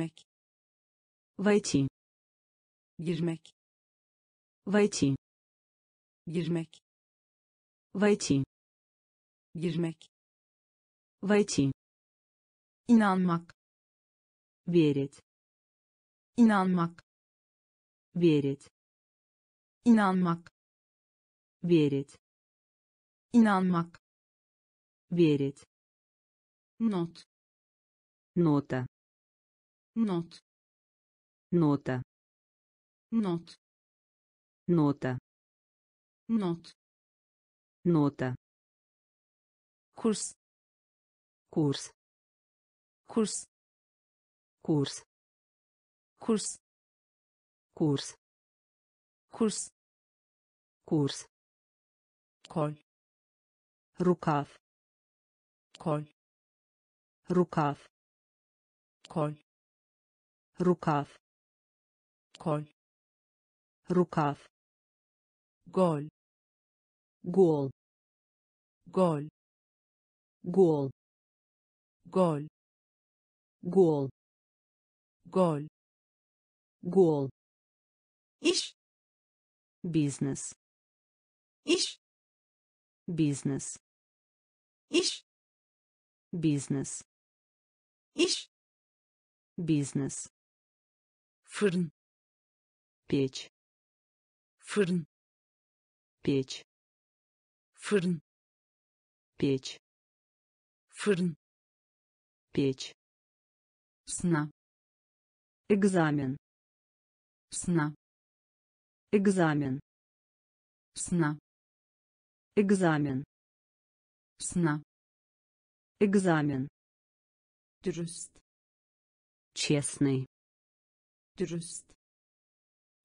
girmek войти girmek войти girmek войти girmek войти inanmak верить inanmak верить inanmak верить inanmak верить not нота not. Нота. Not. Нота. Not. Нота. Kurs курс. Kurs курс. Kurs курс. Kurs курс. Kol рукав. Kol рукав. Kol рукав. Kol рукав. Gol гол. Gol гол. Gol гол. Gol гол. Iş бизнес. Iş бизнес. Iş бизнес. Iş бизнес fırın печь. Fırın печь. Fırın печь. Fırın печь. Sınav экзамен. Sınav экзамен. Sınav экзамен. Sınav экзамен. Dürüst честный dürüst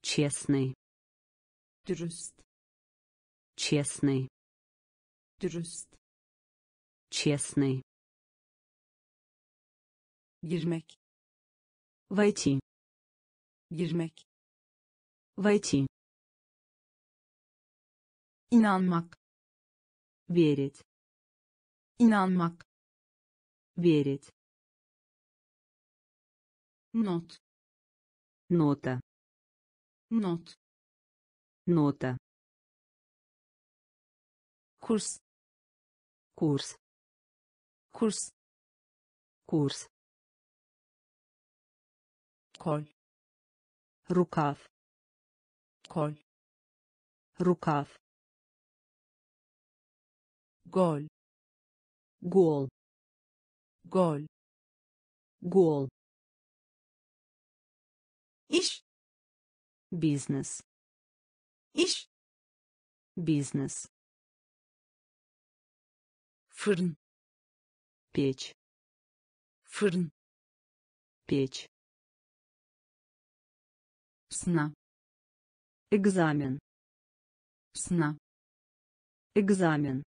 честный dürüst честный dürüst честный girmek войти girmek войти inanmak верить inanmak верить not нота. Not нота. Kurs курс. Kurs курс. Kol рукав. Kol рукав. Gol гол. Gol гол iş бизнес. Iş бизнес. Fırın печь. Fırın печь. Sınav экзамен. Sınav экзамен.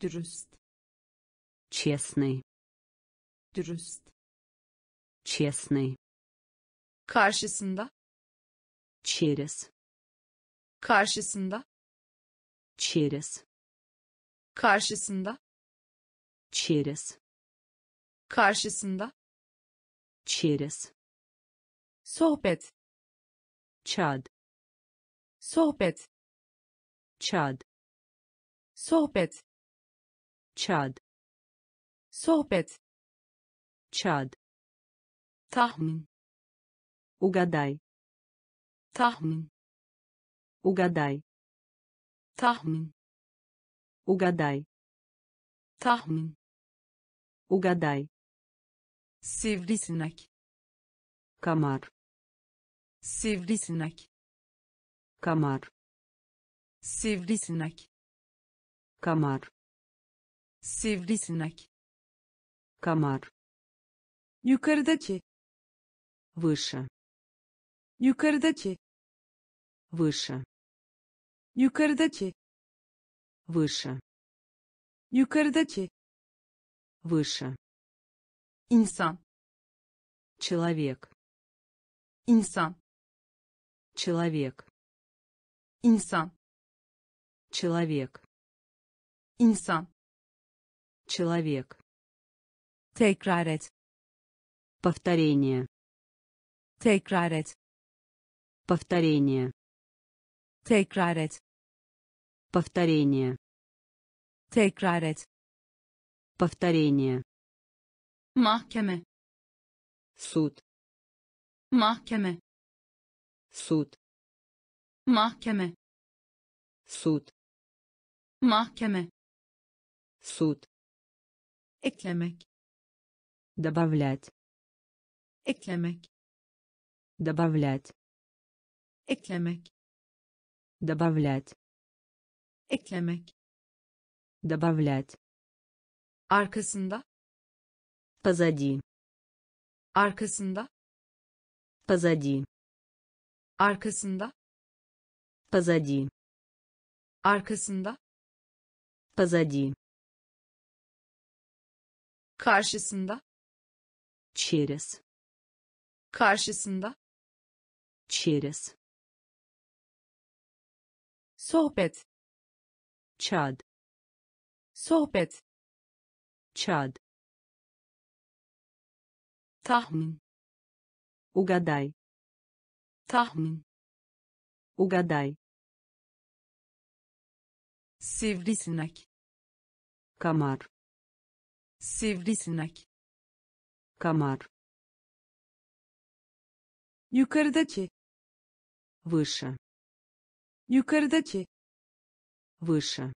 Dürüst честный. Dürüst честный karşısında через karşısında через karşısında через karşısında через sohbet чад sohbet чад sohbet чад sohbet чад Tahmin угадай tahmin угадай tahmin угадай tahmin угадай sivrisinek комар sivrisinek комар sivrisinek комар sivrisinek комар yukarıdaki выше yukarıdaki выше yukarıdaki выше yukarıdaki выше insan человек insan человек insan человек insan человек et Повторение. Tekrar et Повторение. tekrar et Повторение. tekrar et Повторение. mahkeme Суд. mahkeme Суд. mahkeme Суд. mahkeme Суд. eklemek Добавлять. eklemek Добавлять. eklemek Добавлять. eklemek Добавлять. arkasında Позади. arkasında Позади. arkasında Позади. arkasında Позади. karşısında Через. karşısında Через. sohbet Чад. sohbet Чад. tahmin Угадай. tahmin Угадай. sivrisinek Комар. sivrisinek Комар. yukarıdaki Выше. yukarıdaki Выше.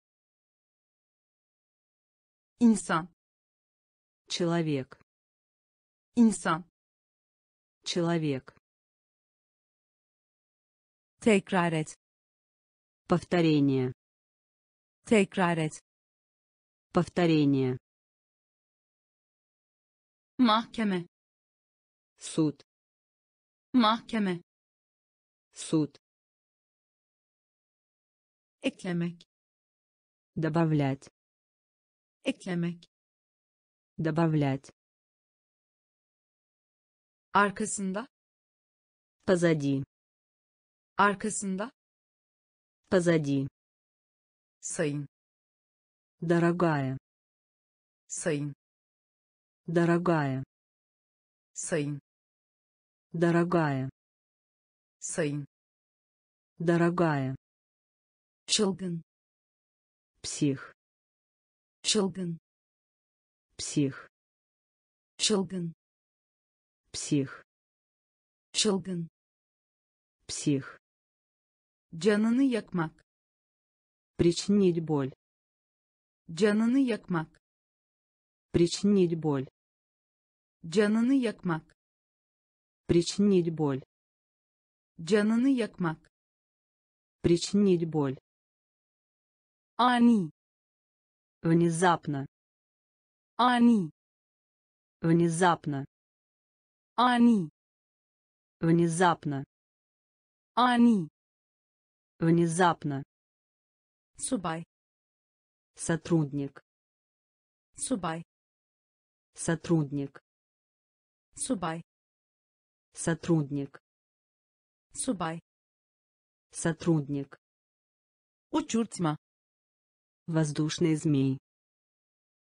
insan Человек. insan Человек. tekrar et Повторение. tekrar et Повторение. mahkeme Суд. mahkeme Суд. eklemek Добавлять. eklemek Добавлять. arkasında Позади. arkasında Позади. sayın Дорогая. sayın Дорогая. sayın Дорогая. Sayın Дорогая. çılgın Псих. çılgın Псих. çılgın Псих. çılgın Псих. canını yakmak Причинить боль. canını yakmak Причинить боль. canını yakmak Причинить боль. Canını yakmak Причинить боль. ani Внезапно. ani Внезапно. ani Внезапно. ani Внезапно. subay Сотрудник. subay Сотрудник. subay Сотрудник. Subay Сотрудник. uçurtma Воздушный змей.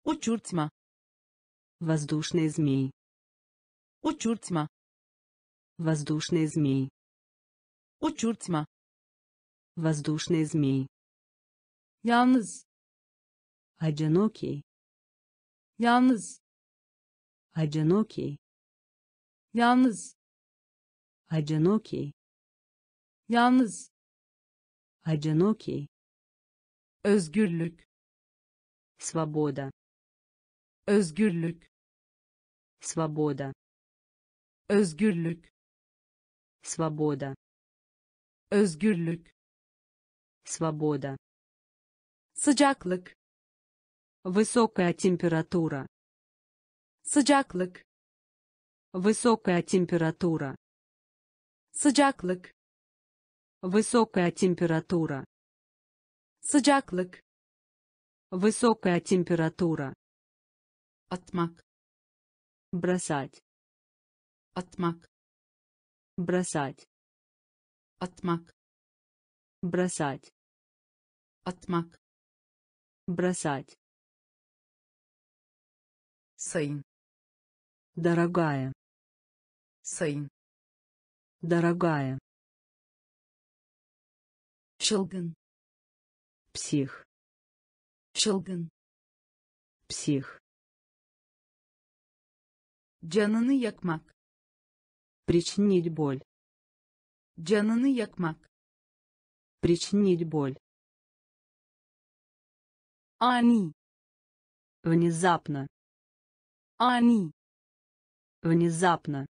uçurtma Воздушный змей. uçurtma Воздушный змей. uçurtma Воздушный змей. yalnız Одинокий. yalnız Одинокий. yalnız Одинокий. Yalnız Одинокий. özgürlük Свобода. özgürlük Свобода. özgürlük Свобода. özgürlük Свобода. sıcaklık Высокая температура. sıcaklık Высокая температура. sıcaklık Высокая температура. sıcaklık Высокая температура. atmak Бросать. atmak Бросать. atmak Бросать. atmak Бросать. sayın Дорогая. sayın Дорогая. Çılgın Псих. çılgın Псих. canını yakmak Причинить боль. canını yakmak Причинить боль. ani Внезапно. ani Внезапно.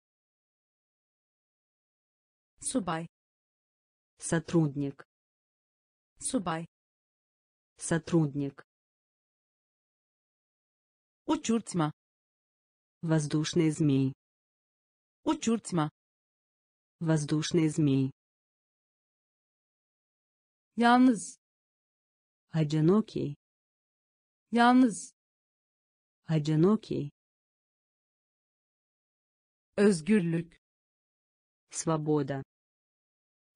subay Сотрудник. Subay Сотрудник. uçurtma Воздушный змей. uçurtma Воздушный змей. yalnız Одинокий. yalnız Одинокий. özgürlük Свобода.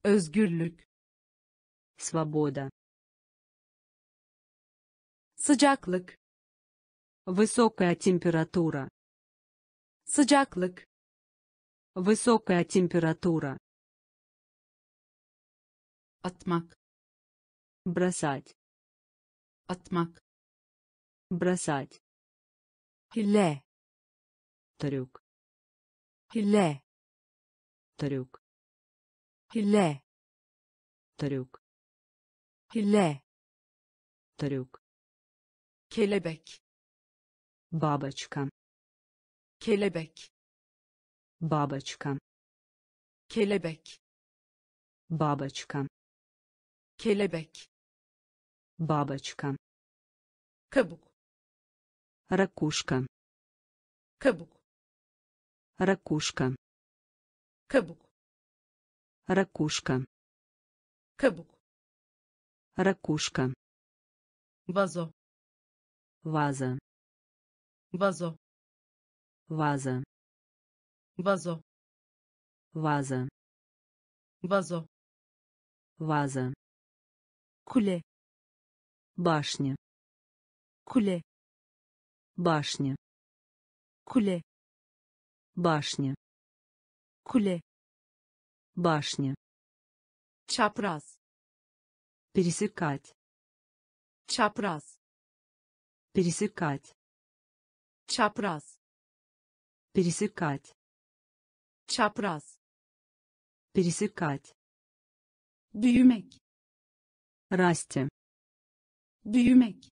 özgürlük Свобода. sıcaklık Высокая температура. sıcaklık Высокая температура. atmak Бросать. atmak Бросать. hile Трюк. hile Трюк. hile Трюк. Hile Трюк. kelebek Бабочка. kelebek Бабочка. kelebek Бабочка. kelebek Бабочка. kabuk Ракушка. kabuk Ракушка. kabuk Ракушка. kabuk Ракушка. vazo Ваза. vazo Ваза. vazo Ваза. vazo Ваза. kule Башня. kule Башня. kule Башня. kule Башня. çapraz Пересекать. çapraz Пересекать. çapraz Пересекать. çapraz Пересекать. büyümek Расти. büyümek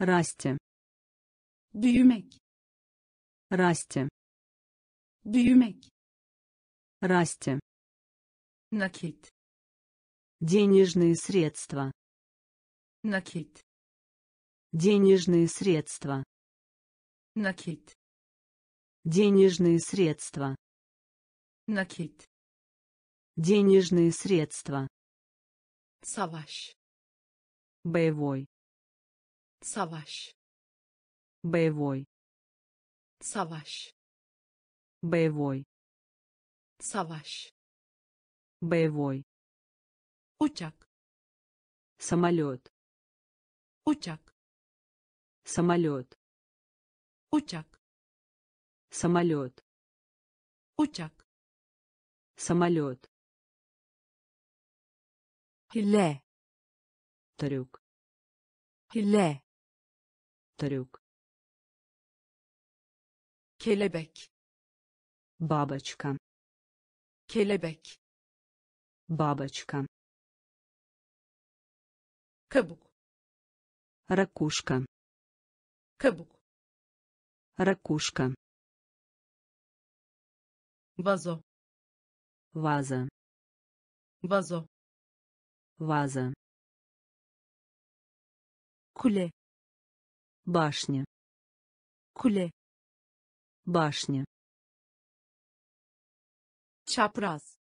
Расти. büyümek Расти. büyümek Расти. nakit Денежные средства. nakit Денежные средства. nakit Денежные средства. nakit Денежные средства. savaş Боевой. savaş Боевой. savaş Боевой. savaş Боевой. Uçak Самолет. uçak Самолет. uçak Самолет. uçak Самолет. hile Трюк. hile Трюк. kelebek Бабочка. kelebek Бабочка. Kabuk Ракушка. kabuk Ракушка. vazo Ваза. vazo Ваза. kule Башня. kule Башня. çapraz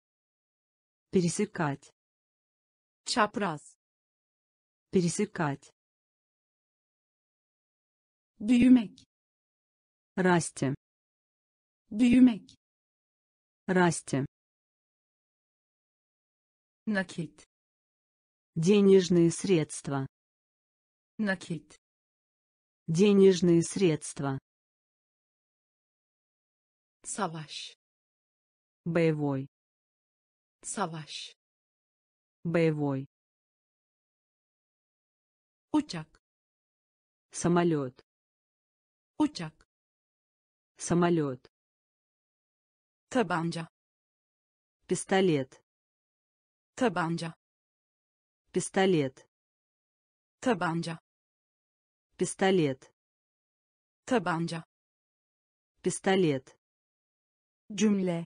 Пересекать. çapraz Пересекать. büyümek Расти. büyümek Расти. nakit Денежные средства. nakit Денежные средства. savaş Боевой. savaş Боевой. Uçak Самолет. uçak Самолет. tabanca Пистолет. tabanca Пистолет. tabanca Пистолет. tabanca Пистолет. cümle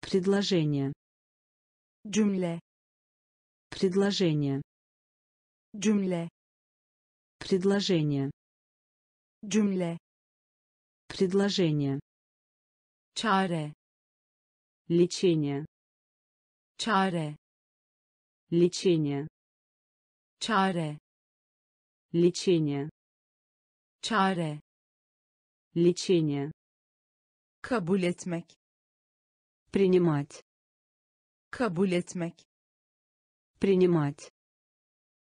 Предложение. cümle Предложение. cümle Предложение. cümle Предложение. çare Лечение. çare Лечение. çare Лечение. çare Лечение. kabul etmek Принимать. kabul etmek Принимать.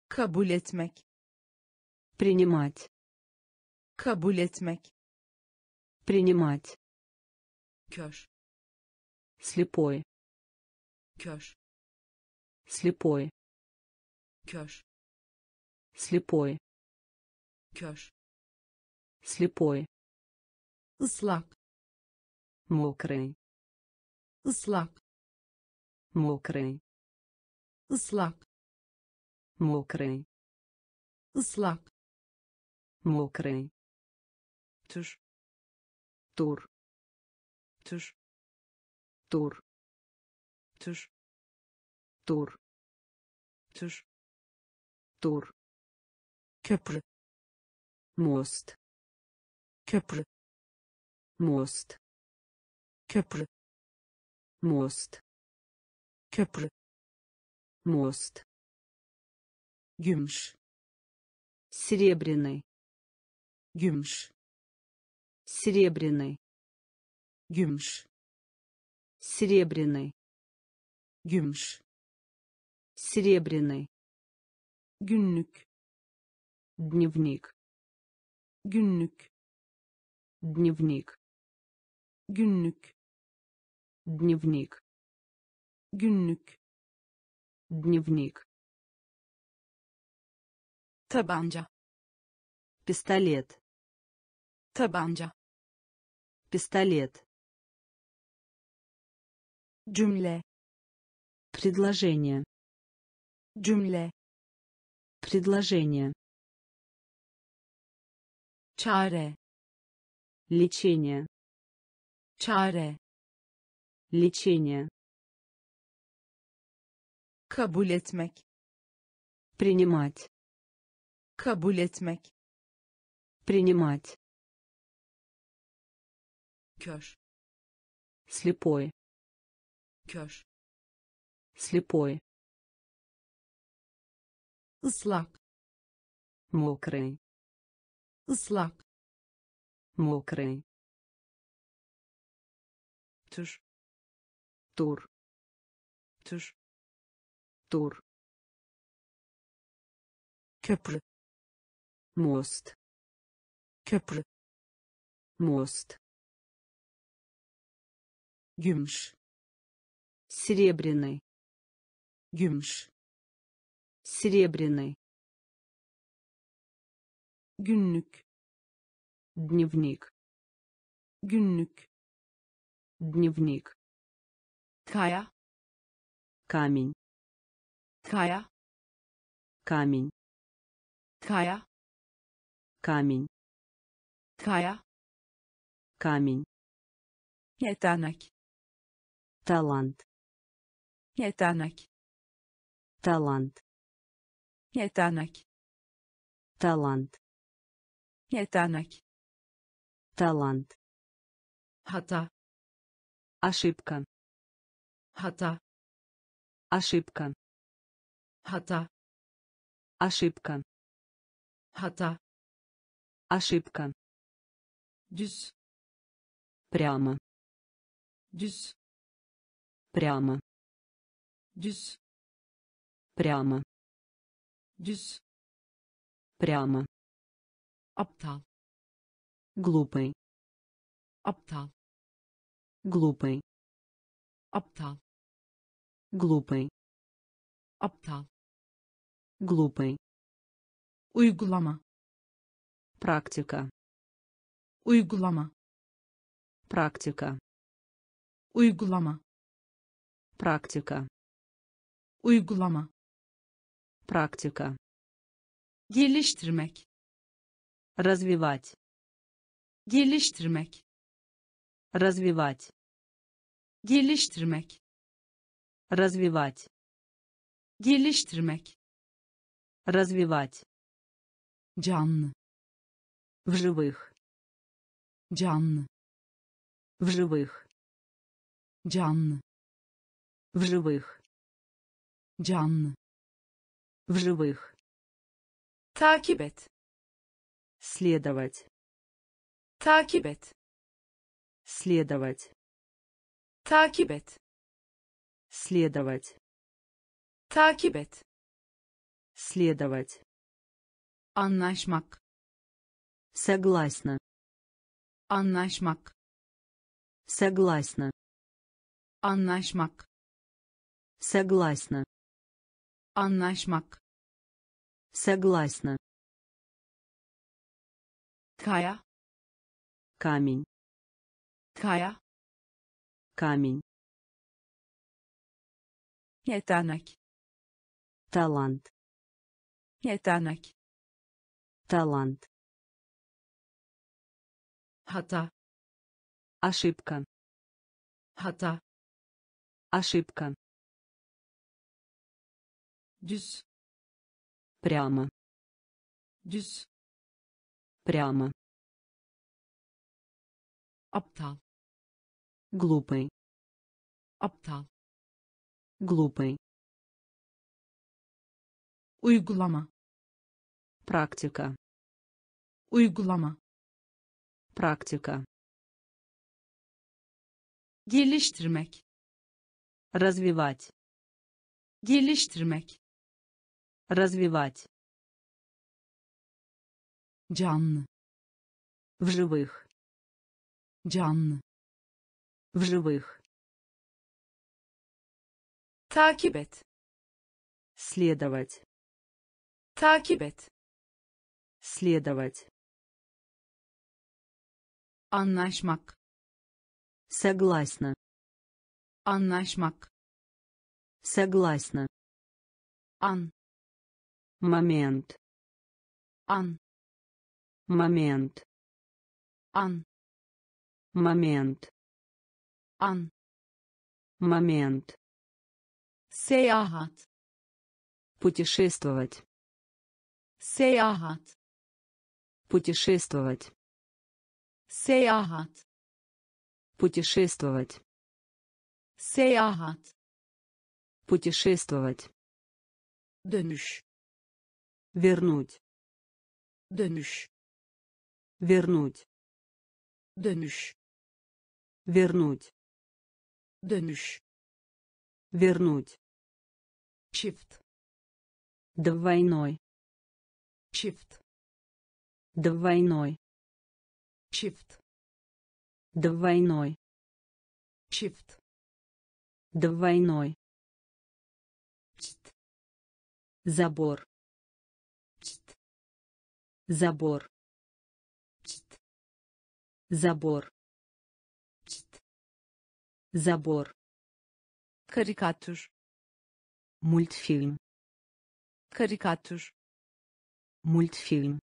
kabul etmek Принимать. kabul etmek Принимать. kör Слепой. kör Слепой. kör Слепой. kör Слепой. ıslak Мокрый. ıslak Мокрый. ıslak Мокрый. ıslak Мокрый. tür Тур. tür Тур. tür Тур. tür Тур. köprü Мост. köprü Мост. köprü Мост. köprü Мост. gümüş Серебряный. Gümüş Серебряный. gümüş Серебряный. gümüş Серебряный. günlük Дневник. günlük Дневник. günlük Дневник. günlük Дневник. tabanca Пистолет. Tabanca Пистолет. cümle Предложение. cümle Предложение. çare Лечение. çare Лечение. kabul etmek Принимать. kabul etmek Принимать. Kör Слепой. kör Слепой. ıslak Мокрый. ıslak Мокрый. tür Тур. tür Тур. köprü Мост. köprü Мост. Gümüş Серебряный. gümüş Серебряный. günlük Дневник. günlük Дневник. kaya Камень. kaya Камень. kaya Камень. kaya Камень. yetenek Талант. yetenek Талант. yetenek Талант. yetenek Талант. hata Ошибка. hata Ошибка. hata Ошибка. hata Ошибка. düz Прямо. düz Прямо. düz Прямо. düz Прямо. aptal Глупый. aptal Глупый. aptal глупый. Aptal глупый. Uygulama практика. Uygulama практика. Uygulama практика uygulama практика geliştirmek развивать geliştirmek развивать geliştirmek развивать geliştirmek развивать canlı в живых canlı в живых canlı в живых. Canlı в живых. Takip et следовать. Takip et следовать. Takip et следовать. Takip et следовать. Anlaşmak согласна. Anlaşmak согласна. Anlaşmak согласна. Anlaşmak. Согласна. Kaya. Камень. Kaya. Камень. Yetenek. Талант. Yetenek. Талант. Hata. Ошибка. Hata. Ошибка düz прямо düz прямо aptal глупый aptal глупый uygulama практика uygulama практика geliştirmek развивать geliştirmek развивать. Canlı в живых. Canlı в живых. Takip et следовать. Takip et следовать. Anlaşmak согласна. Anlaşmak согласна. An момент. An момент. An момент. An момент. Seyahat путешествовать. Seyahat путешествовать. Seyahat путешествовать. Seyahat путешествовать. Dönüş вернуть. Dönüş вернуть. Dönüş вернуть. Dönüş вернуть. Çift двойной. Çift двойной. Çift двойной. Çift двойной. Забор забор. Çit забор. Çit забор. Karikatür мультфильм. Karikatür мультфильм.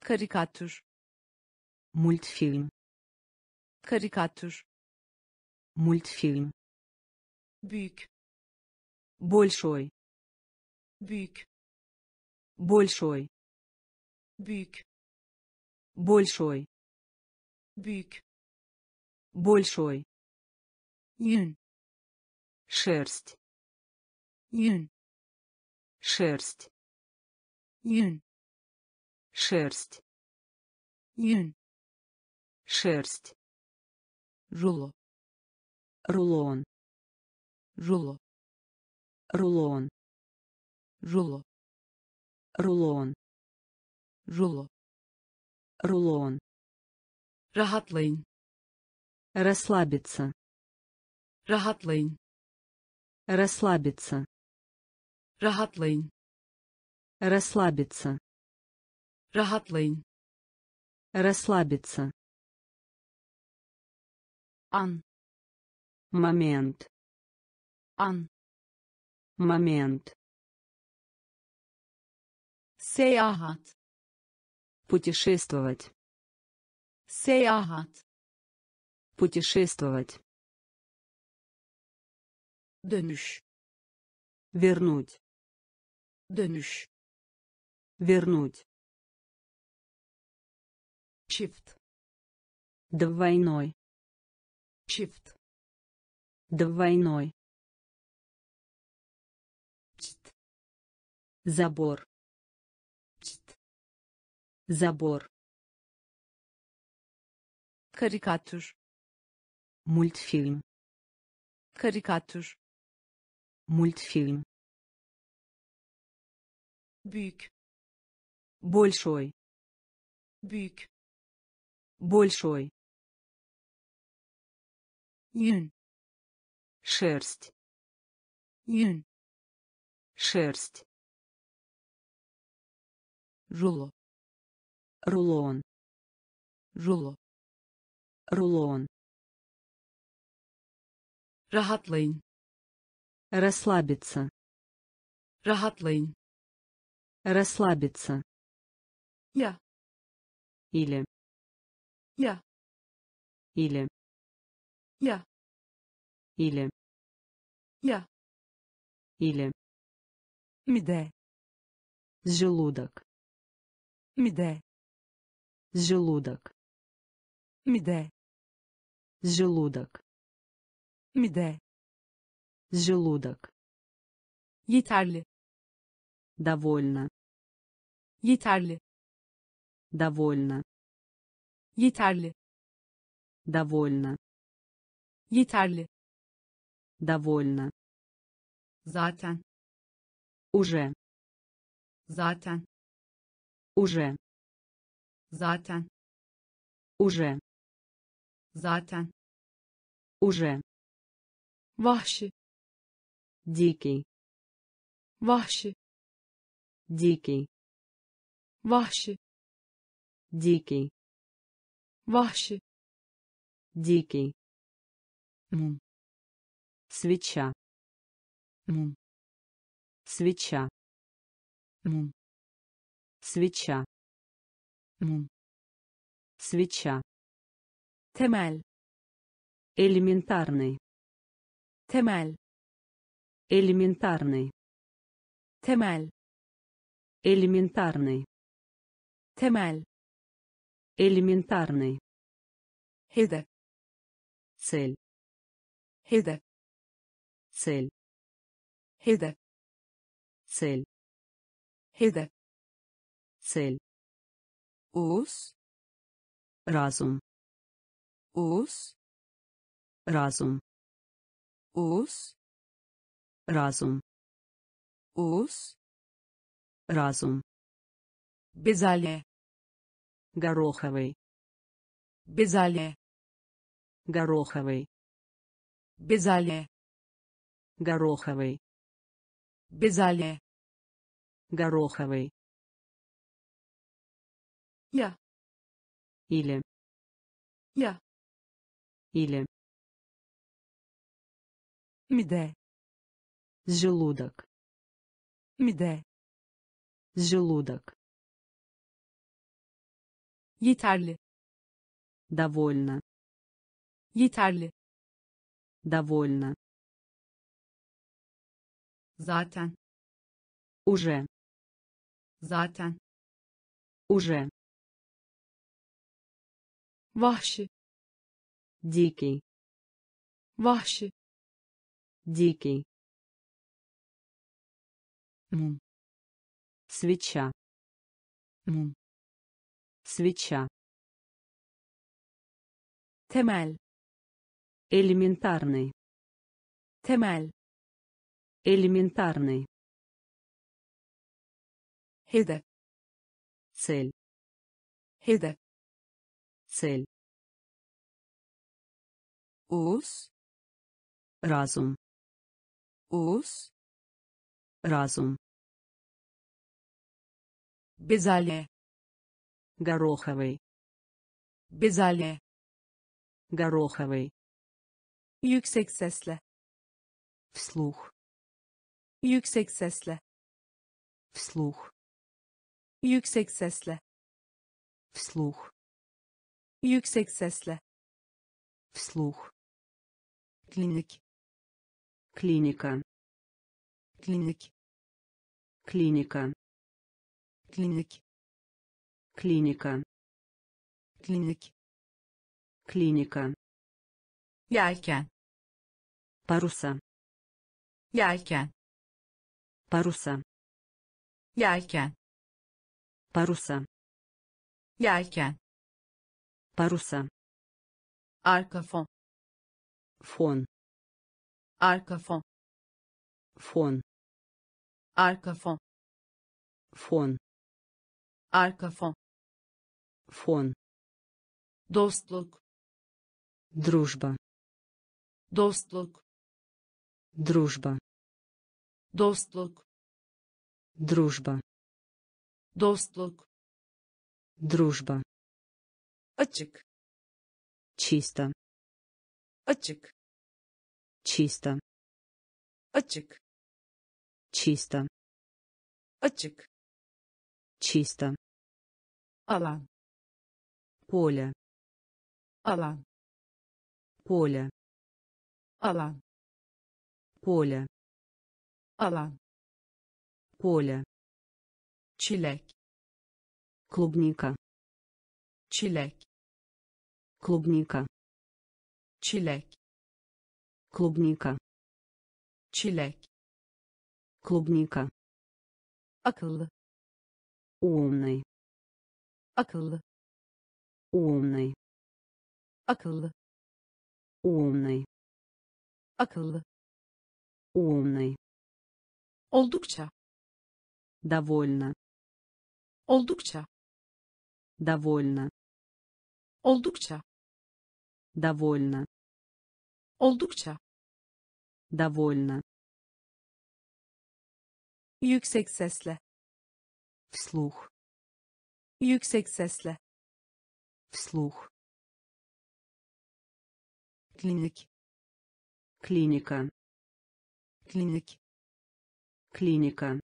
Karikatür мультфильм. Karikatür мультфильм. Büyük. Большой. Büyük. Большой büyük. Большой. Büyük. Большой. Yün. Шерсть. Yün. Шерсть. Yün. Шерсть. Yün. Шерсть. Rulo. Рулон. Rulo. Рулон. Rulo. Рулон rulo рулон rahatlayın расслабиться rahatlayın Расслабиться. rahatlayın Расслабиться. rahatlayın Расслабиться. an Момент. an Момент. seyahat Путешествовать. seyahat Путешествовать. dönüş Вернуть. dönüş Вернуть. çift Двойной. çift Двойной. çit Забор. Забор. karikatür Мультфильм. karikatür Мультфильм. büyük Большой. büyük Большой. yün Шерсть. yün Шерсть. rulo Рулон. rulo Рулон. rahatlayın Расслабиться. rahatlayın Расслабиться. ya Или. ya Или. ya Или. ya Или. mide Желудок. mide Желудок. mide Желудок. mide Желудок. yeterli Довольно. yeterli Довольно. yeterli Довольно. yeterli Довольно. zaten Уже. zaten Уже. Zaten Уже. zaten Уже. vahşi Дикий. vahşi Дикий. vahşi Дикий. vahşi Дикий. mum Свеча. mum Свеча. mum Свеча. Mum Свеча. temel Элементарный. temel Элементарный. temel Элементарный. temel Элементарный. hedef Цель. hedef Цель. hedef Цель. hedef Цель. Us Разум. us Разум. us Разум. us Разум. bezelye Гороховый. bezelye Гороховый. bezelye Гороховый. bezelye Гороховый. Ya Или. ya Или. mide Желудок. mide Желудок. yeterli Довольно. yeterli Довольно. zaten Уже. zaten Уже. Vahşi Дикий. vahşi Дикий. mum Свеча. mum Свеча. temel Элементарный. temel Элементарный. hedef Цель. hedef Цель. us разум Uğuz. разум Bezelye. гороховый Bezelye. гороховый Yüksek sesle. вслух Yüksek sesle. вслух Yüksek sesle. вслух Yüksek sesle. вслух Klinik. клиника Klinik. клиника Klinik. клиника Klinik. клиника Yelken. паруса Yelken. паруса Yelken. паруса Yelken. Паруса fon. фон Arka fon. фон Arka fon. фон Arka fon. фон Dostluk. дружба Dostluk. дружба Dostluk. дружба Dostluk. дружба Açık. чисто Açık. чисто Açık. чисто Açık. чисто Alan. поле Alan. поле Alan. поле Alan. поле Çilek. клубника Çilek. Клубника Çilek. клубника Çilek. клубника Akıllı. умный Akıllı. умный Akıllı. умный Akıllı. умный Oldukça. довольно Oldukça. довольно Oldukça. Довольно Oldukça. довольно Yüksek sesle. вслух Yüksek sesle. вслух Klinik. клиника Klinik. клиника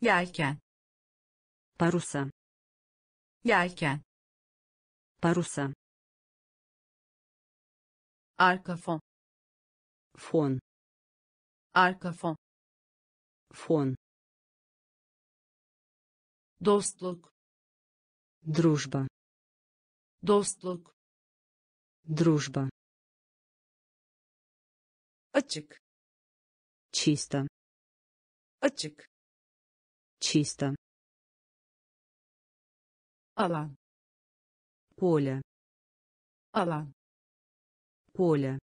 Yelken. паруса Yelken. Паруса fon. фон fon. фон Dostluk. дружба Dostluk. дружба Açık. чисто Açık. чисто Alan. Поле Alan. поле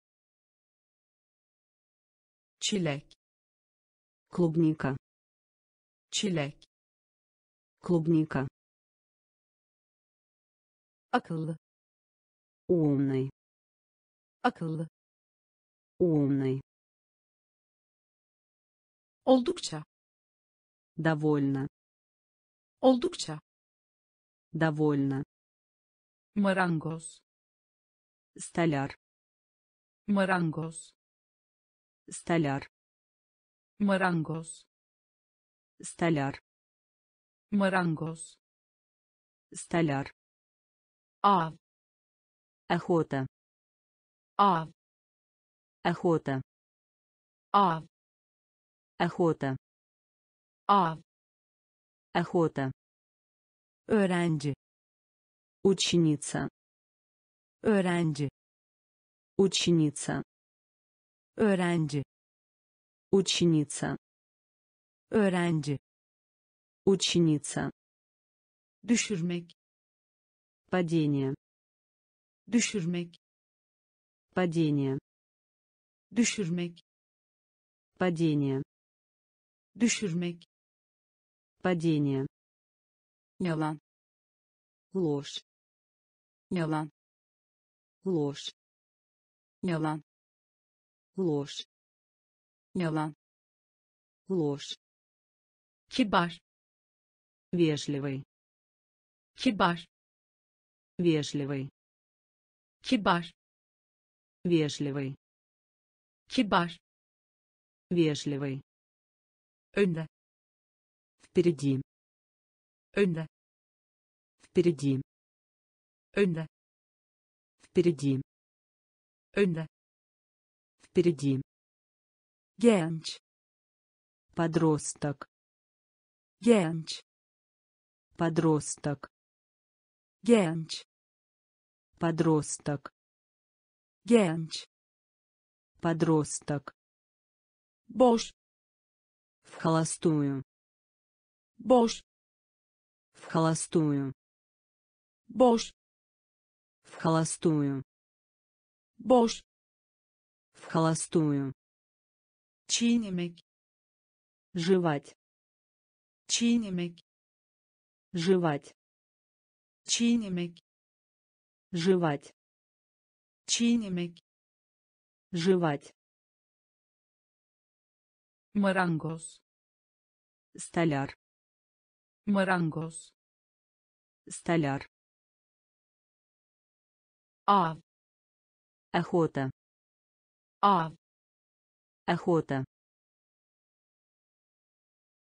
Çilek. клубника Çilek. клубника Akıllı. умный Akıllı. умный Oldukça. довольно Oldukça. довольно Marangoz. столяр Marangoz. столяр Marangoz. столяр Marangoz. столяр Av. охота Av. охота Av. охота Av. охота Öğrenci. Ученица Öğrenci. ученица Öğrenci. ученица Öğrenci. ученица Düşürmek. падение Düşürmek. падение Düşürmek. падение Düşürmek. падение Yalan. ложь Yalan. ложь. Yalan ложь. Yalan ложь. Kibar вежливый kibar вежливый kibar вежливый kibar вежливый önde. Впереди önde. Впереди önde. Впереди. Önde. Впереди. Genç. Подросток. Genç. Подросток. Genç. Подросток. Genç. Подросток. Boş. В холостую. Boş. В холостую. Boş в холостую. Boş. В холостую. Çiğnemek. Жевать. Çiğnemek. Жевать. Çiğnemek. Жевать. Çiğnemek. Жевать. Marangoz. Столяр. Marangoz. Столяр av охота av охота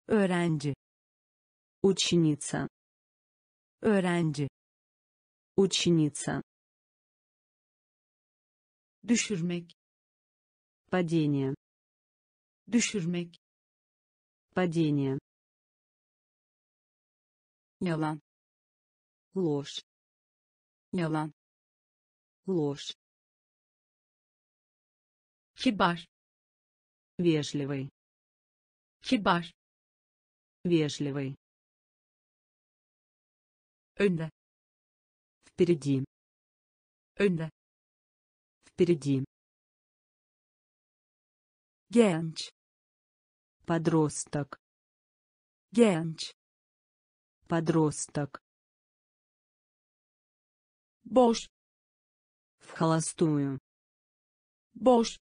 öğrenci ученица öğrenci ученица düşürmek падение düşürmek падение yalan ложь yalan ложь. Kibar вежливый. Kibar вежливый. Önde. Впереди. Önde. Впереди. Genç. Подросток. Genç. Подросток. Boş в холостую. Boş.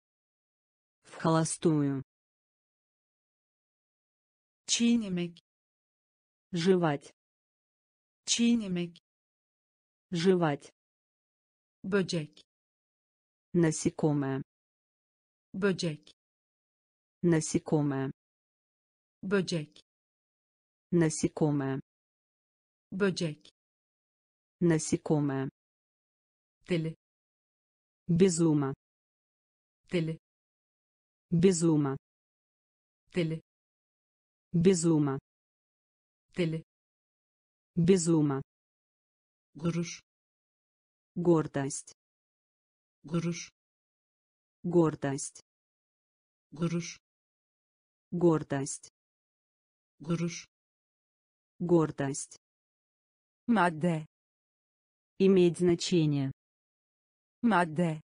В холостую. Çiğnemek жевать. Çiğnemek жевать. Böcek. Насекомое. Böcek. Насекомое. Böcek. Насекомое. Böcek. Насекомое. Deli безума deli безума deli безума deli безума gurur гордость. Gurur гордость. Gurur гордость. Gurur гордость. Madde иметь значение madde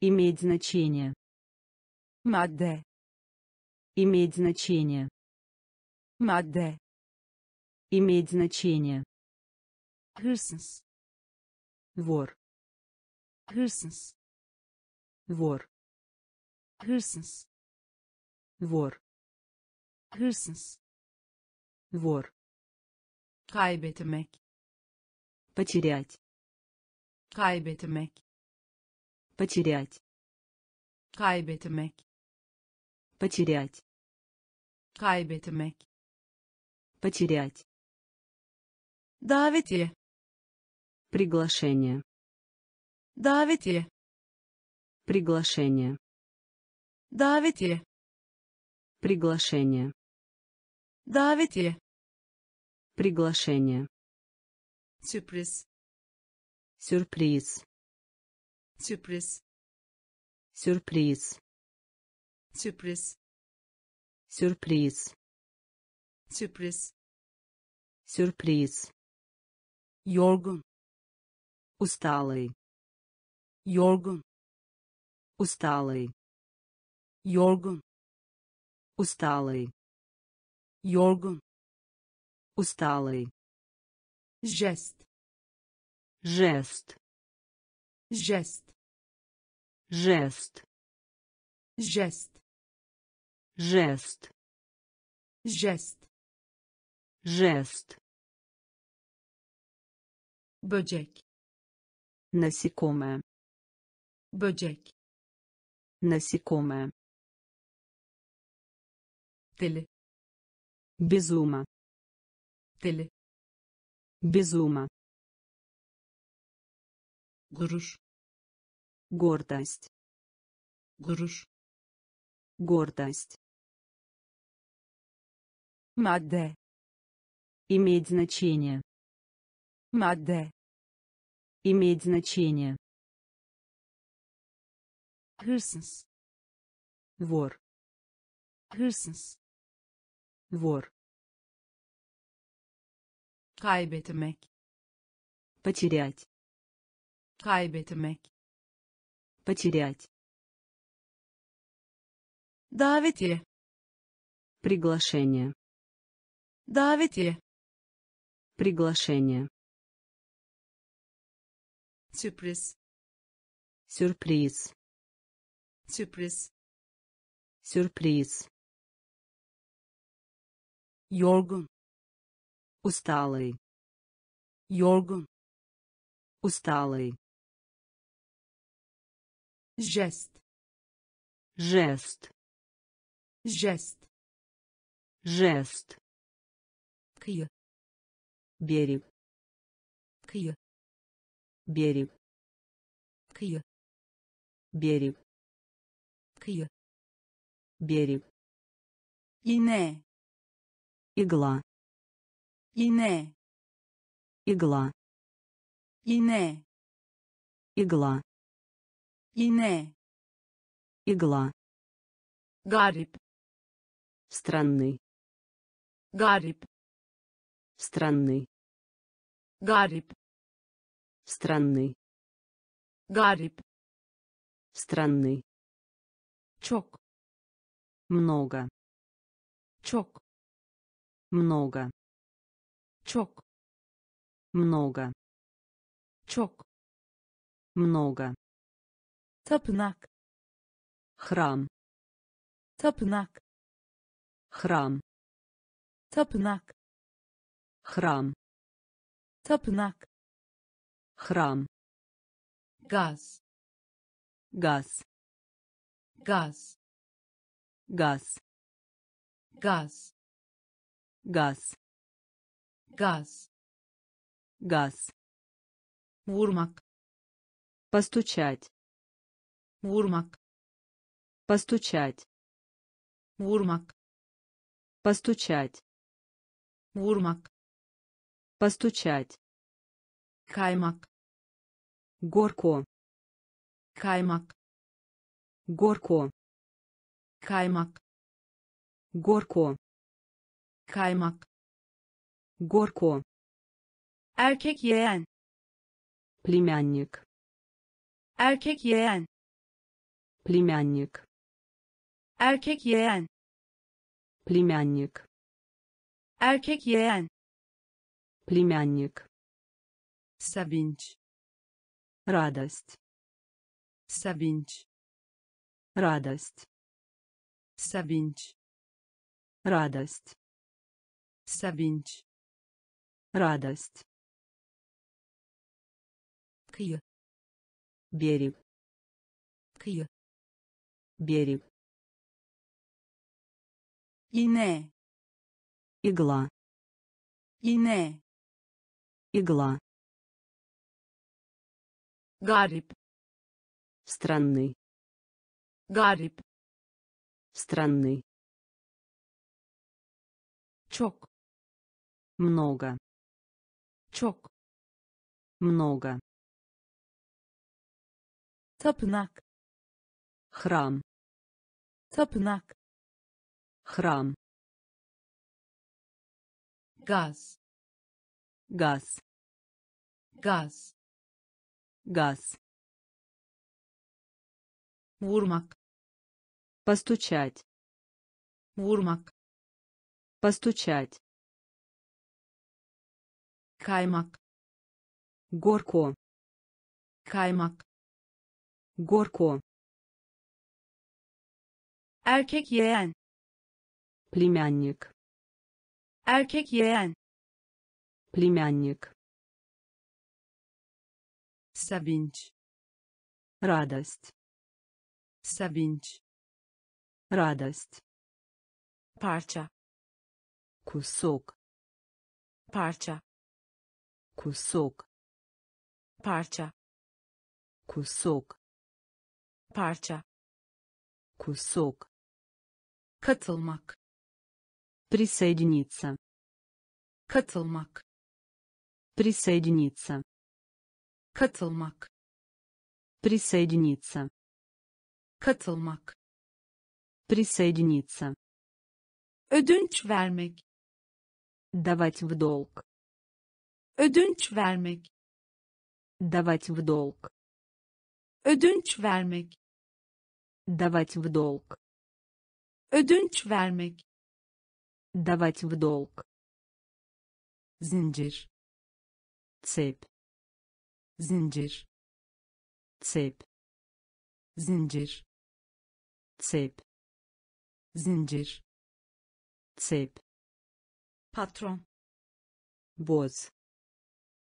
иметь значение. Madde иметь значение. Madde иметь значение. Hırsız вор. Hırsız вор. Hırsız вор. Hırsız вор. Kaybetmek. Потерять. Kaybetmek потерять. Kaybetmek. Потерять. Kaybetmek. Потерять. Davetiye. Приглашение. Davetiye. Приглашение. Davetiye. Приглашение. Davetiye. Приглашение. Sürpriz. Сюрприз sürpriz сюрприз. Sürpriz сюрприз. Sürpriz сюрприз. Yorgun усталый. Yorgun усталый. Yorgun усталый. Yorgun усталый. Jest жест. Jest жест. Jest жест. Jest жест. Böcek насекомое. Böcek насекомое. Deli безума. Deli безума. Gurur гордость. Gurur гордость. Madde иметь значение. Madde иметь значение. Hırsız вор. Hırsız вор. Kaybetmek потерять. Kaybetmek потерять. Davetiye приглашение. Davetiye приглашение. Sürpriz сюрприз. Sürpriz сюрприз. Yorgun усталый. Yorgun усталый jest жест. Jest жест. Kıyı берег. Kıyı берег. Kıyı берег. Kıyı берег. Iğne игла. Iğne игла. Iğne игла iğne игла. Garip странный. Garip странный. Garip странный. Garip странный. Çok много. Çok много. Çok много. Çok много tapınak храм tapınak храм tapınak храм tapınak храм gaz газ gaz газ gaz газ gaz газ vurmak постучать vurmak постучать vurmak постучать vurmak постучать kaymak горко kaymak горко kaymak горко kaymak горко erkek yeğen племянник erkek yeğen племянник. Erkek yeğen. Племянник. Erkek yeğen. Племянник. Sevinç. Радость. Sevinç. Радость. Sevinç. Радость. Sevinç. Радость. Kıyı. Берег. Kıyı берег. Iğne игла. Iğne игла. Garip странный. Garip странный. Çok много. Çok много. Tapınak храм tapınak храм. Gaz газ. Gaz газ. Vurmak постучать. Vurmak постучать. Kaymak горко kaymak горко erkek yeğen. Племянник. Erkek yeğen. Племянник. Sevinç. Радость. Sevinç. Радость. Parça. Кусок. Parça. Кусок. Parça. Кусок. Parça. Кусок katılmak. Присоединиться. Katılmak. Присоединиться. Katılmak. Присоединиться. Katılmak. Присоединиться. Ödünç vermek. Давать в долг. Ödünç vermek. Давать в долг. Ödünç vermek. Давать в долг ödünç vermek давать в долг zincir цепь zincir цепь zincir цепь zincir цепь patron босс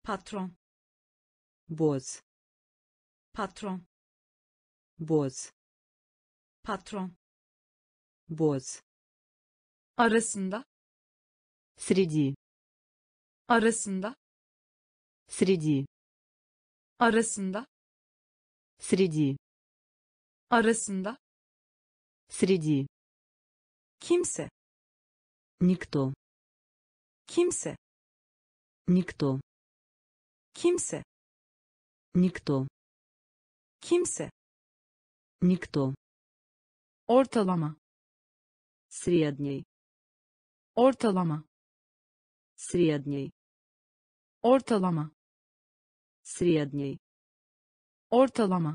patron босс patron босс patron босс arasında среди arasında среди arasında среди arasında среди kimse никто kimse никто kimse никто kimse никто ortalama средний ortalama средний ortalama средний ortalama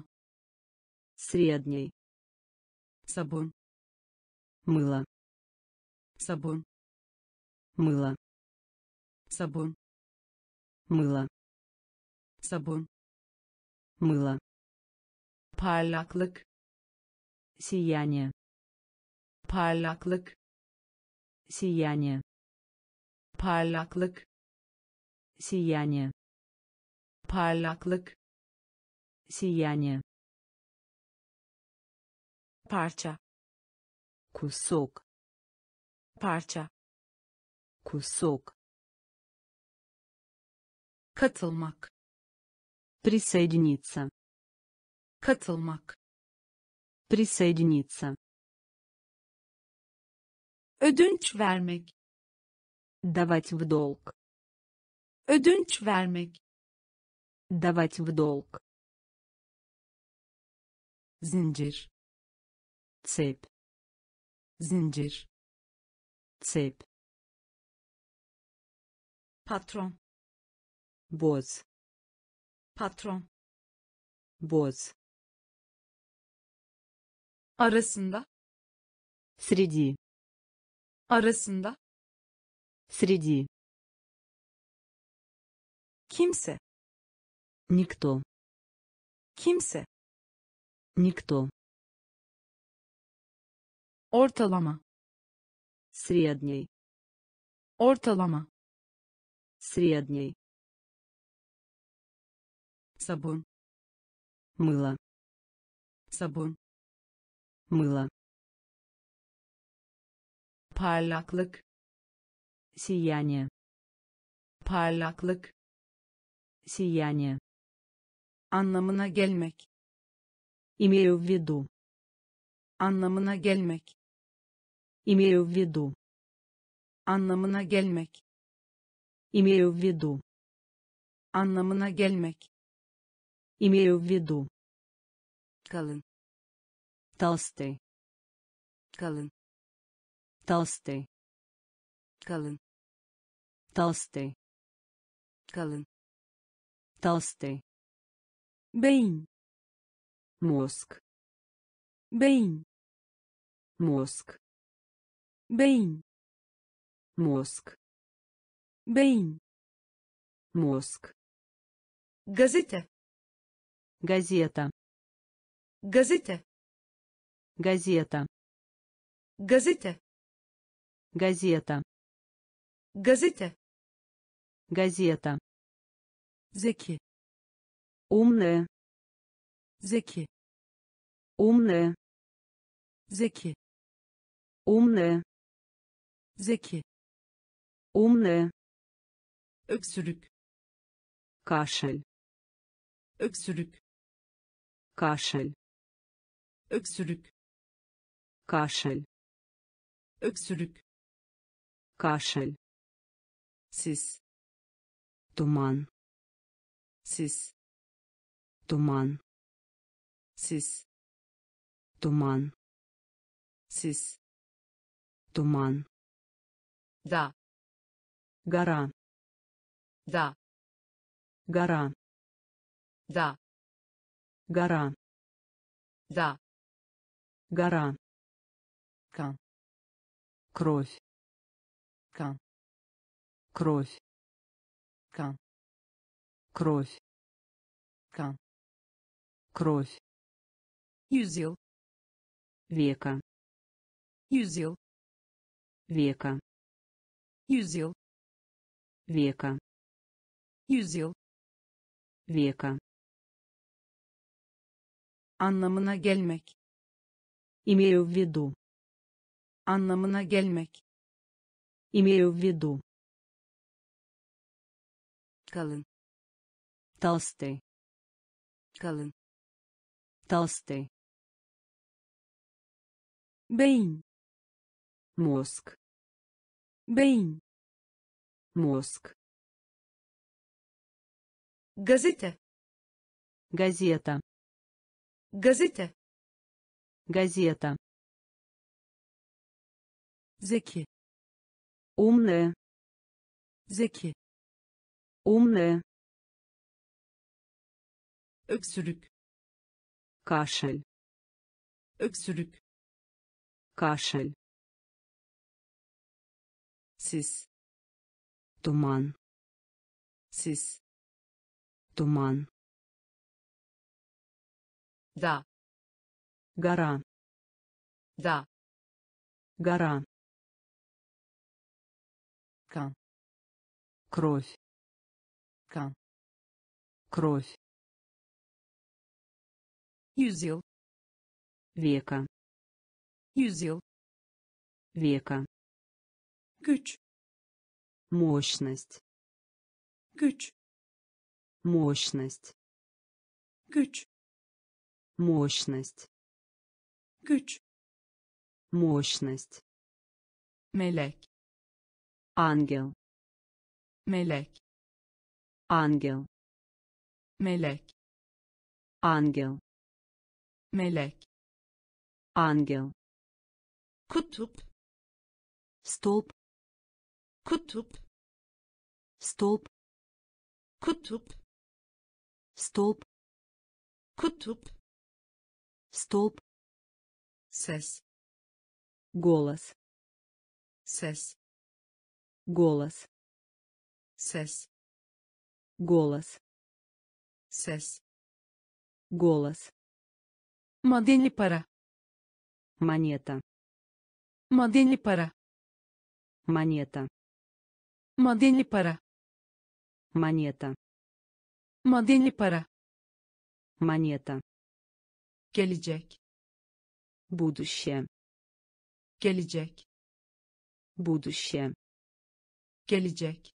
средний sabun мыло sabun мыло sabun мыло sabun мыло parlaklık сияние parlaklık. Сияние parlaklık. Сияние parlaklık. Сияние parça. Кусок parça. Кусок katılmak. Присоединиться. Katılmak. Присоединиться ödünç vermek давать в долг ödünç vermek давать в долг zincir цепь zincir цепь patron босс patron босс arasında среди arasında среди kimse никто kimse никто ortalama средний ortalama средний sabun мыло sabun мыло parlaklık сияние parlaklık сияние anlamına gelmek имею в виду anlamına gelmek имею в виду anlamına gelmek имею в виду anlamına gelmek имею в виду kalın толстый kalın толстый. Kalın. Толстый. Kalın. Толстый. Beyin. Мозг. Beyin. Мозг. Beyin. Мозг. Beyin. Мозг. Gazete. Газета. Gazete. Газета. Gazete газета. Gazete газета. Zeki умная. Zeki умная. Zeki умная. Zeki умная. Öksürük кашель. Öksürük кашель. Öksürük кашель. Öksürük кашель sis туман sis туман sis туман sis туман. Da гора. Da гора. Da гора. Da гора. Kan кровь kan кровь kan кровь kan кровь yüzyıl века yüzyıl века yüzyıl века yüzyıl века anlamına gelmek имею в виду anlamına gelmek имею в виду. Kalın. Толстый. Kalın. Толстый. Beyin. Мозг. Beyin. Мозг. Gazete. Газета. Gazete. Газета. Zeki умная zeki. умная öksürük. кашель öksürük. кашель sis. туман sis. туман da гора da гора kan кровь. Kan кровь. Yüzyıl века. Yüzyıl века. Güç. Мощность. Güç. Мощность. Güç. Мощность. Güç. Мощность. Melek ангел melek. Ангел melek. Ангел melek. Ангел kutup. Столб kutup. Столб kutup. Столб kutup. Столб ses. Голос ses голос ses голос ses голос madeni para монета madeni para монета madeni para монета madeni para монета gelecek будущее gelecek будущее gelecek.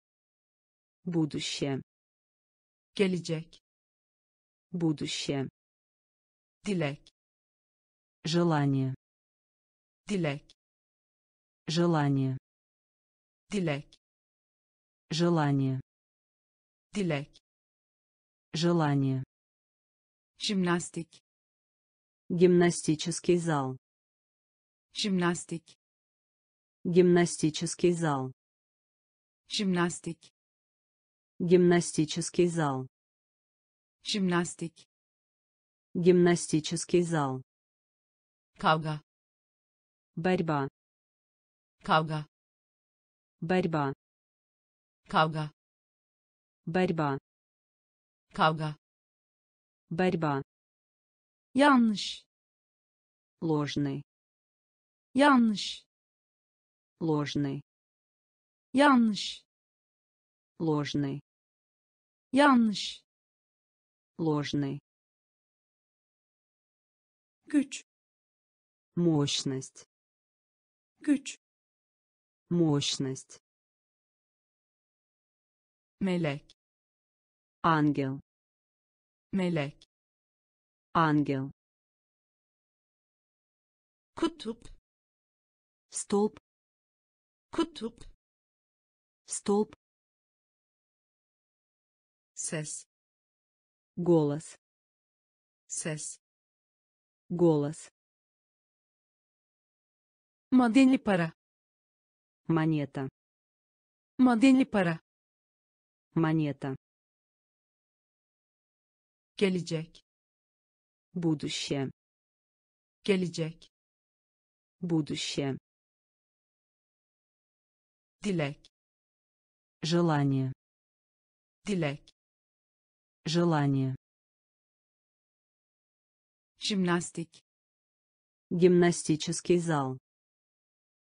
Будущее. Gelecek. Будущее. Dilek. Желание. Dilek. Желание. Dilek. Желание. Dilek. Желание. Jimnastik гимнастический зал. Jimnastik гимнастический зал jimnastik гимнастический зал. Jimnastik гимнастический зал. Kavga. Борьба. Kavga. Борьба. Kavga. Борьба. Kavga. Борьба. Yanlış. Ложный. Yanlış. Ложный yanlış. Ложный. Yanlış. Ложный. Güç. Мощность. Güç. Мощность. Melek. Ангел. Melek. Ангел. Kutup. Столб. Kutup столб ses голос ses голос madeni para монета madeni para монета gelecek будущее gelecek будущее dilek желание. Dilek. Желание. Jimnastik гимнастический зал.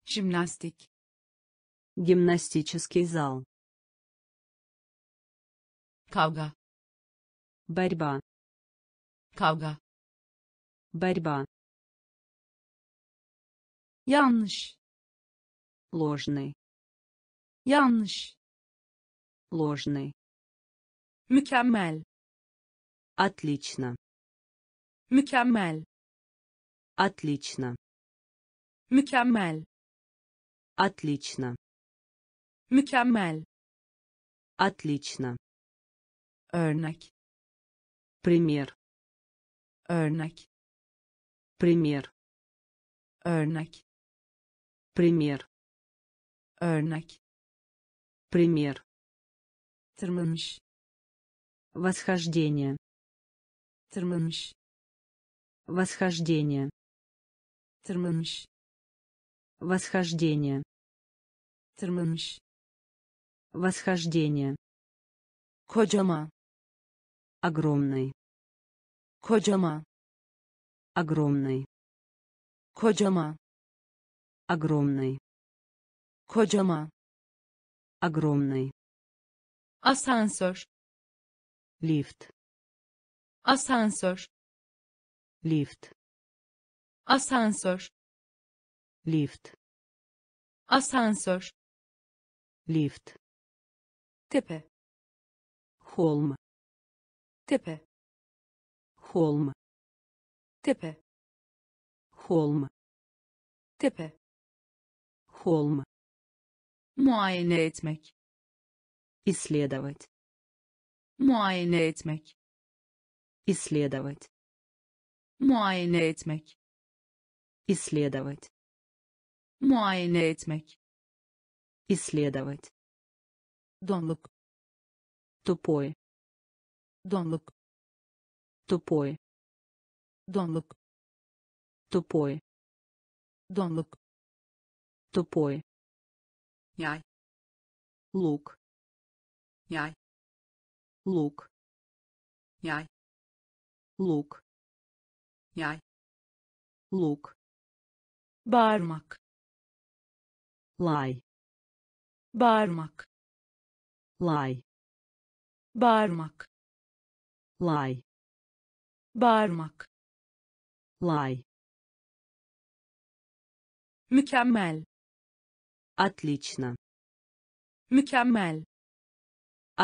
Jimnastik гимнастический зал. Kavga. Борьба. Kavga. Борьба. Yanlış. Ложный. Yanlış ложный mükemmel. Отлично. Mükemmel. Отлично. Mükemmel. Отлично. Mükemmel. Отлично. Örnek. Пример. Örnek. Пример. Örnek. Пример. Örnek. Пример tırmanmış восхождение. Tırmanmış восхождение. Tırmanmış восхождение. Tırmanmış восхождение. Kocaman огромный. Kocaman огромный. Kocaman огромный. Kocaman огромный asansör лифт asansör лифт asansör лифт asansör лифт tepe холм tepe холм tepe холм tepe холм muayene etmek исследовать. Muayene etmek. Исследовать. Muayene etmek. Исследовать. Muayene etmek. Исследовать. Donluk. Тупой. Donluk. Тупой. Donluk. Тупой. Donluk. Тупой. Yay. Лук yay лук yay лук yay лук bağırmak лай bağırmak лай bağırmak лай bağırmak лай mükemmel отлично mükemmel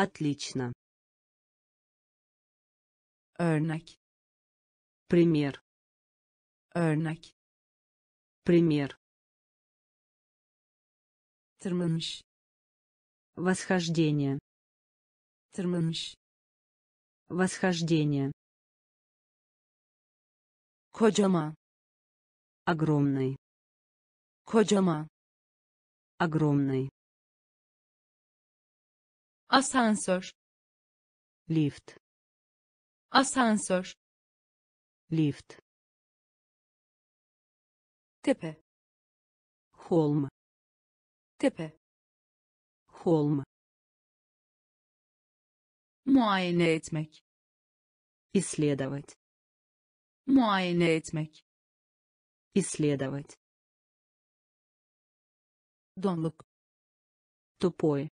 отлично. Örnek. Пример. Örnek. Пример. Tırmanmış. Восхождение. Tırmanmış. Восхождение. Kocaman огромный. Kocaman огромный asansör лифт asansör лифт tepe холм tepe холм muayene etmek исследовать muayene etmek исследовать donluk Тупой.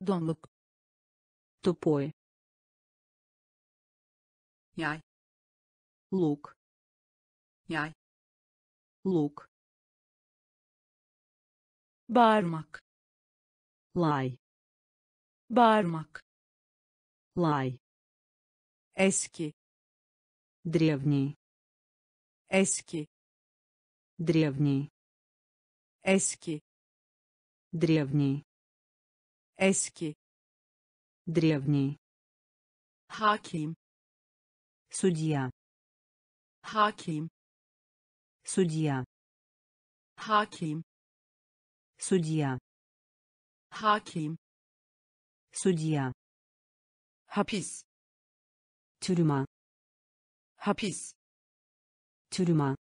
Donluk Тупой. yay Лук. yay Лук. bağırmak Лай. bağırmak Лай. eski Древний. eski Древний. eski Древний. Eski Древний. hakim Судья. hakim Судья. hakim Судья. hakim Судья. hapis Тюрьма. hapis Тюрьма.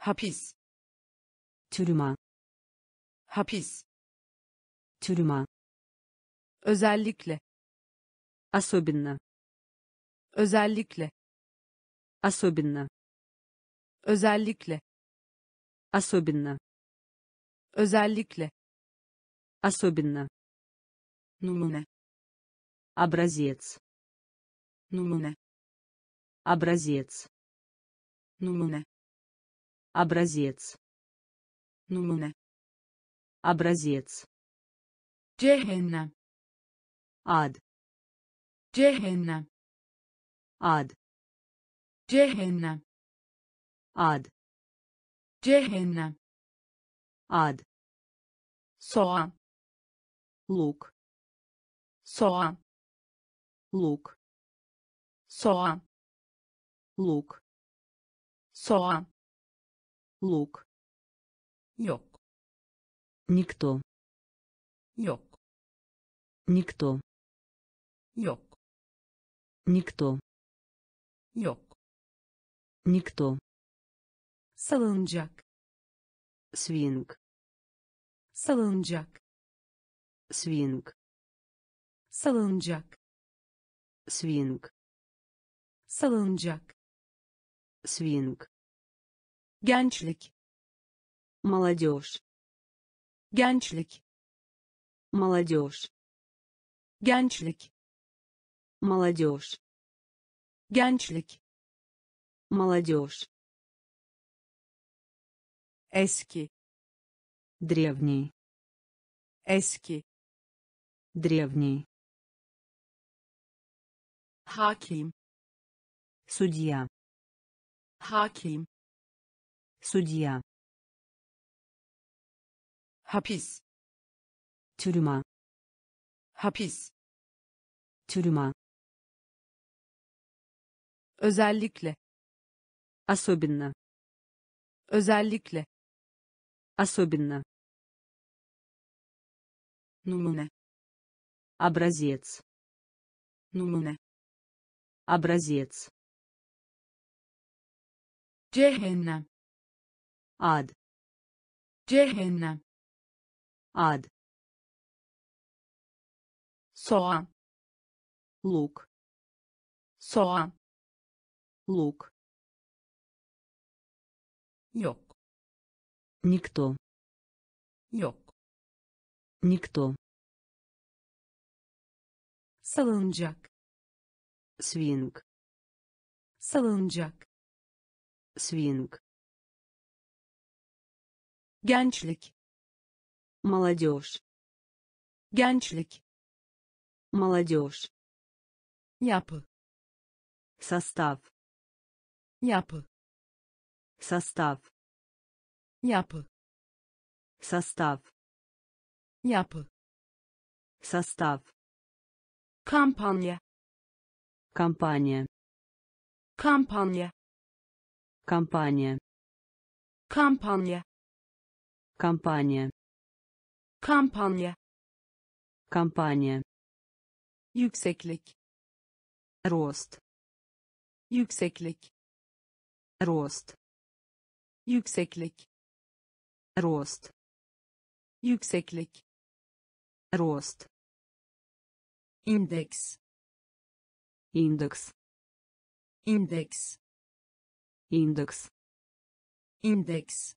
hapis Тюрьма. hapis Тюрьма. Özellikle Особенно. özellikle Особенно. özellikle Особенно. özellikle Особенно. numune Образец. numune Образец. numune Образец. numune Образец. cehennem Ад. cehennem Ад. cehennem Ад. cehennem Ад. soğan Лук. soğan Лук. soğan Лук. soğan Лук. yok Никто. yok Никто. Yok Никто. yok Никто. salınacak Свинг. salınacak Свинг. salınacak Свинг. salınacak Свинг. gençlik Молодежь. gençlik Молодежь. gençlik Молодежь. gençlik Молодежь. eski Древний. eski Древний. hakim Судья. hakim Судья. hapis Тюрьма. hapis Тюрьма. özellikle Особенно. özellikle Особенно. numune Образец. numune Образец. cehennem Ад. cehennem Ад. soğan Лук. soğan Лук. yok Никто. yok Никто. salınacak Свинг. salınacak Свинг. gençlik Молодежь. gençlik Молодежь. yapı Состав. Yapı Состав. yapı Состав. yapı Состав. kampanya Компания. kampanya Компания. kampanya Компания. kampanya Компания. yükseklik Рост. yükseklik Рост. yükseklik Рост. yükseklik Рост. indeks Индекс. indeks Индекс. indeks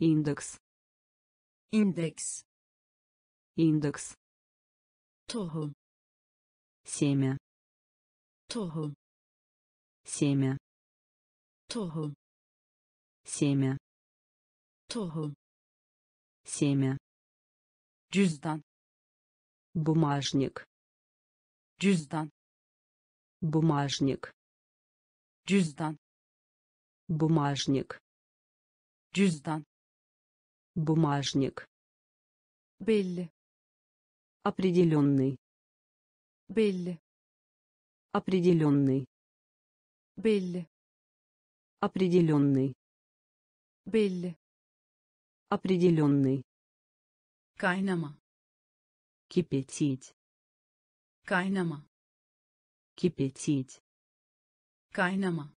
Индекс. indeks индекс tohum семя tohum семя tohum семя. Tohum семя. Cüzdan. Бумажник. Cüzdan. Бумажник. Cüzdan. Бумажник. Cüzdan. Бумажник. Belli. Определенный. Belli. Определенный. Belli определенный. Belli определенный. Kaynama кипятить. Kaynama кипятить. Kaynama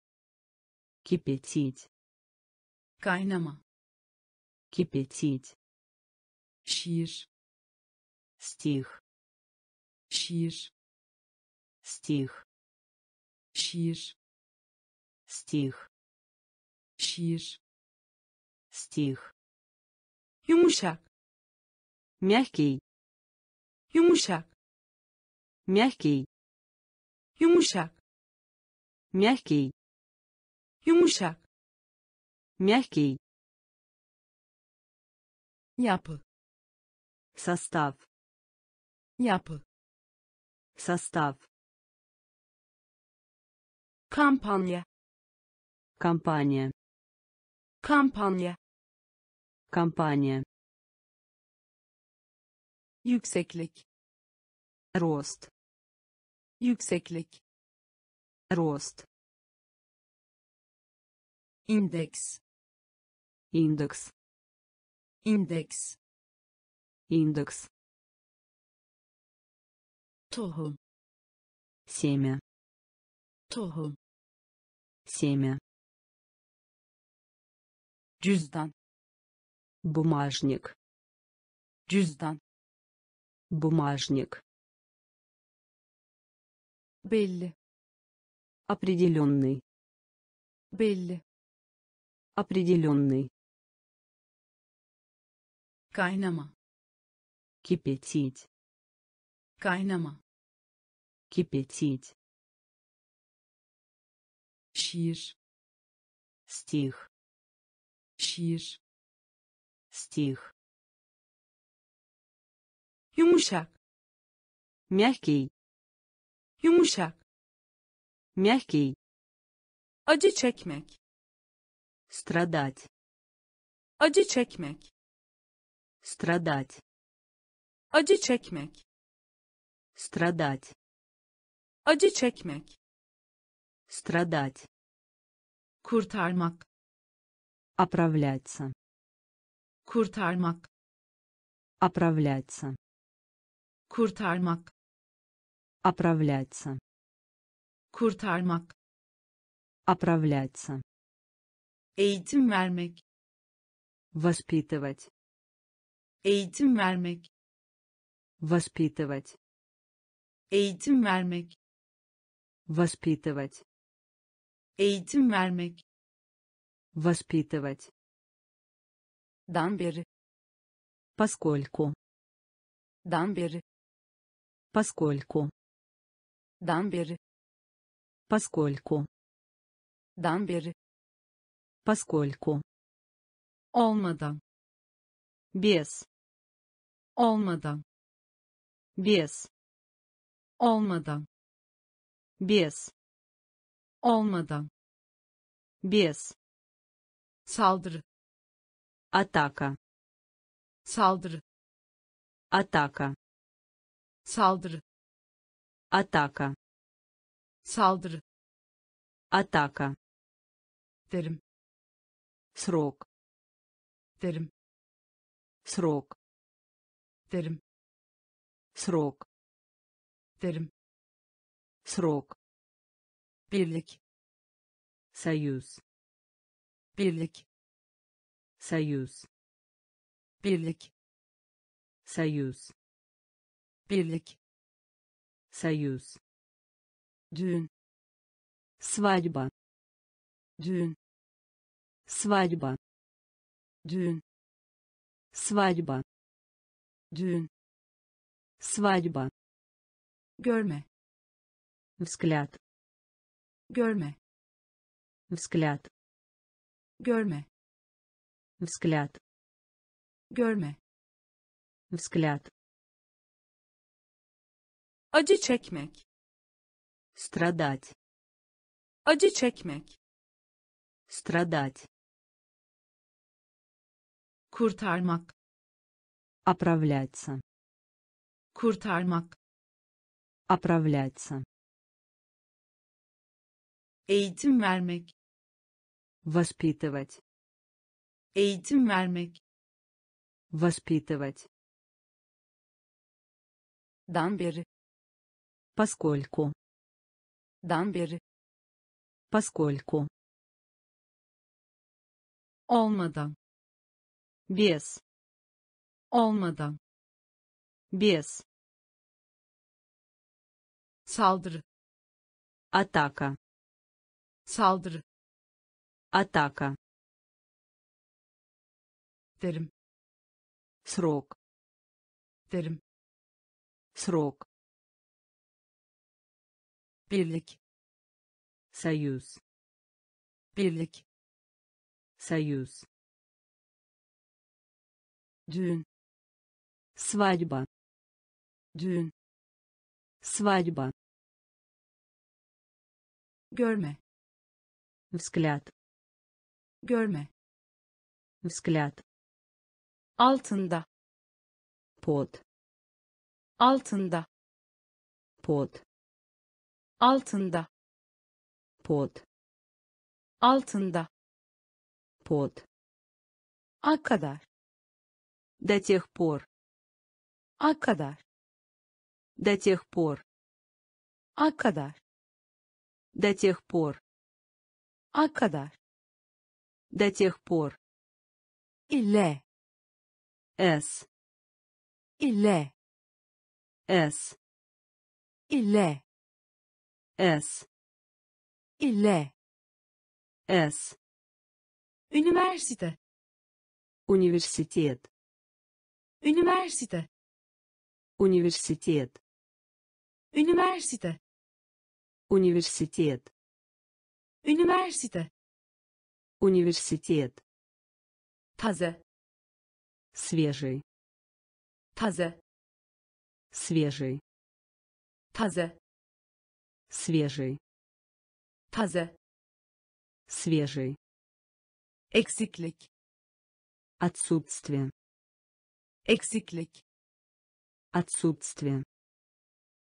кипятить. Kaynama кипятить. Şiir стих. Şiir стих. Şiir стих şiir стих. Yumuşak мягкий. Yumuşak мягкий. Yumuşak мягкий. Yumuşak мягкий. Yapı состав. Yapı состав. Kampanya компания kampanya компания yükseklik рост yükseklik рост indeks индекс indeks индекс tohum семя tohum семя cüzdan. Бумажник. Cüzdan. Бумажник. Belli. Определенный. Belli. Определенный. Kaynama. Кипятить. Kaynama. Кипятить. Şiir. Стих şiir стих yumuşak мягкий yumuşak мягкий acı çekmek страдать acı çekmek страдать acı çekmek страдать acı çekmek страдать kurtarmak оправляться. Kurtarmak. Оправляться. Kurtarmak. Оправляться. Kurtarmak. Оправляться. Eğitim vermek. Воспитывать. Eğitim vermek. Воспитывать. Eğitim vermek. Воспитывать. Eğitim vermek воспитывать. Beri поскольку. Beri поскольку. Beri поскольку. Beri поскольку. Olmadan без. Olmadan без. Olmadan без. Olmadan без saldırı атака saldırı атака saldırı атака saldırı атака derim срок derim срок derim срок derim срок birlik союз birlik союз. Birlik союз. Birlik союз. Düğün свадьба. Düğün свадьба. Düğün свадьба. Düğün свадьба. Görme. Взгляд. Görme. Взгляд görme взгляд görme взгляд acı çekmek страдать acı çekmek страдать kurtarmak оправляться kurtarmak оправляться eğitim vermek Воспитывать eğitim vermek воспитывать dan beri поскольку dan beri поскольку olmadan без olmadan без saldırı атака saldırı атака. Derim срок. Derim срок. Birlik союз. Birlik союз. Düğün свадьба. Düğün свадьба. Görme. Взгляд görme взгляд altında под altında под altında под altında под a kadar до тех пор a kadar до тех пор a kadar до тех пор a kadar До тех пор ile с ile с ile с ile с üniversite университет üniversite университет üniversite университет üniversite университет. Taze свежий. Taze свежий. Taze свежий. Taze свежий. Eksiklik отсутствие. Eksiklik отсутствие.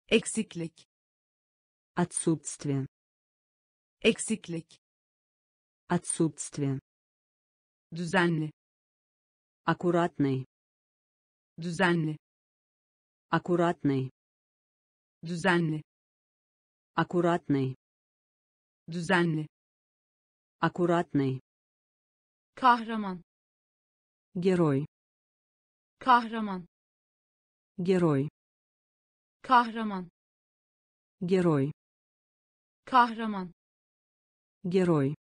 Eksiklik отсутствие. Eksiklik отсутствие. Düzenli. Аккуратный. Düzenli. Аккуратный. Düzenli. Аккуратный. Düzenli. Аккуратный. Kahraman. Герой. Kahraman. Герой. Kahraman. Герой. Kahraman. Герой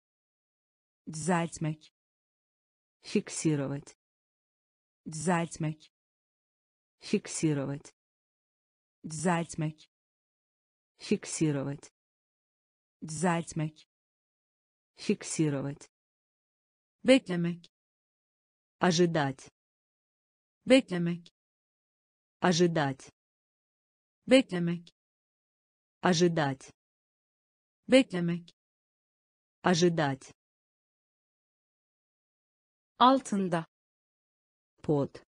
düzeltmek фиксировать. Düzeltmek фиксировать. Düzeltmek фиксировать. Düzeltmek фиксировать. Beklemek ожидать. Beklemek ожидать. Beklemek ожидать. Beklemek ожидать altında под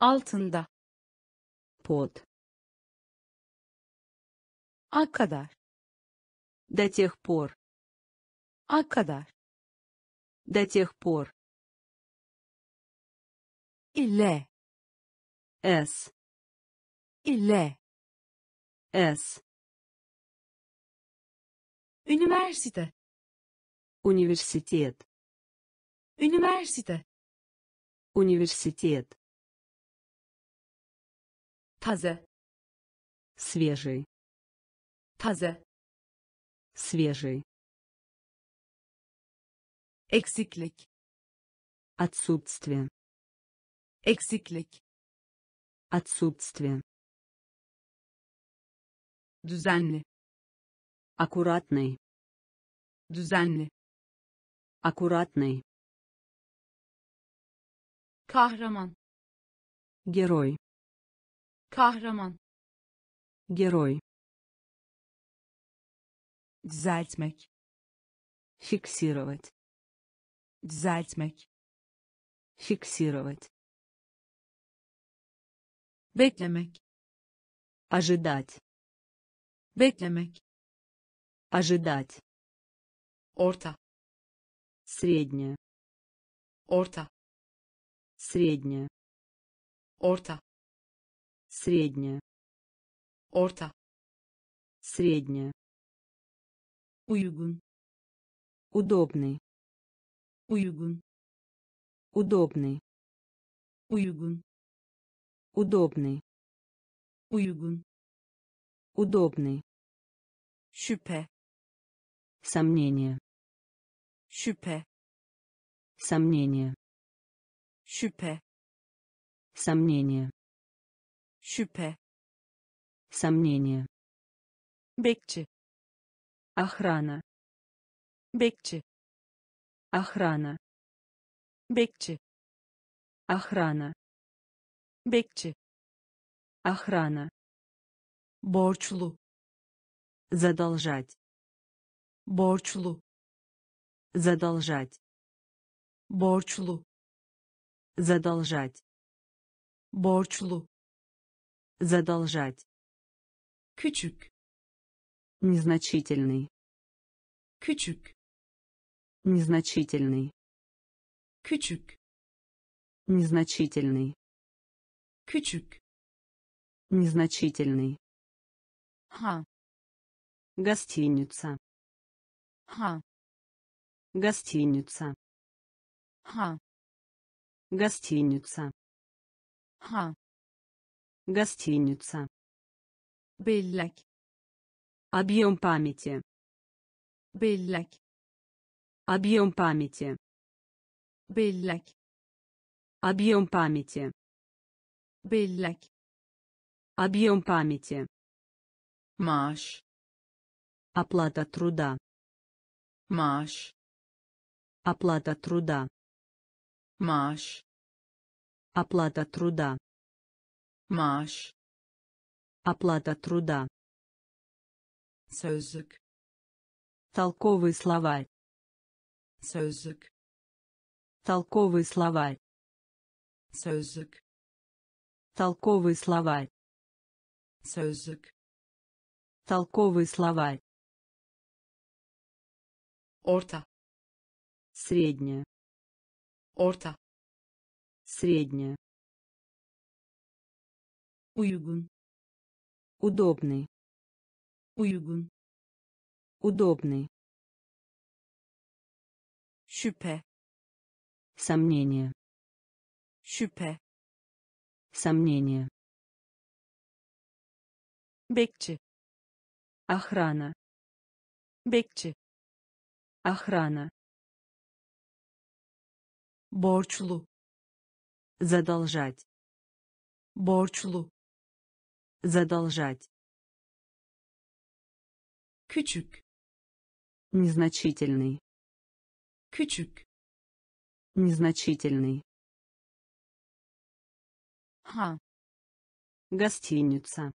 altında под a kadar до тех пор a kadar до тех пор ile с ile с üniversite университет üniversite. Университет. Taze. Свежий. Taze. Свежий. Eksiklik. Отсутствие. Eksiklik. Отсутствие. düzenli. Аккуратный. düzenli. Аккуратный. Kahraman Герой. kahraman Герой. düzeltmek Фиксировать. düzeltmek Фиксировать. beklemek Ожидать. beklemek Ожидать. orta Средняя. orta Средняя. orta Средняя. orta Средняя. uygun Удобный. uygun Удобный. uygun Удобный. uygun Удобный. şüphe Сомнение. şüphe Сомнение. Şüphe Сомнение. şüphe Сомнение. bekçi Охрана. bekçi Охрана. bekçi Охрана. bekçi Охрана. borçlu Задолжать. borçlu Задолжать. borçlu Задолжать. borçlu Задолжать. küçük Незначительный. küçük Незначительный. küçük Незначительный. küçük Незначительный. ha Гостиница. ha Гостиница. ha Гостиница. ha Гостиница. bellek Объем памяти. bellek Объем памяти. bellek Объем памяти. bellek Объем памяти. maaş Оплата труда. maaş Оплата труда. Maaş Оплата труда. maaş Оплата труда. sözlük Толковый словарь. sözlük Толковый словарь. sözlük Толковый словарь. sözlük Толковый словарь. orta Средняя. Orta Средняя. uygun Удобный. uygun Удобный. şüphe Сомнение. şüphe Сомнение. bekçi Охрана. bekçi Охрана. Borçlu Задолжать. borçlu Задолжать. küçük Незначительный. küçük Незначительный. ha Гостиница.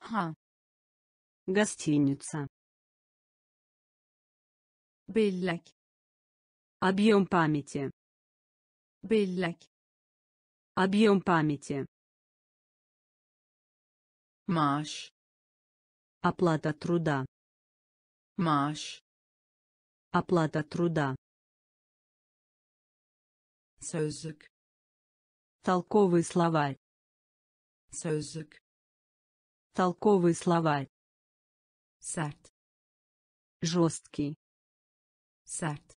ha Гостиница. bellek Объем памяти. Bellek Объем памяти. maaş Оплата труда. maaş Оплата труда. sözlük Толковый словарь. sözlük Толковый словарь. sert Жесткий. sert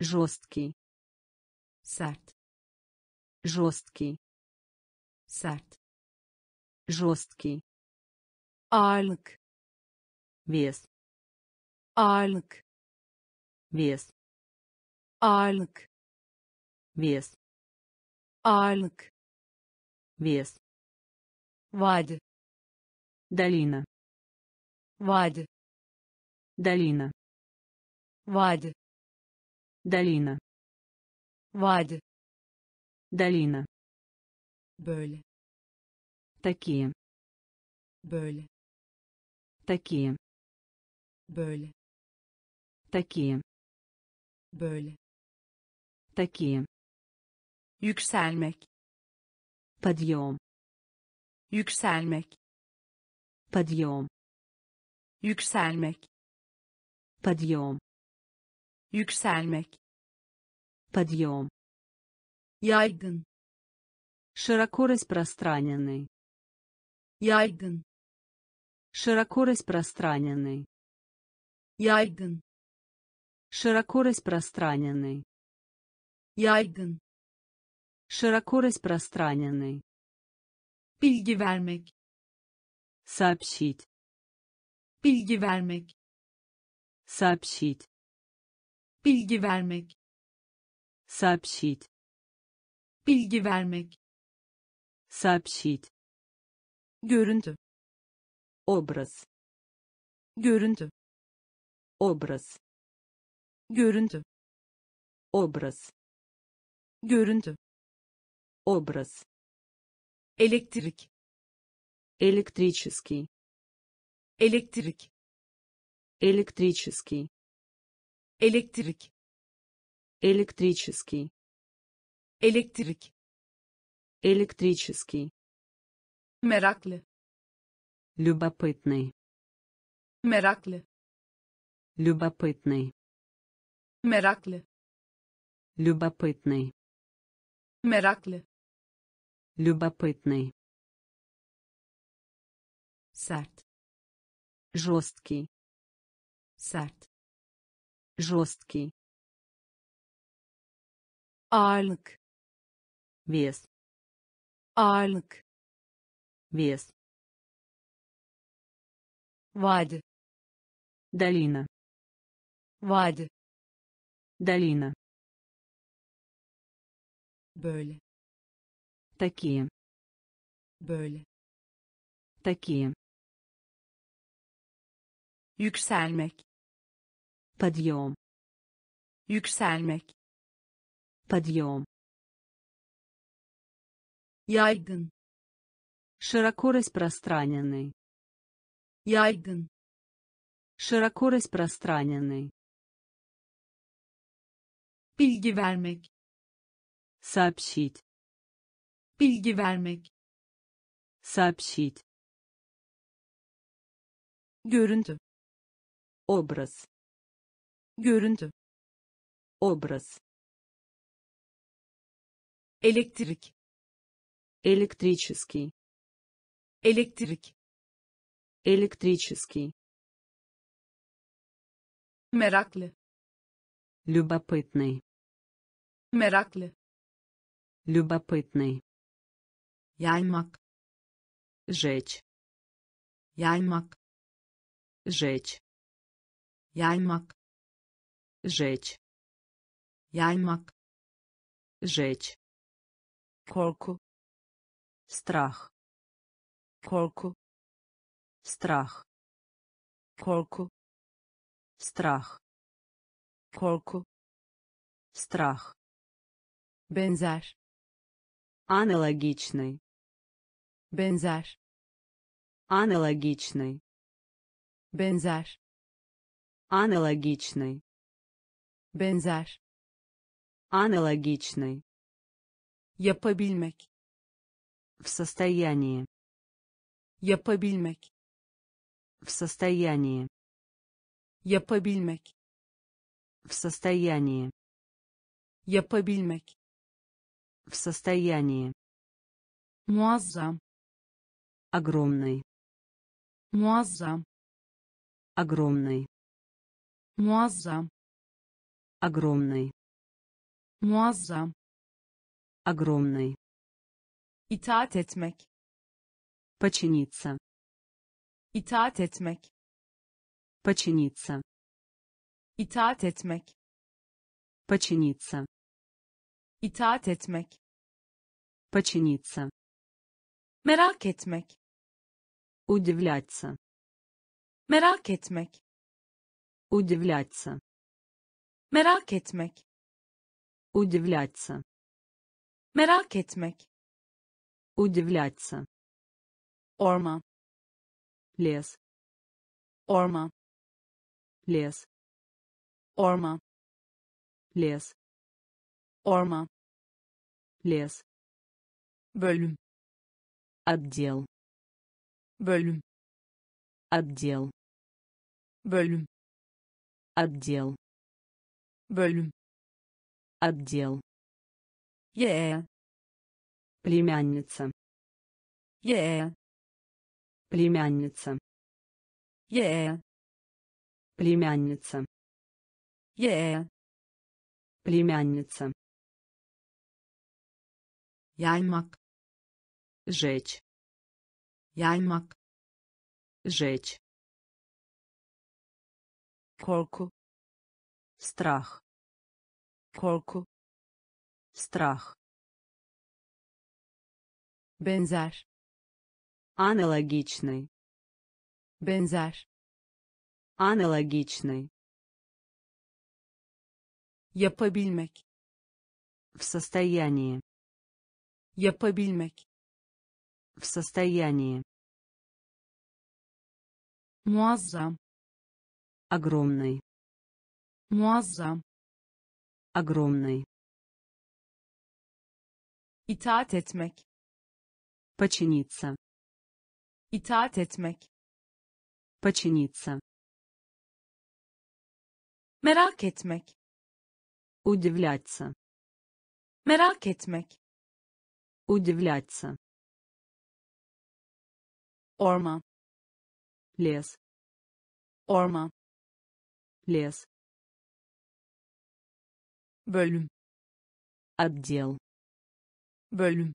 Жесткий. Sert Жесткий. sert Жесткий. ağırlık Вес. ağırlık Вес. ağırlık Вес. ağırlık вес, vadi долина, vadi долина, vadi долина, vadi долина, böyle такие, böyle такие, böyle такие, böyle такие, yükselmek подъем, yükselmek подъем, yükselmek подъем, yükselmek подъем, yaygın широко распространенный, yaygın широко распространенный, yaygın широко распространенный, yaygın широко распространенный, bilgi vermek. Сообщить, bilgi vermek. Сообщить, bilgi vermek сообщить, bilgi vermek сообщить, görüntü образ, görüntü образ, görüntü образ, görüntü образ, elektrik электрический, elektrik электрический, elektrik Электрический, elektrik. электрический, meraklı любопытный, meraklı любопытный, meraklı любопытный, meraklı любопытный, sert. жесткий, sert. жесткий, ağırlık вес, ağırlık вес, vadi долина, vadi долина, böyle такие, böyle такие, yükselmek подъем, yükselmek Подъем, yaygın широко распространенный, yaygın широко распространенный, bilgi vermek. Сообщить, bilgi vermek. Сообщить, görüntü. Образ, görüntü. Образ, elektrik электрический, elektrik электрический, meraklı любопытный, meraklı любопытный, yaymak жечь, yaymak жечь, yaymak жечь, yaymak жечь, korku страх, korku страх, korku страх, korku страх, benzer аналогичный, benzer аналогичный, benzer аналогичный, benzer аналогичный, yapabilmek в состоянии, yapabilmek в состоянии, yapabilmek в состоянии, yapabilmek в состоянии, muazzam огромный, muazzam огромный, muazzam огромный, muazzam огромный, itaat etmek. Подчиниться, itaat etmek. Подчиниться, itaat etmek. Подчиниться, itaat etmek. Починиться. merak etmek, Удивляться. merak etmek, Удивляться. merak etmek, Удивляться. Merak etmek, Удивляться. orman, Лес. orman, Лес. orman, Лес. orman, Лес. bölüm, Отдел. bölüm, Отдел. bölüm, Отдел. bölüm, Отдел. Yeğen, Племянница. yeğen, Племянница. yeğen, Племянница. yeğen, Племянница. yaymak, Жечь. yaymak, Жечь. korku, Страх. korku, Страх. benzer, Аналогичный. benzer, Аналогичный. yapabilmek, В состоянии. yapabilmek, В состоянии. muazzam, Огромный. muazzam, Огромный. Itaat etmek, Починиться. itaat etmek, Починиться. merak etmek, Удивляться. merak etmek, Удивляться. orman, Лес. orman, Лес. bölüm, Отдел. Bölüm,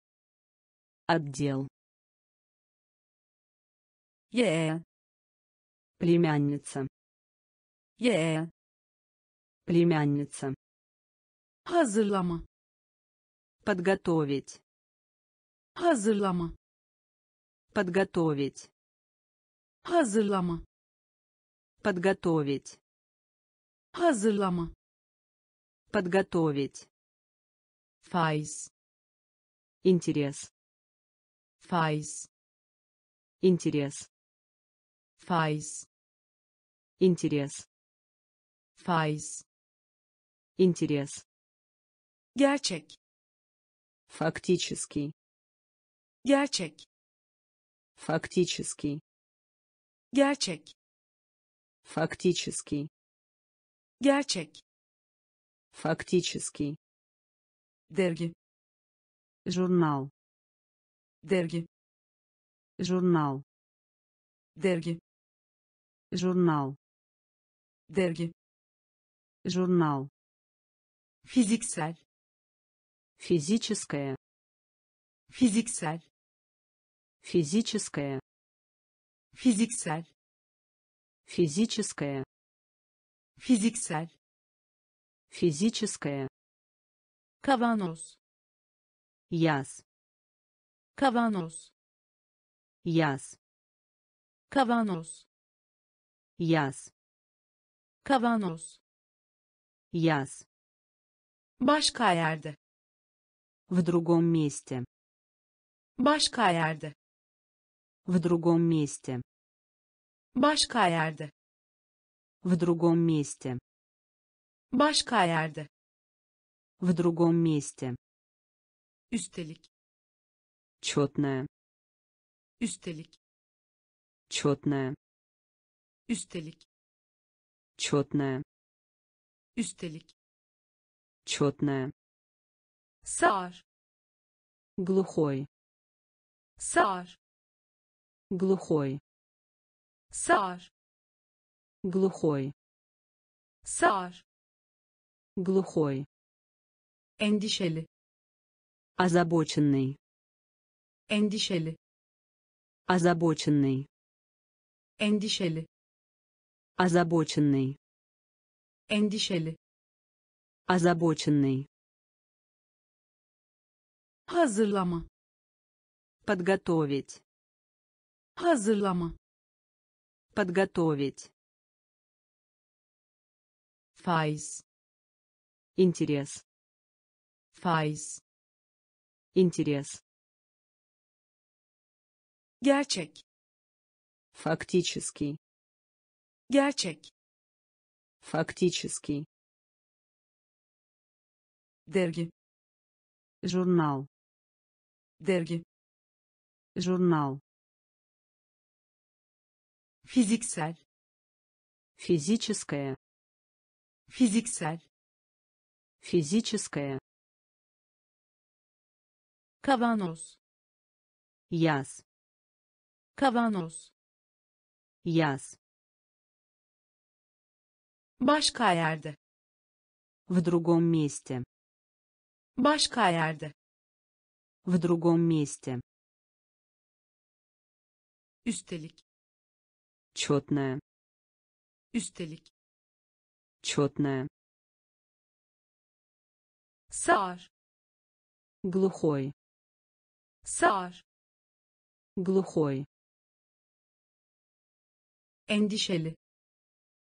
Отдел. yeğen, Племянница. yeğen, Племянница. hazırlama, Подготовить. hazırlama, Подготовить. hazırlama, Подготовить. hazırlama, Подготовить. faiz, Интерес. faiz, Интерес. faiz, Интерес. faiz, Интерес. gerçek, Фактический. gerçek, Фактический. gerçek, Фактический. gerçek, Фактический. dergi, Журнал. dergi, Журнал. dergi, Журнал. dergi, Журнал. fiziksel, Физическое. fiziksel, Физическое. fiziksel, Физическое. fiziksel, Физическое. kavanoz, Яз. kavanoz, Яз. kavanoz, Яз. kavanoz, Яз. başka yerde, В другом месте. başka yerde, В другом месте. başka yerde, В другом месте. başka yerde, В другом месте. Üstelik, Четное. üstelik, Четное. üstelik, Четное. üstelik, Четное. sağır, Глухой. sağır, Глухой. sağır, Глухой. sağır, Глухой. endişeli, Озабоченный. endişeli, Озабоченный. endişeli, Озабоченный. endişeli, Озабоченный. hazırlama Подготовить. hazırlama Подготовить. faiz Интерес. faiz Интерес. gerçek Фактический. gerçek Фактический. dergi Журнал. dergi Журнал. fiziksel Физическое. fiziksel Физическое. Kavanoz Яз. kavanoz Яз. başka yerde В другом месте. başka yerde В другом месте. üstelik Четное. üstelik Четное. sağır Глухой. Sağır Глухой. endişeli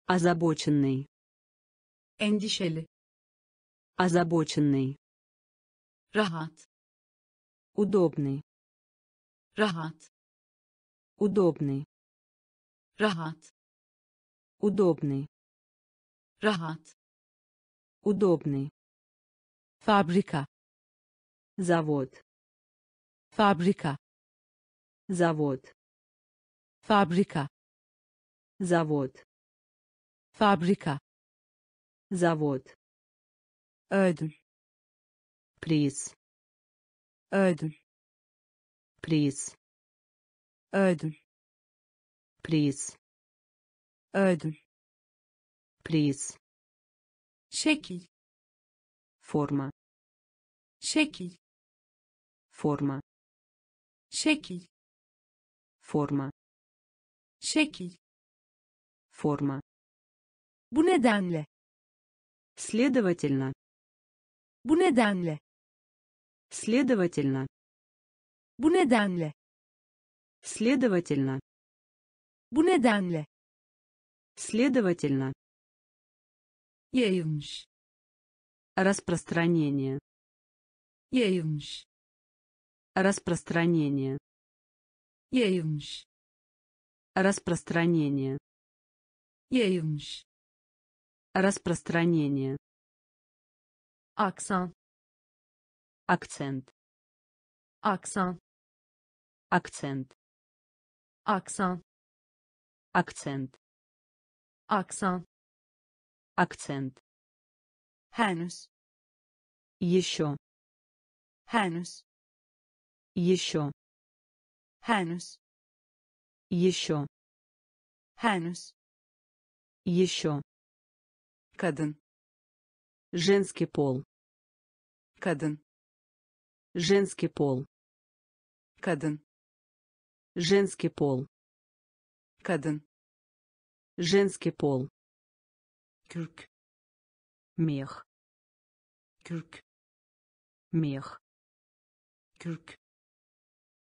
Озабоченный. endişeli Озабоченный. rahat Удобный. rahat Удобный. rahat Удобный. rahat Удобный. fabrika Завод. Fabrika Завод. fabrika Завод. fabrika Завод. ödül Приз. ödül Приз. ödül Приз. ödül Приз. şekil Форма. şekil Форма. Şekil Форма. şekil Форма. bu nedenle Следовательно. bu nedenle Следовательно. bu nedenle Следовательно. bu nedenle Следовательно. yayılmış Распространение. yayılmış Распространение. yayılmış Распространение. yayılmış Распространение. aksan Акцент. aksan Акцент. aksan Акцент. aksan Акцент. henüz Еще. henüz Еще. henüz Еще. henüz Еще. kadın Женский пол. kadın Женский пол. kadın Женский пол. kadın Женский пол. kürk Мех. kürk Мех. kürk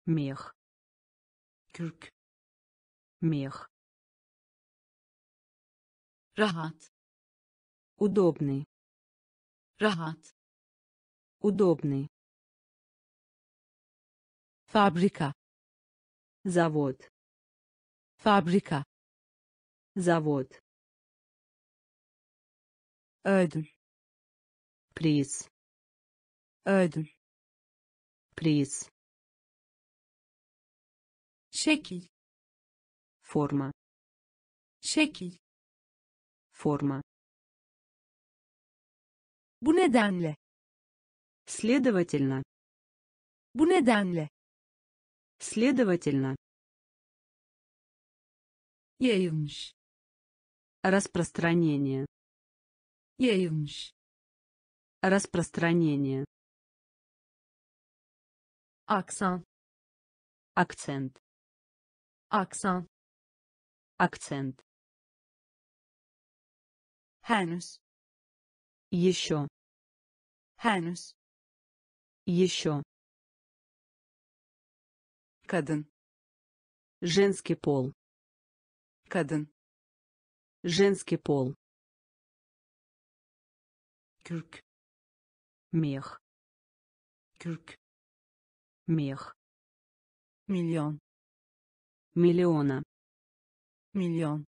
Мех. kürk Мех. rahat Удобный. rahat Удобный. fabrika Завод. fabrika Завод. ödül Приз. ödül Приз. Şekil Форма. şekil Форма. bu nedenle Следовательно. bu nedenle Следовательно. yayılmış Распространение. yayılmış Распространение. aksan Акцент. Aksan Акцент. henüz Еще. henüz Еще. kadın Женский пол. kadın Женский пол. kürk Мех. kürk Мех. milyon Миллиона. milyon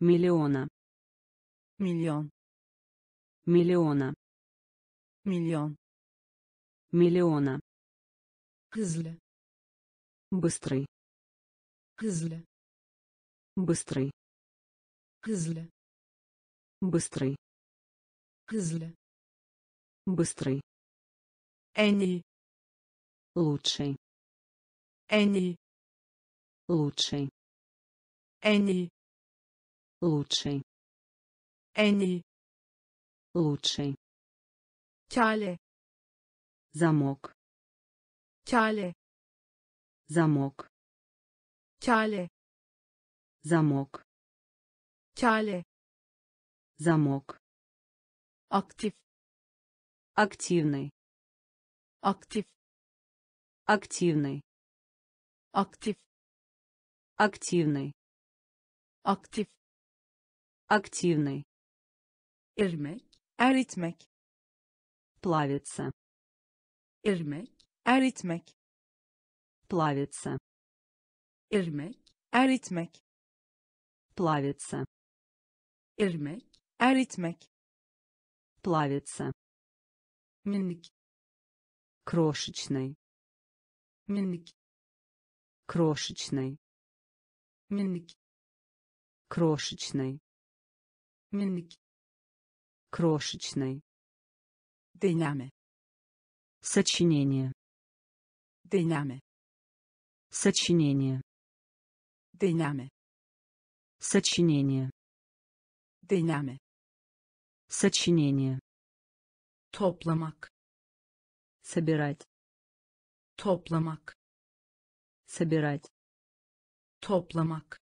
Миллиона. milyon Миллиона. milyon Миллиона. hızlı Быстрый. hızlı Быстрый. hızlı Быстрый. hızlı Быстрый. en iyi Лучший. en iyi Лучший. iyi Лучший. iyi Лучший. kale Замок. kale Замок. kale Замок. kale Замок. aktif Активный. aktif Активный. aktif Активный. aktif Активный. erimek eritmek Плавится. erimek eritmek Плавится. erimek eritmek Плавится. erimek eritmek Плавится. minik Крошечный. minik Крошечный. Minik Крошечный. minik Крошечный. deneme Сочинение. deneme Сочинение. deneme Сочинение. deneme Сочинение. toplamak Собирать. toplamak Собирать. Toplamak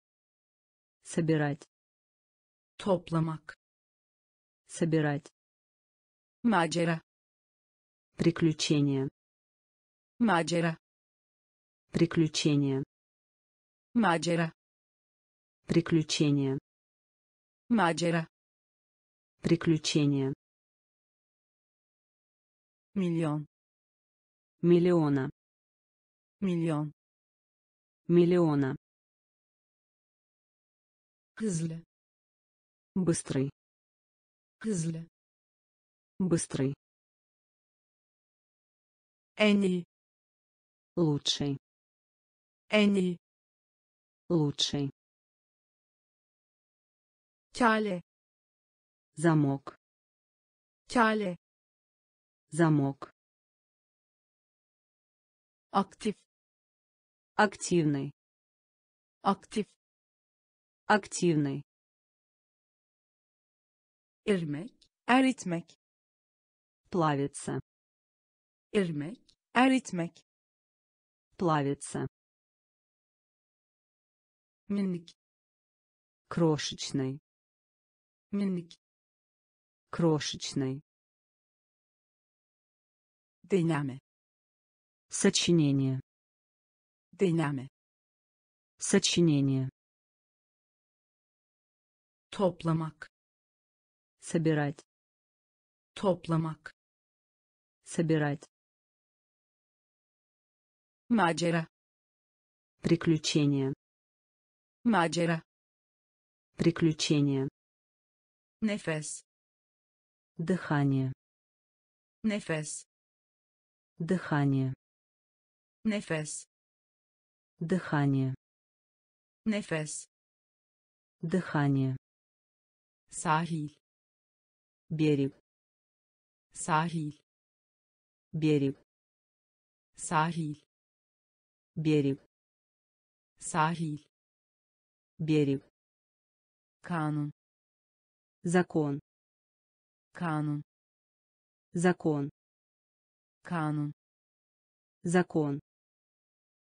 Собирать. toplamak Собирать. macera Приключения. macera Приключения. macera Приключения. macera Приключения. milyon Миллиона. milyon Миллиона. Hızlı Быстрый. hızlı Быстрый. iyi Лучший. iyi Лучший. kale Замок. kale Замок. aktif Активный. aktif Активный. erimek eritmek Плавится. erimek eritmek Плавится. minik Крошечный. minik Крошечный. deneme Сочинение. deneme Сочинение. Toplamak Собирать. toplamak Собирать. macera Приключения. macera Приключения. nefes Дыхание. nefes Дыхание. nefes Дыхание. nefes Дыхание. Sahil Берег. sahil Берег. sahil Берег. sahil Берег. kanun Закон. kanun Закон. kanun Закон.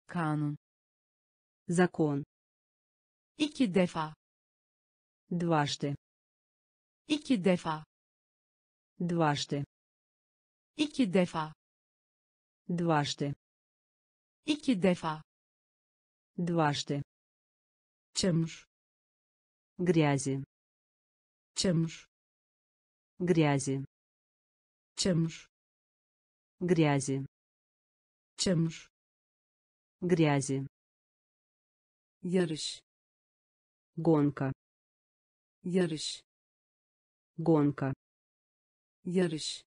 kanun Закон. iki defa Дважды. Iki defa Дважды. iki defa Дважды. iki defa дважды çamur грязи çamur грязи çamur грязи çamur грязи yarış гонка yarış гонка yarış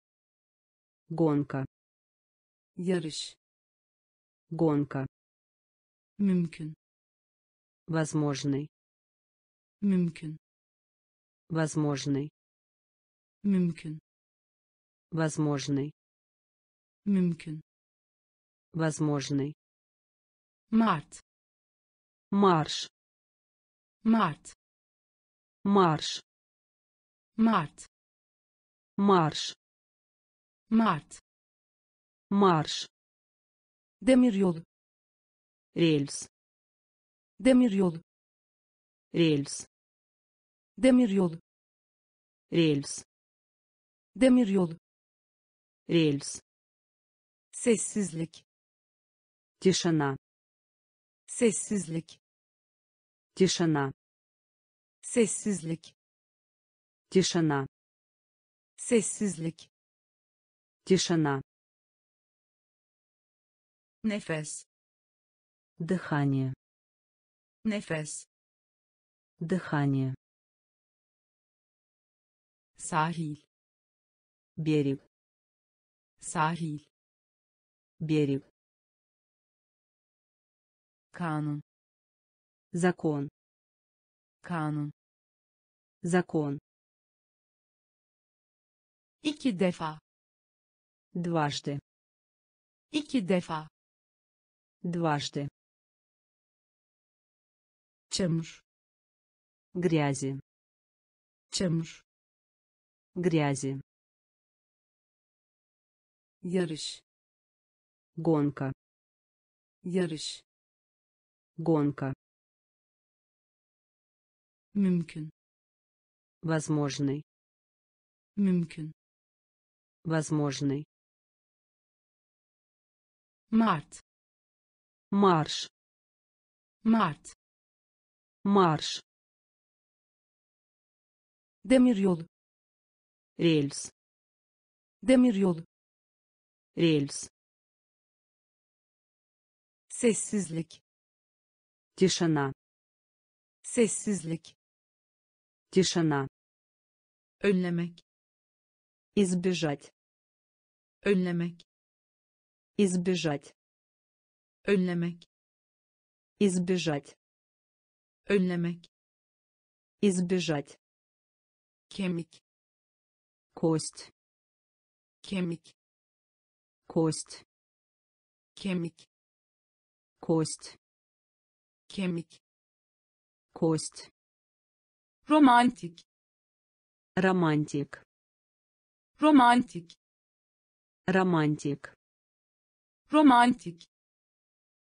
гонка yarış гонка mümkün возможный mümkün возможный mümkün возможный mümkün возможный. Mart марш. Mart марш mart марш mart марш demiryolu рельс demiryolu рельс demiryolu рельс demiryolu рельс sessizlik тишина sessizlik тишина sessizlik Тишина. Sessizlik. Тишина. Nefes. Дыхание. Nefes. Дыхание. Sahil. Берег. Sahil. Берег. Kanun. Закон. Kanun. Закон iki defa дважды iki defa дважды çamur грязи çamur грязи yarış гонка yarış гонка mümkün возможный mümkün возможный mart марш mart марш demiryolu рельс demiryolu рельс sessizlik тишина sessizlik тишина önlemek избежать önlemek избежать önlemek избежать önlemek избежать kemik кость kemik кость kemik кость kemik кость romantik романтик romantik романтик. Romantik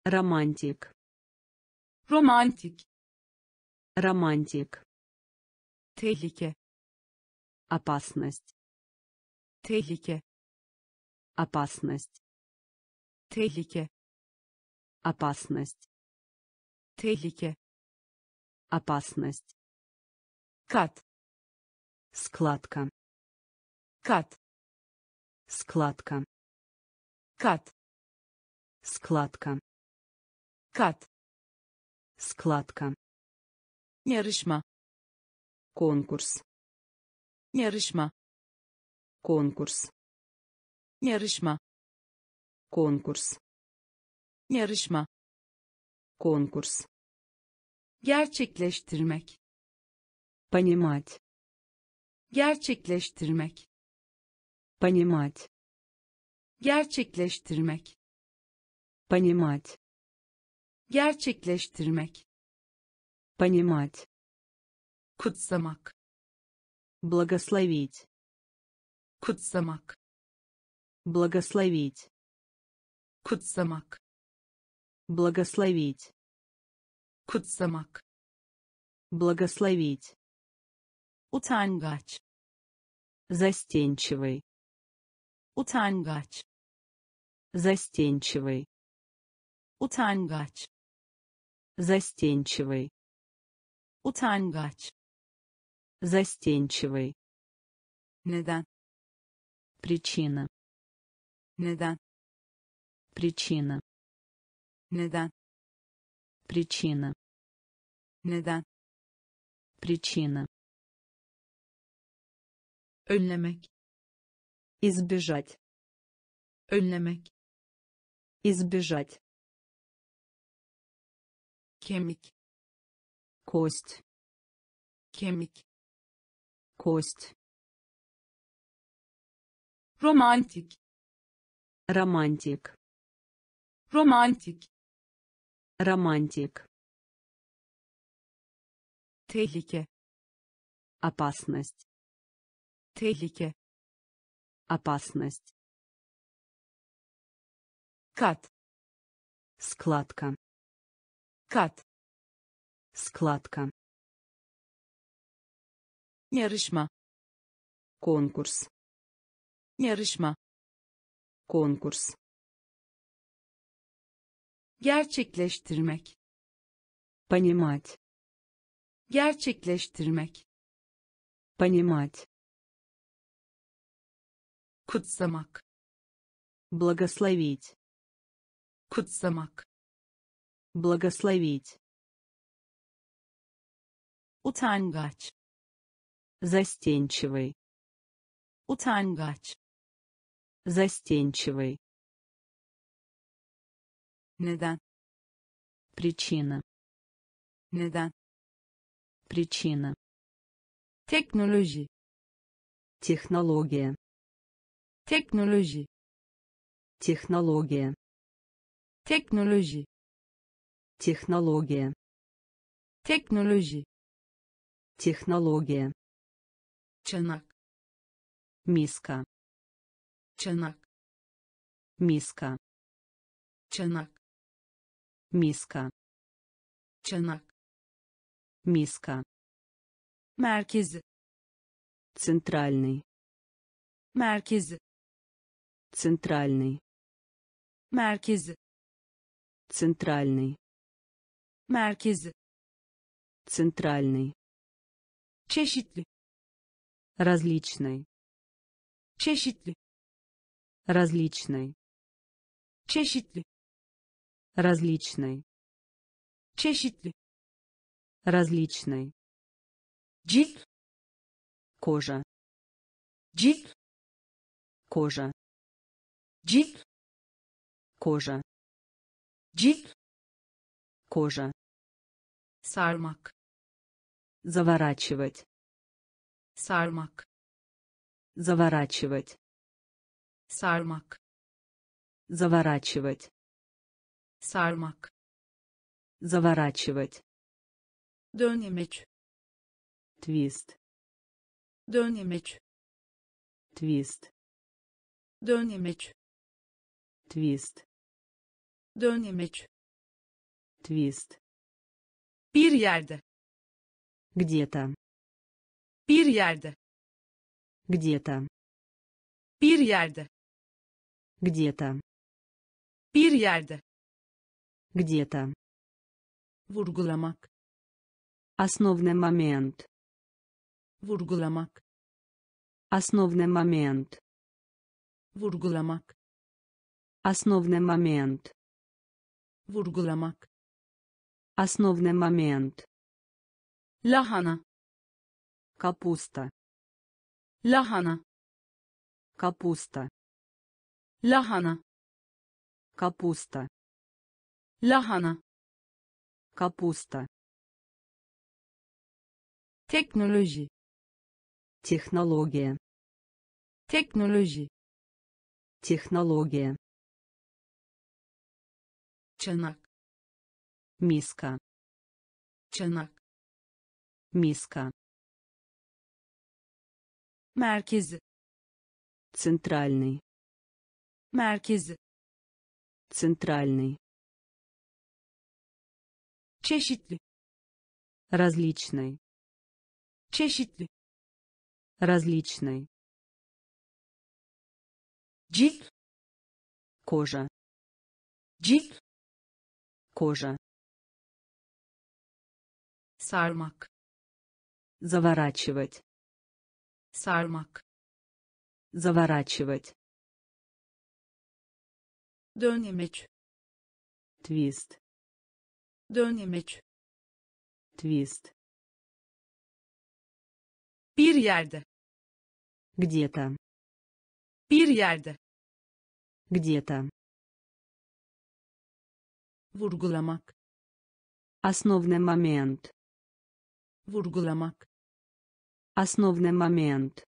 романтик. Romantik романтик. Tehlike опасность. Tehlike опасность. Tehlike опасность. Tehlike опасность. Kat складка. Kat складка kat складка kat складка yarışma конкурс yarışma конкурс yarışma конкурс yarışma конкурс gerçekleştirmek понимать gerçekleştirmek понимать. Gerçekleştirmek. Понимать. Gerçekleştirmek. Понимать. Kutsamak. Благословить. Kutsamak. Благословить. Kutsamak. Благословить. Kutsamak. Благословить. Utangaç. Застенчивый utangaç застенчивый utangaç Застенчивый. utangaç Застенчивый. neden Причина. neden Причина. neden Причина. neden Причина. önlemek Избежать. önlemek Избежать. kemik Кость. kemik Кость. romantik Романтик. romantik Романтик. tehlike Опасность. tehlike Опасность. kat Складка. kat Складка. yarışma Конкурс. yarışma Конкурс. gerçekleştirmek Понимать. gerçekleştirmek Понимать. Kutsamak Благословить. kutsamak Благословить. utangaç Застенчивый. utangaç Застенчивый. neden Причина. neden Причина. teknoloji Технология. Teknoloji Технология. teknoloji Технология. teknoloji Технология. çanak Миска. çanak Миска. çanak Миска. çanak Миска. merkezi Центральный. merkezi Центральный. merkezi Центральный. merkezi Центральный. çeşitli Различный. çeşitli Различный. çeşitli Различный. çeşitli Различный. cilt Кожа. cilt Кожа. Cilt Кожа. cilt Кожа. sarmak Заворачивать. sarmak Заворачивать. sarmak Заворачивать. sarmak Заворачивать. dönemeç Твист. dönemeç Твист. dönemeç Твист. dönemeç Твист. bir yerde Где-то. bir yerde Где-то. bir yerde Где-то. bir yerde Где-то. vurgulamak Основный момент. vurgulamak Основный момент. vurgulamak Основный момент. vurgulamak Основный момент. lahana Капуста. lahana Капуста. lahana Капуста. lahana Капуста. teknoloji Технология. teknoloji Технология. Çanak Миска. çanak Миска. merkezi Центральный. merkezi Центральный. çeşitli Различный. çeşitli Различный. cilt Кожа. cilt Кожа. sarmak Заворачивать. sarmak Заворачивать. dönemeç Твист. dönemeç Твист. bir yerde Где-то. bir yerde Где-то. Vurgulamak Основный момент. vurgulamak Основный момент.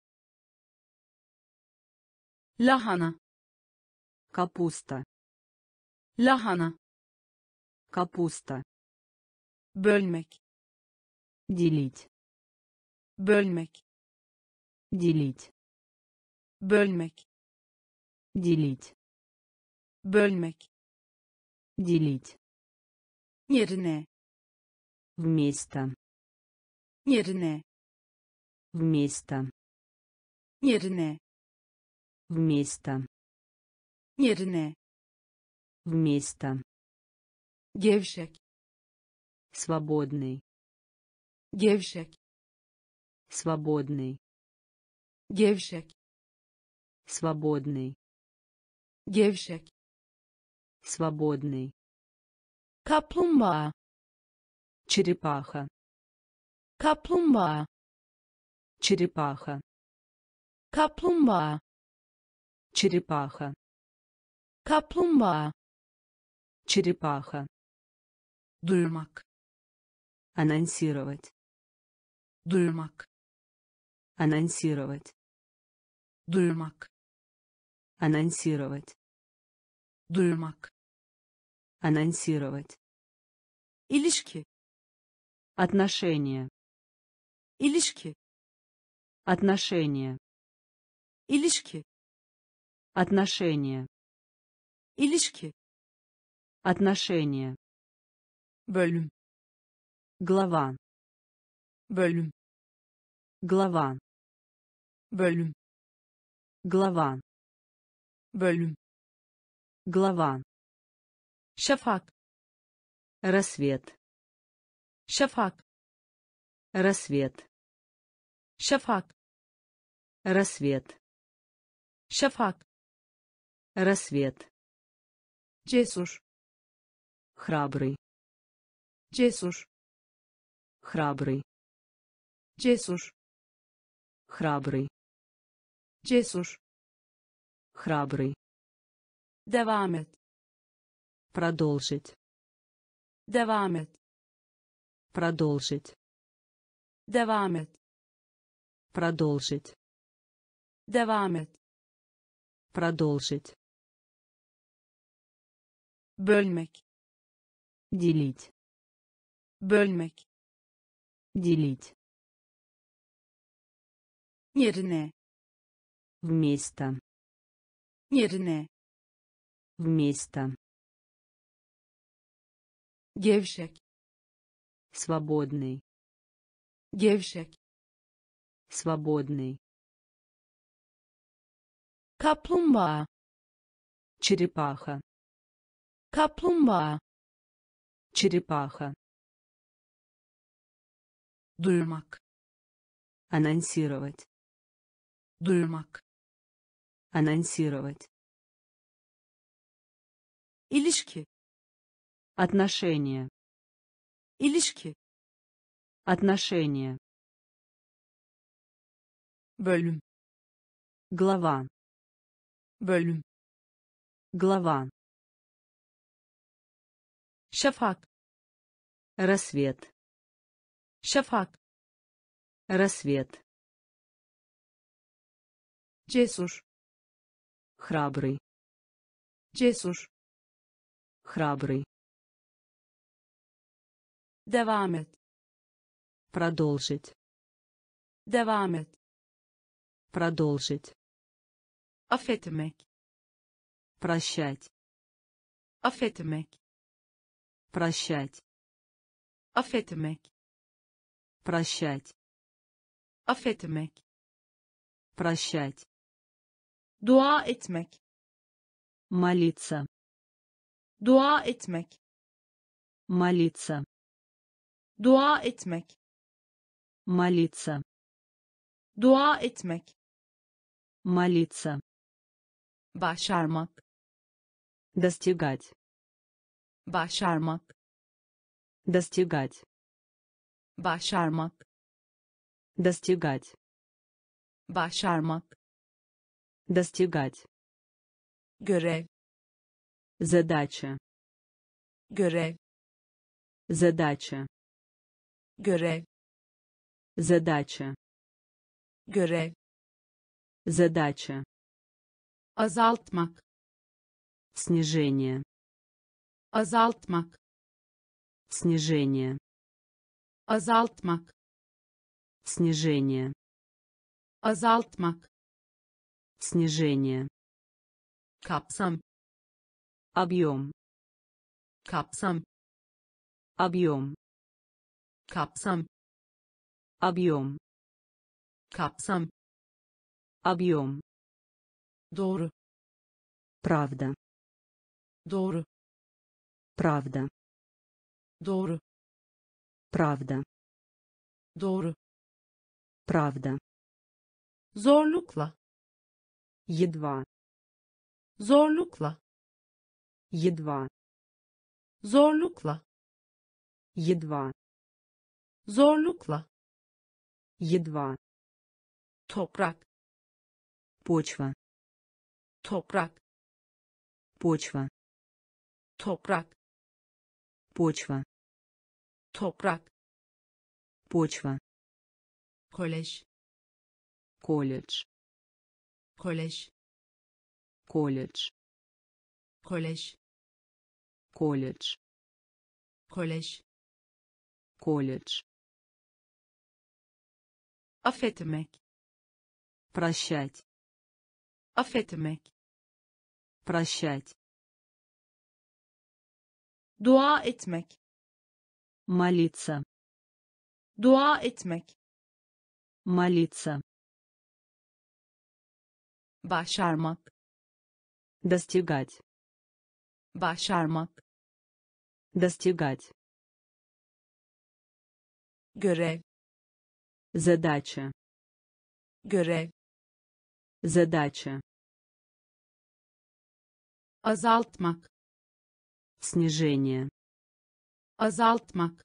lahana Капуста. lahana Капуста. bölmek Делить. bölmek Делить. bölmek Делить. bölmek Делить. yerine Вместо. yerine Вместо. yerine Вместо. yerine Вместо. gevşek Свободный. gevşek Свободный. gevşek Свободный. gevşek Свободный. kaplumbağa Черепаха. kaplumbağa Черепаха. kaplumbağa Черепаха. kaplumbağa Черепаха. duyurmak Анонсировать. duyurmak Анонсировать. duyurmak Анонсировать. duyurmak Анонсировать. ilişki Отношения. ilişki Отношения. ilişki Отношения. ilişki Отношения. bölüm Глава. bölüm Глава. bölüm Глава. bölüm Глава. Şafak Рассвет. şafak Рассвет. şafak Рассвет. şafak Рассвет. cesur Храбрый. cesur Храбрый. cesur Храбрый. cesur Храбрый. et Продолжить. devam et Продолжить. devam et Продолжить. devam et Продолжить. bölmek Делить. bölmek Делить. yerine Вместо. yerine Вместо. Gevşek Свободный. gevşek Свободный. kaplumbağa Черепаха. kaplumbağa Черепаха. duyurmak Анонсировать. duyurmak Анонсировать. ilişki Отношения. ilişki Отношения. bölüm Глава. bölüm Глава. şafak Рассвет. şafak Рассвет. cesur Храбрый. cesur Храбрый. Devam et Продолжить. devam et Продолжить. affetmek Прощать. affetmek Прощать. affetmek Прощать. affetmek Прощать. dua etmek Молиться. dua etmek молиться dua etmek. Молиться dua etmek. Молиться başarmak. Достигать. Başarmak. Достигать. Başarmak. Достигать. Başarmak. Достигать. Görev. Задача. Görev. Задача görev. Задача. Görev. Задача. Azaltmak. Снижение. Azaltmak. Снижение. Azaltmak. Снижение. Azaltmak. Снижение. Kapsam. Объем. Kapsam. Объем kapsam объем kapsam объем doğru правда doğru правда doğru правда doğru правда zorlukla едва zorlukla едва zorlukla едва zorlukla. Едва. Toprak. Почва. Toprak. Почва. Toprak. Почва. Toprak. Почва. Kolej колледж. Kolej колледж. Kolej колледж. Kolej колледж affetmek прощать affetmek прощать dua etmek молиться dua etmek молиться başarmak достигать başarmak достигать görev задача. Görev. Задача. Azaltmak. Снижение. Azaltmak.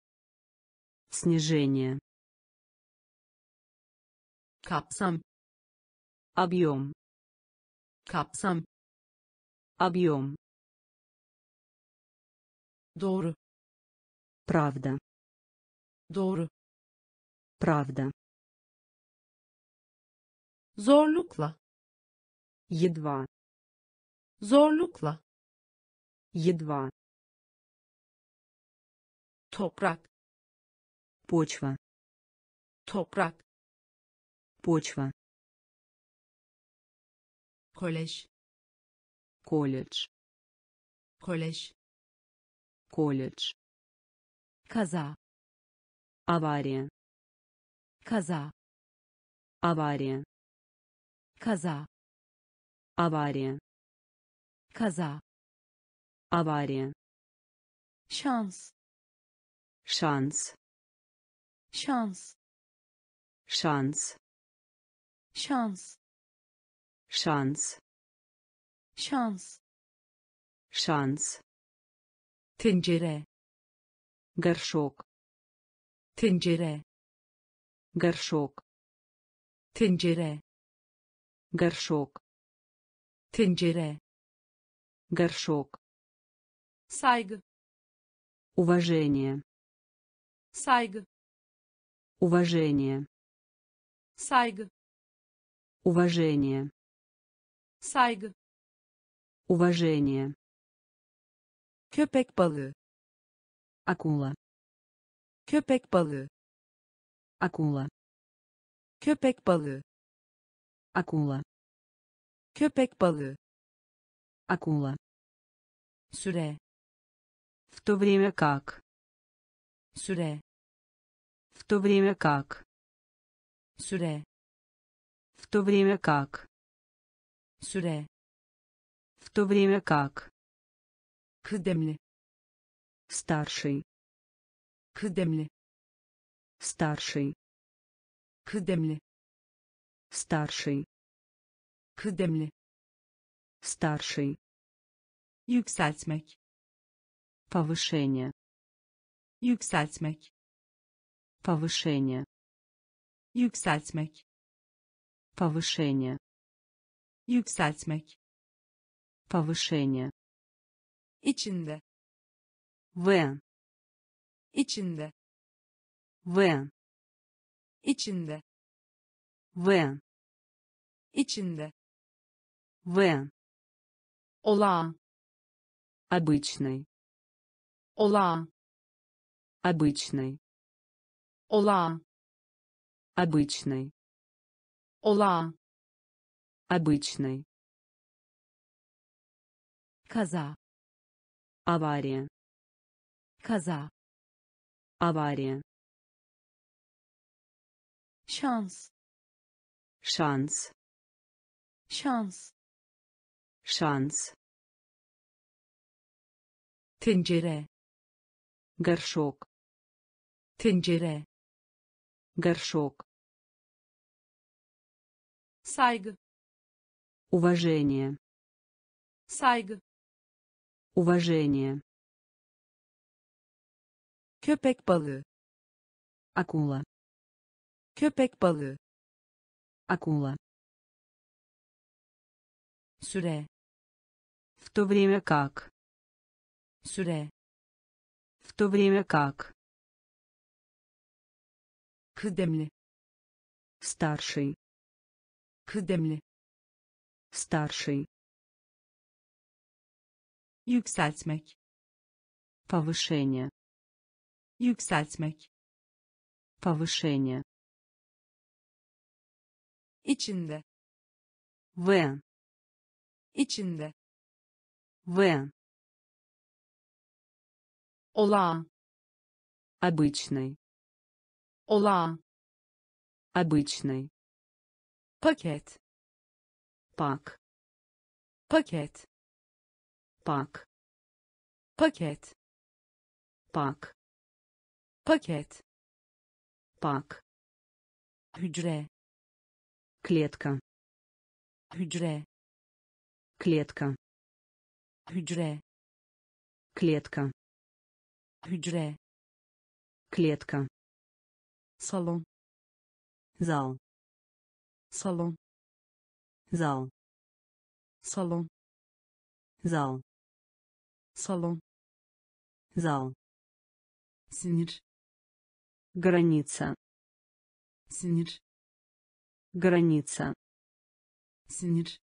Снижение. Kapsam. Объем. Kapsam. Объем. Doğru. Правда. Doğru правда. Zorlukla. Едва. Zorlukla. Едва. Toprak. Почва. Toprak. Почва. Kolej колледж. Kolej колледж. Kaza авария kaza авария kaza авария kaza авария şans шанс şans шанс şans шанс şans шанс tencere горшок tencere горшок tencere горшок tencere горшок saygı уважение saygı уважение saygı уважение saygı уважение köpek balığı акула köpek balığı акула. Köpek balığı. Акула. Köpek balığı. Акула. Süre. В то время как. Süre. В то время как. Süre. В то время как. Süre. В то время как. Kıdemli. Старший. Kıdemli старший kıdemli старший kıdemli старший yükseltmek повышение yükseltmek повышение yükseltmek повышение yükseltmek повышение içinde в içinde в içinde в içinde в olağan обычный olağan обычный olağan обычный olağan обычный kaza авария kaza авария şans шанс şans шанс tencere горшок tencere горшок saygı уважение saygı уважение köpek balığı акула köpek balığı. Акула süre. В то время как? Süre. В то время как? Kıdemli. Старший. Kıdemli. Старший. Yükseltmek. Повышение. Yükseltmek. Повышение içinde в içinde в olağan обычный olağan обычный paket пак paket пак paket пак paket пак hücre клетка hücre клетка hücre клетка hücre клетка salon зал salon зал salon зал salon зал sinir граница sinir граница. Sinir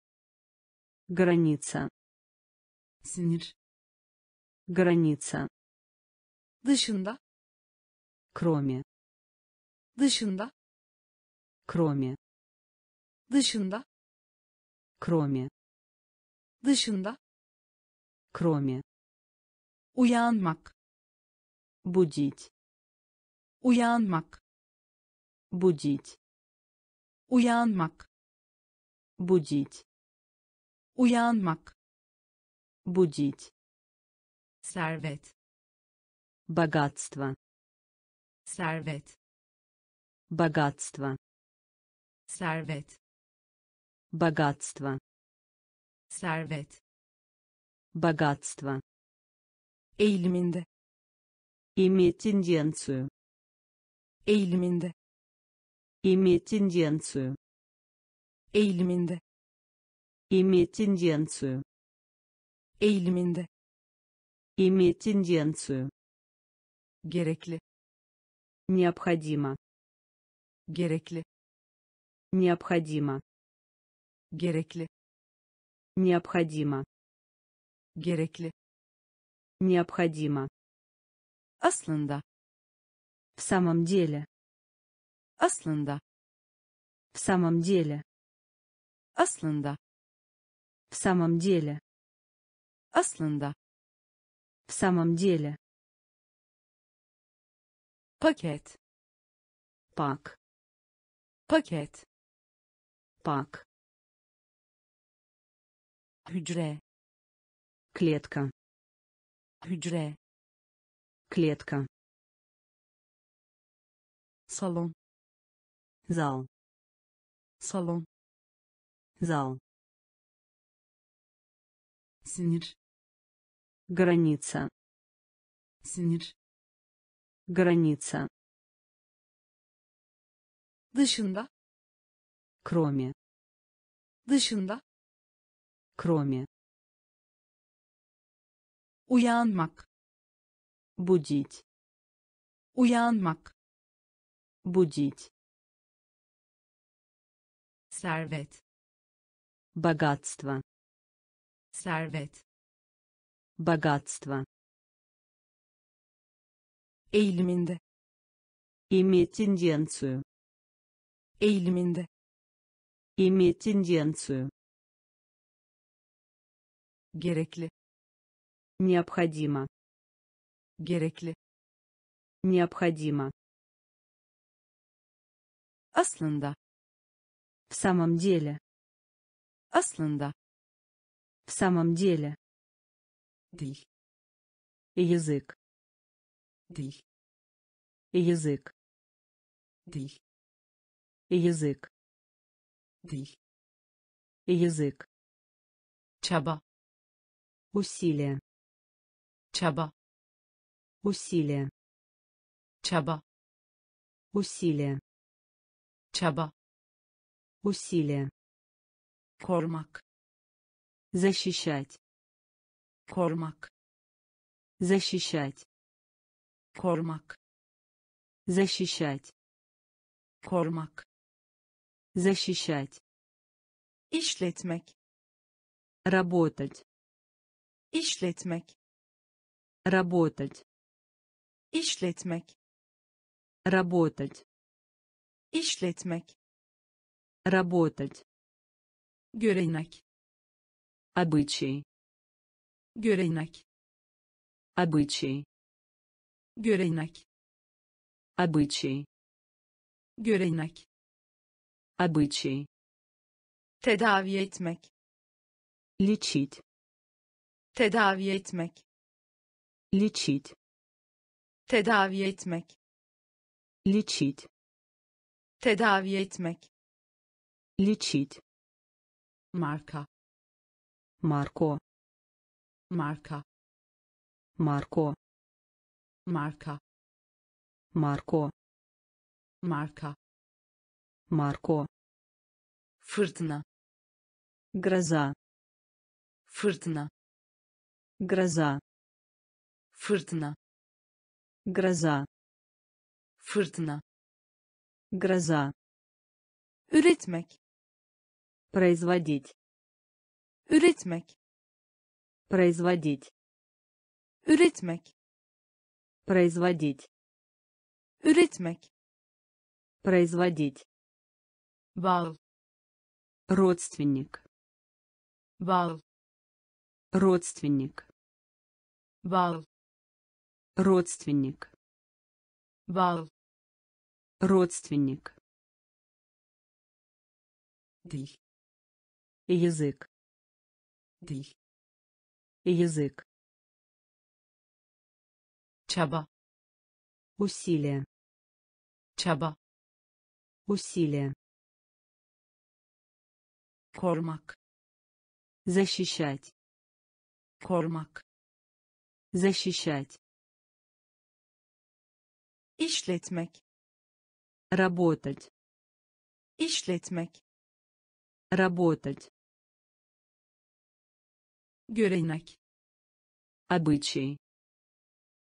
граница. Sinir граница. Dışında кроме. Dışında кроме. Dışında кроме. Dışında кроме. Uyanmak будить. Uyanmak будить uyanmak. Будить uyanmak. Будить servet. Богатство servet. Богатство servet. Богатство servet. Богатство eğiliminde. Иметь тенденцию eğiliminde иметь тенденцию. Eğiliminde. Иметь тенденцию. Eğiliminde. Иметь тенденцию. Gerekli. Необходимо. Gerekli. Необходимо. Gerekli. Необходимо. Gerekli. Необходимо. Aslında. В самом деле aslında в самом деле. Aslında в самом деле. Aslında в самом деле. Paket пак. Paket пак. Hücre клетка. Hücre клетка. Salon зал salon зал sinir граница sinir граница dışında кроме dışında кроме uyanmak будить uyanmak будить servet. Богатство. Servet. Богатство. Eğiliminde. Иметь тенденцию. Eğiliminde. Иметь тенденцию. Gerekli. Необходимо. Gerekli. Необходимо. Aslında в самом деле. Aslında в самом деле. Değil язык. Değil язык. Değil язык. Değil язык. Çaba усилие çaba усилие çaba усилие çaba усилие korumak защищать. Korumak защищать. Korumak защищать. Korumak защищать. Işletmek. Работать. Işletmek. Работать. Işletmek. Работать. Işletmek работать görenek обычай görenek обычай görenek обычай görenek обычай tedavi etmek лечить tedavi etmek лечить tedavi etmek лечить tedavi etmek лечить marka марко marka марко marka марко marka марко fırtına гроза fırtına гроза fırtına гроза fırtına гроза üretmek производить. Üretmek. Производить. Üretmek. Производить. Üretmek. Производить. Bağ. Родственник. Bağ. Родственник. Bağ. Родственник. Bağ. Родственник. Değil язык. Değil язык. Çaba усилие çaba усилие korumak защищать. Korumak защищать. Işletmek работать. Işletmek работать görenek обычай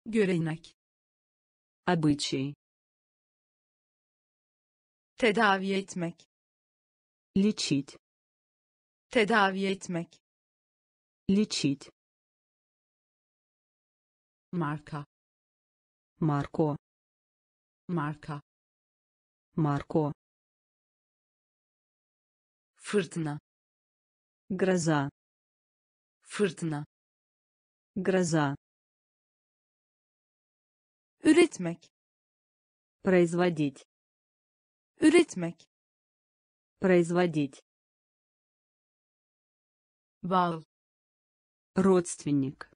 görenek обычай tedavi etmek лечить tedavi etmek лечить marka марко marka марко fırtına гроза fırtına. Гроза. Üretmek. Производить. Üretmek. Производить. Bağ родственник.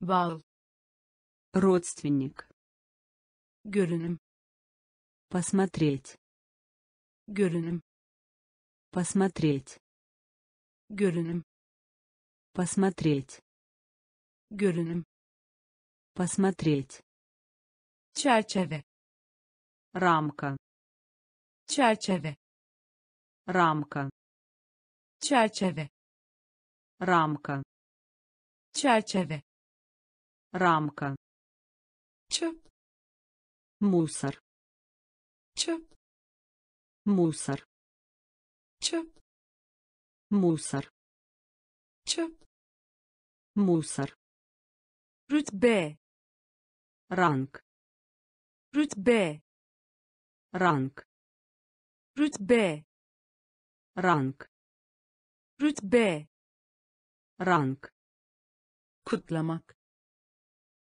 Bağ родственник. Görünüm. Посмотреть. görünüm. Посмотреть. görünüm Посмотреть. görünüm Посмотреть. çerçeve Рамка. çerçeve Рамка. çerçeve Рамка. çerçeve Рамка. çöp Мусор. çöp Мусор. çöp Мусор. çöp Мусор. rütbe Ранг. rütbe Ранг. rütbe Ранг. rütbe Ранг. kutlamak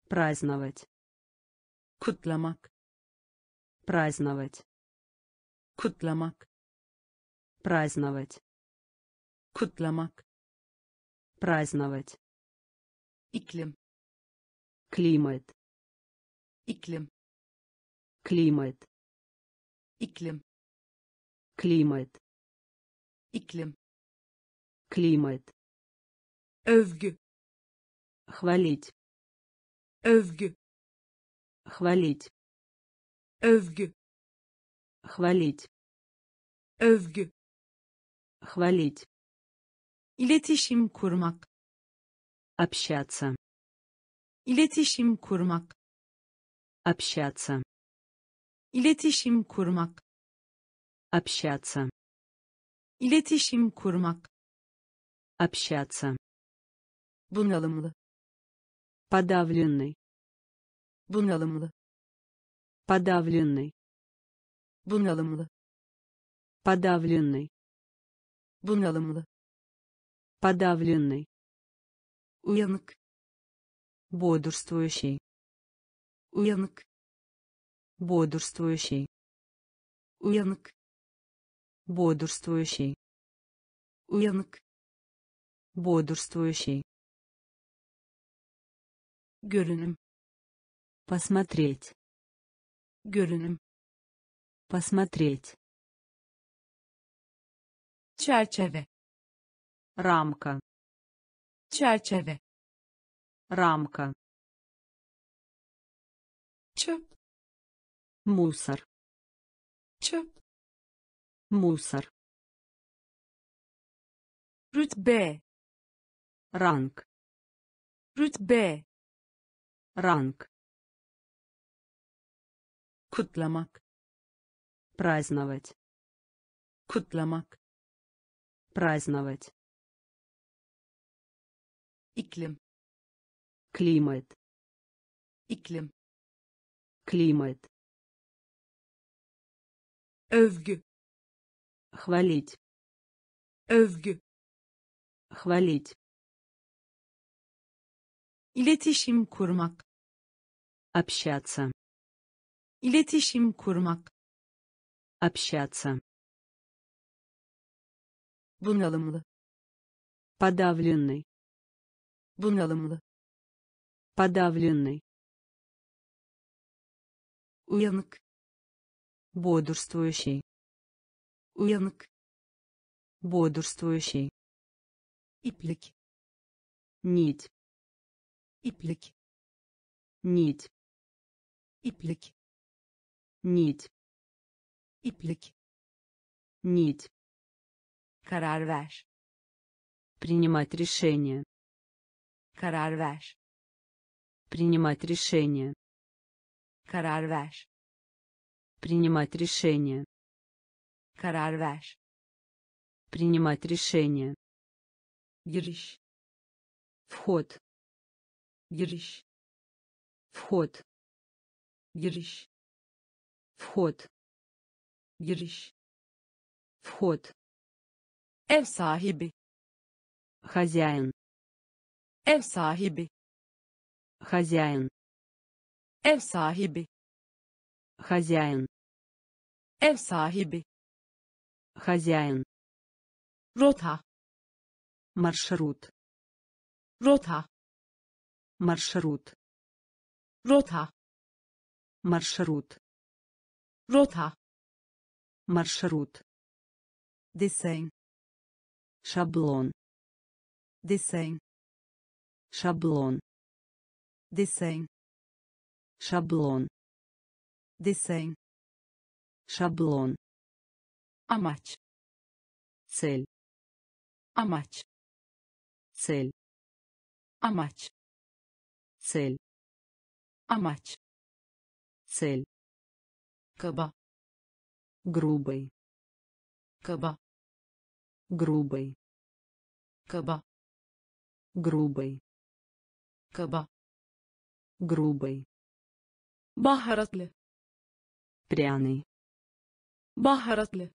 Праздновать. kutlamak Праздновать. kutlamak Праздновать. kutlamak Праздновать. Iklim Климат. iklim Климат. iklim Климат. iklim Климат. övgü Хвалить. övgü Хвалить. övgü Хвалить. övgü Хвалить. iletişim kurmak Общаться. iletişim kurmak Общаться. iletişim kurmak Общаться. iletişim kurmak Общаться. bunalımlı Подавленный. bunalımlı Подавленный. bunalımlı Подавленный. bunalımlı Подавленный. Uyanık Бодрствующий. uyanık Бодрствующий. uyanık Бодрствующий. uyanık Бодрствующий. görünüm Посмотреть. görünüm Посмотреть. çerçeve Рамка. Çerçeve Рамка. çöp Мусор. çöp Мусор. rütbe Ранг. rütbe Ранг. kutlamak Праздновать. kutlamak Праздновать. Iklim Климат. iklim Климат. övgü Хвалить. övgü Хвалить. iletişim kurmak Общаться. iletişim kurmak Общаться. bunalımlı Подавленный. Bunalımlı Подавленный. uyanık Бодрствующий. uyanık Бодрствующий. iplik Нить. iplik Нить. iplik Нить. iplik Нить. karar ver Принимать решение. Karar ver Принимать решение. karar ver Принимать решение. karar ver Принимать решение. giriş Вход. giriş Вход. giriş Вход. giriş Вход. ev sahibi Хозяин. Ev sahibi Хозяин. ev sahibi Хозяин. ev sahibi Хозяин. rota Маршрут. rota Маршрут. rota Маршрут. rota маршрут desen шаблон desen шаблон. Desen шаблон. Desen шаблон. Amaç цель. Amaç цель. Amaç цель. Amaç цель. Kaba грубый. Kaba грубый. Kaba грубый kaba грубый baharatlı пряный baharatlı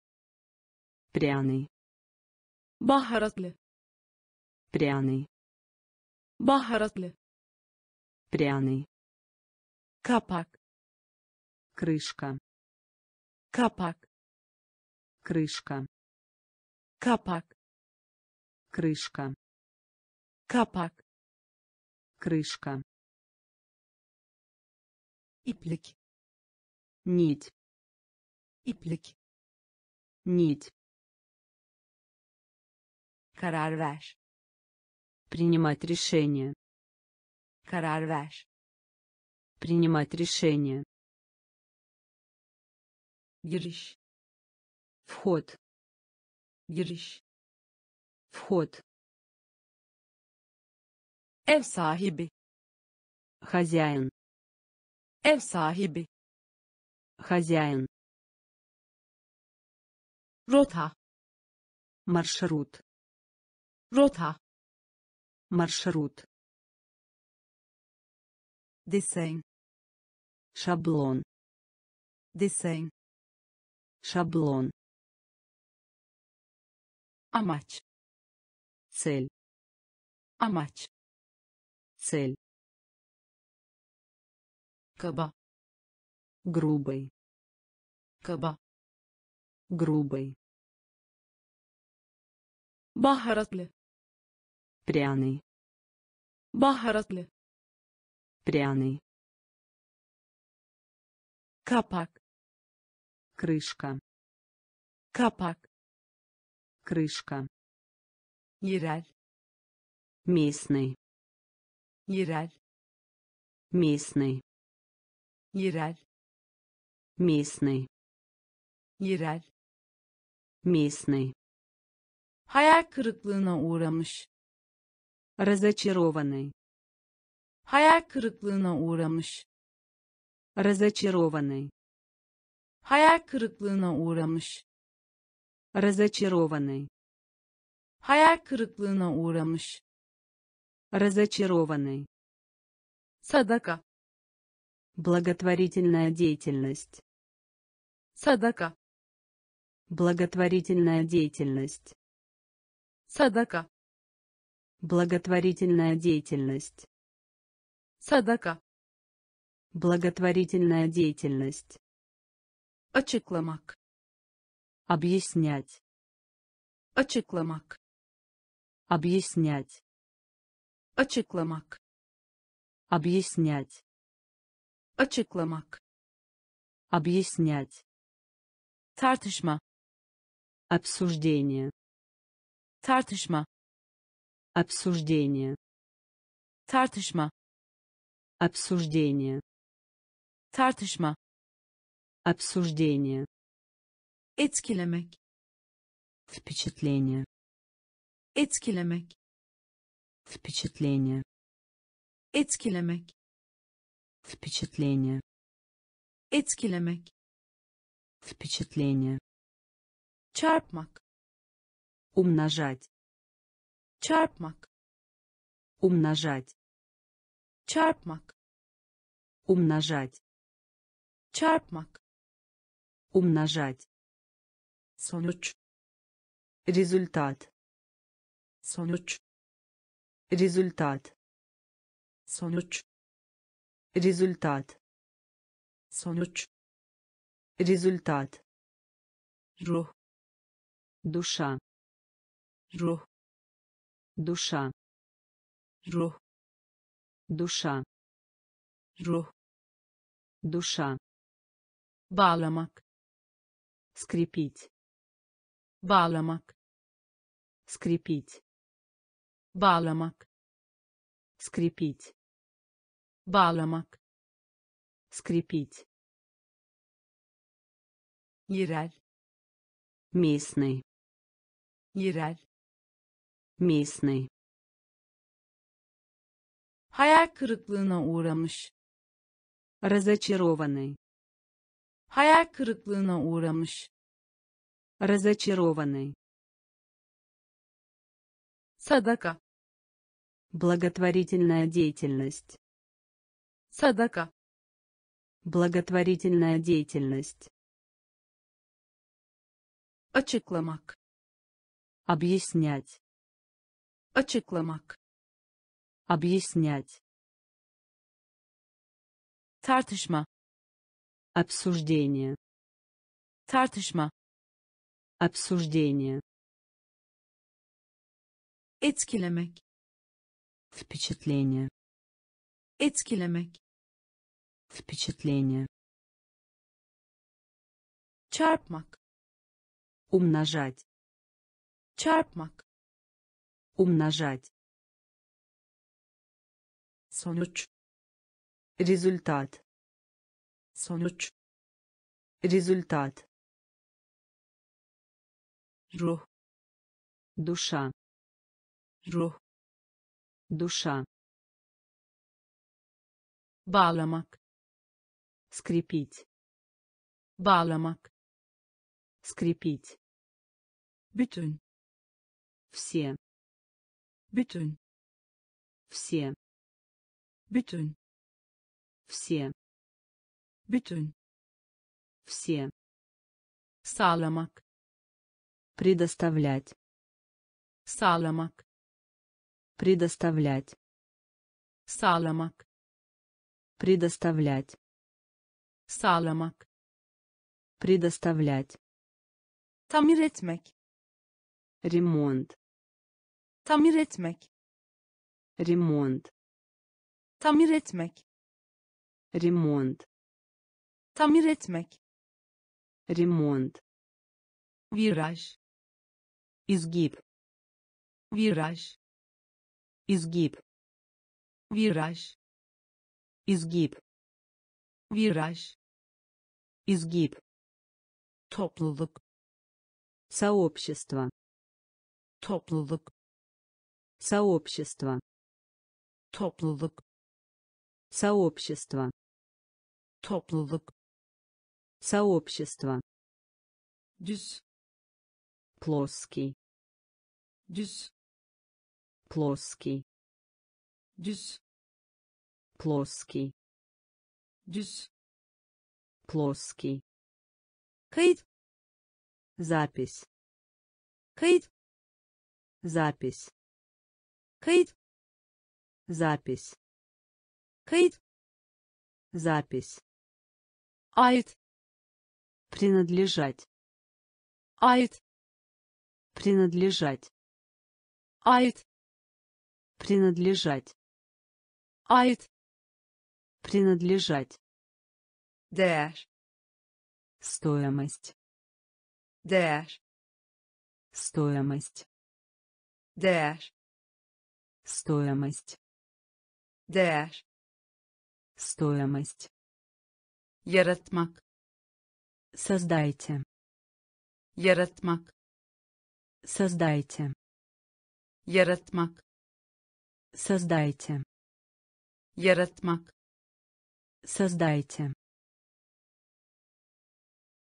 пряный baharatlı пряный baharatlı пряный kapak крышка kapak крышка kapak крышка kapak крышка. Iplik нить. Iplik нить. Karar ver принимать решение. Karar ver принимать решение. Giriş вход. Giriş вход ev sahibi. Хозяин. Ev sahibi. Хозяин. Rota. Маршрут. Rota. Маршрут. Desen шаблон. Desen шаблон. Amaç цель. Amaç цель. Kaba грубый kaba грубый baharatlı пряный. Baharatlı пряный. Kapak крышка. Kapak крышка. Yerel местный yerel местный yerel местный yerel местный hayal kırıklığına uğramış разочарованный hayal kırıklığına uğramış разочарованный hayal kırıklığına uğramış разочарованный hayal kırıklığına uğramış разочарованный. Sadaka благотворительная деятельность. Sadaka благотворительная деятельность. Sadaka благотворительная деятельность. Sadaka благотворительная деятельность. Açıklamak объяснять. Açıklamak объяснять açıklamak. Объяснять. Açıklamak. Объяснять. Tartışma. Обсуждение. Tartışma. Обсуждение. Tartışma. Обсуждение. Tartışma. Обсуждение. Etkilemek. Впечатление. Etkilemek впечатление. Etkilemek. Впечатление. Etkilemek. Впечатление. Çarpmak. Умножать. Çarpmak. Умножать. Çarpmak. Умножать. Çarpmak. Умножать. Sonuç. Результат. Sonuç результат. Sonuç. Результат. Sonuç. Результат. Ruh душа. Ruh душа. Ruh душа. Ruh душа. Bağlamak скрепить bağlamak скрепить bağlamak скрепить bağlamak скрепить yerel местный yerel местный hayal kırıklığına uğramış разочарованный hayal kırıklığına uğramış разочарованный sadaka благотворительная деятельность. Sadaka благотворительная деятельность. Açıklamak объяснять. Açıklamak объяснять. Tartışma обсуждение. Tartışma обсуждение etkilemek впечатление. etkilemek впечатление. çarpmak умножать. çarpmak умножать. sonuç результат. sonuç результат. ruh душа ruh душа bağlamak скрепить bağlamak скрепить bütün все bütün все bütün все bütün все sağlamak предоставлять sağlamak предоставлять. Sağlamak предоставлять. Sağlamak предоставлять. Tamir etmek. Ремонт. Tamir etmek. Ремонт. Tamir etmek. Ремонт. Tamir etmek. Ремонт. Viraj. Изгиб viraj изгиб. Viraj изгиб. Viraj изгиб. Topluluk сообщество. Topluluk сообщество. Topluluk сообщество. Topluluk сообщество. Düz плоский. Düz плоский. Düz плоский. Düz плоский. Kayıt запись. Kayıt запись. Kayıt запись. Kayıt запись. Ait принадлежать. Ait принадлежать. Ait принадлежать. Ait. Принадлежать. Değer. Стоимость. Değer. Стоимость. Değer. Стоимость. Değer. Стоимость. Yaratmak. Создайте. Yaratmak. Создайте. Yaratmak создайте. Yaratmak. Создайте.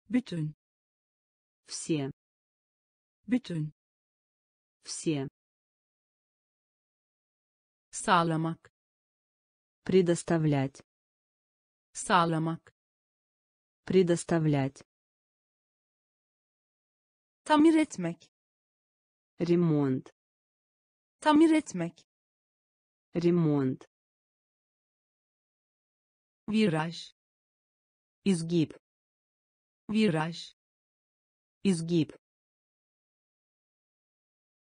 Bütün. Все. Bütün. Все. Sağlamak. Предоставлять. Sağlamak. Предоставлять. Tamir etmek. Ремонт. Tamir etmek ремонт. Viraj изгиб. Viraj изгиб.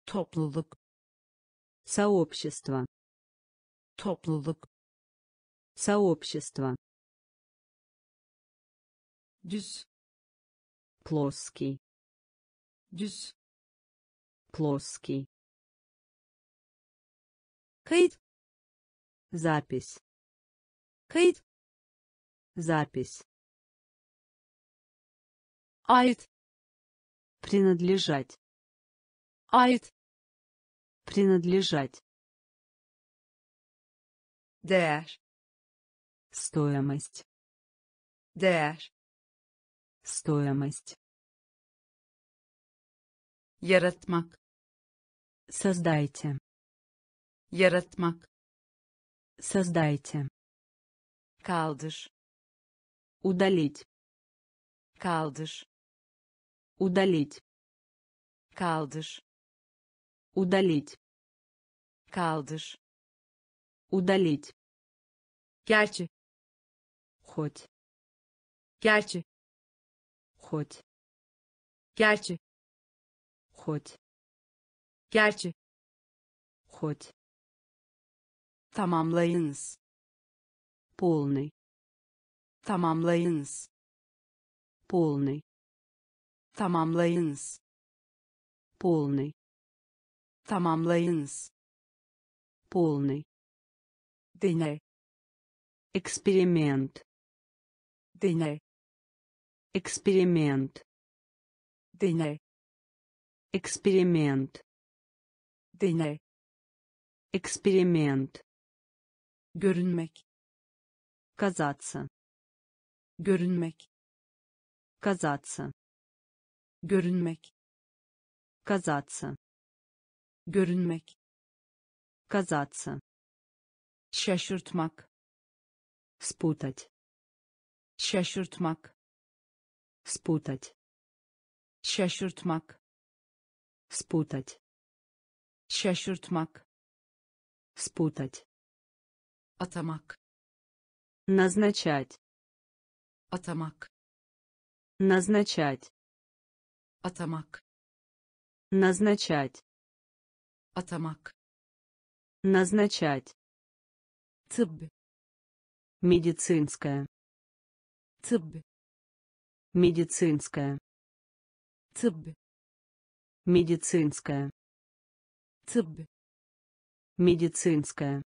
Topluluk сообщество. Topluluk сообщество. Düz плоский. Düz плоский. Kayıt запись. Kayıt запись. Ait принадлежать. Ait принадлежать. Değer стоимость. Değer стоимость. Yaratmak создайте. Yaratmak создайте kaldır удалить. Kaldır удалить. Kaldır удалить. Kaldır удалить. Gerçi хоть. Gerçi хоть. Gerçi хоть. Gerçi хоть tamamlayınız. Полный. Tamamlayınız. Полный. Tamamlayınız. Полный. Tamamlayınız. Полный. Deney эксперимент. Deney эксперимент. Deney эксперимент. Deney эксперимент görünmek казаться görünmek казаться görünmek казаться görünmek казаться şaşırtmak спутать şaşırtmak спутать şaşırtmak спутать şaşırtmak спутать atamak назначать. Atamak назначать. Atamak назначать. Atamak назначать. Tıbb медицинская. Tıbb медицинская. Tıbb медицинская. Tıbb медицинская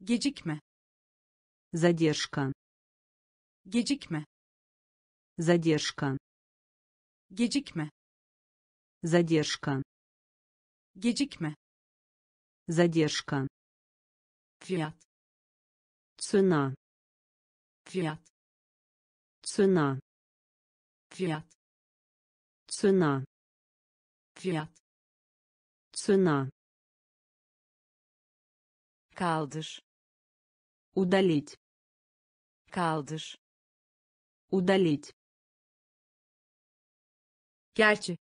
gecikme задержка gecikme задержка gecikme задержка gecikme задержка fiyat цена fiyat цена fiyat цена fiyat цена kaldır удалить kaldır удалить gerçi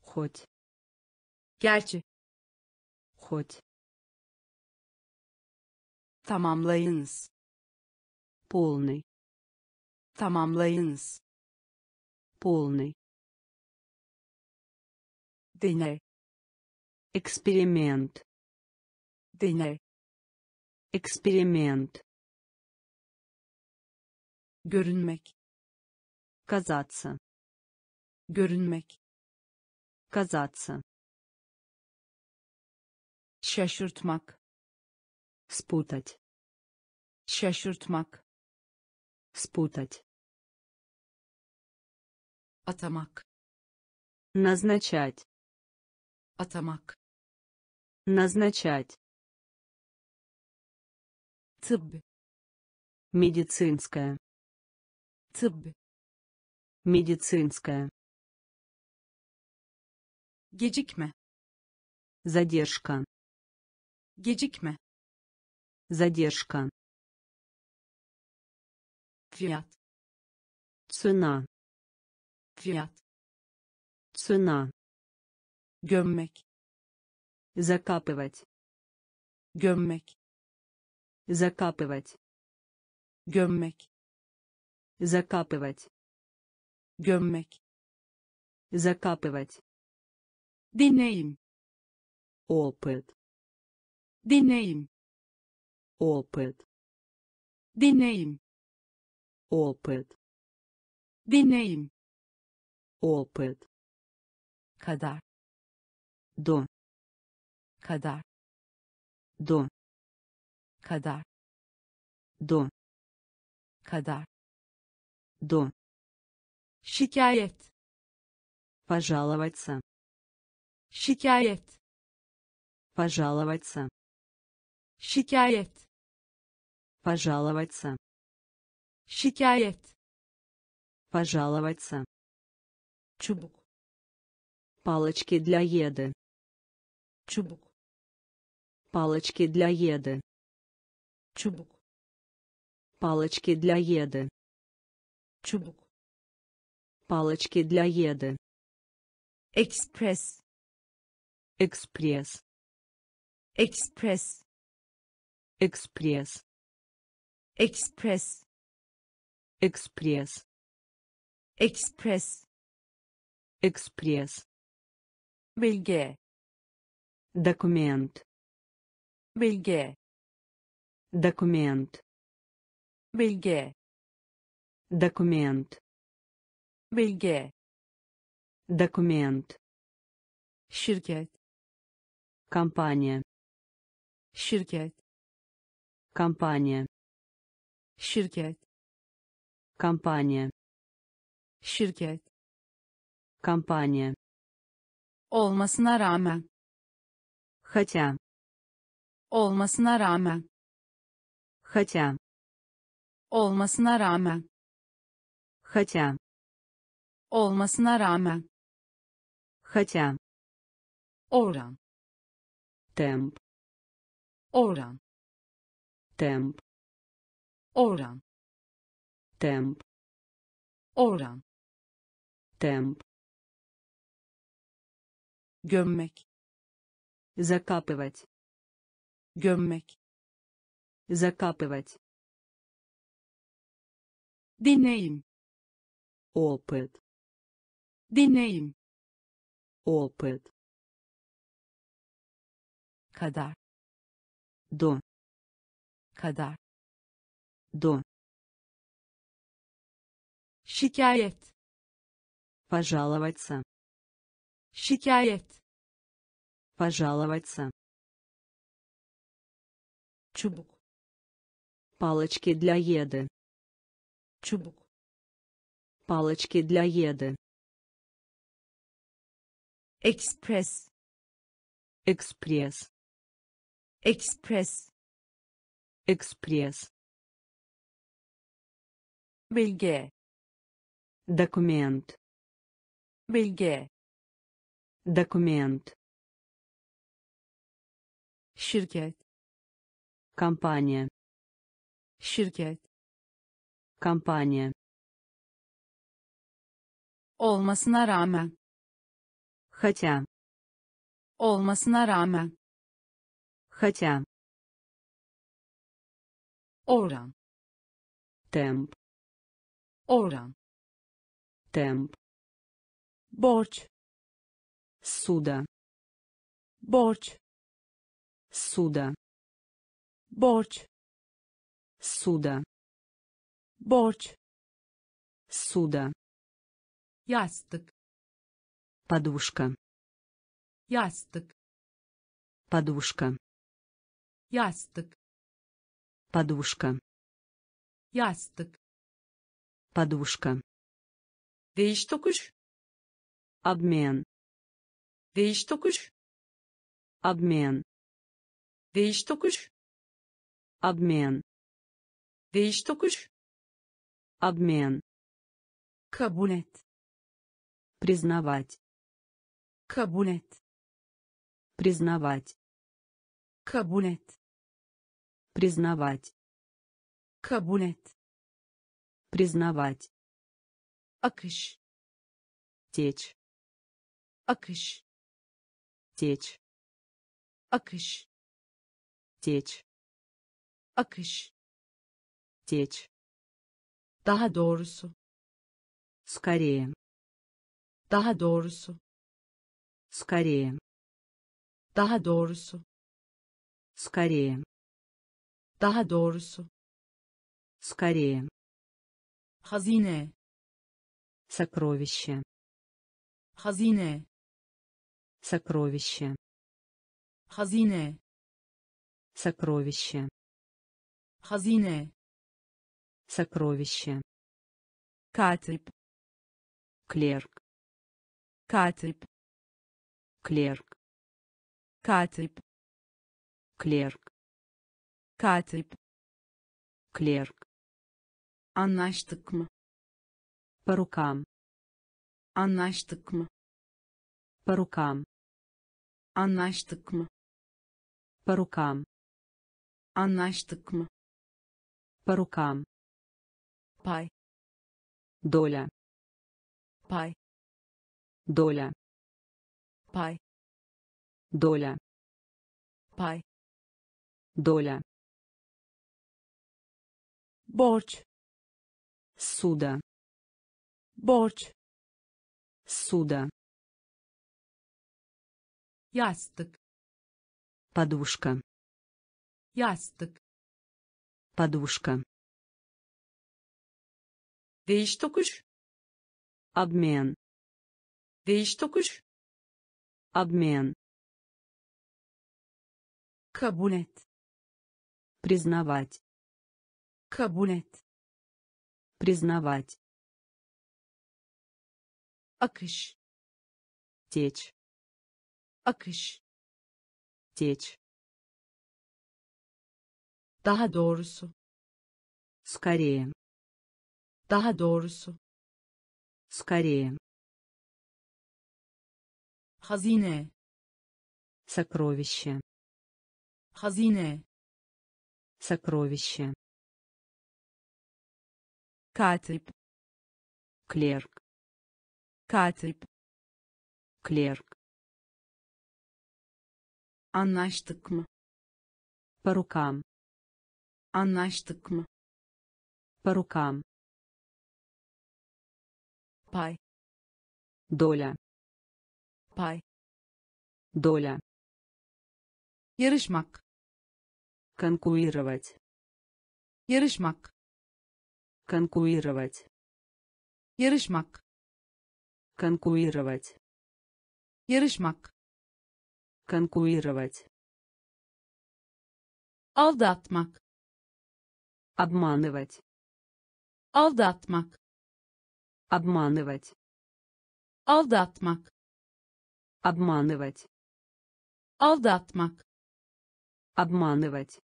хоть gerçi хоть tamamlayınız полный tamamlayınız полный deney эксперимент deney эксперимент görünmek. Казаться görünmek. Казаться şaşırtmak. Спутать şaşırtmak. Спутать atamak. Назначать atamak. Назначать tıbb медицинская. Tıbb медицинская. Gecikme. Задержка. Gecikme. Задержка. Fiyat. Цена. Fiyat. Цена. Gömmek. Закапывать. Gömmek закапывать. Gömmek. Закапывать. Gömmek. Закапывать. Deneyim опыт. Deneyim опыт. Deneyim опыт. Deneyim опыт, kadar. До, kadar. До, kadar до, kadar до, şikayet пожаловаться, şikayet пожаловаться, şikayet пожаловаться, şikayet пожаловаться, çubuk палочки для еды, çubuk палочки для еды, çubuk палочки для еды, çubuk палочки для еды, ekspres экспресс, ekspres экспресс, ekspres экспресс, ekspres экспресс, belge документ, belge документ, belge документ, belge документ, şirket компания, şirket компания, şirket компания, şirket компания, olmasına rağmen хотя, olmasına rağmen хотя, olmasına rağmen хотя, olmasına rağmen хотя, oran темп, oran темп, oran темп, oran темп, gömmek закапывать, gömmek закапывать, deneyim опыт, deneyim опыт, kadar. До, kadar. До, şikayet. Пожаловаться, şikayet. Пожаловаться, çubuk палочки для еды, çubuk палочки для еды, ekspres экспресс, ekspres экспресс, belge документ, belge документ, şirket компания, şirket компания, olmasına rağmen хотя, olmasına rağmen хотя, oran темп, oran темп, borç суда, borç суда, borç суда, borç суда, yastık подушка, yastık подушка, yastık подушка, yastık подушка, değiş tokuş обмен, değiş tokuş обмен, değiş tokuş обмен, değiş tokuş. Обмен, kabul et. Признавать, kabul et. Признавать, kabul et. Признавать, kabul et. Признавать, akış. Течь, akış. Течь, akış. Течь, akış течь, daha doğrusu скорее, daha doğrusu скорее, daha doğrusu скорее, daha doğrusu скорее, hazine Сокровище. hazine Сокровище. hazine Сокровище. hazine Сокровище. katip Клерк. katip Клерк. katip Клерк. katip Клерк. anlaştık mı По рукам. anlaştık mı По рукам. anlaştık mı По рукам. anlaştık mı По рукам. Pay Доля. pay Доля. pay Доля. pay Доля. borç Суда. borç Суда. yastık Подушка. yastık Подушка. Değiş tokuş Обмен. değiş tokuş Обмен. kabul et Признавать. kabul et Признавать. akış Течь. akış Течь. daha doğrusu Скорее. Daha doğrusu Скорее. hazine Сокровище. hazine Сокровище. katip Клерк. katip Клерк. mı По рукам. mı По рукам. Pay Доля. pay Доля. yarışmak Конкурировать. yarışmak Конкурировать. yarışmak Конкурировать. yarışmak Конкурировать. aldatmak Обманывать. aldatmak Обманывать. aldatmak Обманывать. aldatmak Обманывать.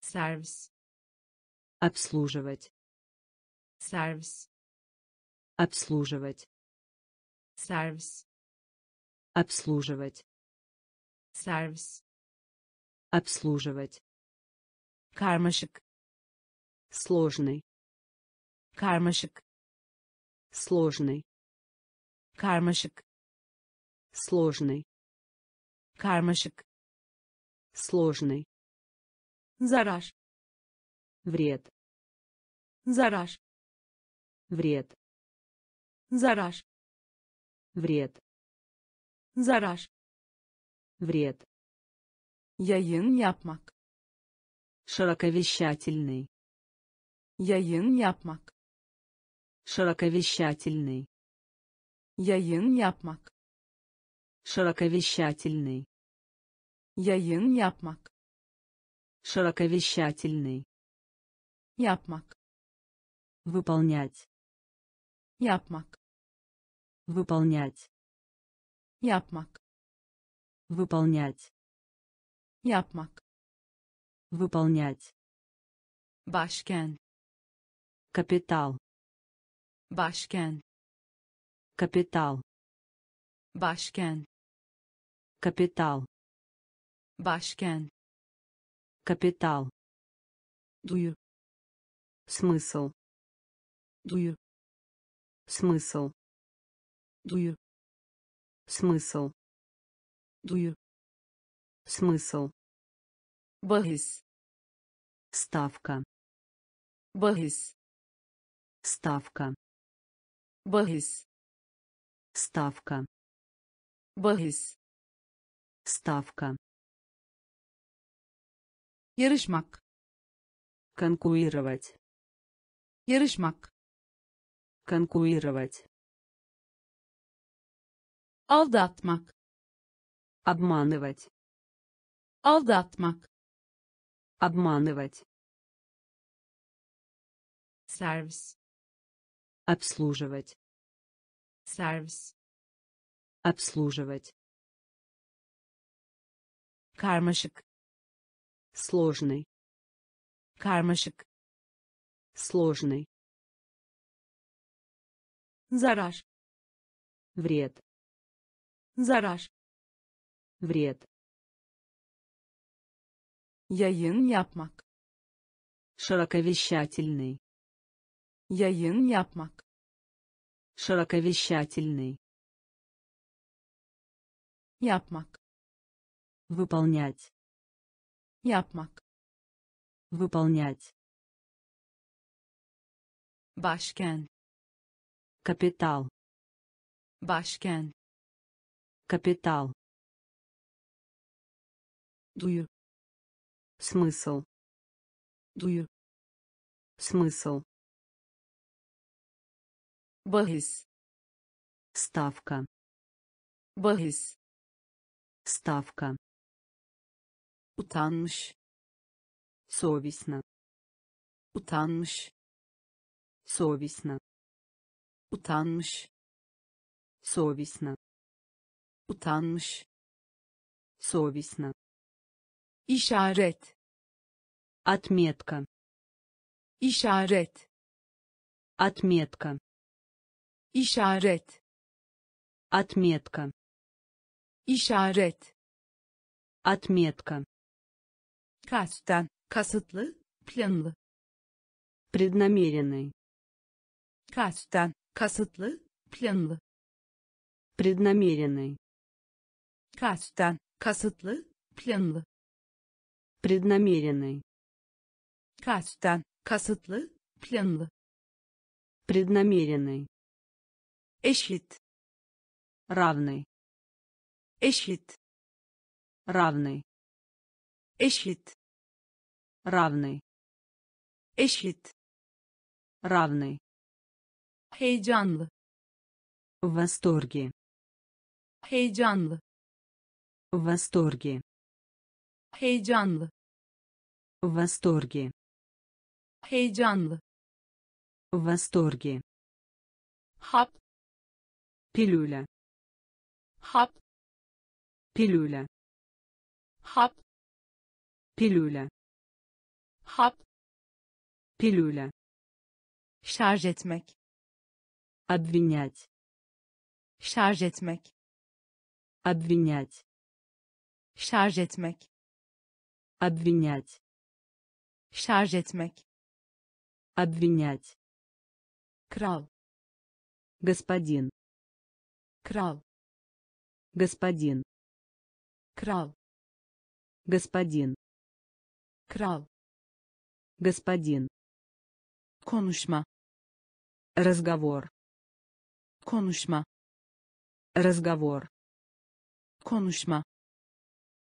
servis Обслуживать. servis Обслуживать. servis Обслуживать. servis Обслуживать. karmaşık Сложный. karmaşık Сложный. karmaşık Сложный. karmaşık Сложный. zarar Вред. zarar Вред. zarar Вред. zarar Вред. yayın yapmak Широковещательный. yayın yapmak Широковещательный. yayın yapmak Широковещательный. yayın yapmak Широковещательный. yapmak Выполнять. yapmak Выполнять. yapmak Выполнять. yapmak Выполнять. başkent Капитал. Başkent Капитал. başkent Капитал. başkent Капитал. duyu Смысл. duyu Смысл. duyu Смысл. duyu Смысл. bahis Ставка. bahis Ставка. Bahis Ставка. bahis Ставка. yarışmak Конкурировать. yarışmak конкурировать. Aldatmak обманывать. Aldatmak обманывать. Servis обслуживать. Servis обслуживать. Karmaşık. Сложный. Karmaşık. Сложный. Zarar. Вред. Zarar. Вред. Yayın yapmak. Широковещательный yayın yapmak широковещательный. Yapmak выполнять. Yapmak выполнять. Başkent капитал. Başkent капитал. Duyu смысл. Duyu смысл bahis ставка. Bahis ставка. Utanmış совестно. Utanmış совестно. Utanmış совестно. Utanmış совестно. Işaret отметка. Işaret отметка işaret отметка işaret отметка kasten kasıtlı planlı преднамеренный kasten kasıtlı planlı преднамеренный kasten kasıtlı planlı преднамеренный kasten kasıtlı planlı преднамеренный eşit. Равный eşit. Равный eşit. Равный eşit. Равный heyecanlı. В восторге heyecanlı. В восторге heyecanlı. В восторге heyecanlı. В восторге hap пилюля. Hap пилюля. Hap пилюля. Hap пилюля. Şarj etmek обвинять. Şarj etmek обвинять. Şarj etmek обвинять. Şarj etmek обвинять. Kral господин kral господин. Kral господин. Kral господин. Konuşma разговор. Konuşma разговор. Konuşma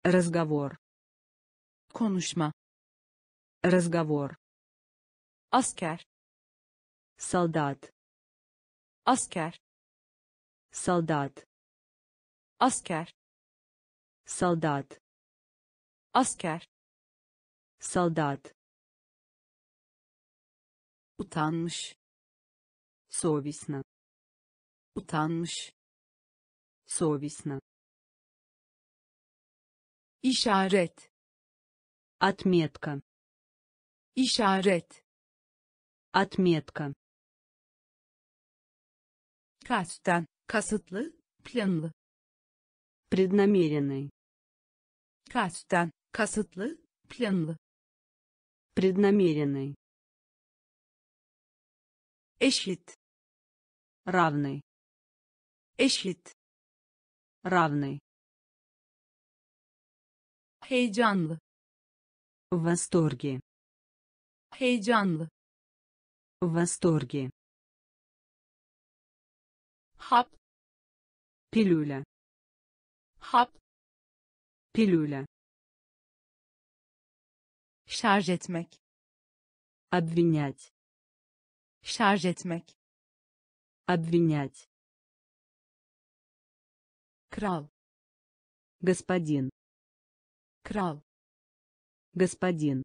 разговор. Konuşma разговор. Asker солдат. Asker солдат. Asker. Солдат. Asker. Солдат. Utanmış. Совестно utanmış. Совестно işaret. Отметка işaret. Отметка kasten kasıtlı planlı преднамеренный kasten kasıtlı planlı преднамеренный eşit равный eşit равный heyecanlı в восторге heyecanlı в восторге hap пилюля hap пилюля şarj etmek обвинять şarj etmek Обвинять. Kral. Господин. Kral. Господин.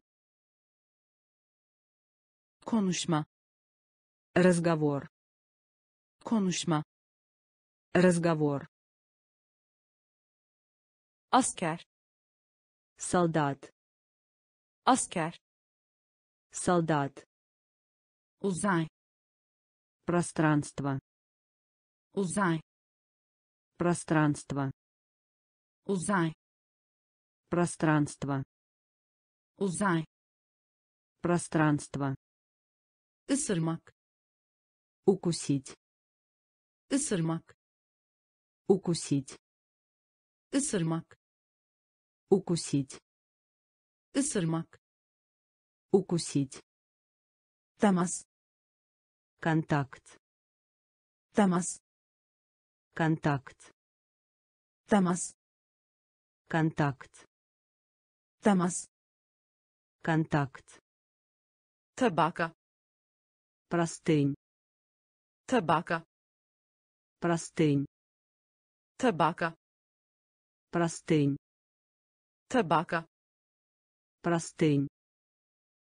Konuşma. Разговор. Konuşma. Разговор. Asker. Солдат. Asker. Солдат. Uzay. Пространство. Uzay. Пространство. Uzay. Пространство. Uzay. Пространство. ısırmak Укусить. ısırmak Укусить. ısırmak Укусить. ısırmak Укусить. temas Контакт. temas Контакт. temas Контакт. temas Контакт. tabaka Простынь. tabaka Простынь. Tabaka Простынь. tabaka Простынь.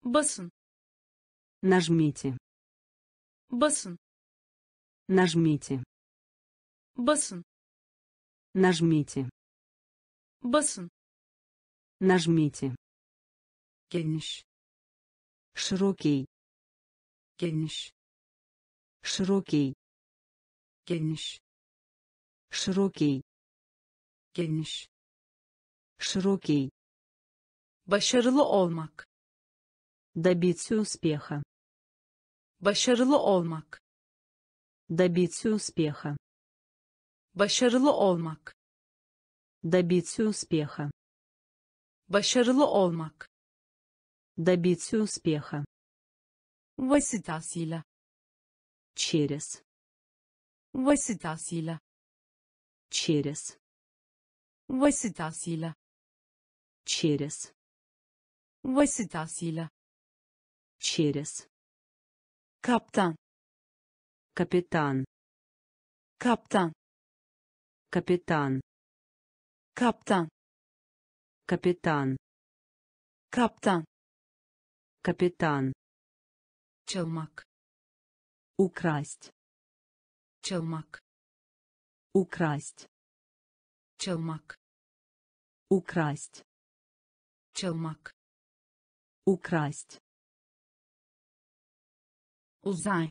basın Нажмите. basın Нажмите. basın Нажмите. basın Нажмите. geniş Широкий. geniş Широкий. geniş Широкий. geniş Широкий. başarılı olmak Добиться успеха. başarılı olmak Добиться успеха. başarılı olmak Добиться успеха. başarılı olmak Добиться успеха. vasıtasıyla Через. vasıtasıyla Через. vasıtasıyla Через. vasıtasıyla Через. kaptan Капитан. kaptan Капитан. kaptan Капитан. kaptan Капитан. çalmak Украсть. çalmak Украсть. çalmak Украсть. çalmak Украсть. uzay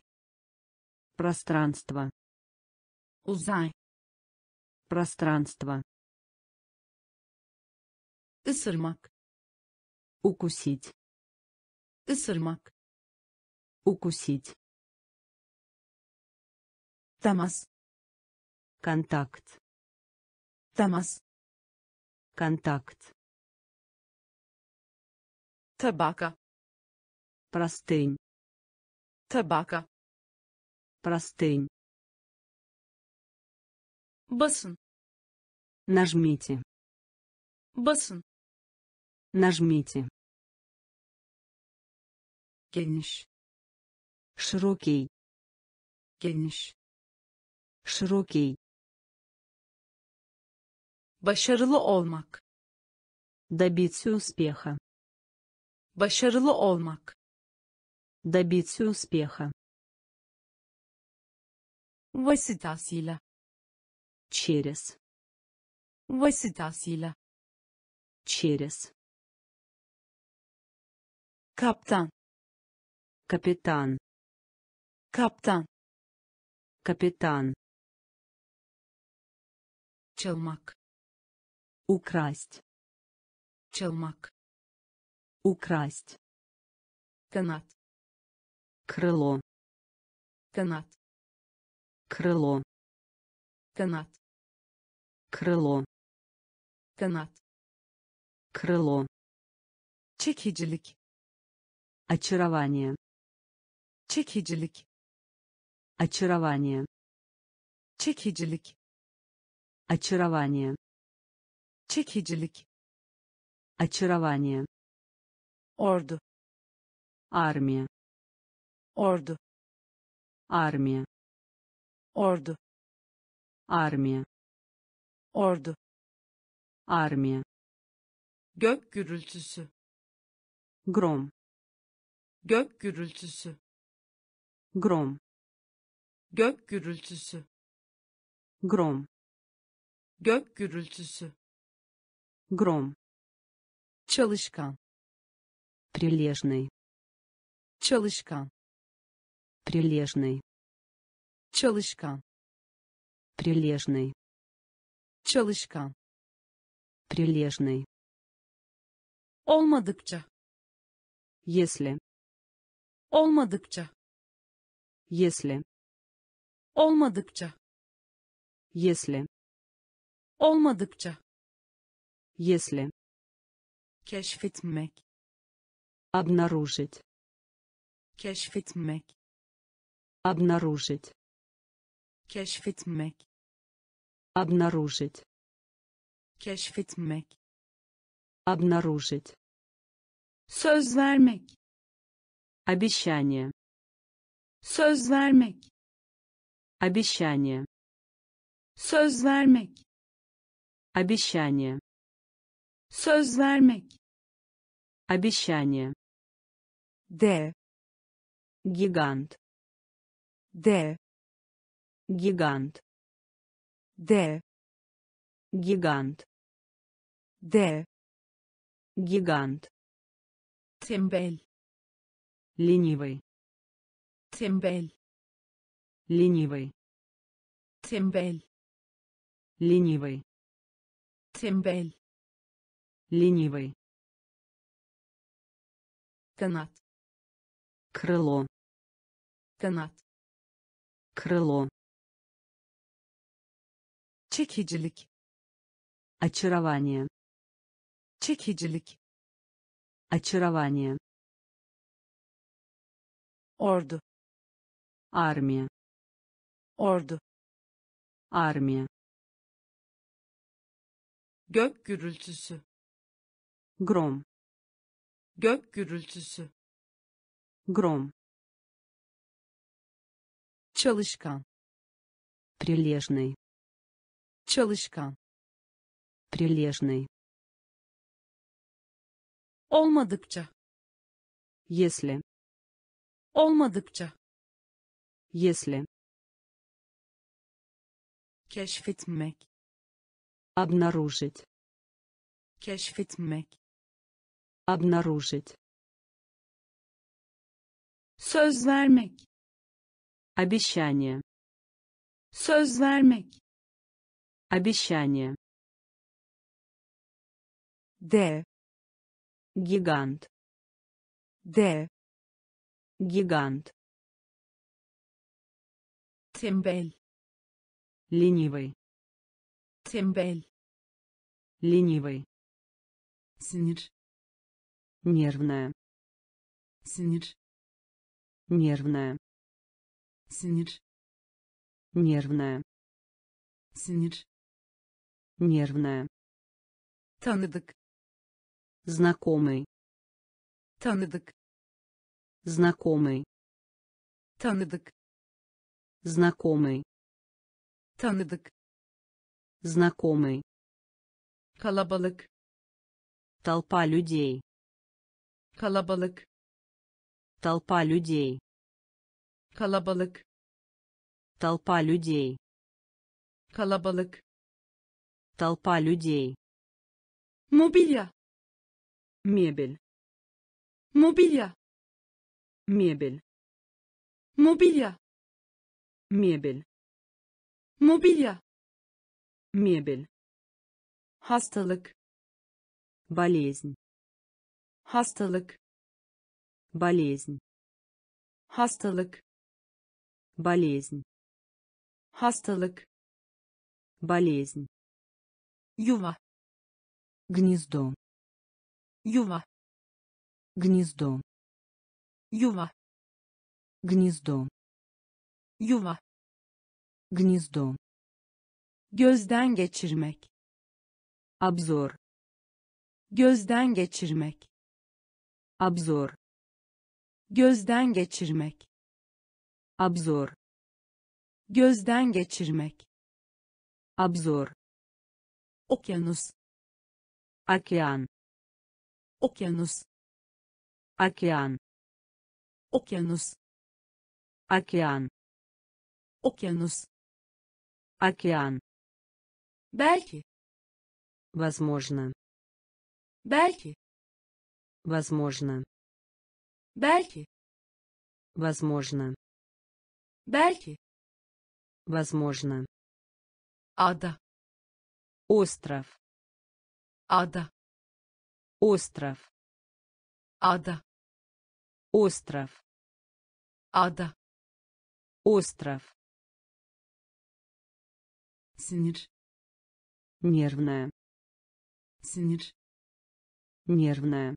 Пространство. uzay Пространство. ısırmak Укусить. ısırmak Укусить. temas Контакт. temas Контакт. tabaka Простынь. tabaka Простынь. basın Нажмите. basın Нажмите. geniş Широкий. geniş Широкий. Başarılı olmak Добиться успеха. başarılı olmak Добиться успеха. vasıtasıyla Через. vasıtasıyla Через. kaptan Капитан. kaptan Капитан. çalmak Украсть. çalmak Украсть. kanat Крыло. kanat Крыло. kanat Крыло. kanat Крыло. çekicilik Очарование. çekicilik Очарование. çekicilik Очарование. çekicilik Очарование. ordu Армия. ordu Армия. ordu армия ordu армия gök gürültüsü гром gök gürültüsü гром gök gürültüsü гром gök gürültüsü Гром çalışkan прилежный çalışkan прилежный çalışkan прилежный çalışkan прилежный olmadıkça если olmadıkça если olmadıkça если olmadıkça если keşfetmek обнаружить. Keşfetmek обнаружить. Keşfetmek обнаружить. Keşfetmek обнаружить. Söz vermek. Обещание. Söz vermek. Обещание. Söz vermek. Обещание söz vermek. Обещание. Dev гигант. Dev гигант. Dev гигант. Dev гигант. Tembel. Ленивый. Tembel. Ленивый. Tembel. Ленивый. Tembel ленивый kanat крыло kanat крыло çekicilik очарование çekicilik очарование ordu армия ordu армия gök gürültüsü гром gök gürültüsü гром çalışkan прилежный çalışkan прилежный olmadıkça если olmadıkça если keşfetmek обнаружить keşfetmek обнаружить. Söz vermek. Обещание. Söz vermek. Обещание. Dev гигант. Dev гигант. Tembel. Ленивый. Tembel. Ленивый. Sinir нервная. Sinir нервная. Sinir нервная. Sinir нервная. Tanıdık знакомый. Tanıdık знакомый. Tanıdık знакомый. Tanıdık знакомый. Kalabalık толпа людей kalabalık толпа людей kalabalık толпа людей kalabalık толпа людей mobilya мебель mobilya мебель mobilya мебель mobilya мебель hastalık болезнь hastalık болезнь hastalık болезнь hastalık болезнь yuva гнездо yuva гнездо yuva гнездо yuva гнездо gözden geçirmek обзор gözden geçirmek gözden geçirmek обзор okyanus океан okyanus океан okyanus океан okyanus океан belki возможно belki Возможно. Belki возможно. Belki возможно. Ada остров. Ada остров. Ada остров. Ada остров. Sinir нервная. Sinir нервная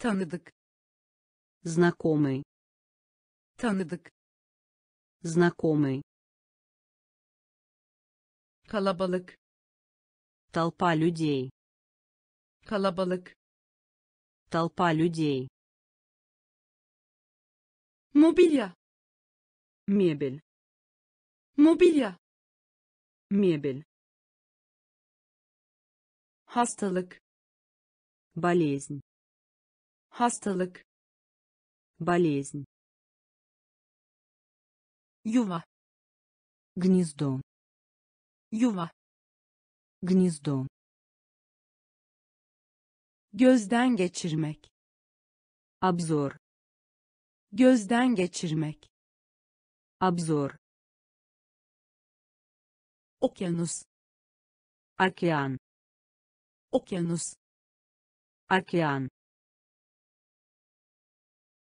tanıdık. Знакомый. Tanıdık. Знакомый. Kalabalık. Толпа людей. Kalabalık. Толпа людей. Mobilya. Мебель. Mobilya. Мебель. Hastalık. Болезнь hastalık болезнь yuva гнездо yuva гнездо gözden geçirmek обзор gözden geçirmek обзор okyanus океан okyanus океан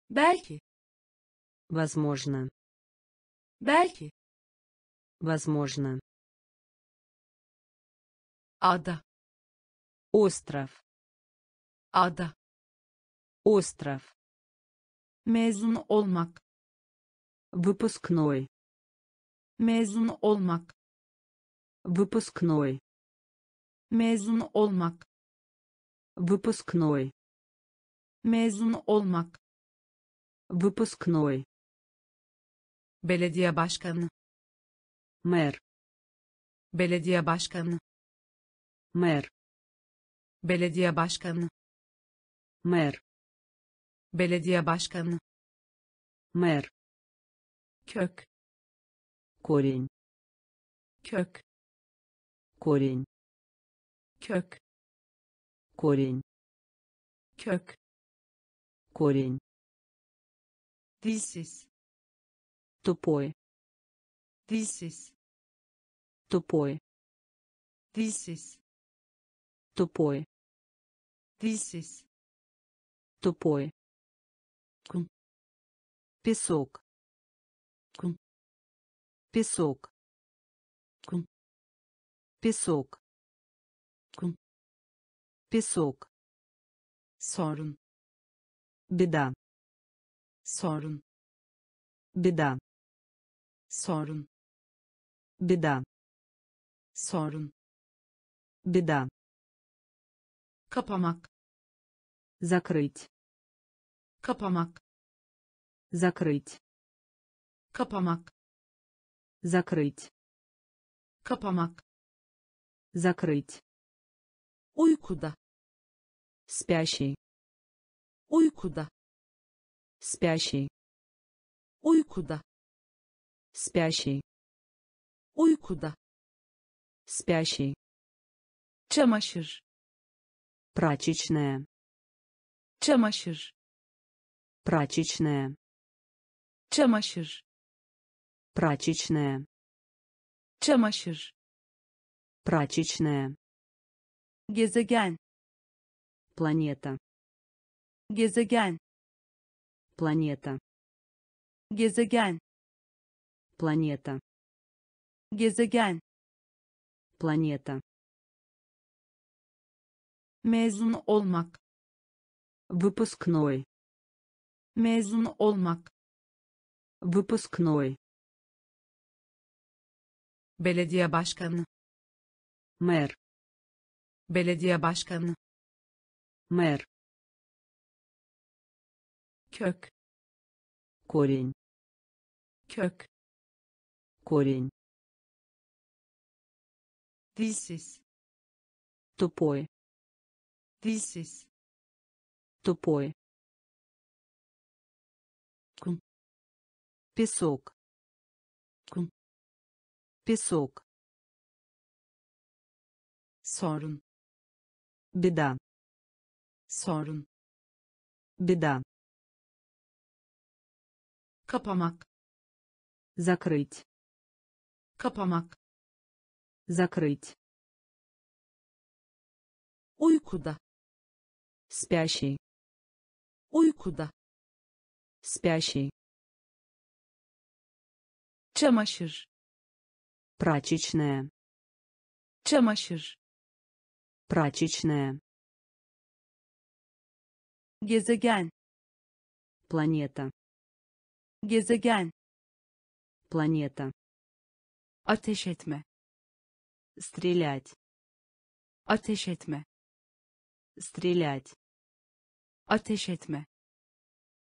belki возможно belki возможно ada остров ada остров mezun olmak выпускной mezun olmak выпускной mezun olmak выпускной mezun olmak выпускной belediye başkanı мэр belediye başkanı мэр belediye başkanı мэр belediye başkanı мэр kök корень kök корень kök корень kök корень dilsiz тупой. Dilsiz тупой. Dilsiz тупой. Dilsiz тупой. Кум. песок. Кум. песок. Кум. песок. Кум. песок. Sorun беда sorun беда sorun беда sorun беда kapamak закрыть kapamak закрыть kapamak закрыть kapamak закрыть uykuda спящий uykuda спящий. Uykuda. Спящий. Uykuda. Спящий. Çamaşır прачечная. Çamaşır прачечная. Çamaşır прачечная. Çamaşır прачечная. Gezegen. Планета. Gezegen планета gezegen планета gezegen планета mezun olmak выпускной mezun olmak выпускной belediye başkanı мэр belediye başkanı мэр kök. Корень. Kök. Корень. Dilsiz тупой. Dilsiz тупой. Кум. песок. Кум. песок. Sorun беда. Sorun беда kapamak закрыть. Kapamak закрыть. Uykuda спящий. Uykuda спящий. Çamaşır прачечная. Çamaşır прачечная. Gezegen планета gezegen. Планета. Ateş etme. Стрелять. Ateş etme. Стрелять. Ateş etme.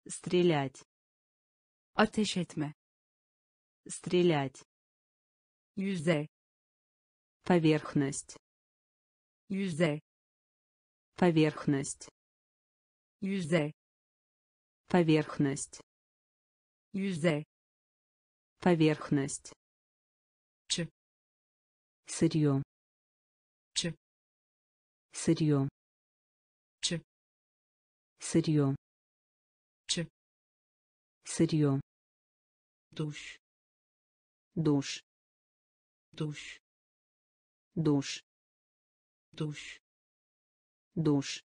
Стрелять. Ateş etme. Стрелять. Yüzey поверхность. Yüzey поверхность. Yüzey поверхность yüzey поверхность. Ч. сырье Ч. сырье Ч. сырье Ч. сырье duş душ. Duş душ. Duş душ.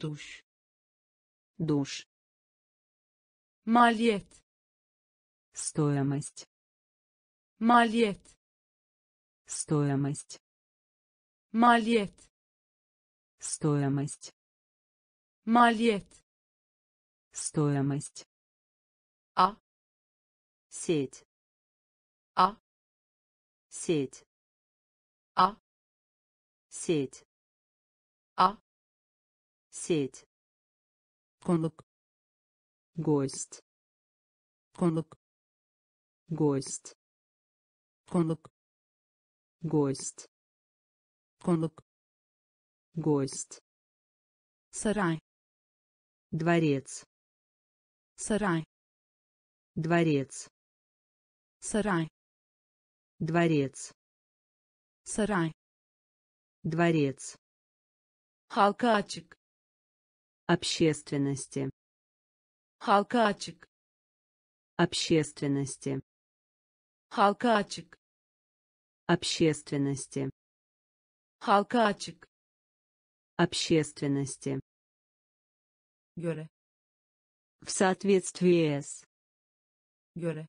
Duş душ maliyet стоимость. Maliyet стоимость. Maliyet стоимость. Maliyet стоимость. А. сеть. А. сеть. А. сеть. А. сеть. Konuk гость. Konuk гость. Konuk гость. Konuk гость. Saray дворец. Saray дворец. Saray дворец. Saray дворец. Açık общественности halka açık. Общественности. Halka açık. Общественности. Halka açık. Общественности. Göre. В соответствии с. Göre.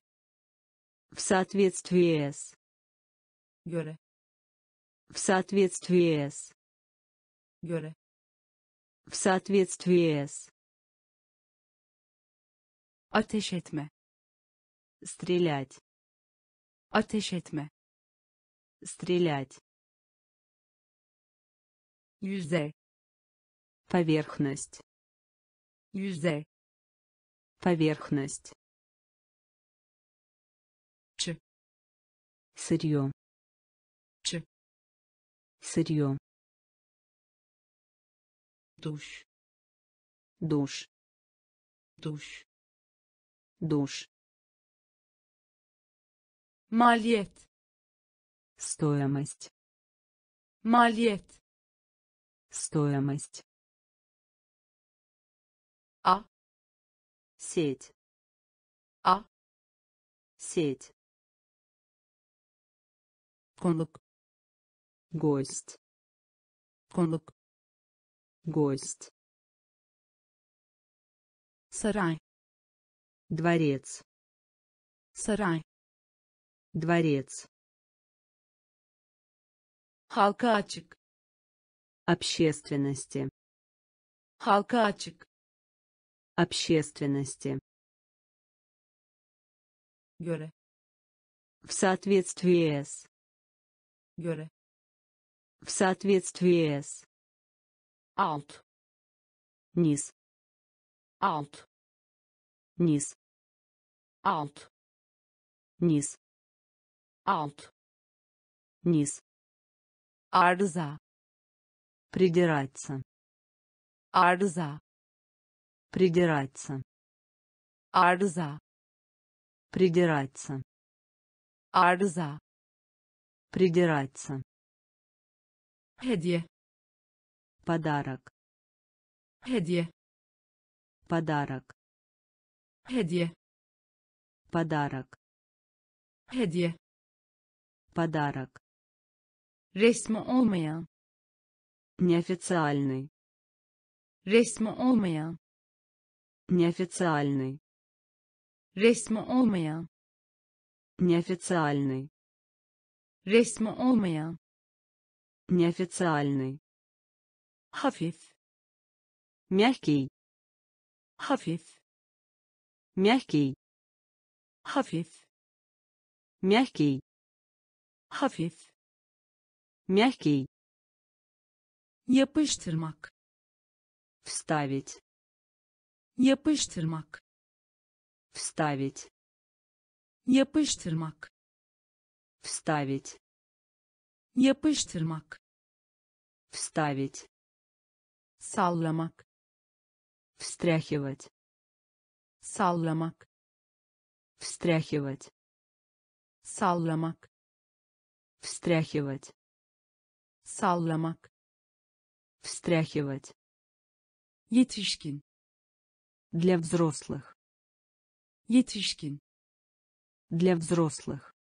В соответствии с. Göre. В соответствии с. Göre. В соответствии с ateş etme. Стрелять. Ateş etme. Стрелять. Yüzey поверхность. Yüzey поверхность. Ч. сырье. Ч. сырье. Duş душ. Duş душ. Maliyet стоимость. Maliyet стоимость. А. сеть. А. сеть. Konuk гость. Konuk гость. Saray дворец. Saray дворец. Açık общественности. Açık общественности. Göre в соответствии с. Göre в соответствии с. Alt. Низ. Alt. Низ alt. Низ. Alt. Низ. Arıza придираться. Arıza придираться. Arıza придираться. Arıza придираться. Hediye. Подарок. Hediye. Подарок. Hediye подарок. Hediye. Подарок. Resmi olmayan. Неофициальный. Resmi olmayan. Неофициальный. Resmi olmayan. Неофициальный. Resmi olmayan. Неофициальный. Hafif. Мягкий. Hafif. Мягкий hafif мягкий hafif мягкий yapıştırmak вставить yapıştırmak вставить yapıştırmak вставить yapıştırmak вставить sallamak встряхивать sallamak встряхивать. Sallamak встряхивать. Sallamak встряхивать. Yetişkin для взрослых. Yetişkin для взрослых.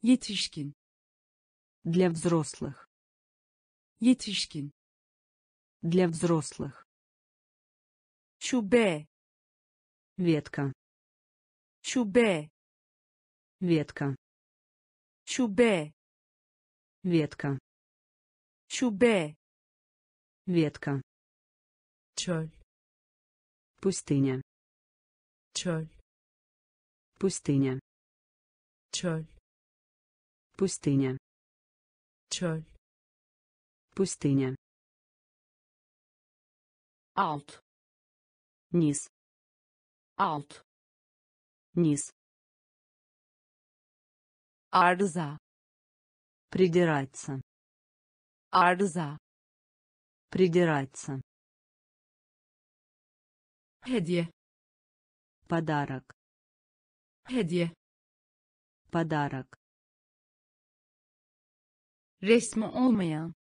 Yetişkin для взрослых. Yetişkin для взрослых. Şube ветка şube ветка. Şube ветка. Şube ветка. Çöl пустыня. Çöl пустыня. Çöl пустыня. Çöl пустыня. Alt. Низ. Alt низ arıza придираться. Arıza придираться. Hediye подарок. Hediye подарок. Resmi olmayan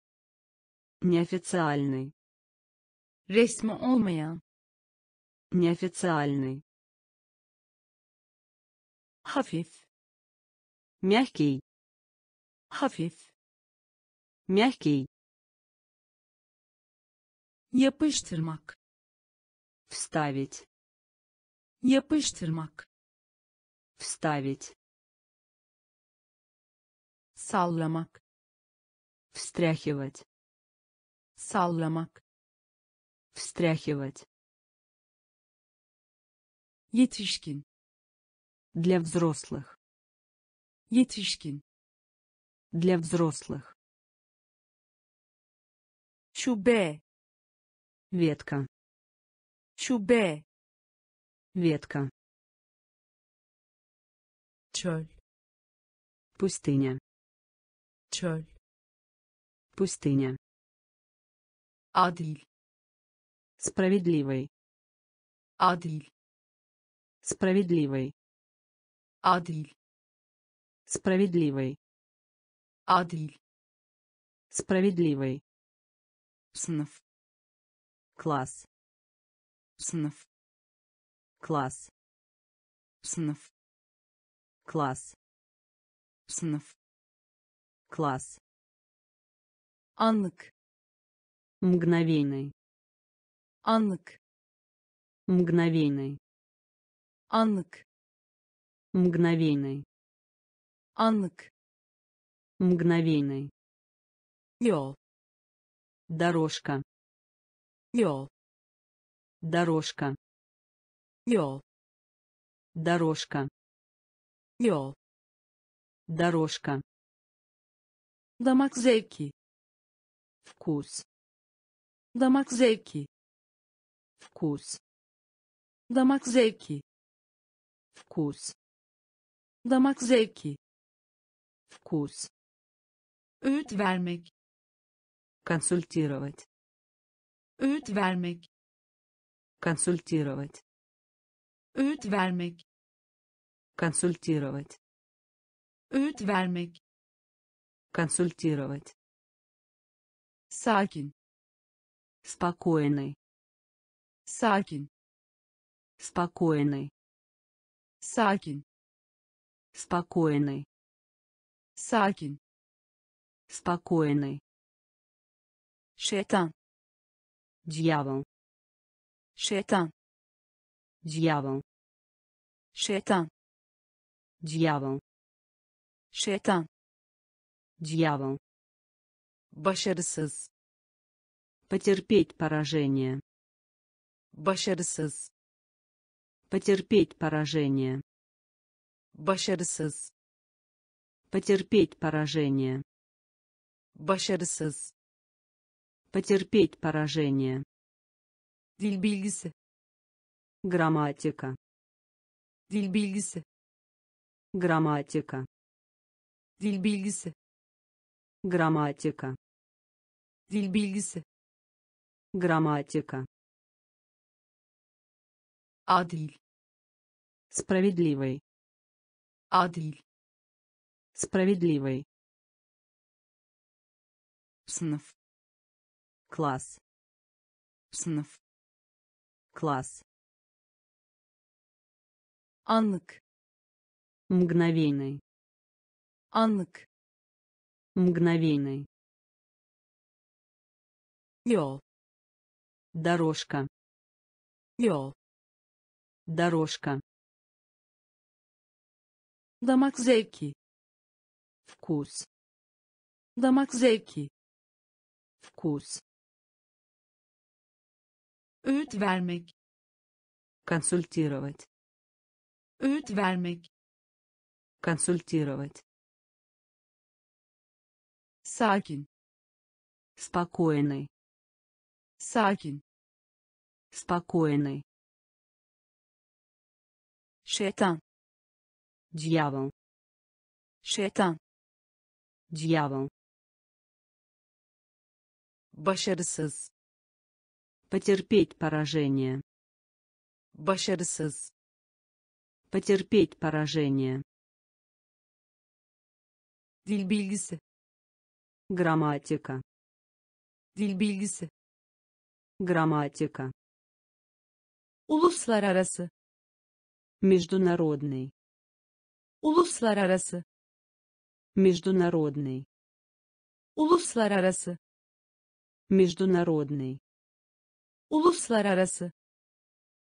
неофициальный. Resmi olmayan неофициальный hafif мягкий hafif мягкий yapıştırmak вставить yapıştırmak вставить sallamak встряхивать sallamak встряхивать yetişkin для взрослых. Yetişkin для взрослых. Şube ветка. Şube ветка. Çöl пустыня. Çöl пустыня. Adil справедливый. Adil справедливый adil справедливый. Adil справедливый. Sınıf класс. Sınıf класс. Sınıf класс. Sınıf класс. Anlık мгновенный. Anlık мгновенный. Anlık мгновенный. Anlık мгновенный. Yol дорожка. Yol дорожка. Yol дорожка. Yol дорожка. Damak zevki вкус. Damak zevki вкус. Damak zevki вкус damak zevki. Вкус. Öğüt vermek. Консультировать. Öğüt vermek. Консультировать. Öğüt vermek. Консультировать. Öğüt vermek. Консультировать. Sakin. Спокойный. Sakin. Спокойный. Sakin спокойный. Sakin. Спокойный. Şeytan дьявол. Şeytan дьявол. Şeytan дьявол. Şeytan дьявол. Başarısız. Потерпеть поражение. Başarısız. Потерпеть поражение başarısız. Потерпеть поражение. Başarısız. Потерпеть поражение. Dil bilgisi. Грамматика. Dil bilgisi. Грамматика. Dil bilgisi. Грамматика. Dil bilgisi. Грамматика. Adil. Справедливый adil справедливый. Sınıf класс. Sınıf класс. Anlık мгновенный. Anlık мгновенный. Yol дорожка. Yol дорожка damak zevki вкус. Damak zevki вкус. Öğüt vermek. Консультировать. Öğüt vermek. Консультировать. Sakin. Спокойный. Sakin. Спокойный. Şeytan дьявол. Şeytan дьявол. Başarısız потерпеть поражение. Başarısız потерпеть поражение. Dil bilgisi грамматика. Dil bilgisi грамматика. Uluslararası международный uluslararası международный. Uluslararası международный. Uluslararası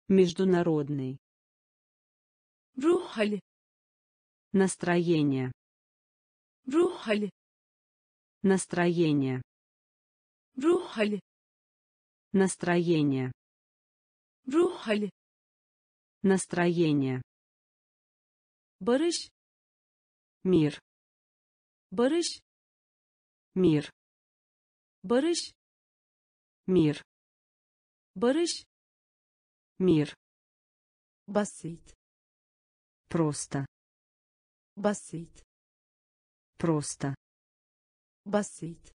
международный. Ruh hali. Настроение. Ruh hali. Настроение. Ruh hali. Настроение. Ruh hali. Настроение barış мир barış мир barış мир barış мир basit просто basit просто basit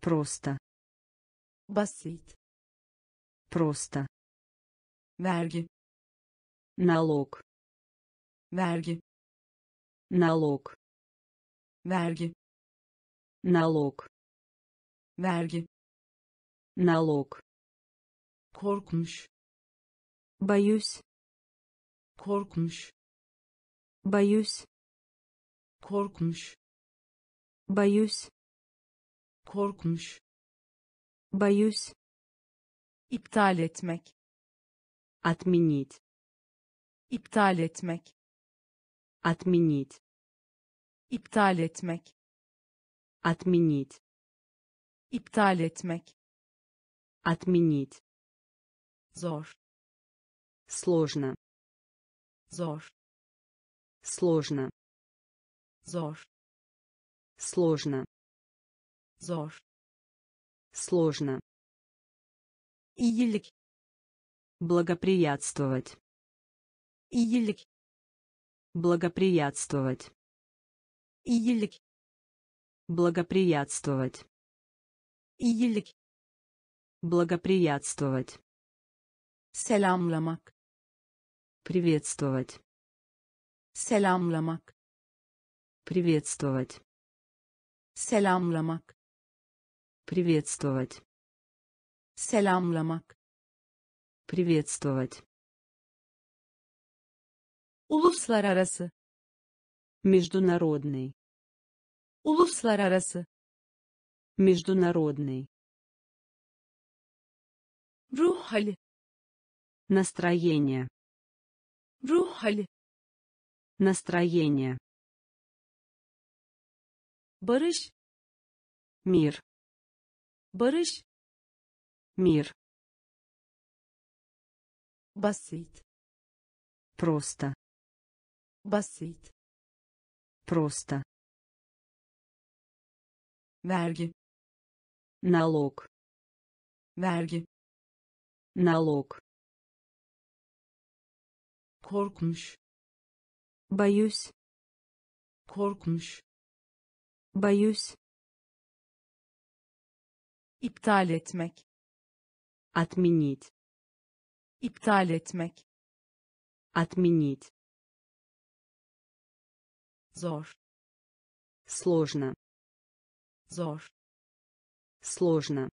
просто basit просто vergi налог vergi налог vergi налог vergi налог korkmuş боюсь korkmuş боюсь korkmuş боюсь korkmuş боюсь iptal etmek отменить iptal etmek Отменить. Iptal etmek. Отменить. Iptal etmek. Отменить. Zor. Сложно. Zor. Сложно. Zor. Сложно. Zor. Сложно. Iyilik. Благоприятствовать. Iyilik Благоприятствовать. iyilik Благоприятствовать. iyilik Благоприятствовать. selamlamak Приветствовать. selamlamak Приветствовать. selamlamak Приветствовать. selamlamak Приветствовать. Uluslararası Международный. uluslararası Международный. ruh hali Настроение. ruh hali Настроение. barış Мир. barış Мир. basit Просто. Basit Просто. vergi Налог. vergi Налог. korkmuş Боюсь. korkmuş Боюсь. iptal etmek Отменить. iptal etmek Отменить. Zor Сложно. zor Сложно.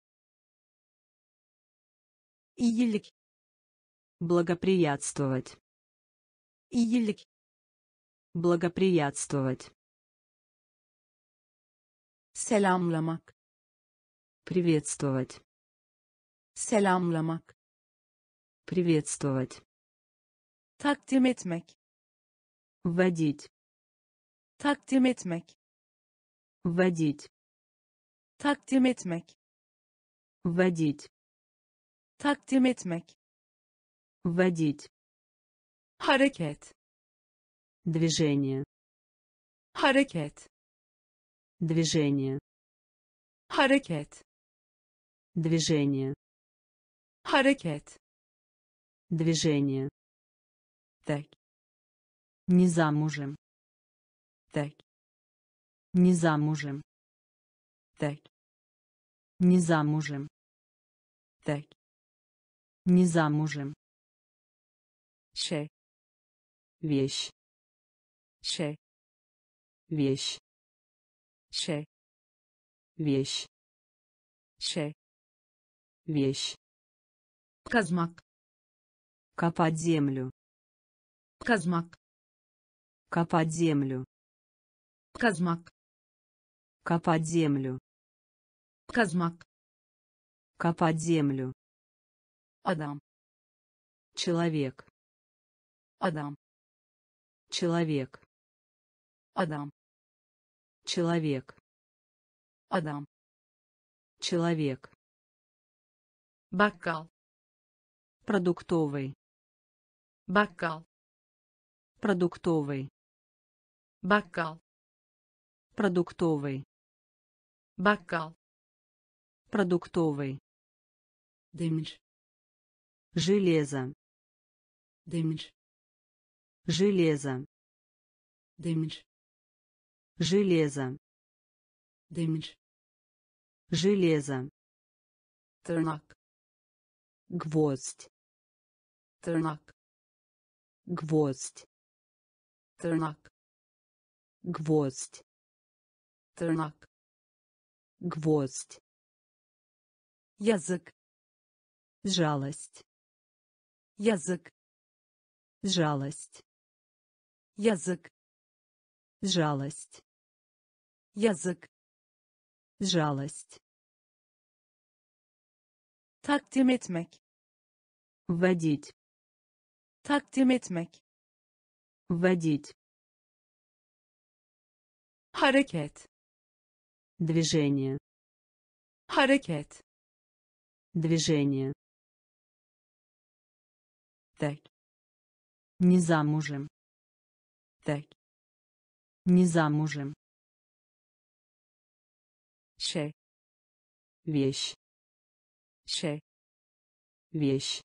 iyilik Благоприятствовать. iyilik Благоприятствовать. selamlamak Приветствовать. selamlamak Приветствовать. takdim etmek Вводить. Takdim etmek Вводить. takdim etmek Вводить. takdim etmek Вводить. hareket Движение. hareket Движение. hareket Движение. hareket Движение. tek Не замужем. Tek Не замужем. tek Не замужем. tek Не замужем. şey Вещь. şey Вещь. şey Вещь. şey Вещь. kazmak Копать землю. kazmak Копать землю. Kazmak Копать землю. kazmak Копать землю. adam Человек. adam Человек. adam Человек. adam Человек. bakkal Продуктовый. bakkal Продуктовый. bakkal Продуктовый. bakkal Продуктовый. demir Железо. demir Железо. demir Железо. demir Железо. tırnak Гвоздь. tırnak Гвоздь. tırnak Гвоздь. Tırnak Гвоздь. yazık Жалость. yazık Жалость. yazık Жалость. yazık Жалость. takdim etmek Вводить. takdim etmek Вводить. hareket Движение. hareket Движение. tek Не замужем. tek Не замужем. şey Вещь. şey Вещь.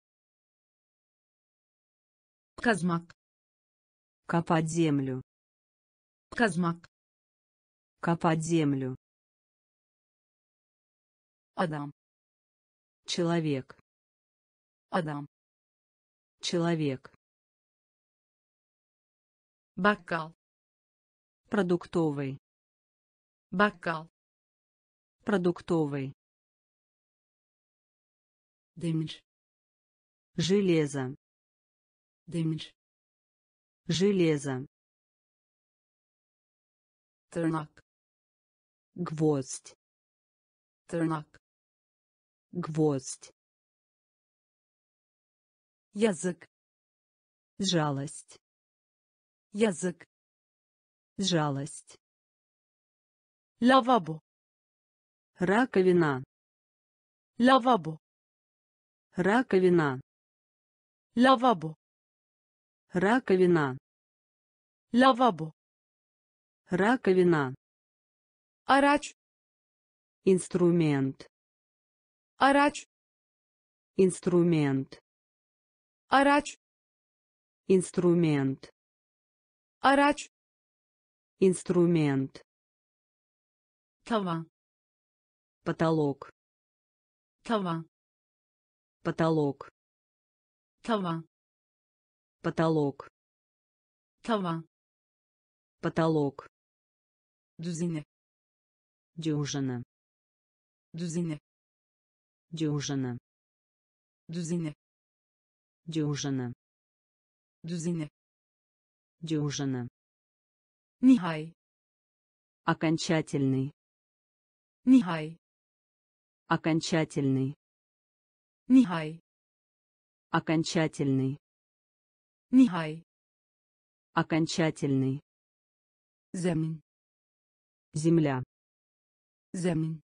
kazmak Копать землю. kazmak Копать землю. Adam Человек. adam Человек. bakkal Продуктовый. bakkal Продуктовый. demir Железо. demir Железо. tırnak Гвоздь. tırnak Гвоздь. yazık Жалость. yazık Жалость. lavabo Раковина. lavabo Раковина. lavabo Раковина. lavabo Раковина. araç Инструмент. Araç Инструмент. araç Инструмент. araç Инструмент. tavan Потолок. tavan Потолок. tavan Потолок. tavan Потолок. düzine Дюжина. düzine Дюжина. düzine Дюжина. düzine Дюжина. nihai Окончательный. nihai Окончательный. nihai Окончательный. nihai Окончательный. zemin Земля. zemin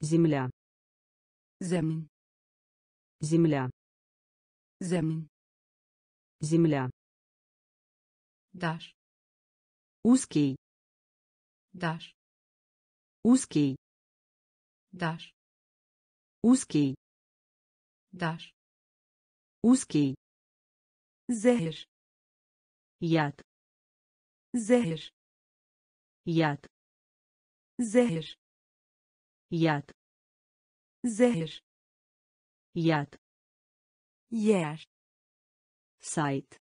Земля. Zemin Земля. zemin Земля. dar Узкий. dar Узкий. dar Узкий. dar Узкий. zehir Яд. zehir Яд. zehir Яд. zehir Яд. yer Сайт.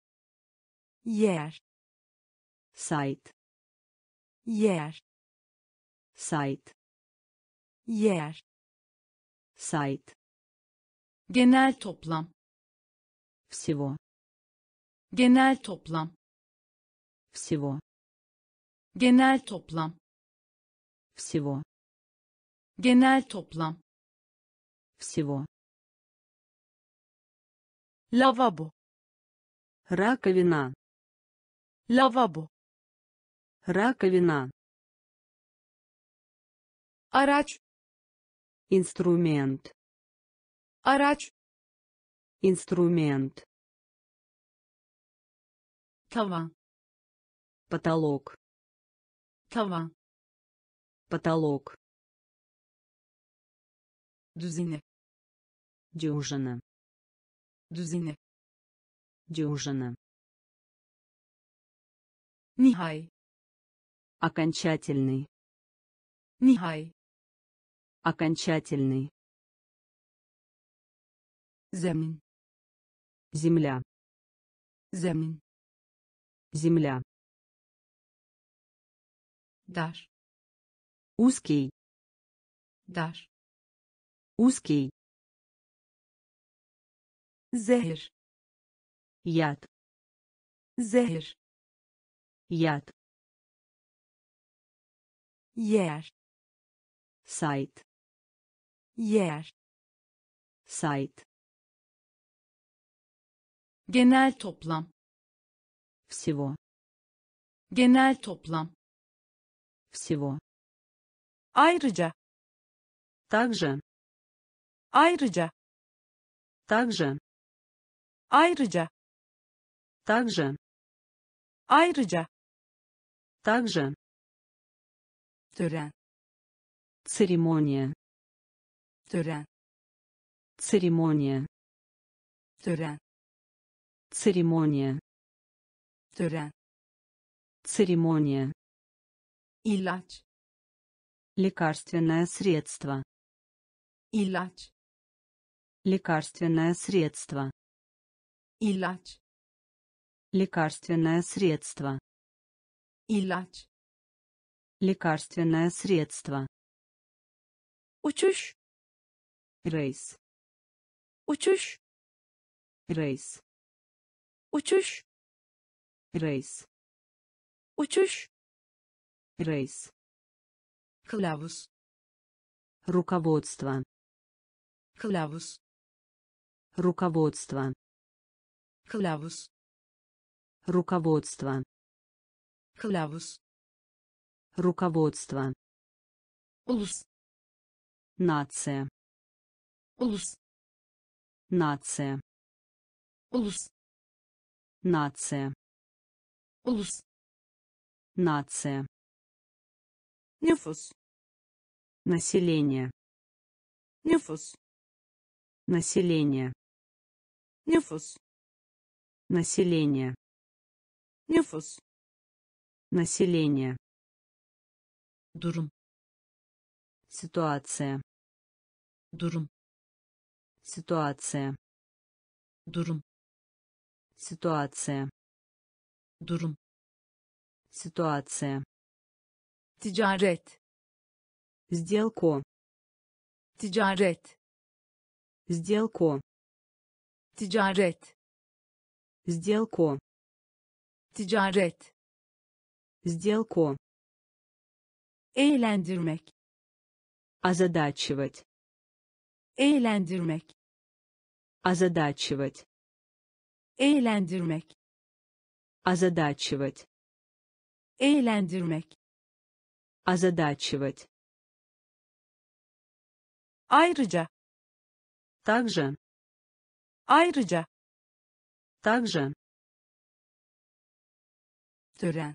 yer Сайт. yer Сайт. yer Сайт. genel toplam Всего. genel toplam Всего. genel toplam Всего. genel toplam Всего. lavabo Раковина. lavabo Раковина. araç Инструмент. araç Инструмент. tavan Потолок. tavan Потолок. düzine Дюжина. düzine Дюжина. nihai Окончательный. nihai Окончательный. zemin Земля. zemin Земля. dar Узкий. dar Узкий. zehir Яд. zehir Яд. yer Сайт. yer Сайт. genel toplam Всего. genel toplam Всего. ayrıca Также. ayrıca Также. ayrıca Также. ayrıca Также. tören Церемония. tören Церемония. tören Церемония. tören Церемония. ilaç Лекарственное средство. ilaç Лекарственное средство. Ilaç Лекарственное средство. ilaç Лекарственное средство. uçuş Рейс. uçuş Рейс. uçuş Рейс. uçuş Рейс. kılavuz Руководство. kılavuz Руководство. Kılavuz Руководство. kılavuz Руководство. ulus Нация. ulus Нация. ulus Нация. ulus Нация. nüfus Население. nüfus Население. nüfus Население. nüfus Население. durum Ситуация. durum Ситуация. durum Ситуация. durum Ситуация. ticaret Сделку. ticaret Сделку. ticaret Сделку. ticaret Сделку. eğlendirmek Озадачивать. eğlendirmek Озадачивать. eğlendirmek Озадачивать. eğlendirmek Озадачивать. ayrıca Также. ayrıca Также. tören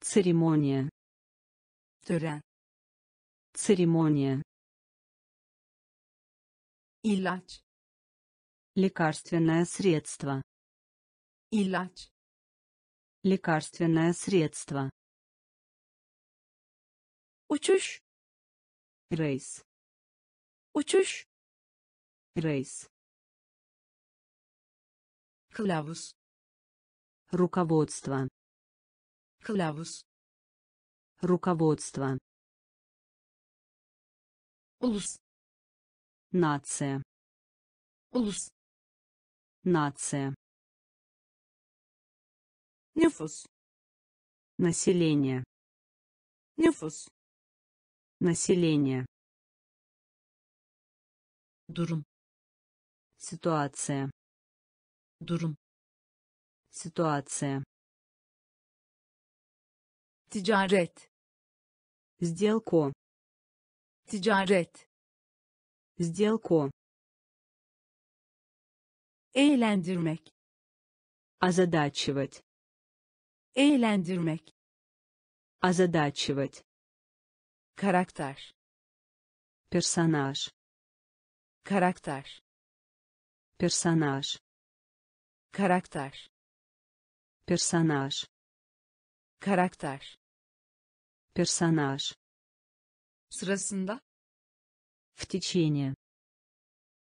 Церемония. tören Церемония. ilaç Лекарственное средство. ilaç Лекарственное средство. uçuş Рейс. uçuş Рейс. Kılavuz Руководство. kılavuz Руководство. ulus Нация. ulus Нация. nüfus Население. nüfus Население. durum Ситуация. Durum Ситуация. ticaret Сделку. ticaret Сделку. eğlendirmek Озадачивать. eğlendirmek Озадачивать. karakter Персонаж. karakter Персонаж. Karakter Персонаж. karakter Персонаж. sırasında В течение.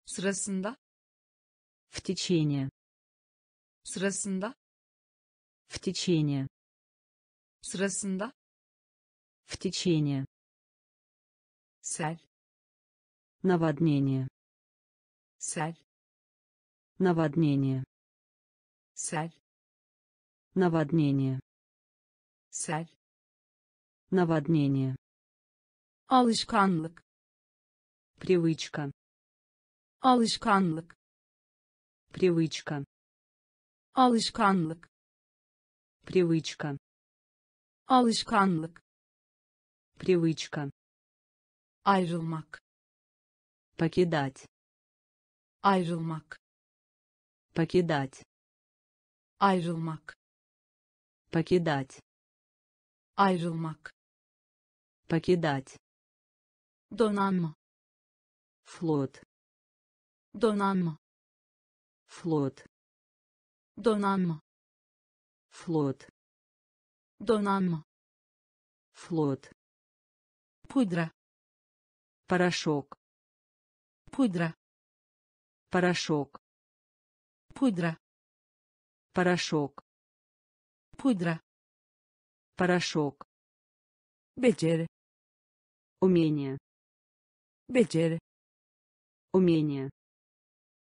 sırasında В течение. sırasında В течение. sırasında В течение. sel Наводнение. sel Наводнение. Sel Наводнение. sel Наводнение. alışkanlık Привычка. alışkanlık Привычка. alışkanlık Привычка. alışkanlık Привычка. ayrılmak Покидать. ayrılmak Покидать. Ayrılmak Покидать. ayrılmak Покидать. donanma Флот. donanma Флот. donanma флот donanma флот pudra порошок pudra порошок pudra порошок. Pudra порошок. Beceri умение. Beceri умение.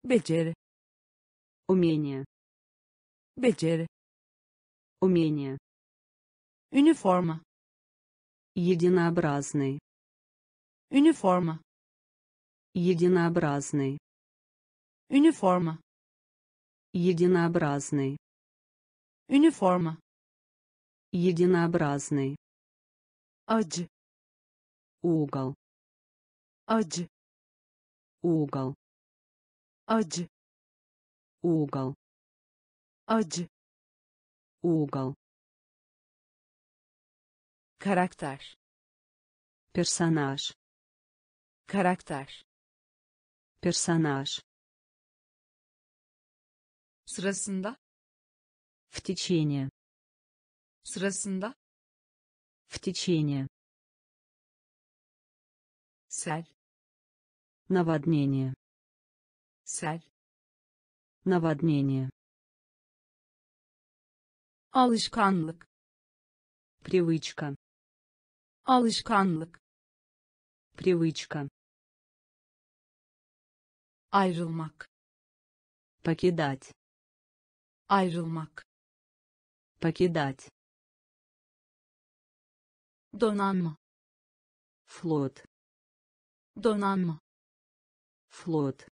Beceri умение. Beceri умение. Üniforma единообразный. Üniforma единообразный. Üniforma единообразный. Üniforma единообразный. Acı угол. Acı угол. Acı угол. Acı угол. Karakter персонаж. Karakter персонаж sırasında? В течение. Sırasında? В течение. Sel. Наводнение. Sel. Наводнение. Alışkanlık. Привычка. Alışkanlık. Привычка. Ayrılmak. Покидать ayrılmak покидать donanma флот donanma флот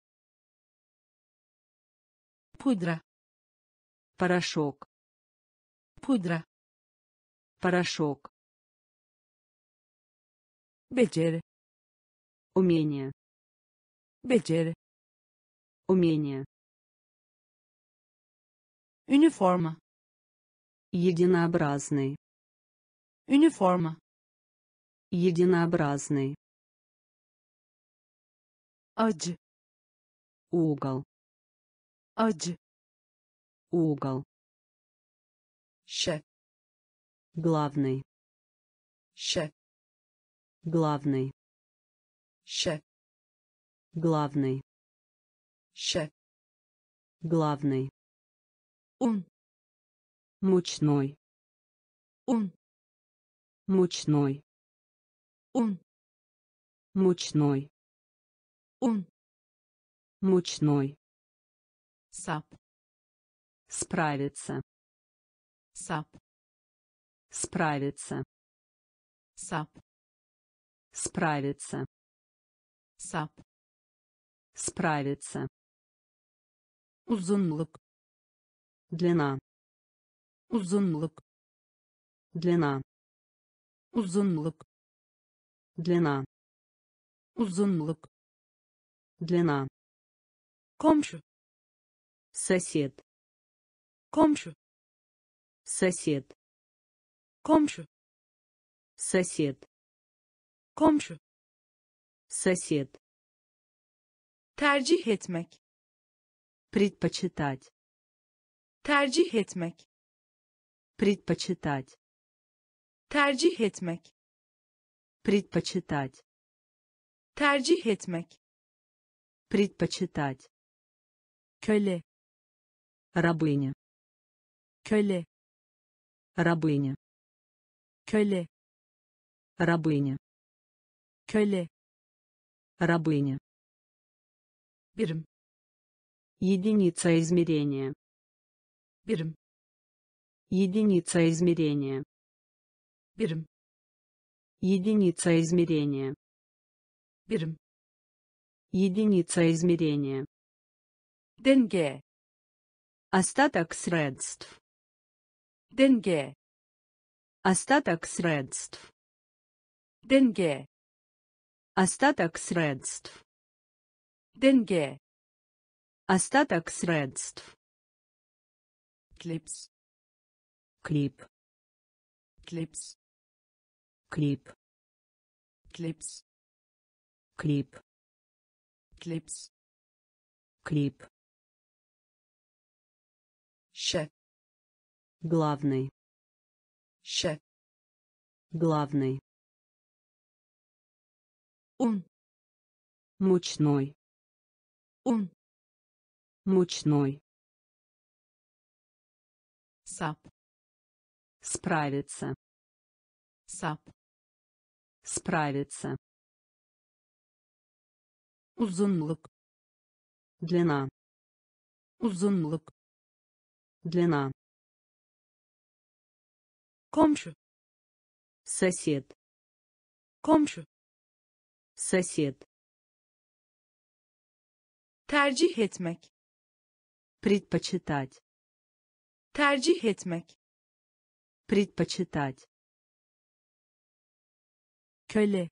pudra порошок pudra порошок beceri умение beceri умение üniforma единообразный. Üniforma единообразный. Acı угол. Acı угол. Şef главный. Şef главный. Şef главный. Şef главный un мучной. Un мучной. Un мучной. Un мучной. Sap справиться. Sap справиться. Sap справиться. Sap справиться. Uzunluk длина. Uzunluk длина. Uzunluk длина. Uzunluk длина. Komşu сосед. Komşu сосед. Komşu сосед. Komşu сосед. Tercih etmek предпочитать tercih etmek. Предпочитать tercih etmek. Предпочитать tercih etmek. Предпочитать köle. Рабыня köle. Рабыня köle. Рабыня köle. Рабыня birim. Единица измерения birim единица измерения. Birim единица измерения. Birim единица измерения. Denge. Остаток средств. Denge. Остаток средств. Denge. Остаток средств. Denge. Остаток средств klips клип klips клип klips клип klips клип şef Главный. şef Главный. un Мучной. un Мучной. Sap Справиться. sap Справиться. uzunluk Длина. uzunluk Длина. komşu Сосед. komşu Сосед. tercih etmek Предпочитать. Tercih etmek Предпочитать. köle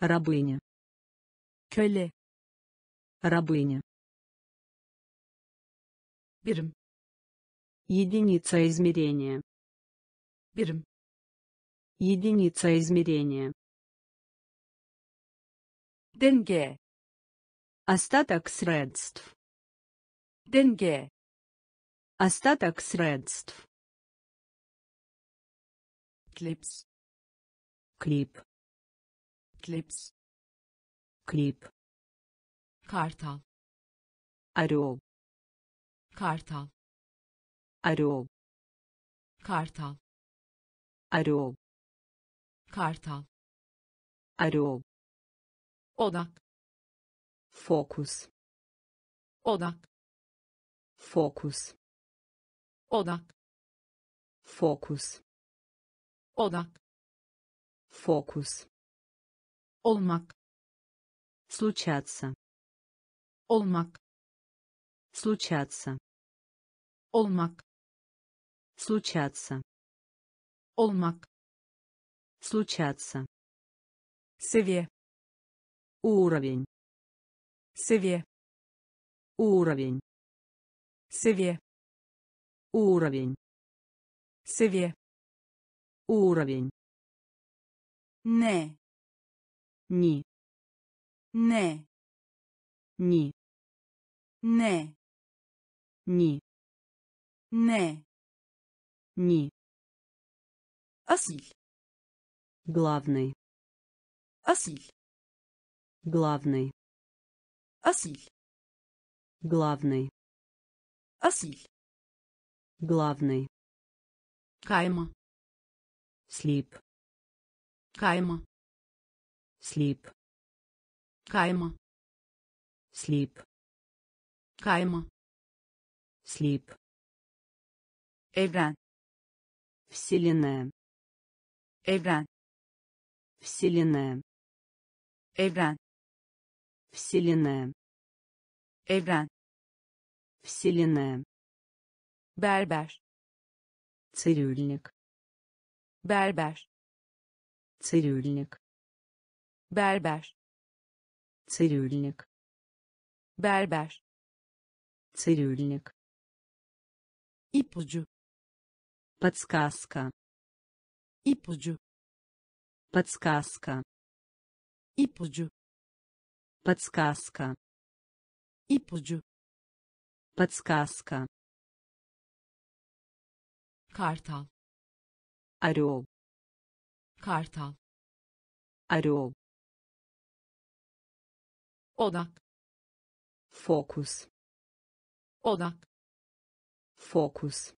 Рабыня. köle Рабыня. birim Единица измерения. birim Единица измерения. denge Остаток средств. denge Остаток средств. klips Клип. klips Клип. kartal Орел. kartal Орел. kartal Орел. kartal Орел. odak Фокус. odak Фокус. Odak Фокус. odak Фокус. olmak Случаться. olmak Случаться. olmak Случаться. olmak Случаться. seviye Уровень. seviye Уровень. seviye Уровень. seviye Уровень. ne Ни. ne Ни. ne Ни. ne Ни. asil Главный. asil Главный. asil Главный. asil Главный. kayma Слип. kayma Слип. kayma Слип. kayma Слип. evren Вселенная. evren Вселенная. evren Вселенная. evren Вселенная. Berber Цирюльник. berber Цирюльник. berber Цирюльник. berber Цирюльник. ipucu Подсказка. ipucu Подсказка. ipucu Подсказка. ipucu Подсказка. Kartal Орел. kartal Орел. odak Фокус. odak Фокус.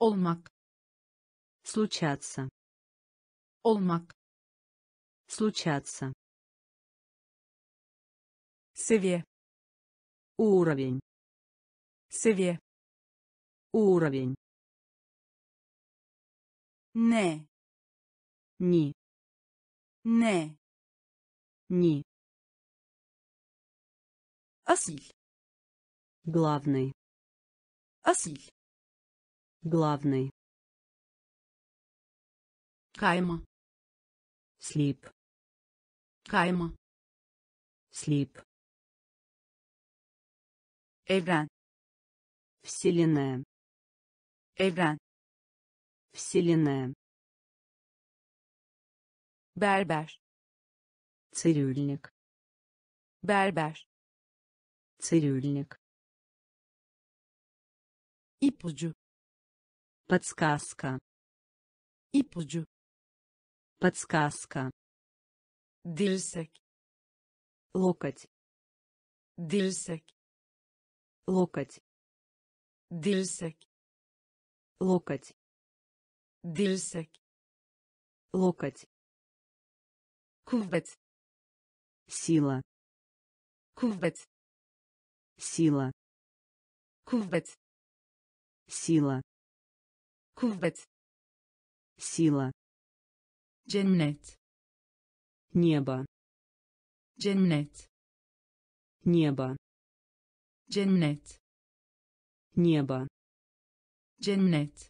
olmak Случаться. olmak Случаться. seviye Уровень. seviye Уровень. ne Ни. ne Ни. asil Главный. asil Главный. kayma Слип. kayma Слип. evren Вселенная. Evren Вселенная. berber Цирюльник. berber Цирюльник. ipucu Подсказка. ipucu Подсказка. dirsek Локоть. dirsek Локоть. dirsek Локоть. dirsek Локоть. kuvvet Сила. kuvvet Сила. kuvvet Сила. kuvvet Сила. cennet Небо. cennet Небо. cennet Небо. Cennet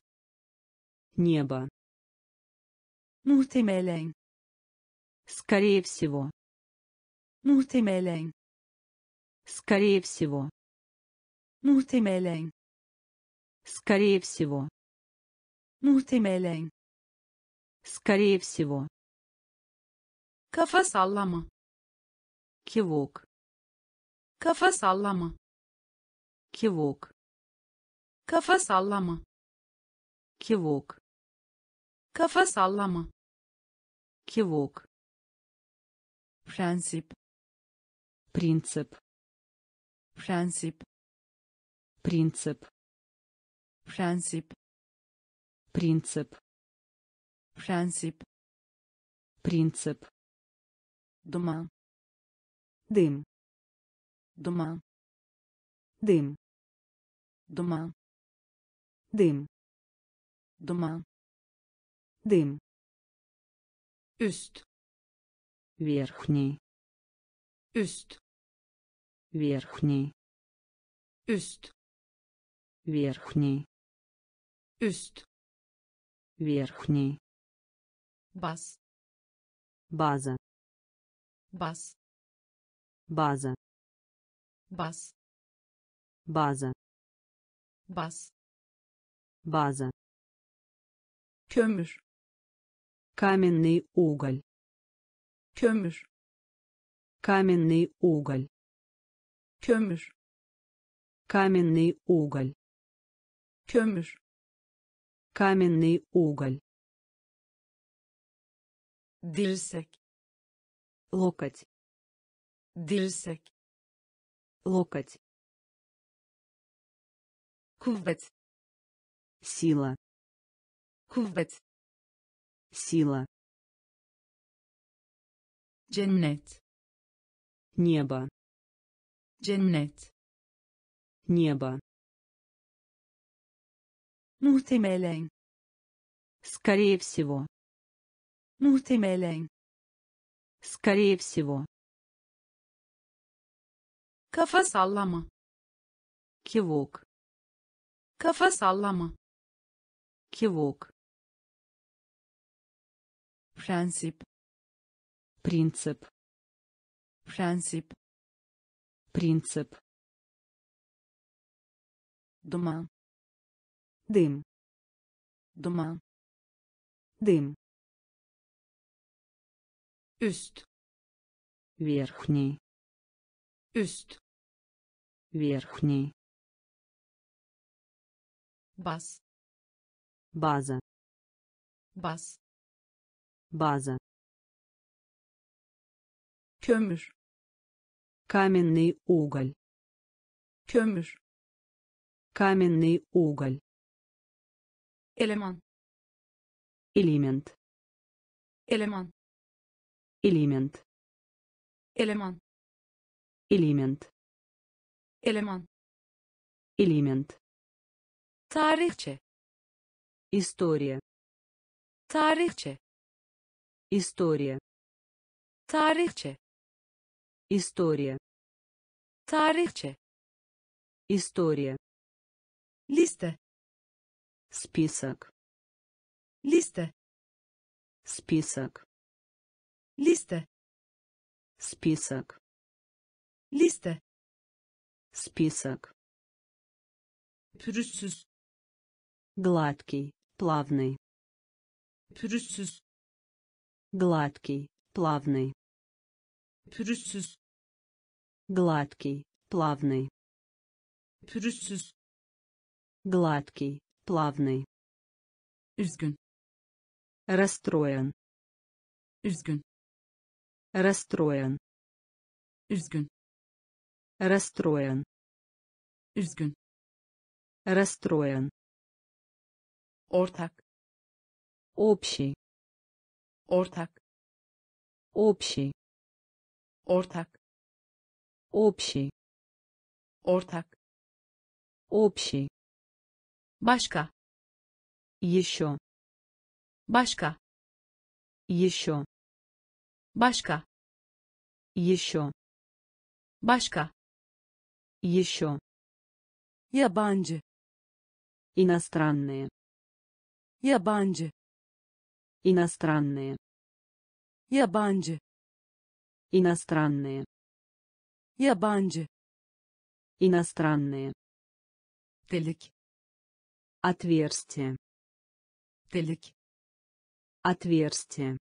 Небо. muhtemelen Скорее всего. muhtemelen Скорее всего. muhtemelen Скорее всего. muhtemelen Скорее всего. kafa sallama Кивок. kafa sallama Кивок. Kafa sallama Кивок. kafa sallama Кивок. prensip Принцип. prensip Принцип. prensip Принцип. prensip Принцип. duman Дым. duman Дым. duman Дым. duman Дым. üst Верхний. üst Верхний. üst Верхний. üst Верхний. bas База. bas База. bas База. bas База. kömür Каменный уголь. kömür Каменный уголь. kömür Каменный уголь. kömür Каменный уголь. dirsek Локоть. dirsek Локоть. kuvvet Сила. kuvvet Сила. cennet Небо. cennet Небо. muhtemelen Скорее всего. muhtemelen Скорее всего. kafa sallama Кивок. kafa sallama Кивок. prensip Принцип. prensip Принцип. duman Дым. duman Дым. üst Верхний. üst Верхний. bas База. bas База. kömür Каменный уголь. kömür Каменный уголь. eleman Элемент. eleman Элемент. eleman Элемент. eleman Элемент. tarihçe История. tarihçe История. tarihçe История. tarihçe История. liste Список. liste Список. liste Список. liste Список. pürüzsüz Гладкий. Плавный. pürüzsüz Гладкий. Плавный. pürüzsüz Гладкий. Плавный. pürüzsüz Гладкий, плавный. üzgün Расстроен. üzgün Расстроен. üzgün Расстроен. üzgün Расстроен. Ortak Общий. ortak Общий. ortak Общий. ortak Общий. başka Еще. başka Еще. başka Еще. başka Еще. yabancı Иностранные. Yabancı Иностранные. yabancı Иностранные. yabancı Иностранные. delik Отверстие. delik Отверстие.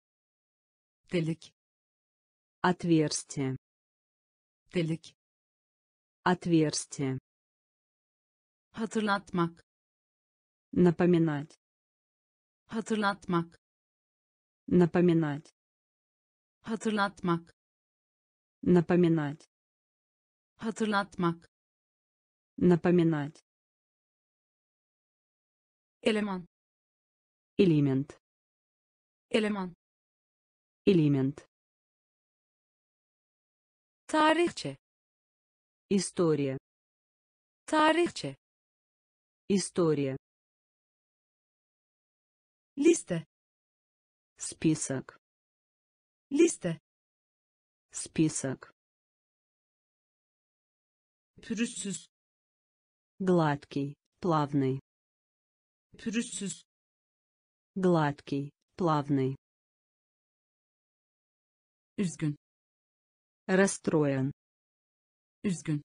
delik Отверстие. delik Отверстие. hatırlatmak Напоминать. Hatırlatmak Напоминать. hatırlatmak Напоминать. hatırlatmak Напоминать. eleman Элемент. eleman Элемент. tarihçe История. tarihçe История. Liste Список. liste Список. pürüzsüz Гладкий, плавный. pürüzsüz Гладкий, плавный. üzgün Расстроен. üzgün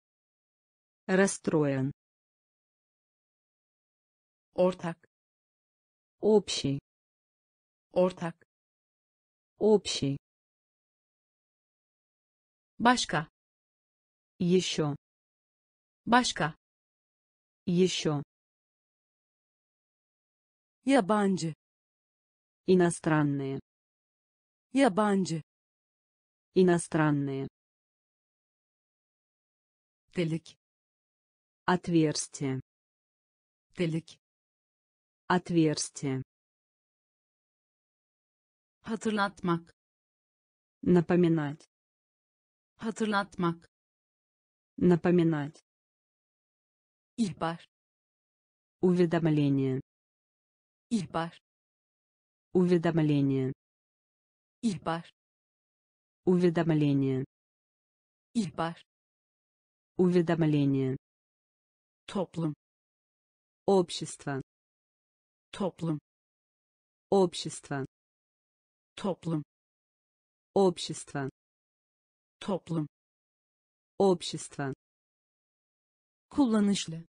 Расстроен. ortak Общий. ortak Общий. başka Еще. başka Еще. yabancı Иностранные. yabancı Иностранные. delik Отверстие. delik Отверстие. hatırlatmak Напоминать. hatırlatmak Напоминать. ihbar Уведомление. ihbar Уведомление. ihbar Уведомление. ihbar Уведомление. toplum Общество. Toplum Общество. toplum Общество. toplum Общество. kullanışlı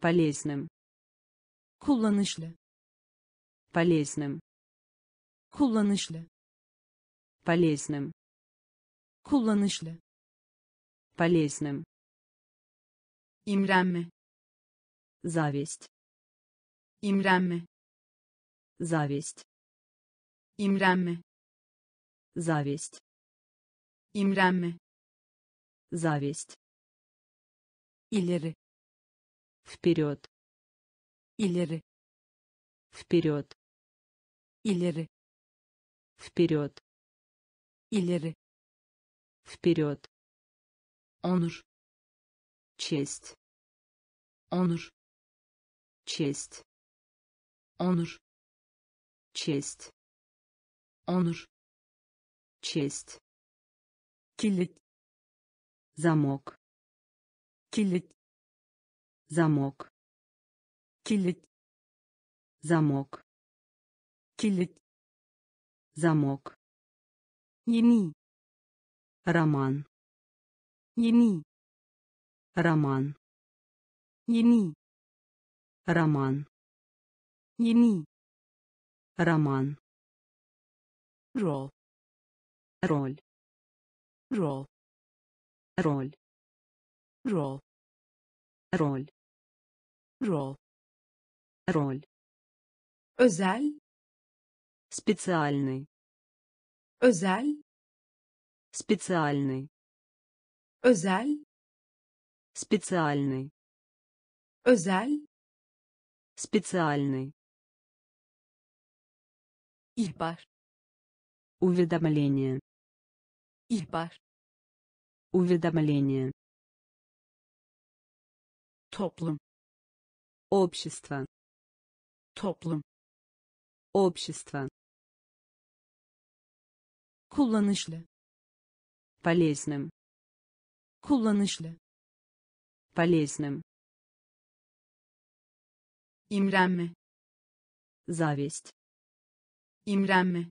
Полезным. kullanışlı Полезным. kullanışlı Полезным. kullanışlı Полезным. imrenme Зависть. Imrenme Зависть. imrenme Зависть. imrenme Зависть. ileri Вперед. ileri Вперед. ileri Вперед. ileri Вперед. onur Честь. onur Честь. Onur Честь. onur Честь. kilit Замок. kilit Замок. kilit Замок. kilit Замок. yeni Роман. yeni Роман. yeni Роман. Yeni Роман. rol Роль. rol Роль. rol Роль. rol роль, özel специальный, özel специальный, özel специальный, özel специальный, ihbar уведомление, ihbar уведомление, toplum общество, toplum общество, kullanışlı полезным, kullanışlı полезным, imrenme зависть, imrenme.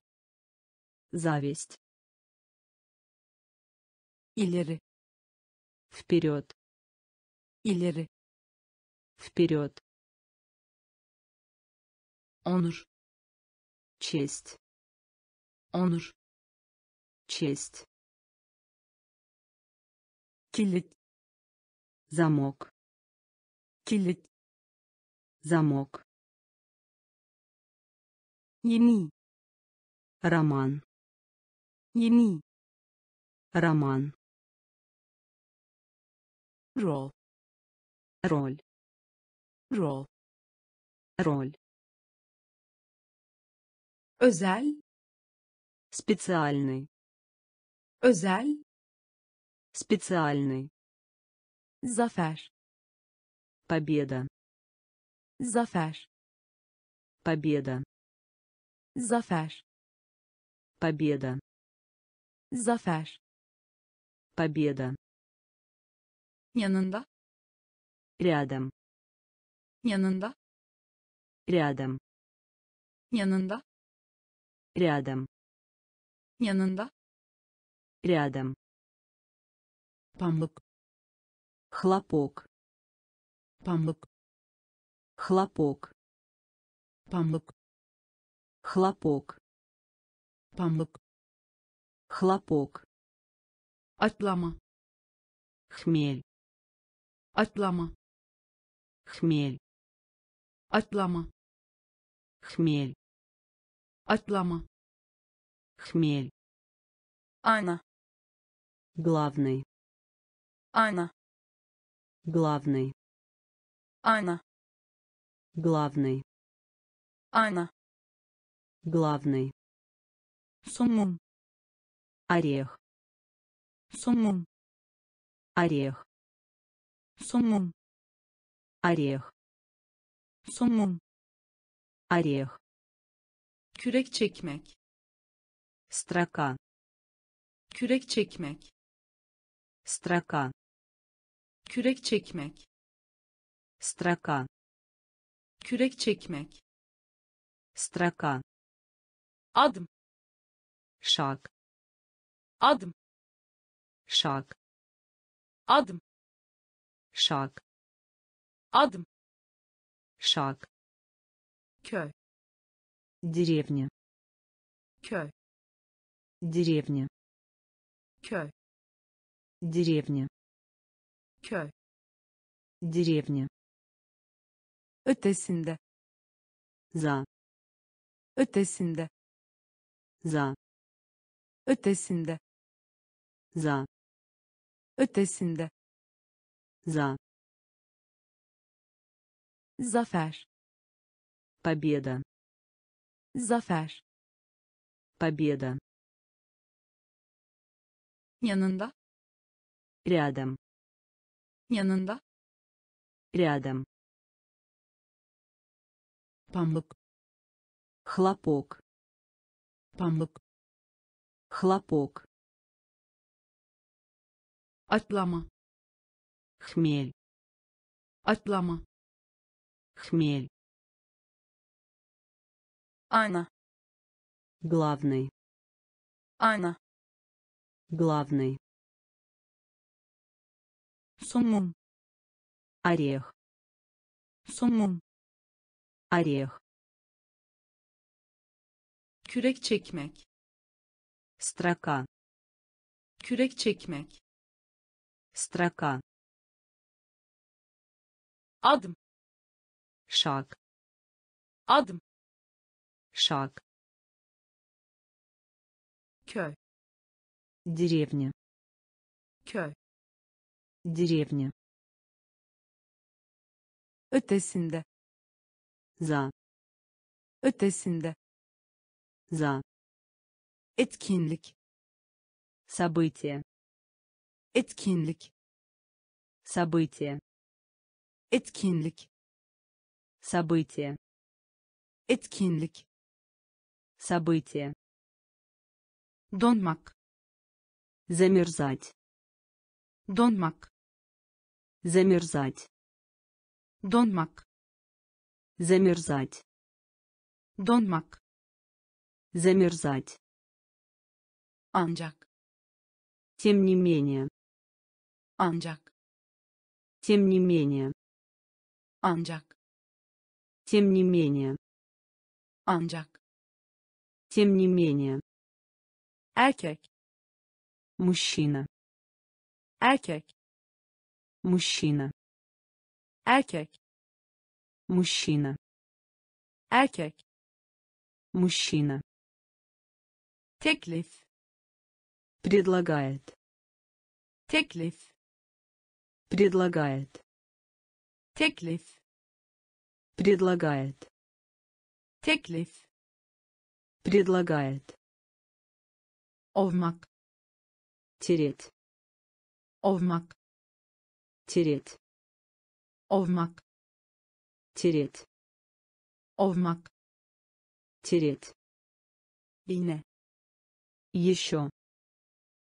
Зависть, ileri. Вперед, ileri. Вперед, onur. Честь, onur. Честь, kilit. Замок, kilit. Замок, yeni роман, yeni роман, rol роль, rol роль, özel специальный, özel специальный, zafer победа, zafer победа, zafer победа, zafer. Победа, yanında. Рядом, yanında. Рядом, yanında. Рядом, yanında. Рядом, pamuk. Хлопок, pamuk. Хлопок, pamuk. Хлопок, pamuk хлопок, atlama хмель, atlama хмель, atlama хмель, atlama хмель, ayna главный, ayna главный, ayna главный, ayna главный, somun орех, somun орех, somun орех, somun орех, kürek çekmek строка, kürek çekmek строка, kürek çekmek строка, kürek çekmek строка, adım шаг, adım шаг, adım шаг, adım шаг, köy деревня, köy деревня, köy деревня, köy деревня, ötesinde за, ötesinde за, Ötesinde за, ötesinde за, zafer победа, zafer победа, yanında рядом, yanında рядом, pamuk хлопок, pamuk хлопок, atlama хмель, atlama хмель, ayna главный, ayna главный, somun орех, somun орех, kürek çekmek строка, kürek çekmek строка, adım шаг adım шаг köy деревня köy деревня ötesinde за ötesinde за Etkinlik. Событие. Etkinlik. Событие. Etkinlik. Событие. Etkinlik. Событие. Donmak замерзать. Donmak замерзать. Donmak замерзать. Donmak замерзать ancak. Тем не менее. Ancak. Тем не менее. Ancak. Тем не менее. Ancak. Тем не менее. Erkek. Мужчина. Erkek. Мужчина. Erkek. Мужчина. Erkek. Мужчина. Teklif предлагает. Teklif предлагает. Teklif предлагает. Teklif предлагает. Ovmak тереть. Ovmak тереть. Ovmak тереть. Ovmak тереть. Iğne еще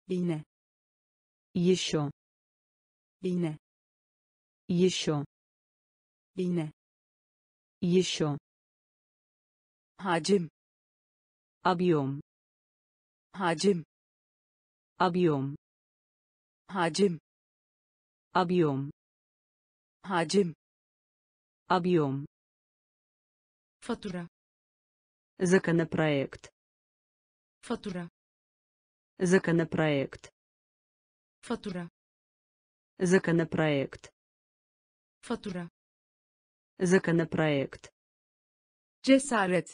iğne еще iğne еще iğne еще hacim объем hacim объем hacim объем hacim объем fatura законопроект fatura законопроект. Fatura законопроект. Fatura законопроект. Cesaret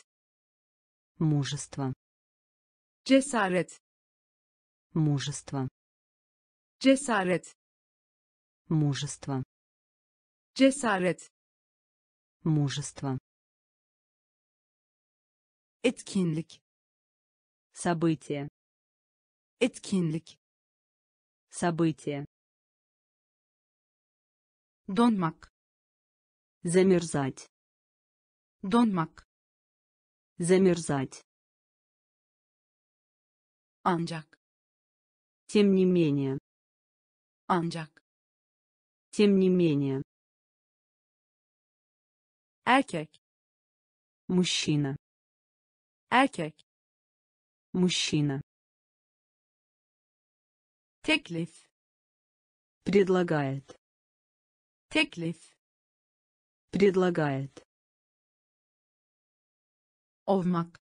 мужество. Cesaret мужество. Cesaret мужество. Cesaret мужество. Etkinlik событие etkinlik событие. donmak замерзать. donmak замерзать. ancak тем не менее. ancak тем не менее. erkek мужчина. erkek мужчина teklif предлагает. Teklif предлагает. Ovmak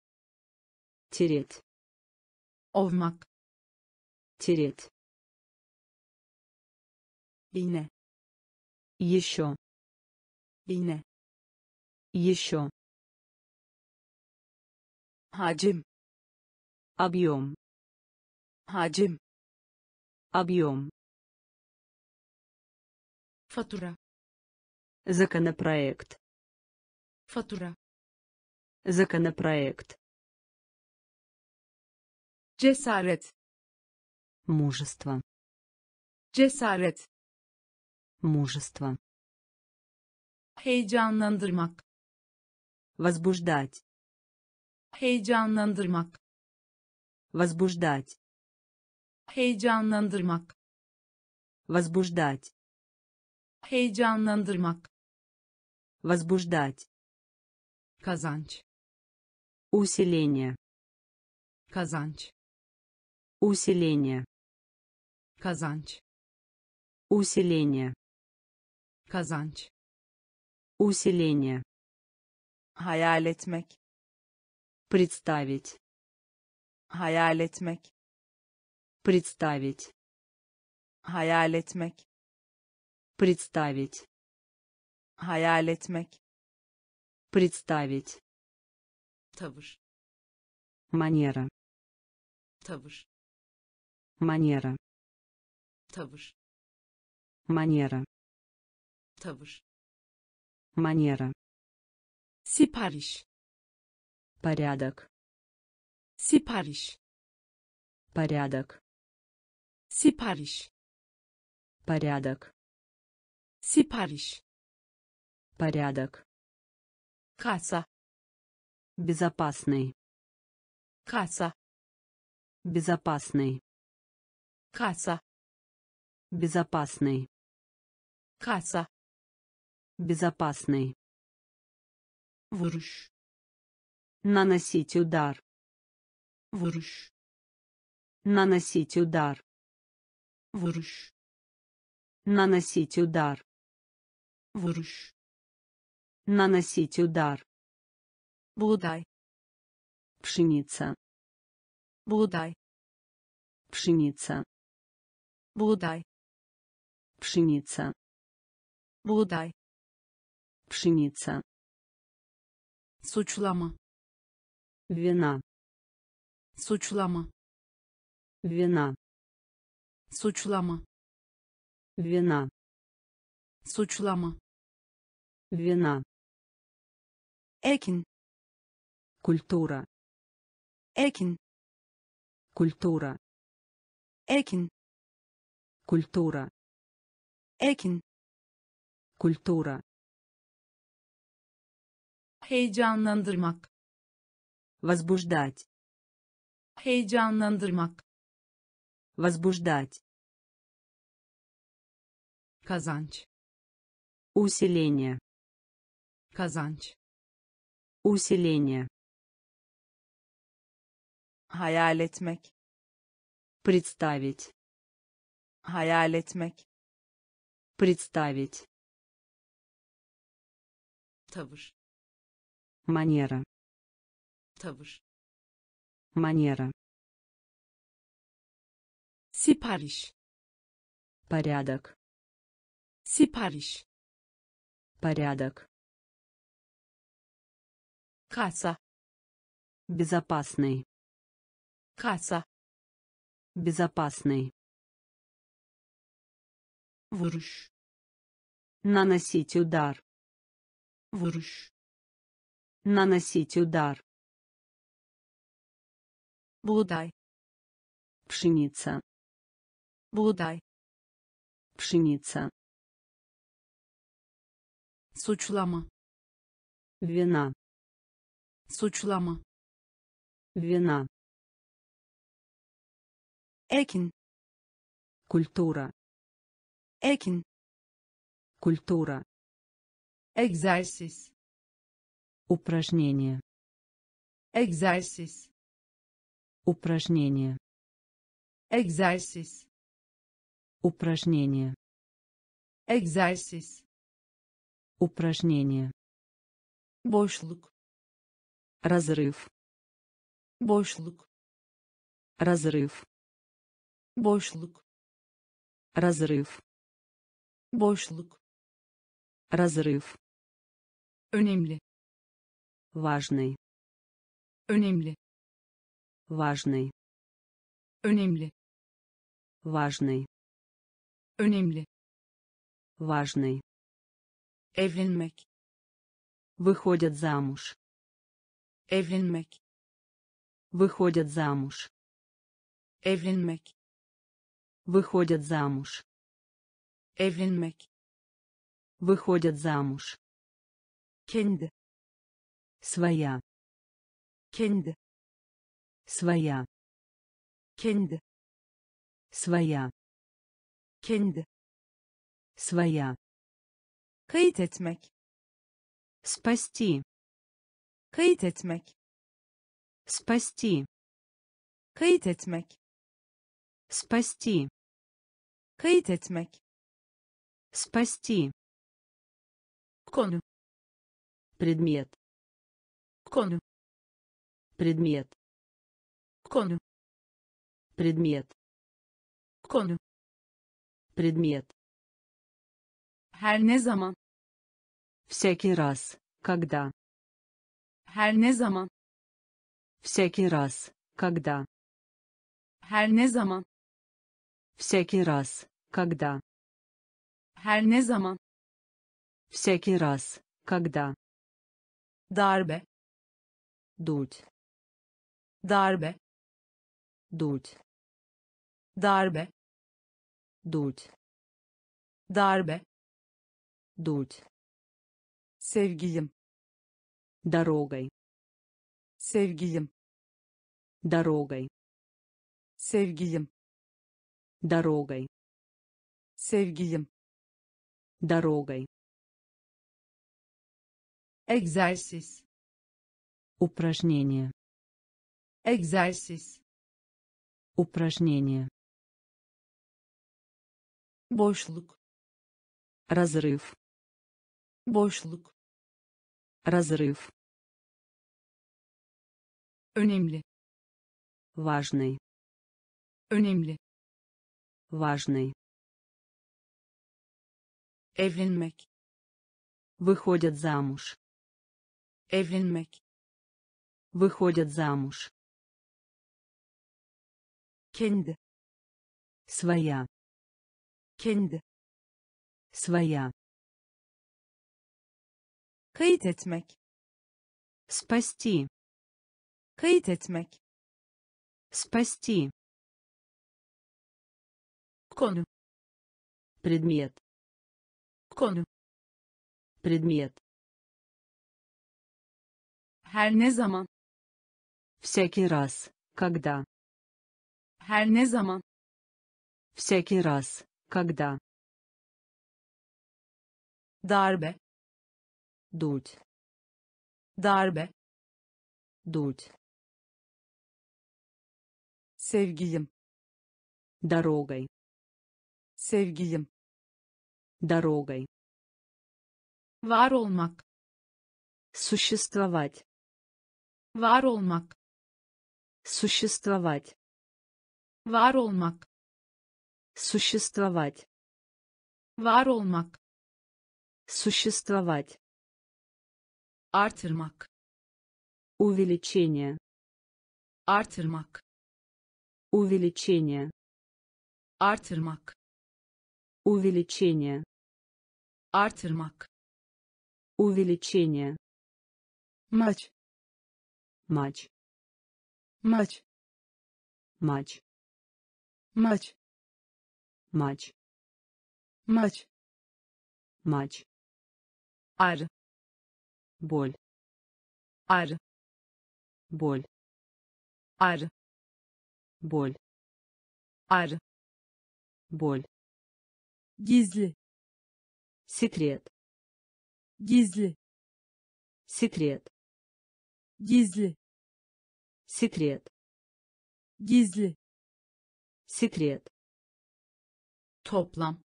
тереть. Ovmak тереть. Iğne еще. Iğne еще. Hacim объем. Hacim объем fatura законопроект fatura законопроект cesaret мужество cesaret мужество heyecanlandırmak возбуждать heyecanlandırmak возбуждать heyecanlandırmak возбуждать heyecanlandırmak возбуждать kazanç усиление kazanç усиление kazanç усиление kazanç усиление hayal etmek представить hayal etmek представить hayal etmek представить hayal etmek Представить. tavır Манера. tavır Манера. tavır Манера. tavır Манера. sipariş Порядок. sipariş Порядок. Sipariş Порядок. sipariş Порядок. kasa Безопасный. kasa Безопасный. kasa Безопасный. kasa Безопасный. vuruş Наносить удар. vuruş Наносить удар. Vuruş Наносить удар. vuruş Наносить удар. buğday Пшеница. buğday Пшеница. buğday Пшеница. buğday Пшеница. suçlama Вина. suçlama Вина. Suçlama Вина. suçlama Вина. ekin Культура. ekin Культура. ekin Культура. ekin Культура. heyecanlandırmak Возбуждать. heyecanlandırmak Возбуждать. kazanç Усиление. kazanç Усиление. hayal etmek Представить. hayal etmek Представить. tavır Манера. tavır Манера. Sipariş Порядок. sipariş Порядок. kasa Безопасный. kasa Безопасный. vuruş Наносить удар. vuruş Наносить удар. buğday Пшеница. Buğday Пшеница. suçlama Вина. suçlama Вина. ekin Культура. ekin Культура. egzersiz Упражнение. egzersiz Упражнение. egzersiz Упражнение. egzersiz Упражнение. boşluk Разрыв. boşluk Разрыв. boşluk Разрыв. boşluk Разрыв. önemli Важный. önemli Важный. önemli Важный. Önemli Важный. evlenmek Выходят замуж. evlenmek Выходят замуж. evlenmek Выходят замуж. evlenmek Выходят замуж. kendi Своя. kendi Своя. kendi Своя. Kendi Своя. kayıt etmek Спасти. kayıt etmek Спасти. kayıt etmek Спасти. kayıt etmek Спасти. konu Предмет. konu Предмет. konu Предмет. konu Предмет. her ne zaman Всякий раз. Когда. Her ne zaman. Всякий раз, когда. Her ne zaman. Всякий раз, когда. Her ne zaman. Всякий раз, когда. Darbe. Дуть, Darbe. дуть, Darbe. Дуть, Darbe. дуть. Sevgilim. Дорогой, Sevgilim. дорогой, Sevgilim. дорогой, Sevgilim. дорогой. Egzersiz. Упражнение, Egzersiz. упражнение. Boşluk. Разрыв, Boşluk. разрыв. Önemli. Важный, Önemli. важный. Evlenmek. Выходят замуж, Evlenmek. выходят замуж. Kendi. Своя, Kendi. своя. Kayıt etmek. Спасти, Kayıt etmek. спасти. konu Предмет, konu предмет. Her ne zaman. Всякий раз, когда. Her ne zaman. Всякий раз, когда. Darbe. Дуть, Darbe. дуть. Sevgilim. Дорогой, Sevgilim. дорогой. Var olmak. Существовать, Var olmak. существовать, Var olmak. Существовать, Var olmak. существовать. Artırmak. Увеличение, Artırmak. увеличение, Artırmak. увеличение, Artırmak. увеличение. Maç. Матч, Maç. матч, Maç. Матч, Maç. матч. Arı. Боль, Arı. боль, Arı. боль, Arı. боль. Gizli. Секрет, Gizli. секрет, Gizli. секрет, Gizli. секрет. toplam.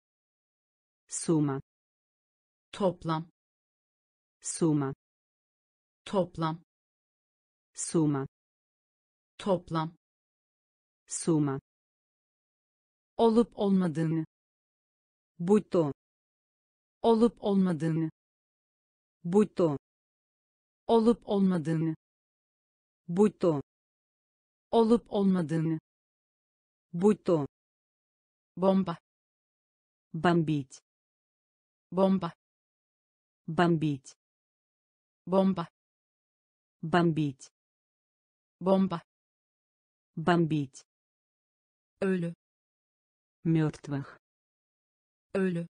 Suma. Toplam. Suma. Toplam. Suma. Toplam. Suma. Olup olmadığını. Buto olup olmadığını. Buto olup olmadığını. Buto olup olmadığını. Buto bomba. Бомбить, Bomba. бомбить, Bomba. бомбить, Bomba. бомбить. Ölü. Мертвых, Ölü.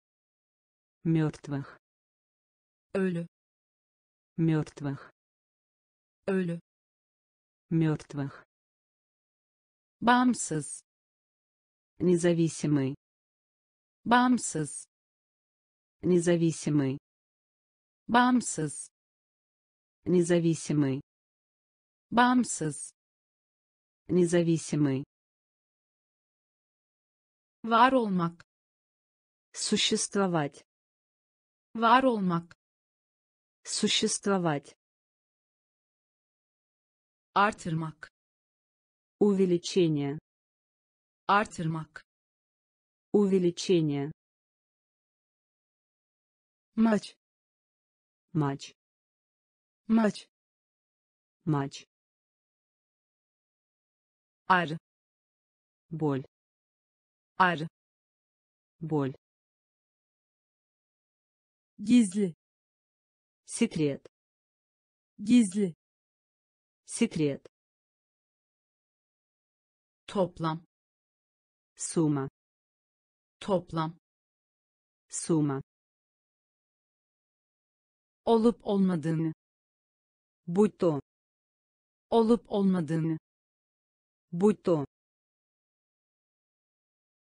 мертвых, Ölü. мертвых, Ölü. мертвых. Bağımsız. Независимый, Bağımsız. независимый, Bağımsız. независимый, Bağımsız. независимый. Var olmak. Существовать, Var olmak. существовать. Artırmak. Увеличение, Artırmak. Увеличение. Maç. Матч, Maç. матч Arı. боль Arı. боль Gizli. секрет Gizli. секрет Toplam. сумма Toplam. сумма Olup olmadığını. будь то Olup olmadığını. будь то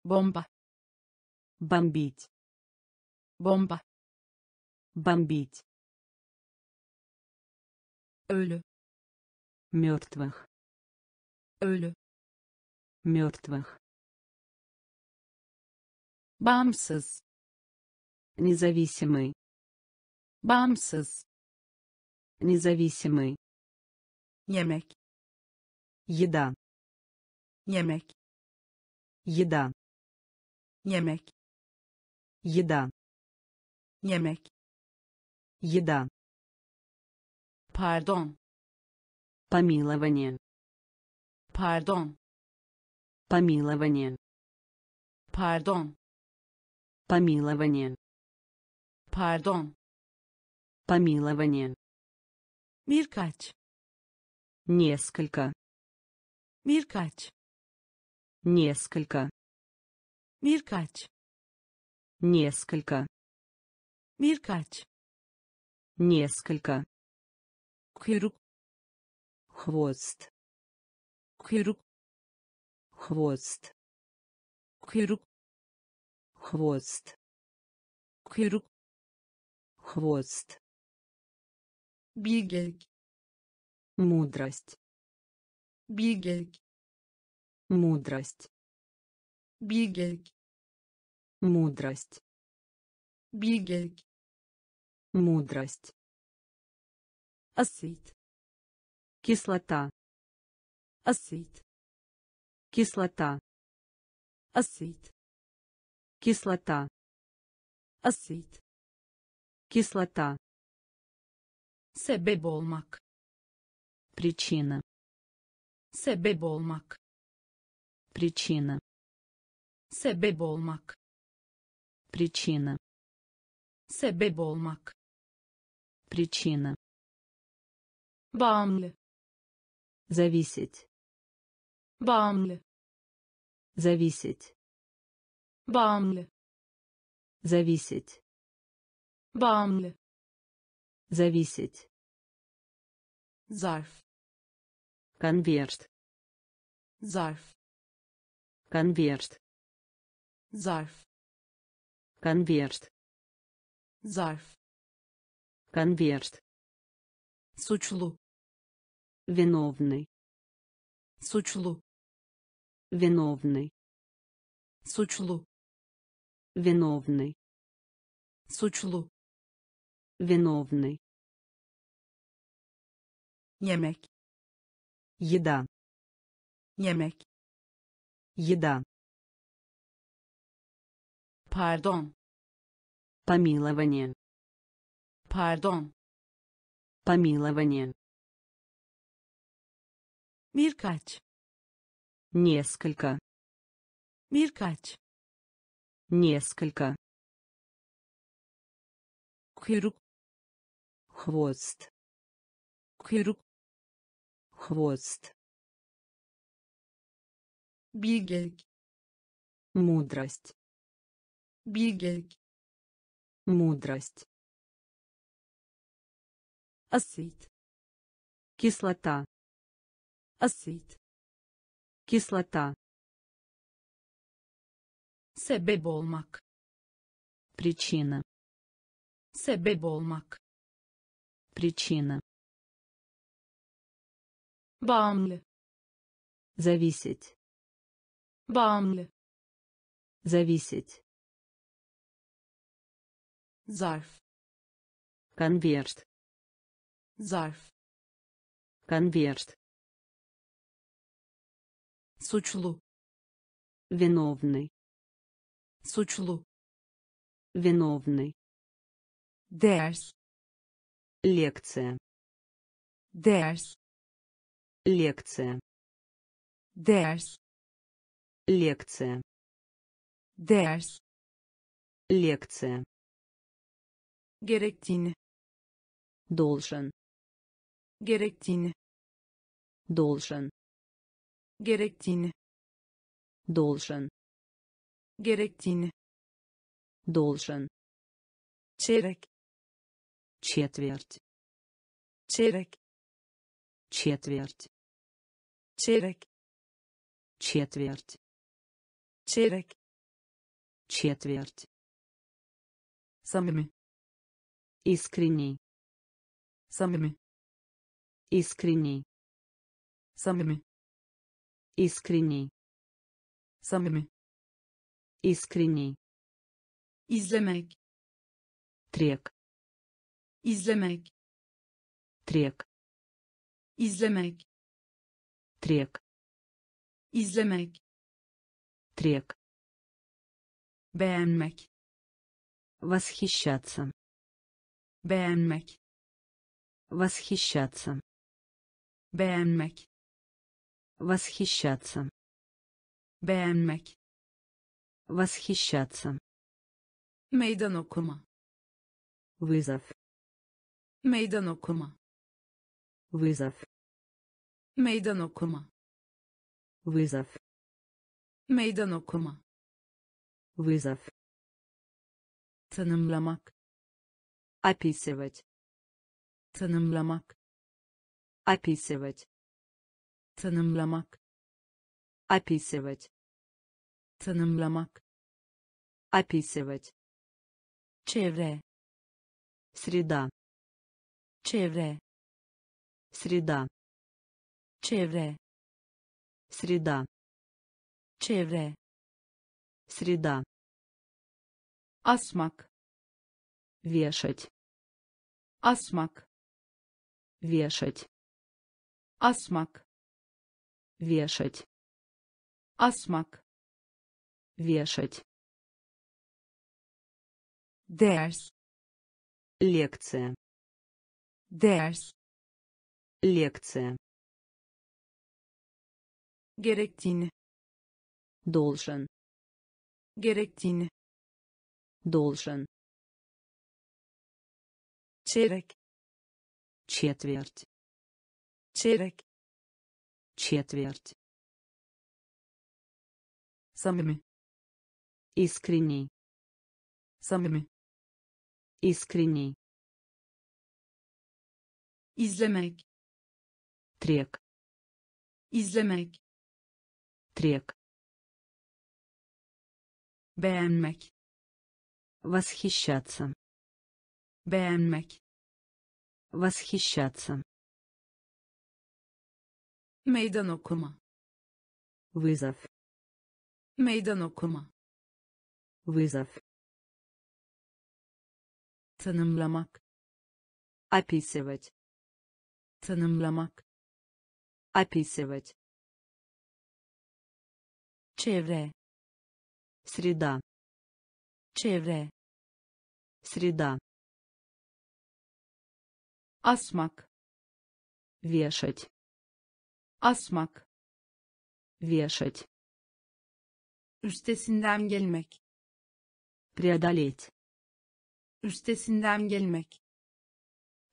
Bomba. бомбить Bomba. бомбить Ölü. мертвых Ölü. мертвых Bağımsız. независимый Bağımsız. независимый Yemek. еда Yemek. еда Yemek. еда Yemek. еда Pardon. помилование Pardon. помилование Pardon. Помилование Pardon. помилование Birkaç. несколько Birkaç. несколько Birkaç. несколько Birkaç. несколько Kuyruk. хвост Kuyruk. хвост Kuyruk. Хвост Kuyruk. хвост Bilgelik. мудрость Bilgelik. мудрость Bilgelik. мудрость Bilgelik. мудрость Asit. кислота Asit. кислота Asit. Кислота Asit. кислота Sebep olmak. причина Sebep olmak. причина Sebep olmak. причина Sebep olmak. причина Bağımlı. зависеть Bağımlı. зависеть Bağımlı. зависеть Bağımlı. зависеть Zarf. конверт Zarf. конверт Zarf. конверт Zarf. конверт Suçlu. виновный Suçlu. виновный Suçlu. Виновный Suçlu. виновный Yemek. еда Yemek. еда Pardon. помилование Pardon. помилование Birkaç. несколько Birkaç. Несколько Kuyruk. хвост Kuyruk. хвост Bilgelik. мудрость Bilgelik. мудрость Asit. кислота Asit. кислота Sebep olmak. причина Sebep olmak. причина Bağımlı. зависеть Bağımlı. зависеть Zarf. конверт Zarf. конверт Suçlu. виновный Suçlu. виновный Ders. лекция Ders. Лекция. ders Лекция. ders Лекция. gerektiğini Должен. gerektiğini Должен. gerektiğini Должен. Gerektiğini Должен. çeyrek Четверть. çeyrek Четверть. çeyrek Четверть. çeyrek Четверть. samimi Искренний. samimi Искренний. samimi Искренний. samimi Искренний. izlemek Трек. izlemek Трек. izlemek Трек. izlemek Трек. beğenmek Восхищаться. beğenmek Восхищаться. beğenmek Восхищаться. beğenmek Восхищаться. meydan okuma Вызов. meydan okuma Вызов. meydan okuma Вызов. meydan okuma Вызов. tanımlamak Описывать. tanımlamak Описывать. tanımlamak Описывать. tanımlamak Описывать. çevre Среда. çevre Среда. çevre Среда. çevre Среда. asmak Вешать. asmak Вешать. asmak Вешать. asmak Вешать. Ders Лекция. ders Лекция. gerektiğini Должен. gerektiğini Должен. çeyrek Четверть. çeyrek Четверть. samimi Искренний. samimi Искренний. izlemek Трек. izlemek Трек. beğenmek Восхищаться. beğenmek Восхищаться. meydan okuma Вызов. meydan okuma Вызов. Tanımlamak Описывать. tanımlamak Описывать. çevre Среда. çevre Среда. asmak Вешать. asmak Вешать. üstesinden gelmek Преодолеть. üstesinden gelmek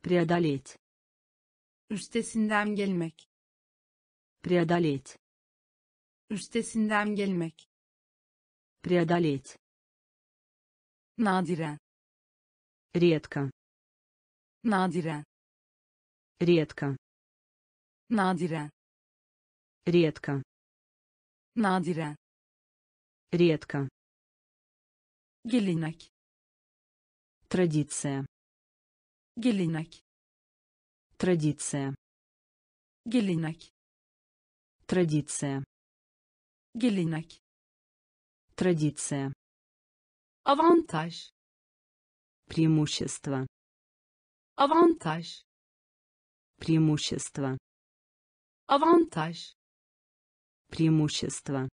Преодолеть. üstesinden gelmek Преодолеть. üstesinden gelmek Преодолеть. nadiren Редко. nadiren Редко. nadiren Редко. nadiren Редко. gelenek Традиция. gelenek Традиция. gelenek Традиция. gelenek Традиция. avantaj Преимущество. avantaj Преимущество. avantaj Преимущество.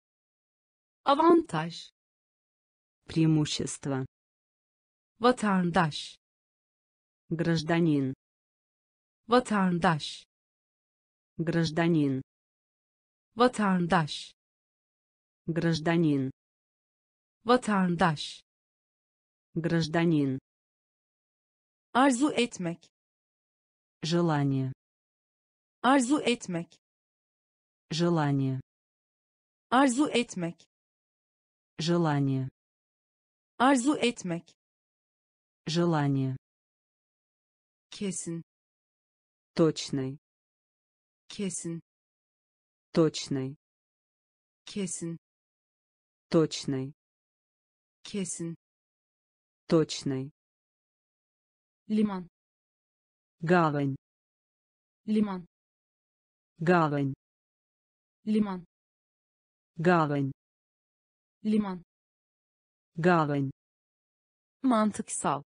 avantaj Преимущество. Vatandaş Гражданин. vatandaş Гражданин. vatandaş Гражданин. vatandaş Гражданин. arzu etmek Желание. arzu etmek Желание. arzu etmek Желание. arzu etmek Желание. kesin Точный. kesin Точный. kesin Точный. kesin Точный. liman Гавань. liman Гавань. liman Гавань. liman Гавань. mantıksal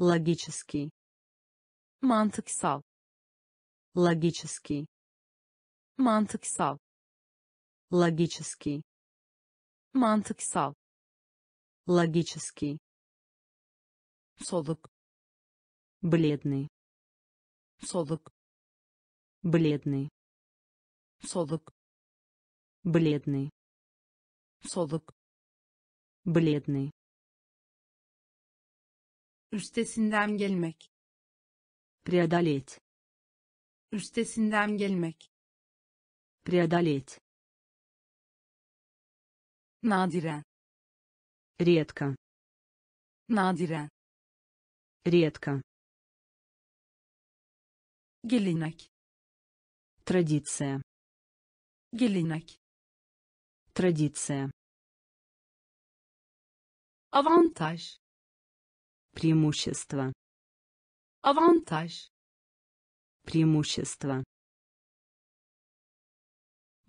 Логический. mantıksal Логический. mantıksal Логический. mantıksal Логический. soluk Бледный. soluk Бледный. soluk Бледный. soluk Бледный. Üstesinden gelmek Преодолеть. üstesinden gelmek Преодолеть. nadiren Редко. nadiren Редко. gelenek Традиция. gelenek Традиция. avantaj Преимущество. avantaj Преимущество.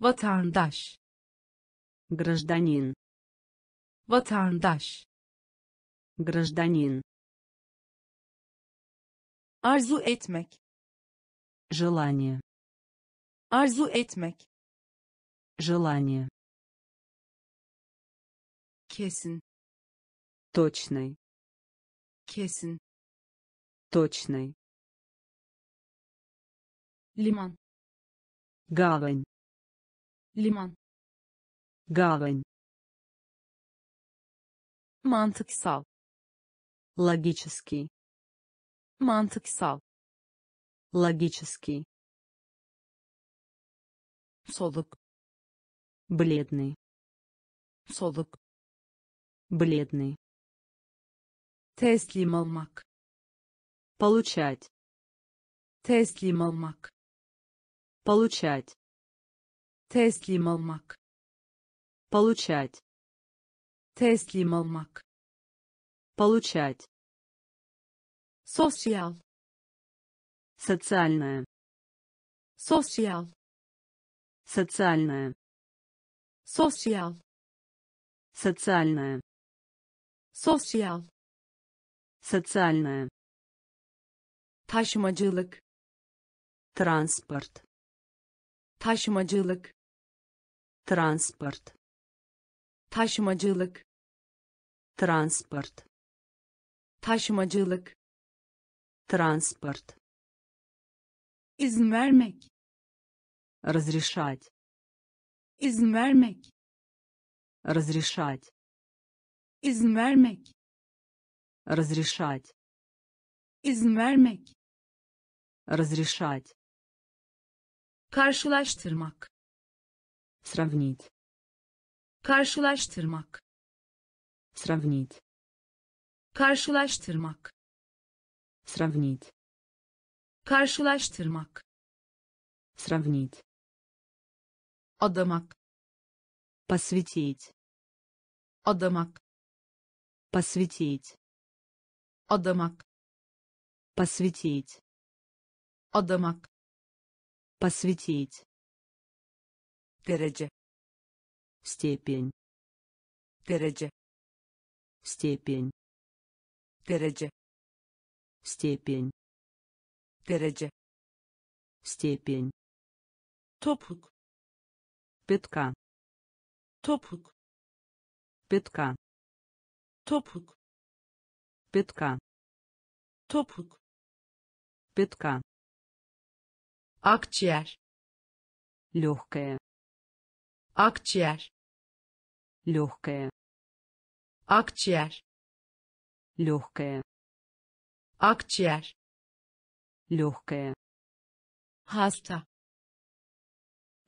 vatandaş Гражданин. vatandaş Гражданин. arzu etmek Желание. arzu etmek Желание. kesin Точный. Kesin Точный. liman Гавань. liman Гавань. mantıksal Логический. mantıksal Логический. soluk Бледный. soluk Бледный. Teslim olmak Получать. teslim olmak Получать. teslim olmak Получать. teslim olmak Получать. sosyal Социальное. sosyal Социальное. sosyal Социальное. sosyal Социальное. taşımacılık Транспорт. taşımacılık Транспорт. taşımacılık Транспорт. taşımacılık Транспорт. izin vermek Разрешать. izin vermek Разрешать. izin vermek Разрешать. izin vermek Разрешать. karşılaştırmak Сравнить. karşılaştırmak Сравнить. karşılaştırmak Сравнить. karşılaştırmak Сравнить. adamak Посвятить. adamak Посвятить. Adamak Посвятить. adamak Посвятить. derece Степень. derece Степень. derece Степень. derece Степень. topuk Пятка. topuk Пятка. topuk Пятка. topuk. Пятка. akciğer. Легкое, akciğer. Легкое, akciğer. Легкое, akciğer. Легкое, hasta.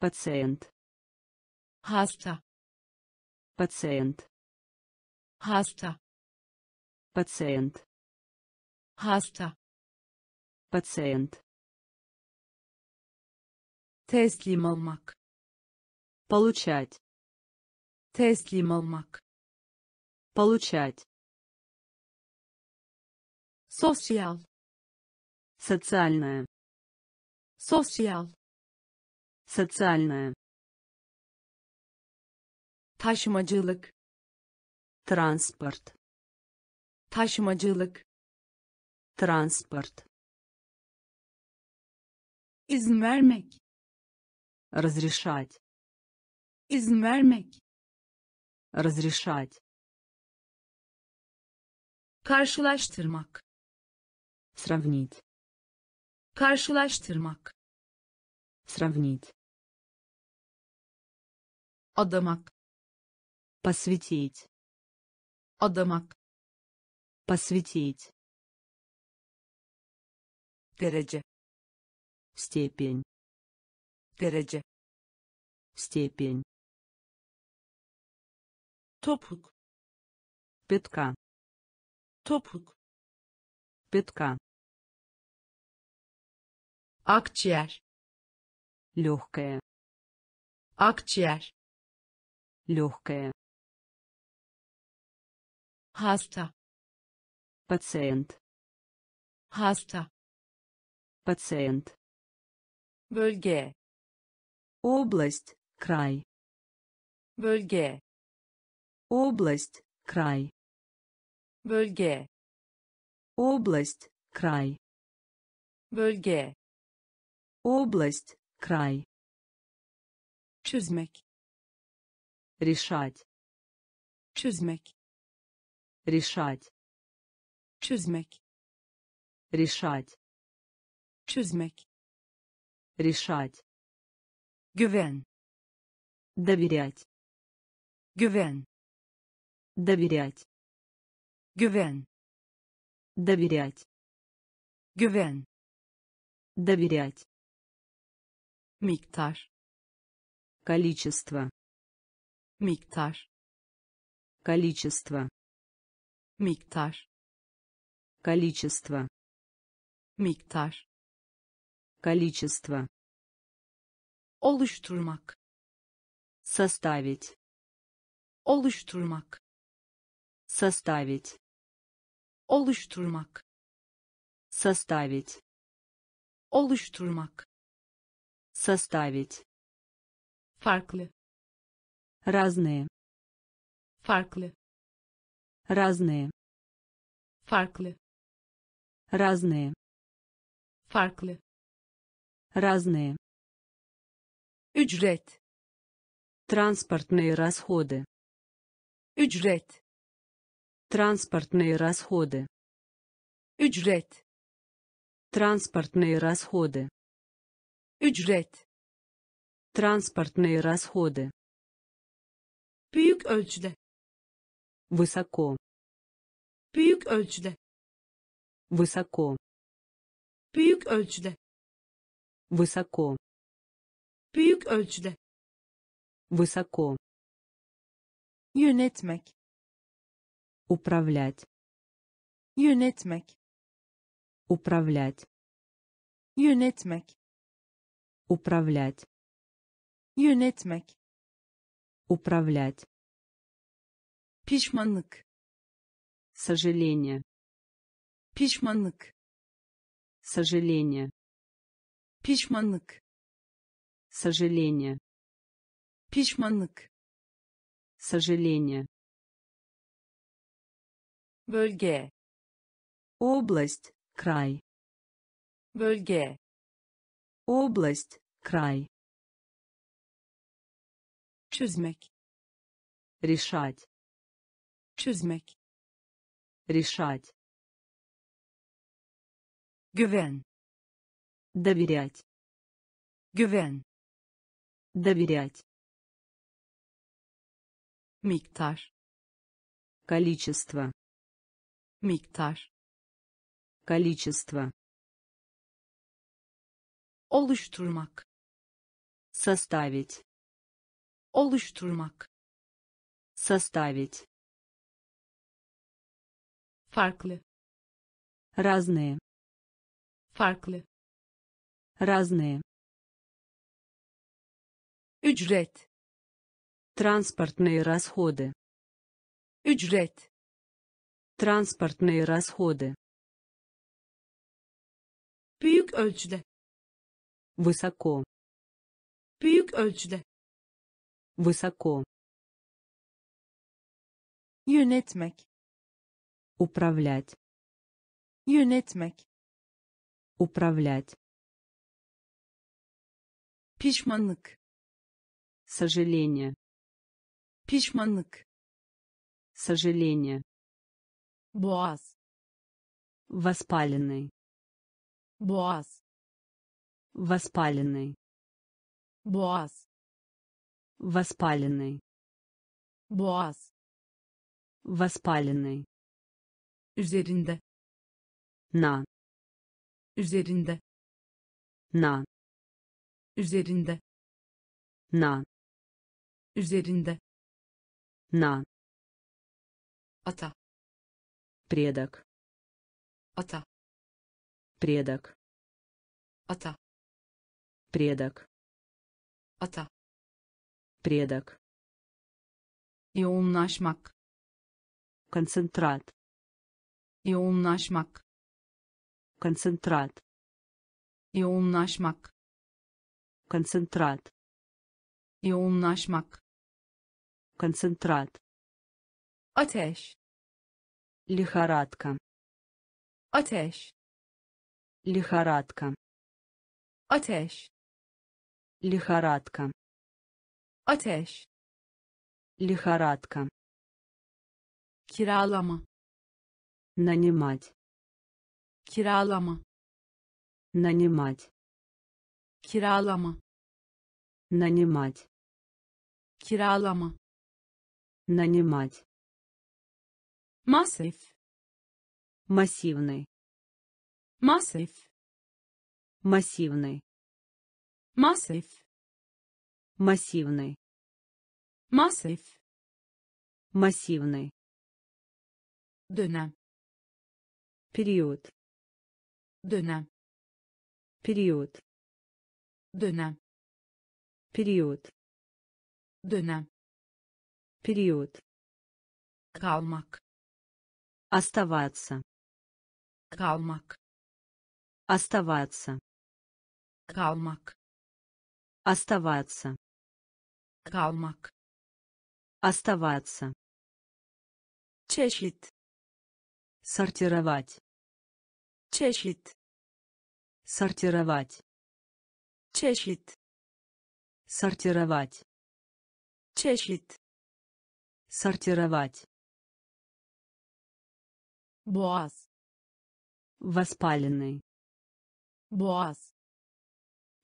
Пациент, hasta. Пациент, hasta пациент, hasta пациент, teslim olmak получать, teslim olmak получать, sosyal социальное, sosyal социальное, taşımacılık транспорт, taşımacılık транспорт, izin vermek разрешать, izin vermek разрешать, karşılaştırmak сравнить, karşılaştırmak сравнить, adamak посвятить, adamak посвятить, derece степень, derece степень, topuk пятка, topuk пятка, akciğer легкое, akciğer легкое, hasta пациент, hasta пациент, bölge область, край, bölge область, край, bölge область, край, bölge область, край, çözmek решать, çözmek решать, çözmek решать, çözmek решать, güven доверять, güven доверять, güven доверять, güven доверять, miktar количество, miktar количество, miktar количество, miktar. Количество, oluşturmak. Составить, oluşturmak. Составить, oluşturmak. Составить, oluşturmak. Составить, farklı. Разные, farklı. Разные, farklı разные, farklı. Разные, ücret. Транспортные расходы, ücret. Транспортные расходы, ücret. Транспортные расходы, ücret. Транспортные расходы, büyük ölçüde. Высоко, büyük ölçüde высоко, büyük ölçüde. Высоко, büyük ölçüde. Высоко, yönetmek. Управлять, yönetmek. Управлять, yönetmek. Управлять, yönetmek. Управлять, pişmanlık. Сожаление, pişmanlık. Сожаление, pişmanlık. Сожаление, pişmanlık. Сожаление, bölge. Область, край, bölge. Область, край, çözmek. Решать, çözmek. Решать, güven доверять, güven Доверять. miktar Количество. miktar Количество. oluşturmak Составить. oluşturmak Составить. farklı Разные. Farklı Разные. ücret Транспортные расходы. ücret Транспортные расходы. büyük ölçüde Высоко. büyük ölçüde Высоко. Yönetmek. Управлять. Yönetmek. Управлять. pişmanlık Сожаление. pişmanlık Сожаление. boğaz Воспаленный. boğaz Воспаленный. boğaz Воспаленный. boğaz Воспаленный. üzerinde На. Üzerinde На. üzerinde На. üzerinde На. ata Предок. ata Предок. ata Предок. ata Предок. yoğunlaşmak Концентрат. yoğunlaşmak Концентрат. yoğunlaşmak Концентрат. yoğunlaşmak Концентрат. ateş Лихорадка. ateş Лихорадка. ateş Лихорадка. ateş Лихорадка. kiralama Нанимать. Kiralama Нанимать. kiralama Нанимать. kiralama Нанимать. masif Массивный. masif Массивный. masif Массивный. masif Массивный. dönem Период. Dönem Период. dönem Период. dönem Период. kalmak Оставаться. kalmak Оставаться. kalmak Оставаться. kalmak Оставаться. çeşit Сортировать. Çeşit Сортировать. çeşit Сортировать. çeşit Сортировать. boğaz Воспаленный. boğaz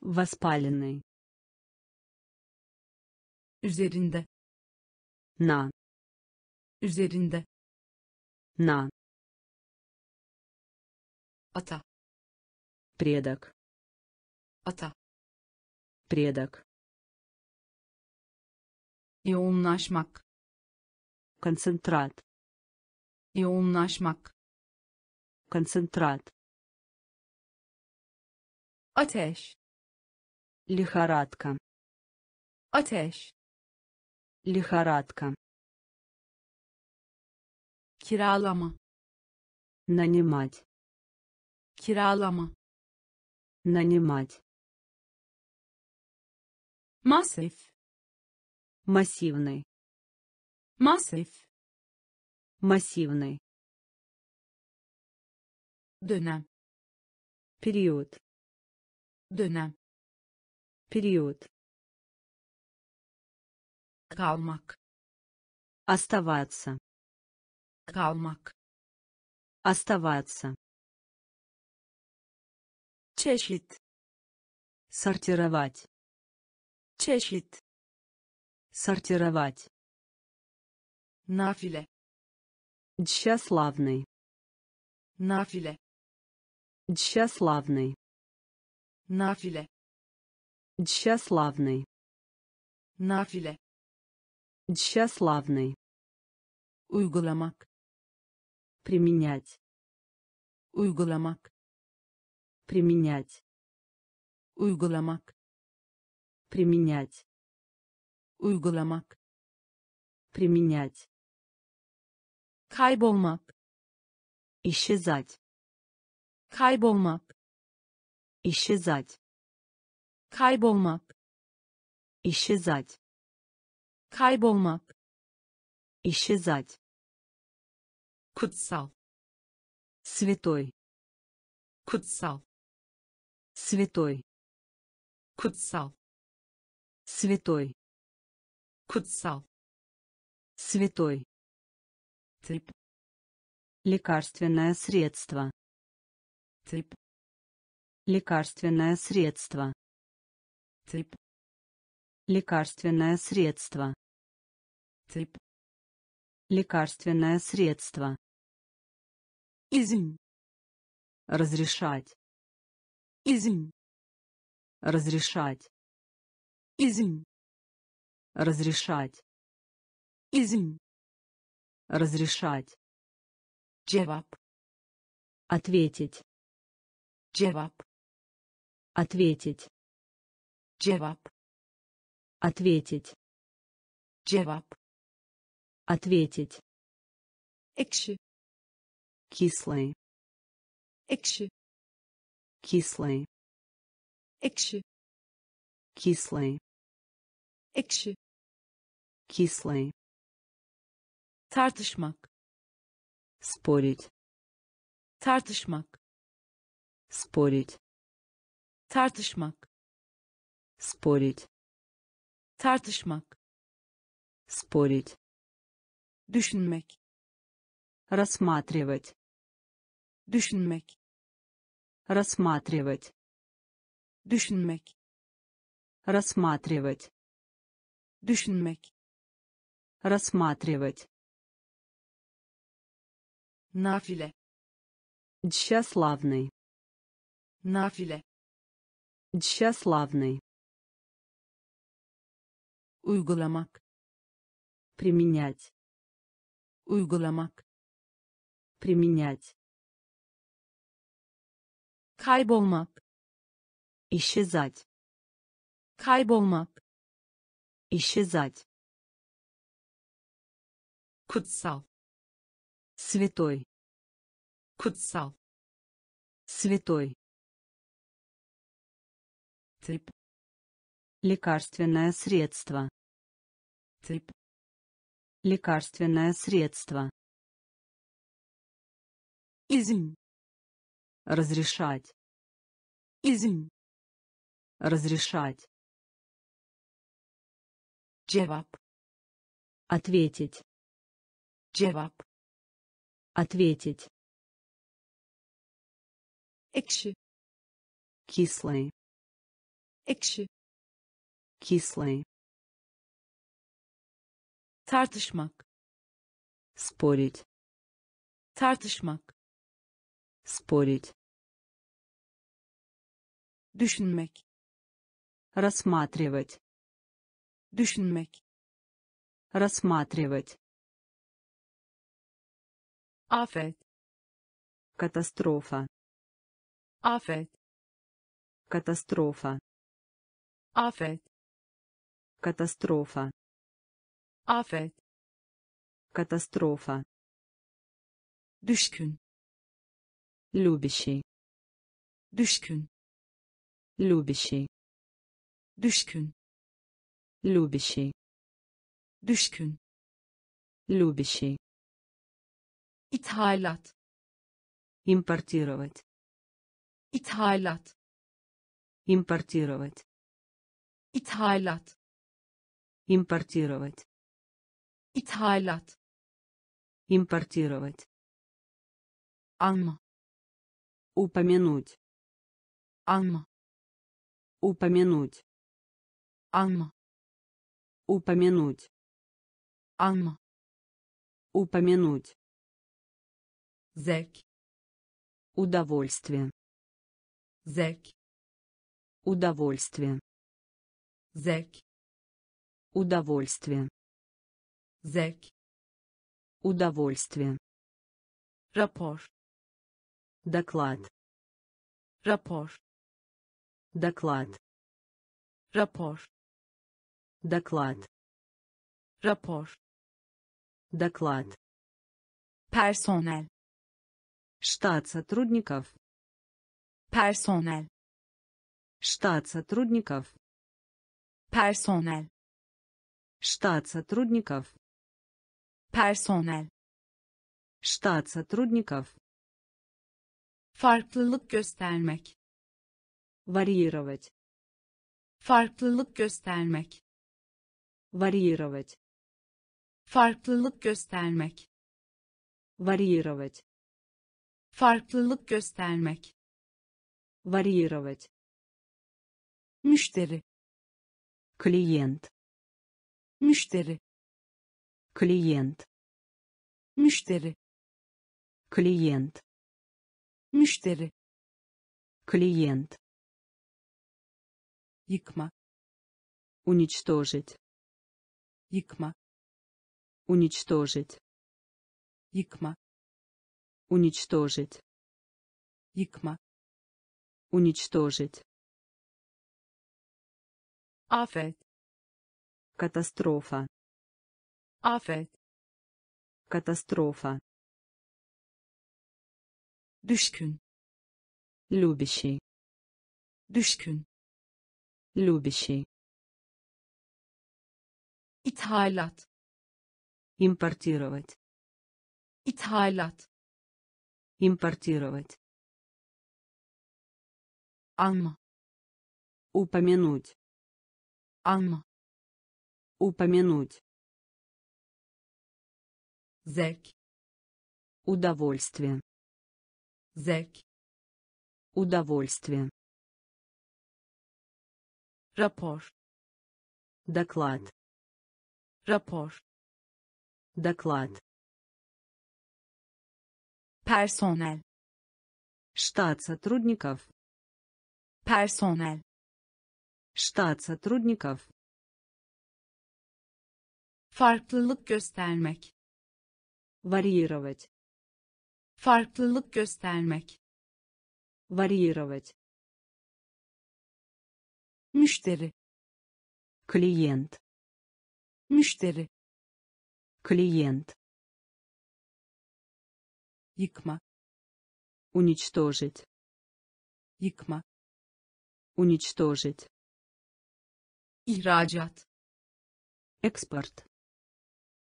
Воспаленный. üzerinde На. üzerinde На. Ata Предок. ata Предок. yoğunlaşmak Концентрат. yoğunlaşmak Концентрат. ateş Лихорадка. ateş Лихорадка. kiralama Нанимать. Kiralama Нанимать. masif Массивный. masif Массивный. dönem Период. dönem Период. kalmak Оставаться. kalmak Оставаться. Çeşit Сортировать. çeşit Сортировать. nafile Тщеславный. nafile Тщеславный. nafile Тщеславный. nafile Тщеславный. uygulamak Применять. uygulamak Применять. uygulamak Применять. uygulamak Применять. kaybolmak Исчезать. kaybolmak Исчезать. kaybolmak Исчезать. kaybolmak Исчезать. kutsal Святой. kutsal Святой. kutsal Святой. kutsal Святой. tıp Лекарственное средство. tıp Лекарственное средство. tıp Лекарственное средство. tıp Лекарственное средство. izin Разрешать. Izin Разрешать. izin Разрешать. izin Разрешать. cevap Ответить. cevap Ответить. cevap Ответить. cevap Ответить. ekşi Кислый. ekşi Кислый. ekşi Кислый. ekşi Кислый. tartışmak Спорить. tartışmak Спорить. tartışmak Спорить. tartışmak Спорить. düşünmek Рассматривать. düşünmek Рассматривать. düşünmek Рассматривать. düşünmek Рассматривать. nafile Тщеславный. nafile Тщеславный. uygulamak Применять. uygulamak Применять. Kaybolmak Исчезать. kaybolmak Исчезать. kutsal Святой. kutsal Святой. tıp Лекарственное средство. tıp Лекарственное средство. izin Разрешать. izin Разрешать. cevap Ответить. cevap Ответить. ekşi Кислый. ekşi Кислый. tartışmak Спорить. tartışmak Спорить. Düşünmek Рассматривать. düşünmek Рассматривать. afet Катастрофа. afet Катастрофа. afet Катастрофа. afet Катастрофа. düşkün Любящий. düşkün Любящий. düşkün Любящий. düşkün Любящий. ithalat Импортировать. ithalat Импортировать. ithalat Импортировать. ithalat Импортировать. anma Упомянуть. anma Упомянуть. Alma. Упомянуть. Alma. Упомянуть. Zevk. Удовольствие. Zevk. Удовольствие. Zevk. Удовольствие. Zevk. Удовольствие. Rapor. Доклад. Rapor. Доклад. Rapor. Доклад. Rapor. Доклад. Personel. Штат сотрудников. Personel. Штат сотрудников. Personel. Штат сотрудников. Personel. Штат сотрудников. Farklılık göstermek. Варьировать. Farklılık göstermek. Варьировать. Farklılık göstermek. Варьировать. Farklılık göstermek. Варьировать. Müşteri. Клиент. Müşteri. Клиент. Müşteri. Клиент. Müşteri. Клиент. Yıkma. Уничтожить. Yıkma. Уничтожить. Yıkma. Уничтожить. Yıkma. Уничтожить. Afet. Катастрофа. Afet. Катастрофа. Düşkün. Любящий. Düşkün. Любящий. İthalat. Импортировать. İthalat. Импортировать. Alma. Упомянуть. Alma. Упомянуть. Zevk. Удовольствие. Zevk. Удовольствие. Rapor. Доклад. Rapor. Доклад. Personel. Штат сотрудников. Personel. Штат сотрудников. Farklılık göstermek. Варьировать. Farklılık göstermek. Варьировать. Müşteri. Клиент. Müşteri. Клиент. Yıkma. Уничтожить. Yıkma. Уничтожить. İhracat. Экспорт.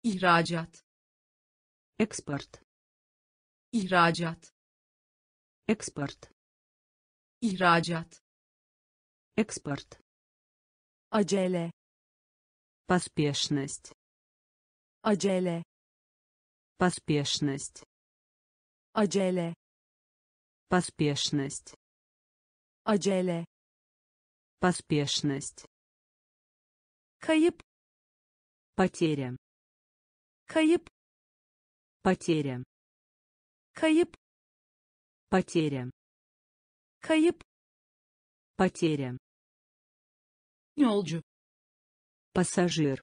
İhracat. Экспорт. İhracat. Экспорт. İhracat. Экспорт. Acele. Поспешность. Acele. Поспешность. Acele. Поспешность. Acele. Поспешность. Kayıp. Потеря. Kayıp. Потеря. Kayıp. Потеря. Kayıp. Потеря. Yolcu. Пассажир.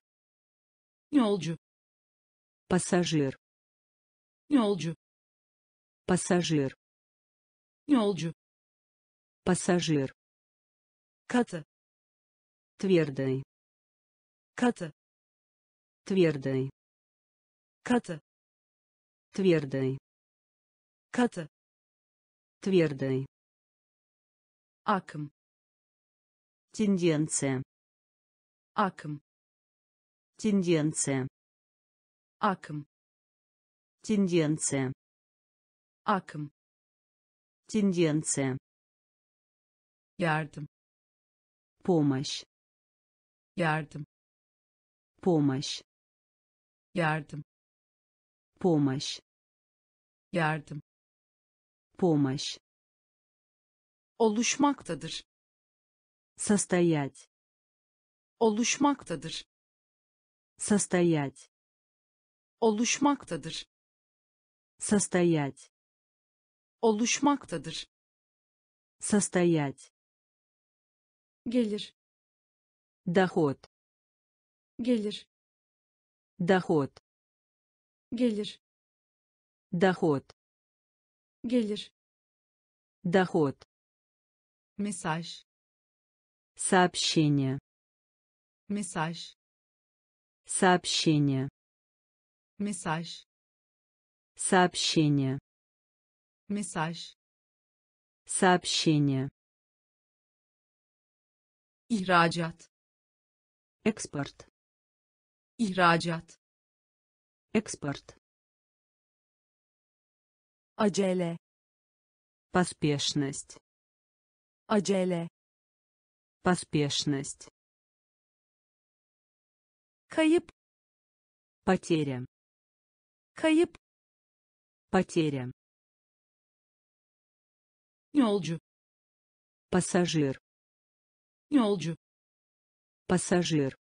Yolcu. Пассажир. Yolcu. Пассажир. Yolcu. Пассажир. Katı. Твердый. Katı. Твердый. Katı. Твердый. Katı. Твердый. Akım. Тенденция. Akım. Тенденция. Akım. Тенденция. Akım. Тенденция. Yardım. Помощь. Yardım. Помощь. Yardım. Помощь. Yardım. Помощь. Oluşmaktadır. Состоять. oluşmaktadır Состоять. oluşmaktadır Состоять. oluşmaktadır Состоять. gelir Доход. gelir Доход. gelir Доход. gelir Доход. mesaj Сообщение. mesaj Сообщение. mesaj Сообщение. mesaj Сообщение. ihracat Экспорт. ihracat Экспорт. acele Поспешность. acele Поспешность. kayıp Потеря. kayıp Потеря. yolcu Пассажир. yolcu Пассажир.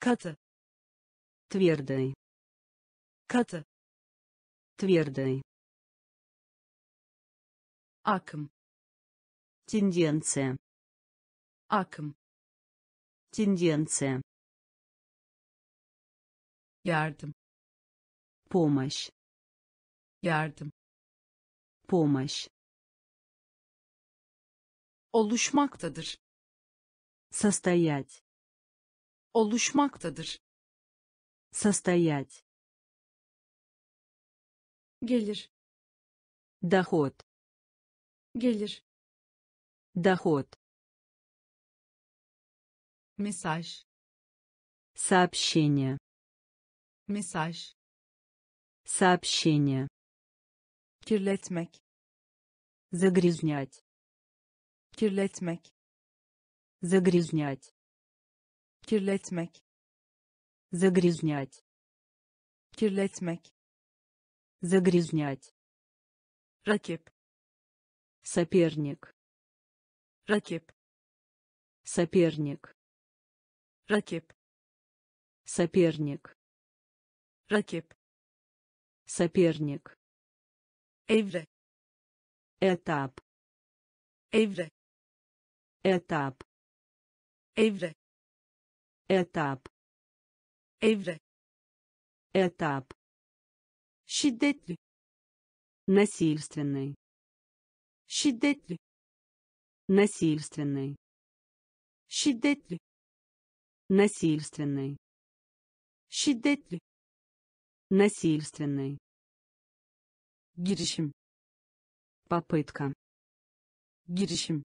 katı Твердый. katı Твердый. akım Тенденция. akım Тенденция. yardım Помощь. yardım Помощь. oluşmaktadır Состоять. oluşmaktadır Состоять. gelir Доход. gelir Доход. mesaj Сообщение. mesaj Сообщение. kirletmek Загрязнять. kirletmek Загрязнять. kirletmek Загрязнять. kirletmek Загрязнять. rakip Соперник. Rakip Соперник. rakip Соперник. rakip Соперник. evre Этап. evre Этап. evre Этап. evre Этап. şiddetli Насильственный. şiddetli Насильственный. şiddetli Насильственный. şiddetli Насильственный. girişim Попытка. girişim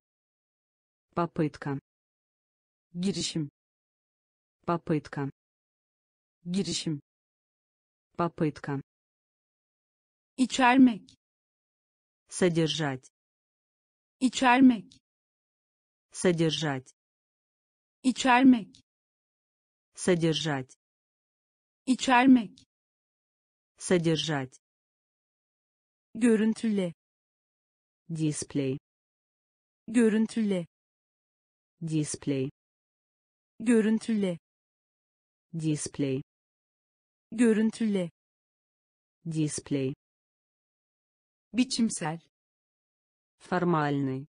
Попытка. girişim Попытка. girişim Попытка. içermek Содержать. içermek Содержать. içermek Содержать. içermek Содержать. görüntüle Дисплей. görüntüle Дисплей. görüntüle Дисплей. görüntüle Дисплей. biçimsel Формальный.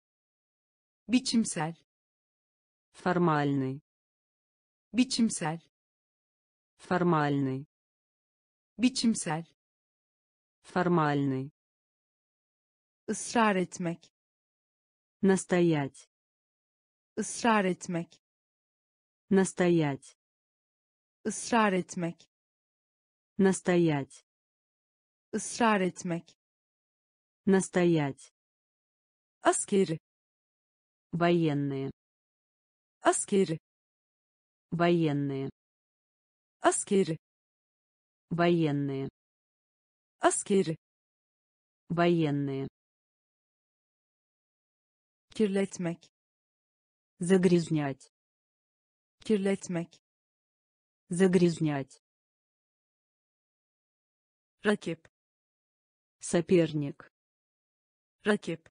Biçimsel Формальный. biçimsel Формальный. biçimsel Формальный. ısrar etmek Настоять. ısrar etmek Настоять. ısrar etmek Настоять. ısrar etmek Настоять. askeri Военные. askeri Военные. askeri Военные. askeri Военные. kirletmek Загрязнять. kirletmek Загрязнять. rakip Соперник. rakip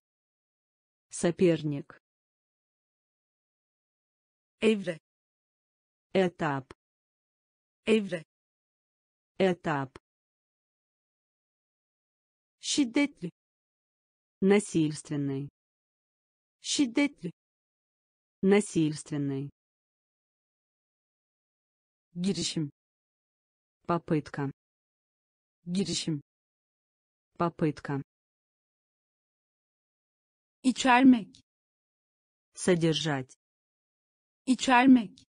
Соперник. Evre. Этап evre. Этап şiddetli. Насильственный şiddetli. Насильственный girişim. Попытка girişim. Попытка içermek. Содержать içermek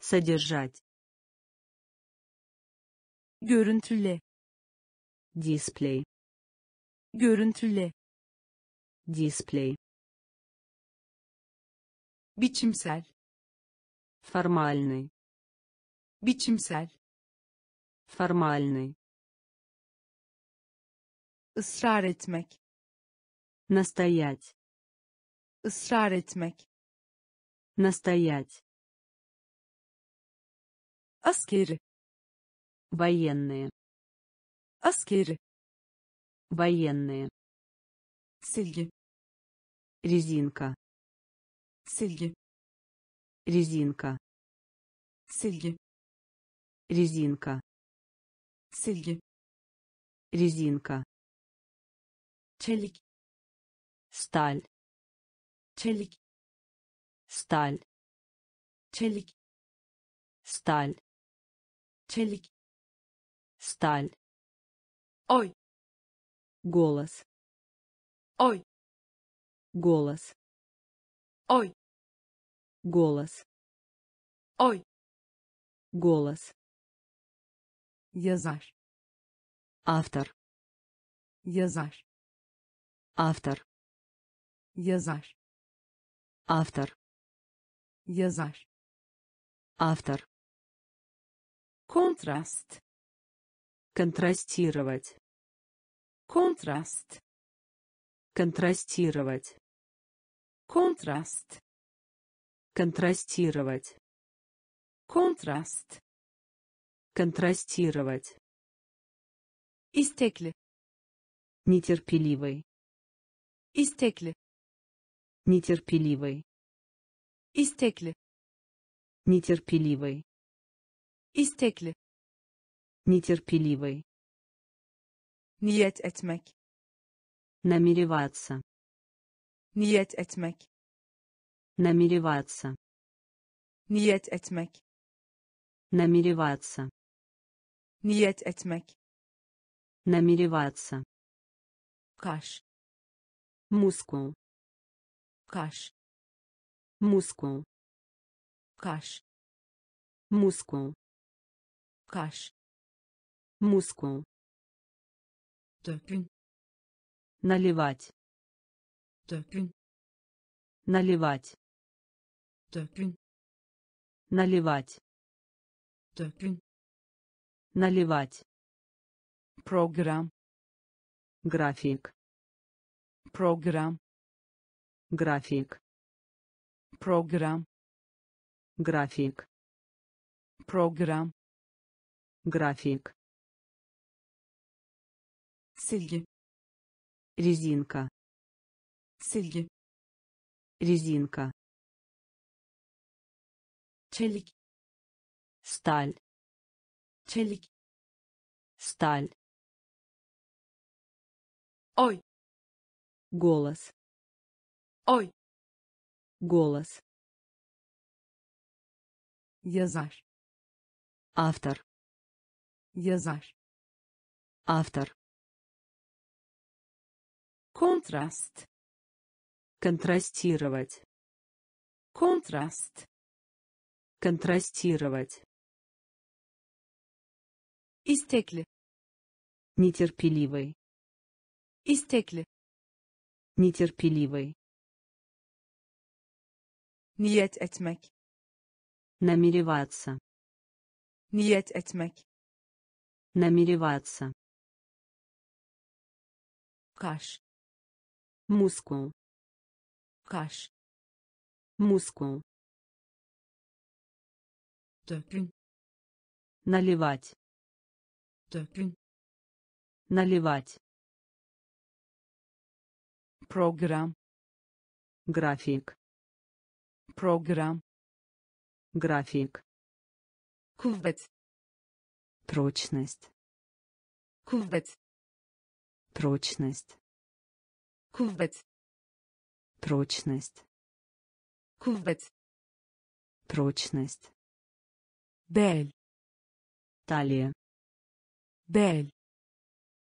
содержать görüntüle дисплей görüntüle дисплей biçimsel формальный biçimsel формальный ısrar etmek настоять ısrar etmek Настоять. Askeri военные. Askeri военные. Silgi резинка. Silgi резинка. Silgi резинка. Silgi резинка. Çelik сталь. Çelik сталь çelik сталь çelik сталь. Oy голос. Oy голос. Oy голос. Oy голос. Yazar автор. Yazar автор. Yazar автор yazar. Автор. Kontrast. Контрастировать. Kontrast. Контрастировать. Kontrast. Контрастировать. Kontrast. Контрастировать. Istekli. Нетерпеливый. Istekli. Нетерпеливый istekli. Нетерпеливый. Istekli. Нетерпеливый. Niyet etmek. Намереваться. Niyet etmek. Намереваться. Niyet etmek. Намереваться. Niyet etmek. Намереваться. Kaş. Мускул. Kaş мускул. Kaş мускул. Kaş мускул. Dökün наливать. Dökün наливать. Dökün наливать. Dökün наливать. Program график. Program график program. График. Program. График. Silgi резинка. Silgi резинка. Çelik сталь. Çelik сталь. Oy голос. Oy голос. Yazar. Автор. Yazar. Автор. Kontrast контрастировать. Kontrast контрастировать. Istekli нетерпеливый. Istekli нетерпеливый niyet etmek. Намереваться. Niyet etmek. Намереваться. Kaş. Мускул. Kaş. Мускул. Dökün. Наливать. Dökün. Наливать. Program. График program график kuvvet прочность kuvvet прочность kuvvet прочность kuvvet прочность bel талия bel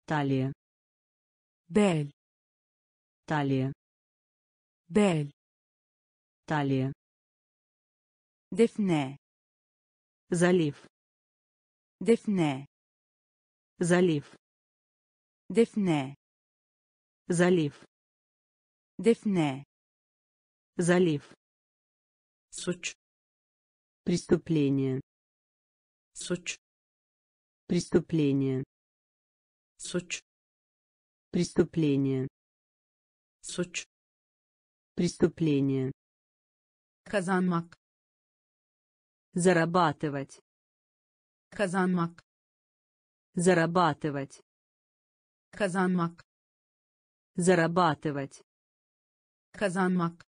талия bel талия bel талия defne. Залив. Defne. Залив. Defne. Залив. Defne. Залив. Suç преступление. Suç преступление. Suç преступление. Suç преступление kazanmak зарабатывать. Kazanmak зарабатывать. Kazanmak зарабатывать. Kazanmak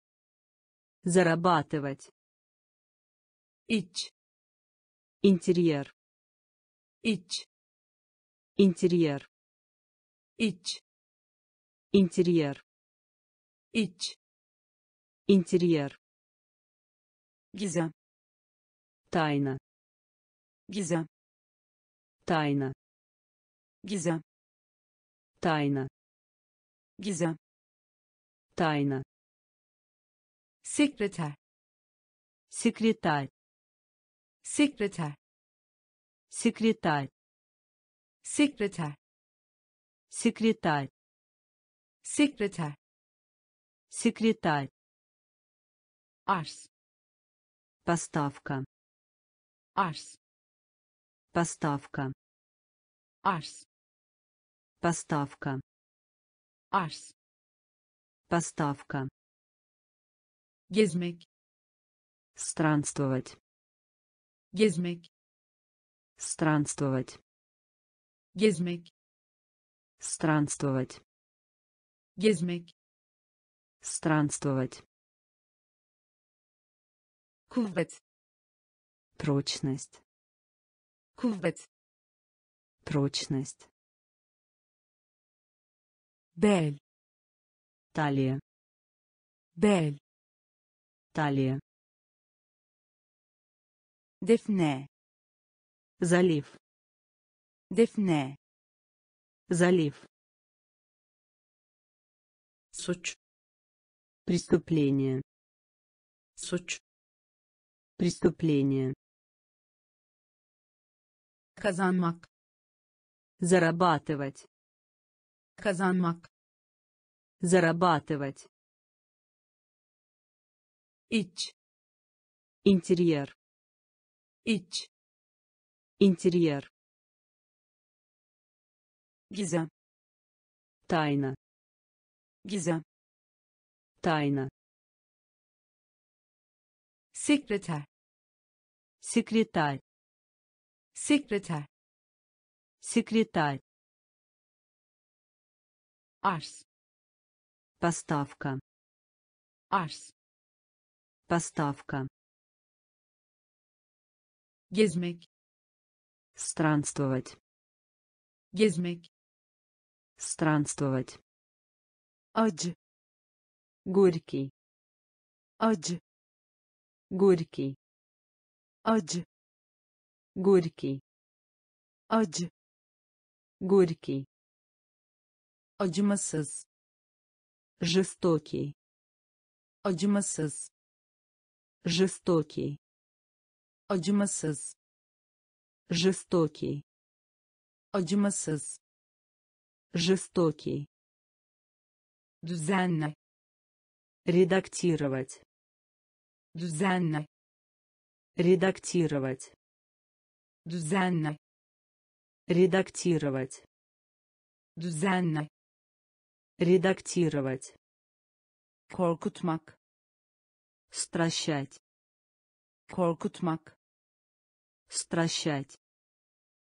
зарабатывать. Iç интерьер. Iç интерьер. Iç интерьер. Iç интерьер gizem тайна. Gizem тайна. Gizem тайна. Gizem тайна. Sekreter секретарь. Sekreter секретарь. Sekreter секретарь. Sekreter секретарь. Arz поставка. Arz поставка. Arz поставка. Arz поставка. Gezmek странствовать. Gezmek странствовать. Gezmek странствовать. Gezmek странствовать kuvvet прочность. Kuvvet прочность. Bel талия. Bel талия. Defne залив. Defne залив. Suç преступление. Suç преступление. Kazanmak зарабатывать. Kazanmak зарабатывать. Iç интерьер. Iç интерьер. Gizem тайна. Gizem тайна sekreter секретарь. Sekreter секретарь. Arz поставка. Arz поставка. Gezmek странствовать. Gezmek странствовать. Acı горький. Acı горький. Acı горький. Acı горький. Acımasız жестокий. Acımasız жестокий. Acımasız жестокий. Acımasız жестокий. Düzenle редактировать düzenle редактировать. Düzenle редактировать. Düzenle редактировать. Korkutmak стращать. Korkutmak стращать.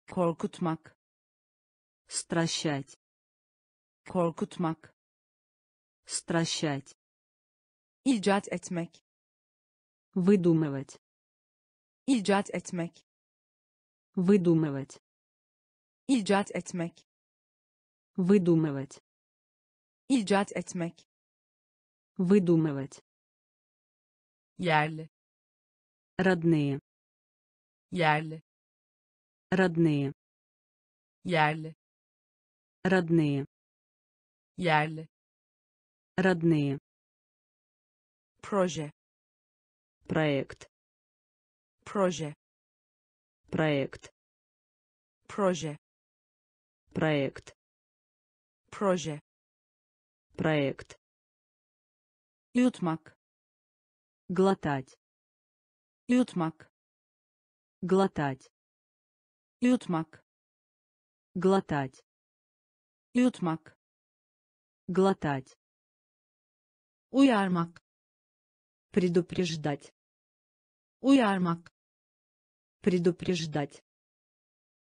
Korkutmak стращать. Korkutmak стращать. Icat etmek выдумывать icat etmek Выдумывать. icat etmek Выдумывать. icat etmek Выдумывать. yerli Родные. yerli Родные. yerli Родные. yerli Родные. proje Проект. proje Проект. proje Проект. proje Проект. yutmak Глотать. yutmak Глотать. yutmak Глотать. yutmak Глотать. uyarmak Предупреждать. Uyarmak Предупреждать.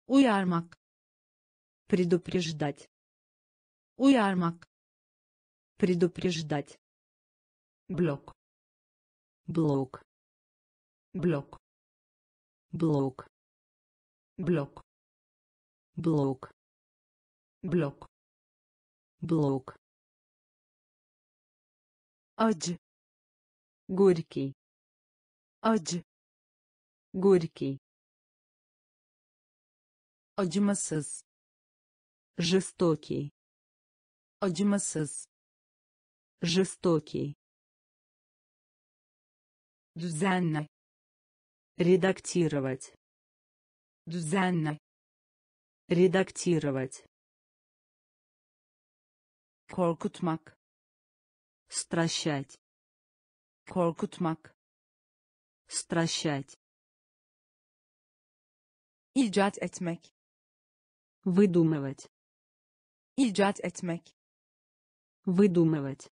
uyarmak Предупреждать. uyarmak Предупреждать. blok Блок. blok Блок. blok Блок. blok Блок. acı Горький. acı Горький. acımasız Жестокий. acımasız Жестокий. düzenle Редактировать. düzenle Редактировать. korkutmak Стращать. korkutmak Стращать. Icat etmek Выдумывать. icat etmek Выдумывать.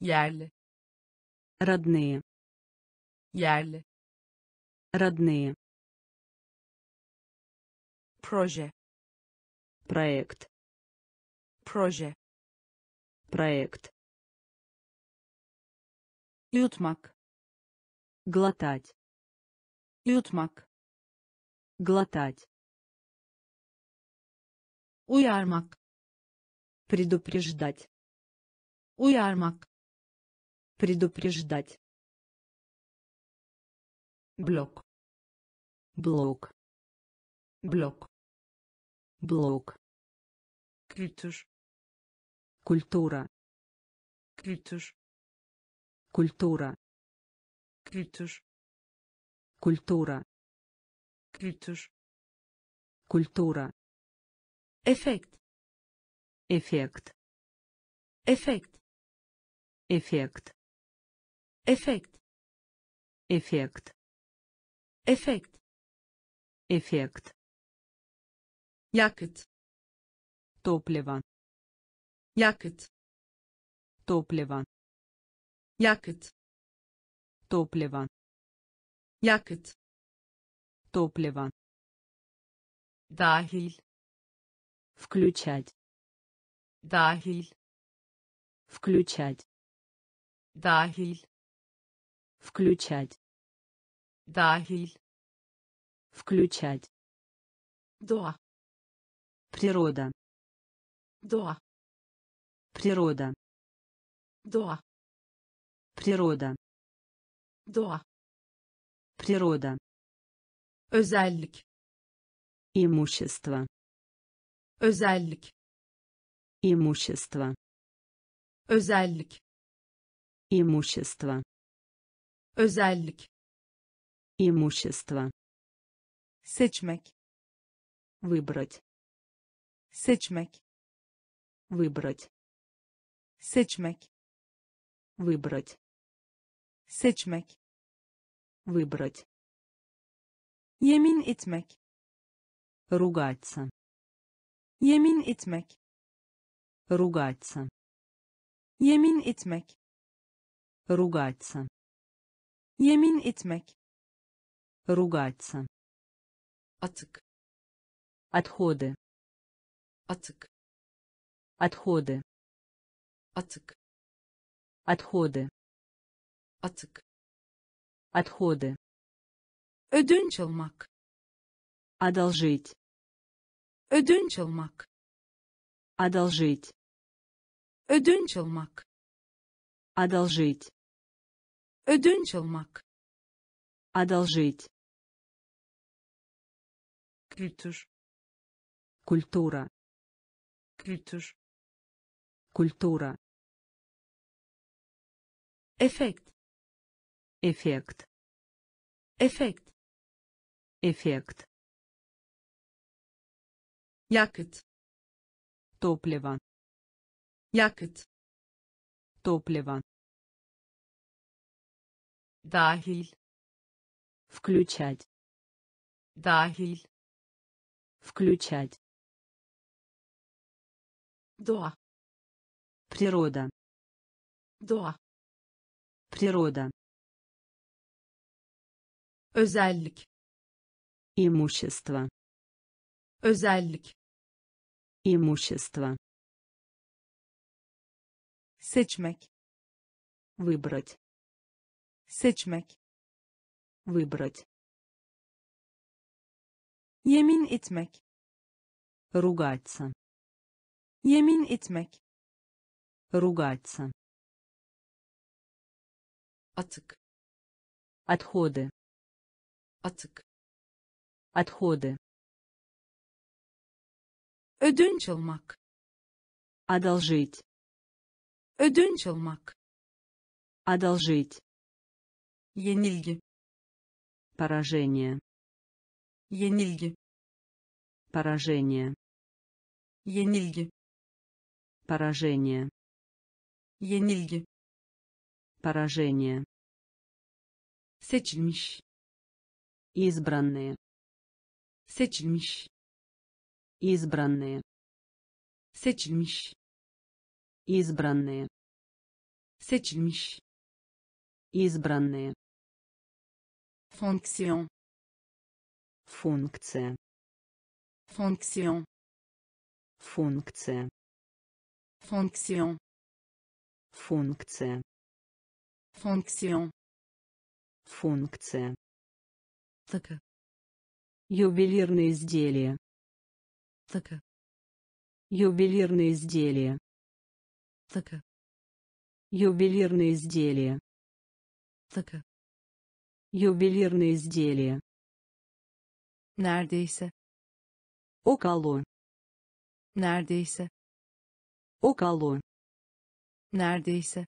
yerli Родные. yerli Родные. proje Проект. proje Проект. yutmak Глотать. Yutmak Глотать. uyarmak Предупреждать. uyarmak Предупреждать. blok Блок. blok Блок. kültür Культура. kültür Культура. kültür Культура. kültür Культура. efekt Эффект. efekt Эффект. efekt Эффект. efekt Эффект. yakıt Топливо. yakıt Топливо. yakıt Топливо. Yakıt Топливо. dahil Включать. dahil Включать. dahil Включать. dahil Включать. doğa Природа. doğa Природа. doğa Природа. doğa Природа. özellik Имущество. özellik Имущество. özellik Имущество. özellik Имущество. seçmek Выбрать. seçmek Выбрать. seçmek Выбрать. seçmek Выбрать. yemin etmek Ругаться. yemin etmek Ругаться. yemin etmek Ругаться. yemin etmek Ругаться. atık Отходы. atık Отходы. atık Отходы. atık Отходы. Ödünç almak. Одолжить. Ödünç almak. Одолжить. Ödünç almak. Одолжить. Ödünç almak. Одолжить. Kültür. Культура. Kültür. Культура. Efekt. Эффект. Efekt. Эффект. Yakıt. Топливо. Yakıt. Топливо. Dahil. Включать. Dahil. Включать. Doğa. Природа. Doğa. Природа. Özellik. Имущество. Özellik. Имущество. Seçmek. Выбрать. Seçmek. Выбрать. Yemin etmek. Ругаться. Yemin etmek. Ругаться. Atık. Отходы. Atık. Отходы. Ödünç almak. Одолжить. Ödünç almak. Одолжить. Yenilgi. Поражение. Yenilgi. Поражение. Yenilgi. Поражение. Yenilgi. Поражение. Seçilmiş. Избранные. Seçilmiş. Избранные. Seçilmiş. Избранные. Seçilmiş. Избранные. Fonksiyon. Функция. Fonksiyon. Функция. Fonksiyon. Функция. Fonksiyon. Функция. Takı. Ювелирные изделия. Takı. Ювелирные изделия. Takı. Ювелирные изделия. Takı. Ювелирные изделия. Neredeyse. Около. Neredeyse. Около. Neredeyse.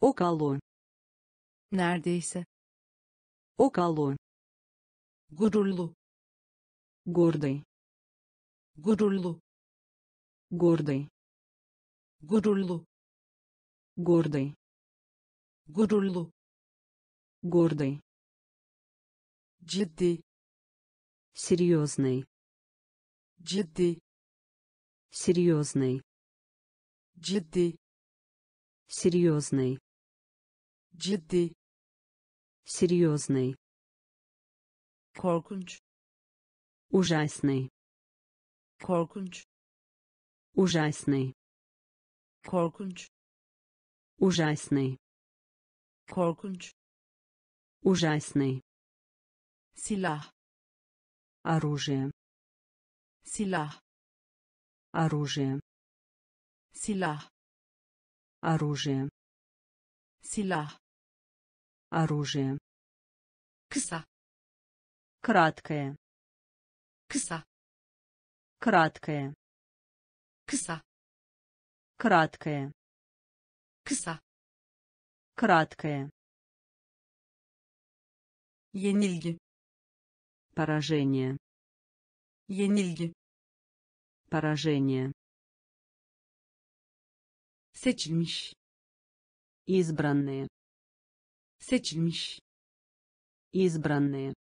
Около. Neredeyse. Около. Gururlu. Гордый. Gururlu. Гордый. Gururlu. Гордый. Gururlu. Гордый. Ciddi. Серьезный. Ciddi. Серьезный. Ciddi. Серьезный. Ciddi. Серьезный. Korkunç. Ужасный. Korkunç. Ужасный. Korkunç. Ужасный. Korkunç. Ужасный. Silah. Оружие. Silah. Оружие. Silah. Оружие. Silah. Оружие. Kısa. Краткое. Kısa. Краткое. Kısa. Краткое. Kısa. Краткое. Yenilgi. Поражение. Yenilgi. Поражение. Seçilmiş. Избранные. Seçilmiş. Избранные.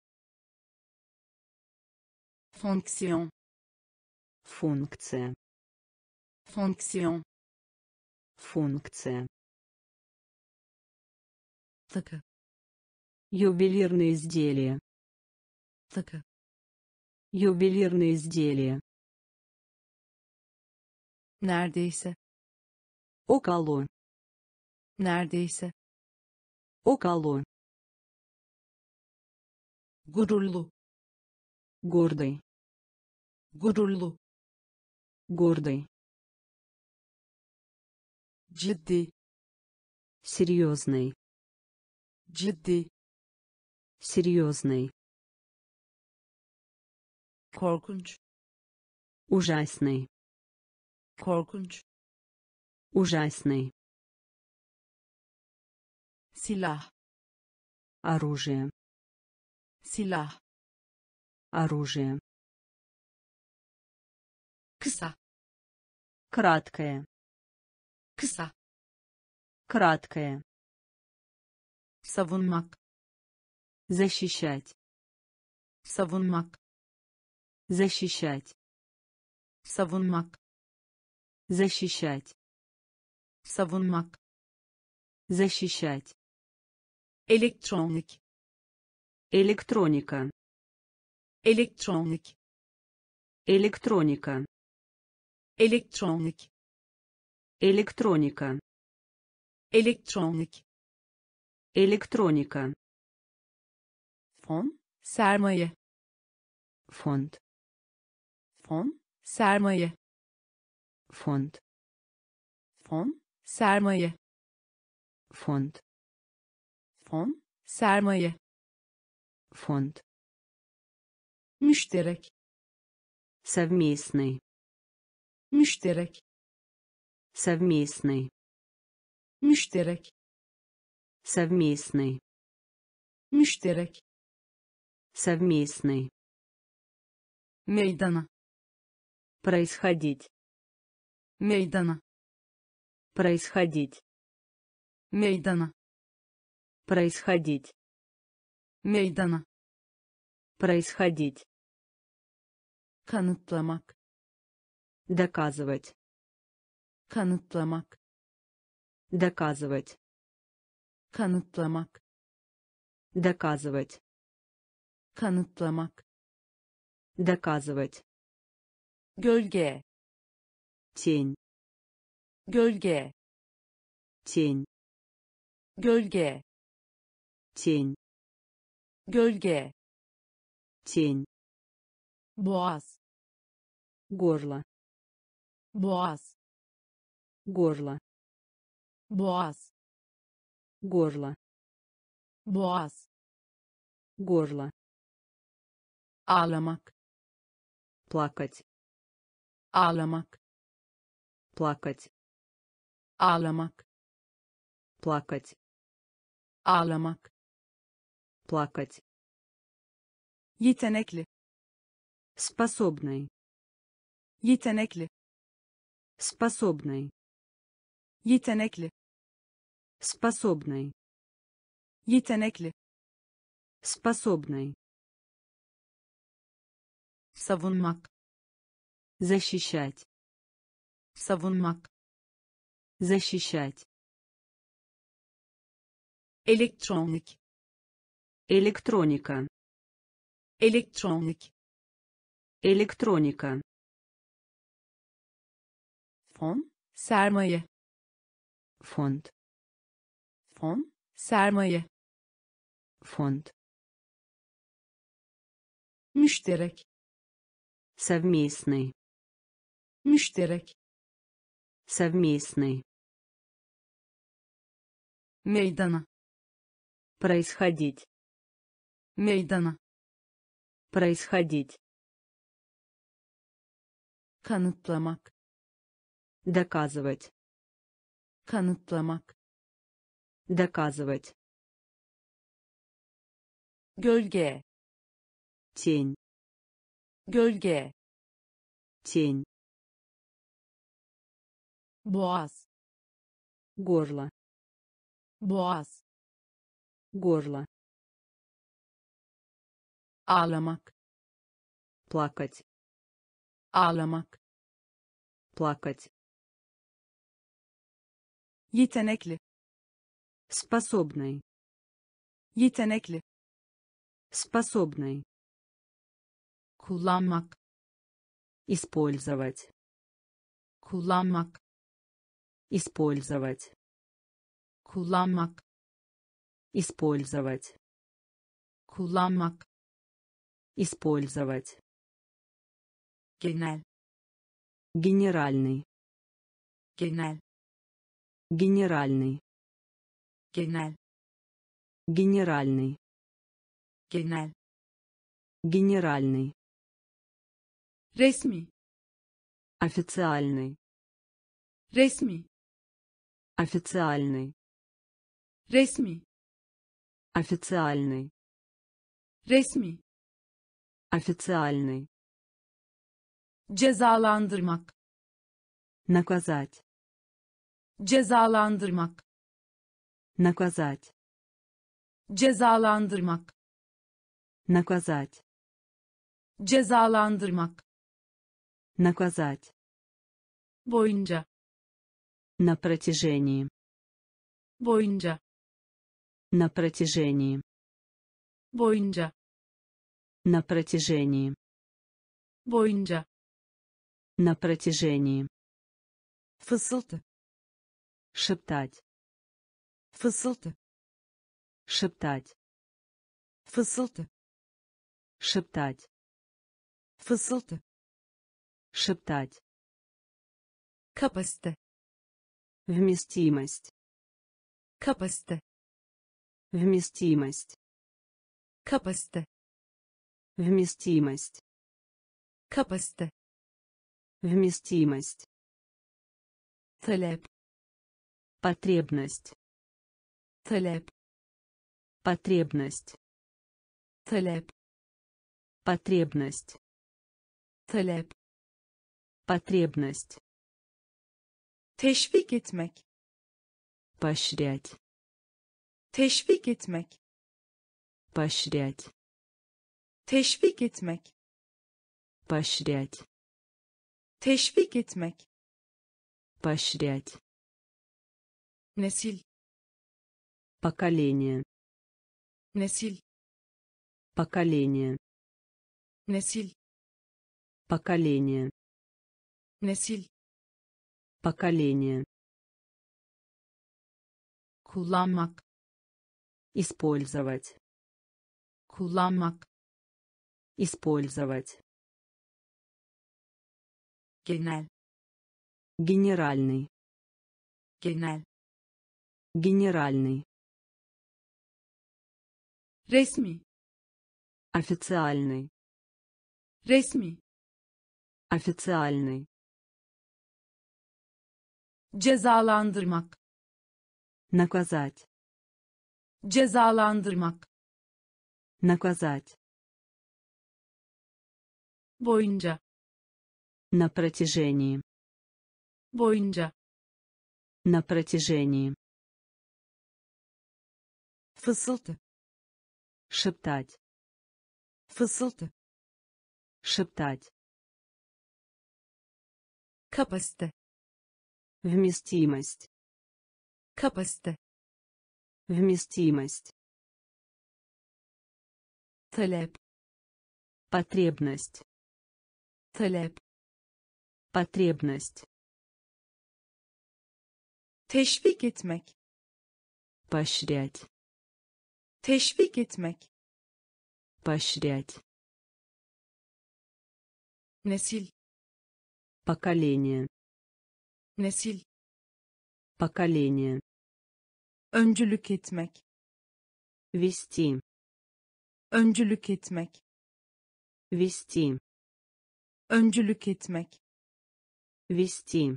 Fonksiyon. Функция. Fonksiyon. Функция. Takı. Ювелирные изделия. Takı. Ювелирные изделия. Neredeyse. Около. Neredeyse. Около. gururlu гордый gururlu гордый. ciddi серьезный. ciddi серьезный. korkunç ужасный. korkunç ужасный. silah оружие. silah оружие kısa краткое. Kısa краткое. Savunmak защищать. Savunmak защищать. Savunmak защищать. Savunmak защищать. Elektronik электроника. Elektronik электроника elektronik электроника elektronik электроника fon sermaye фонд fon sermaye фонд fon sermaye фонд fon sermaye фонд müşterek совместный müşterek. Совместный müşterek. Совместный müşterek. Совместный meydana. Происходить. Meydana. Происходить. Meydana. Происходить. Meydana. Происходить. Kanıtlamak доказывать. Kanıtlamak. Доказывать. Kanıtlamak. Доказывать. Kanıtlamak. Доказывать. Gölge. Тень. Gölge. Тень. Gölge. Тень. Gölge. Тень. Boğaz. Горло boğaz горло boğaz горло boğaz горло ağlamak плакать ağlamak плакать ağlamak плакать ağlamak плакать yetenekli способный yetenekli способный yetenekli. способный yetenekli. способный savunmak. защищать savunmak. защищать elektronik. электроника elektronik. электроника fon sermaye фонд fon sermaye фонд müşterek совместный müşterek совместный meydana происходить meydana происходить kanıtlamak доказывать. Kanıtlamak. Доказывать. Gölge. Тень. Gölge. Тень. Boğaz. Горло. Boğaz. Горло. Ağlamak. Плакать. Ağlamak. Плакать yetenekli. Способный. Yetenekli. Способный. Kullanmak. Использовать. Kullanmak. Использовать. Kullanmak. Использовать. Kullanmak. Использовать. genel. Генеральный. genel Генеральный. genel Генеральный. genel Генеральный. resmi Официальный. resmi Официальный. resmi Официальный. resmi Официальный. cezalandırmak Наказать. Cezalandırmak Наказать. cezalandırmak Наказать. cezalandırmak Наказать. boyunca На протяжении. boyunca На протяжении. boyunca На протяжении. boyunca На протяжении. fısıltı Шептать. fısıltı Шептать. fısıltı Шептать. fısıltı Шептать. kapasite Вместимость. kapasite Вместимость. kapasite Вместимость. kapasite Вместимость. talep Потребность. talep Потребность. talep Потребность. talep Потребность. teşvik etmek Поощрять. teşvik etmek Поощрять. teşvik etmek Поощрять. teşvik etmek Поощрять. Nesil Поколение. nesil Поколение. nesil Поколение. nesil Поколение. kullanmak Использовать. kullanmak Использовать. genel Генеральный. genel Генеральный. resmi Официальный. resmi Официальный. cezalandırmak Наказать. cezalandırmak Наказать. boyunca На протяжении. boyunca На протяжении. Fısıltı Шептать. fısıltı Шептать. kapasite Вместимость. kapasite Вместимость. talep Потребность. talep Потребность. teşvik etmek Поощрять. teşvik etmek Поощрять. nesil Поколение. nesil Поколение. öncülük etmek Вести. öncülük etmek Вести. öncülük etmek Вести.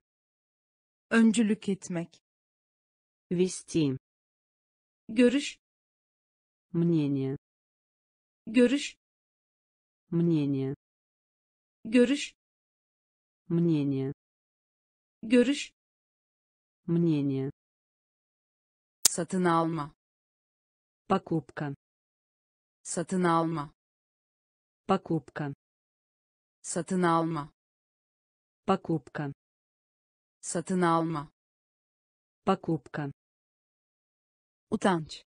öncülük etmek Вести. görüş Мнение. görüş Мнение. görüş Мнение. görüş Мнение. satın alma Покупка. satın alma Покупка. satın alma Покупка. satın alma Покупка. utanç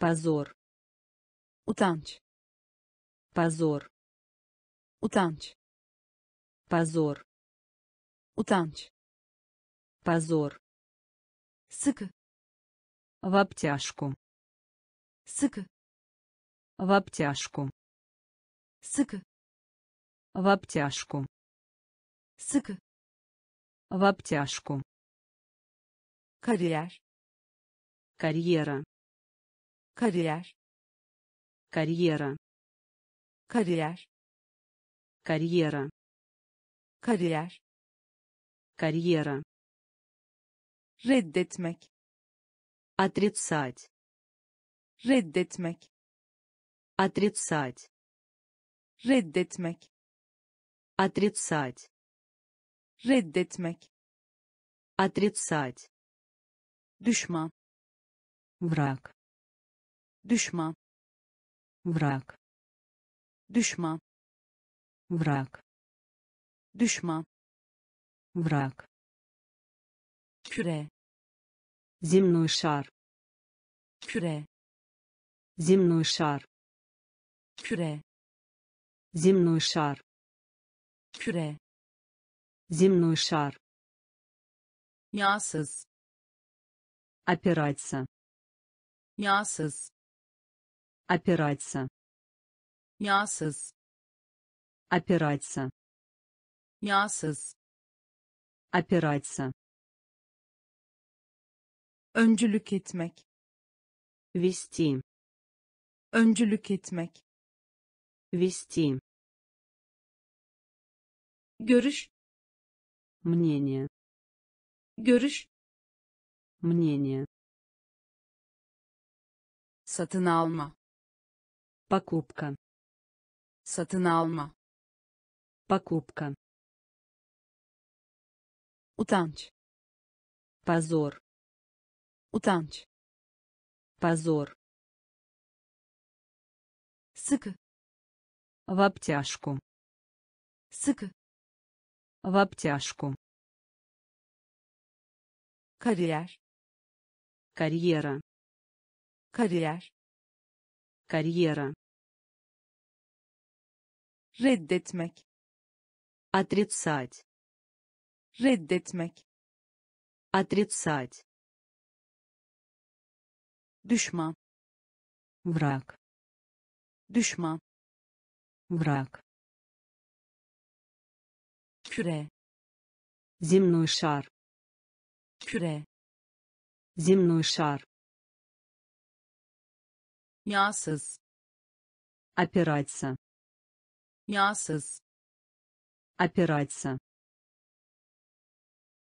Позор. utanç Позор. utanç Позор. utanç Позор. sıkı В обтяжку. sıkı В обтяжку. sıkı В обтяжку. sıkı В обтяжку. kariyer Карьера. Kariyer Карьера. kariyer Карьера. kariyer Карьера. reddetmek Отрицать. reddetmek Отрицать. reddetmek Отрицать. reddetmek Отрицать. düşman Враг. Düşman Враг. düşman Враг. düşman Враг. küre Земной шар. küre Земной шар. küre Земной шар. küre Земной шар. yağsız Опираться. yağsız Опираться. yağsız Опираться. yağsız Опираться. öncülük etmek Вести. öncülük etmek Вести. görüş Мнение. görüş Мнение. satın alma Покупка. satın alma Покупка. utanç Позор. utanç Позор. sıkı В обтяжку. sıkı В обтяжку. kariyer Карьера. kariyer Карьера. reddetmek Отрицать. reddetmek Отрицать. düşman Враг. düşman Враг. küre Земной шар. küre Земной шар. Yağsız Опираться. yağsız Опираться.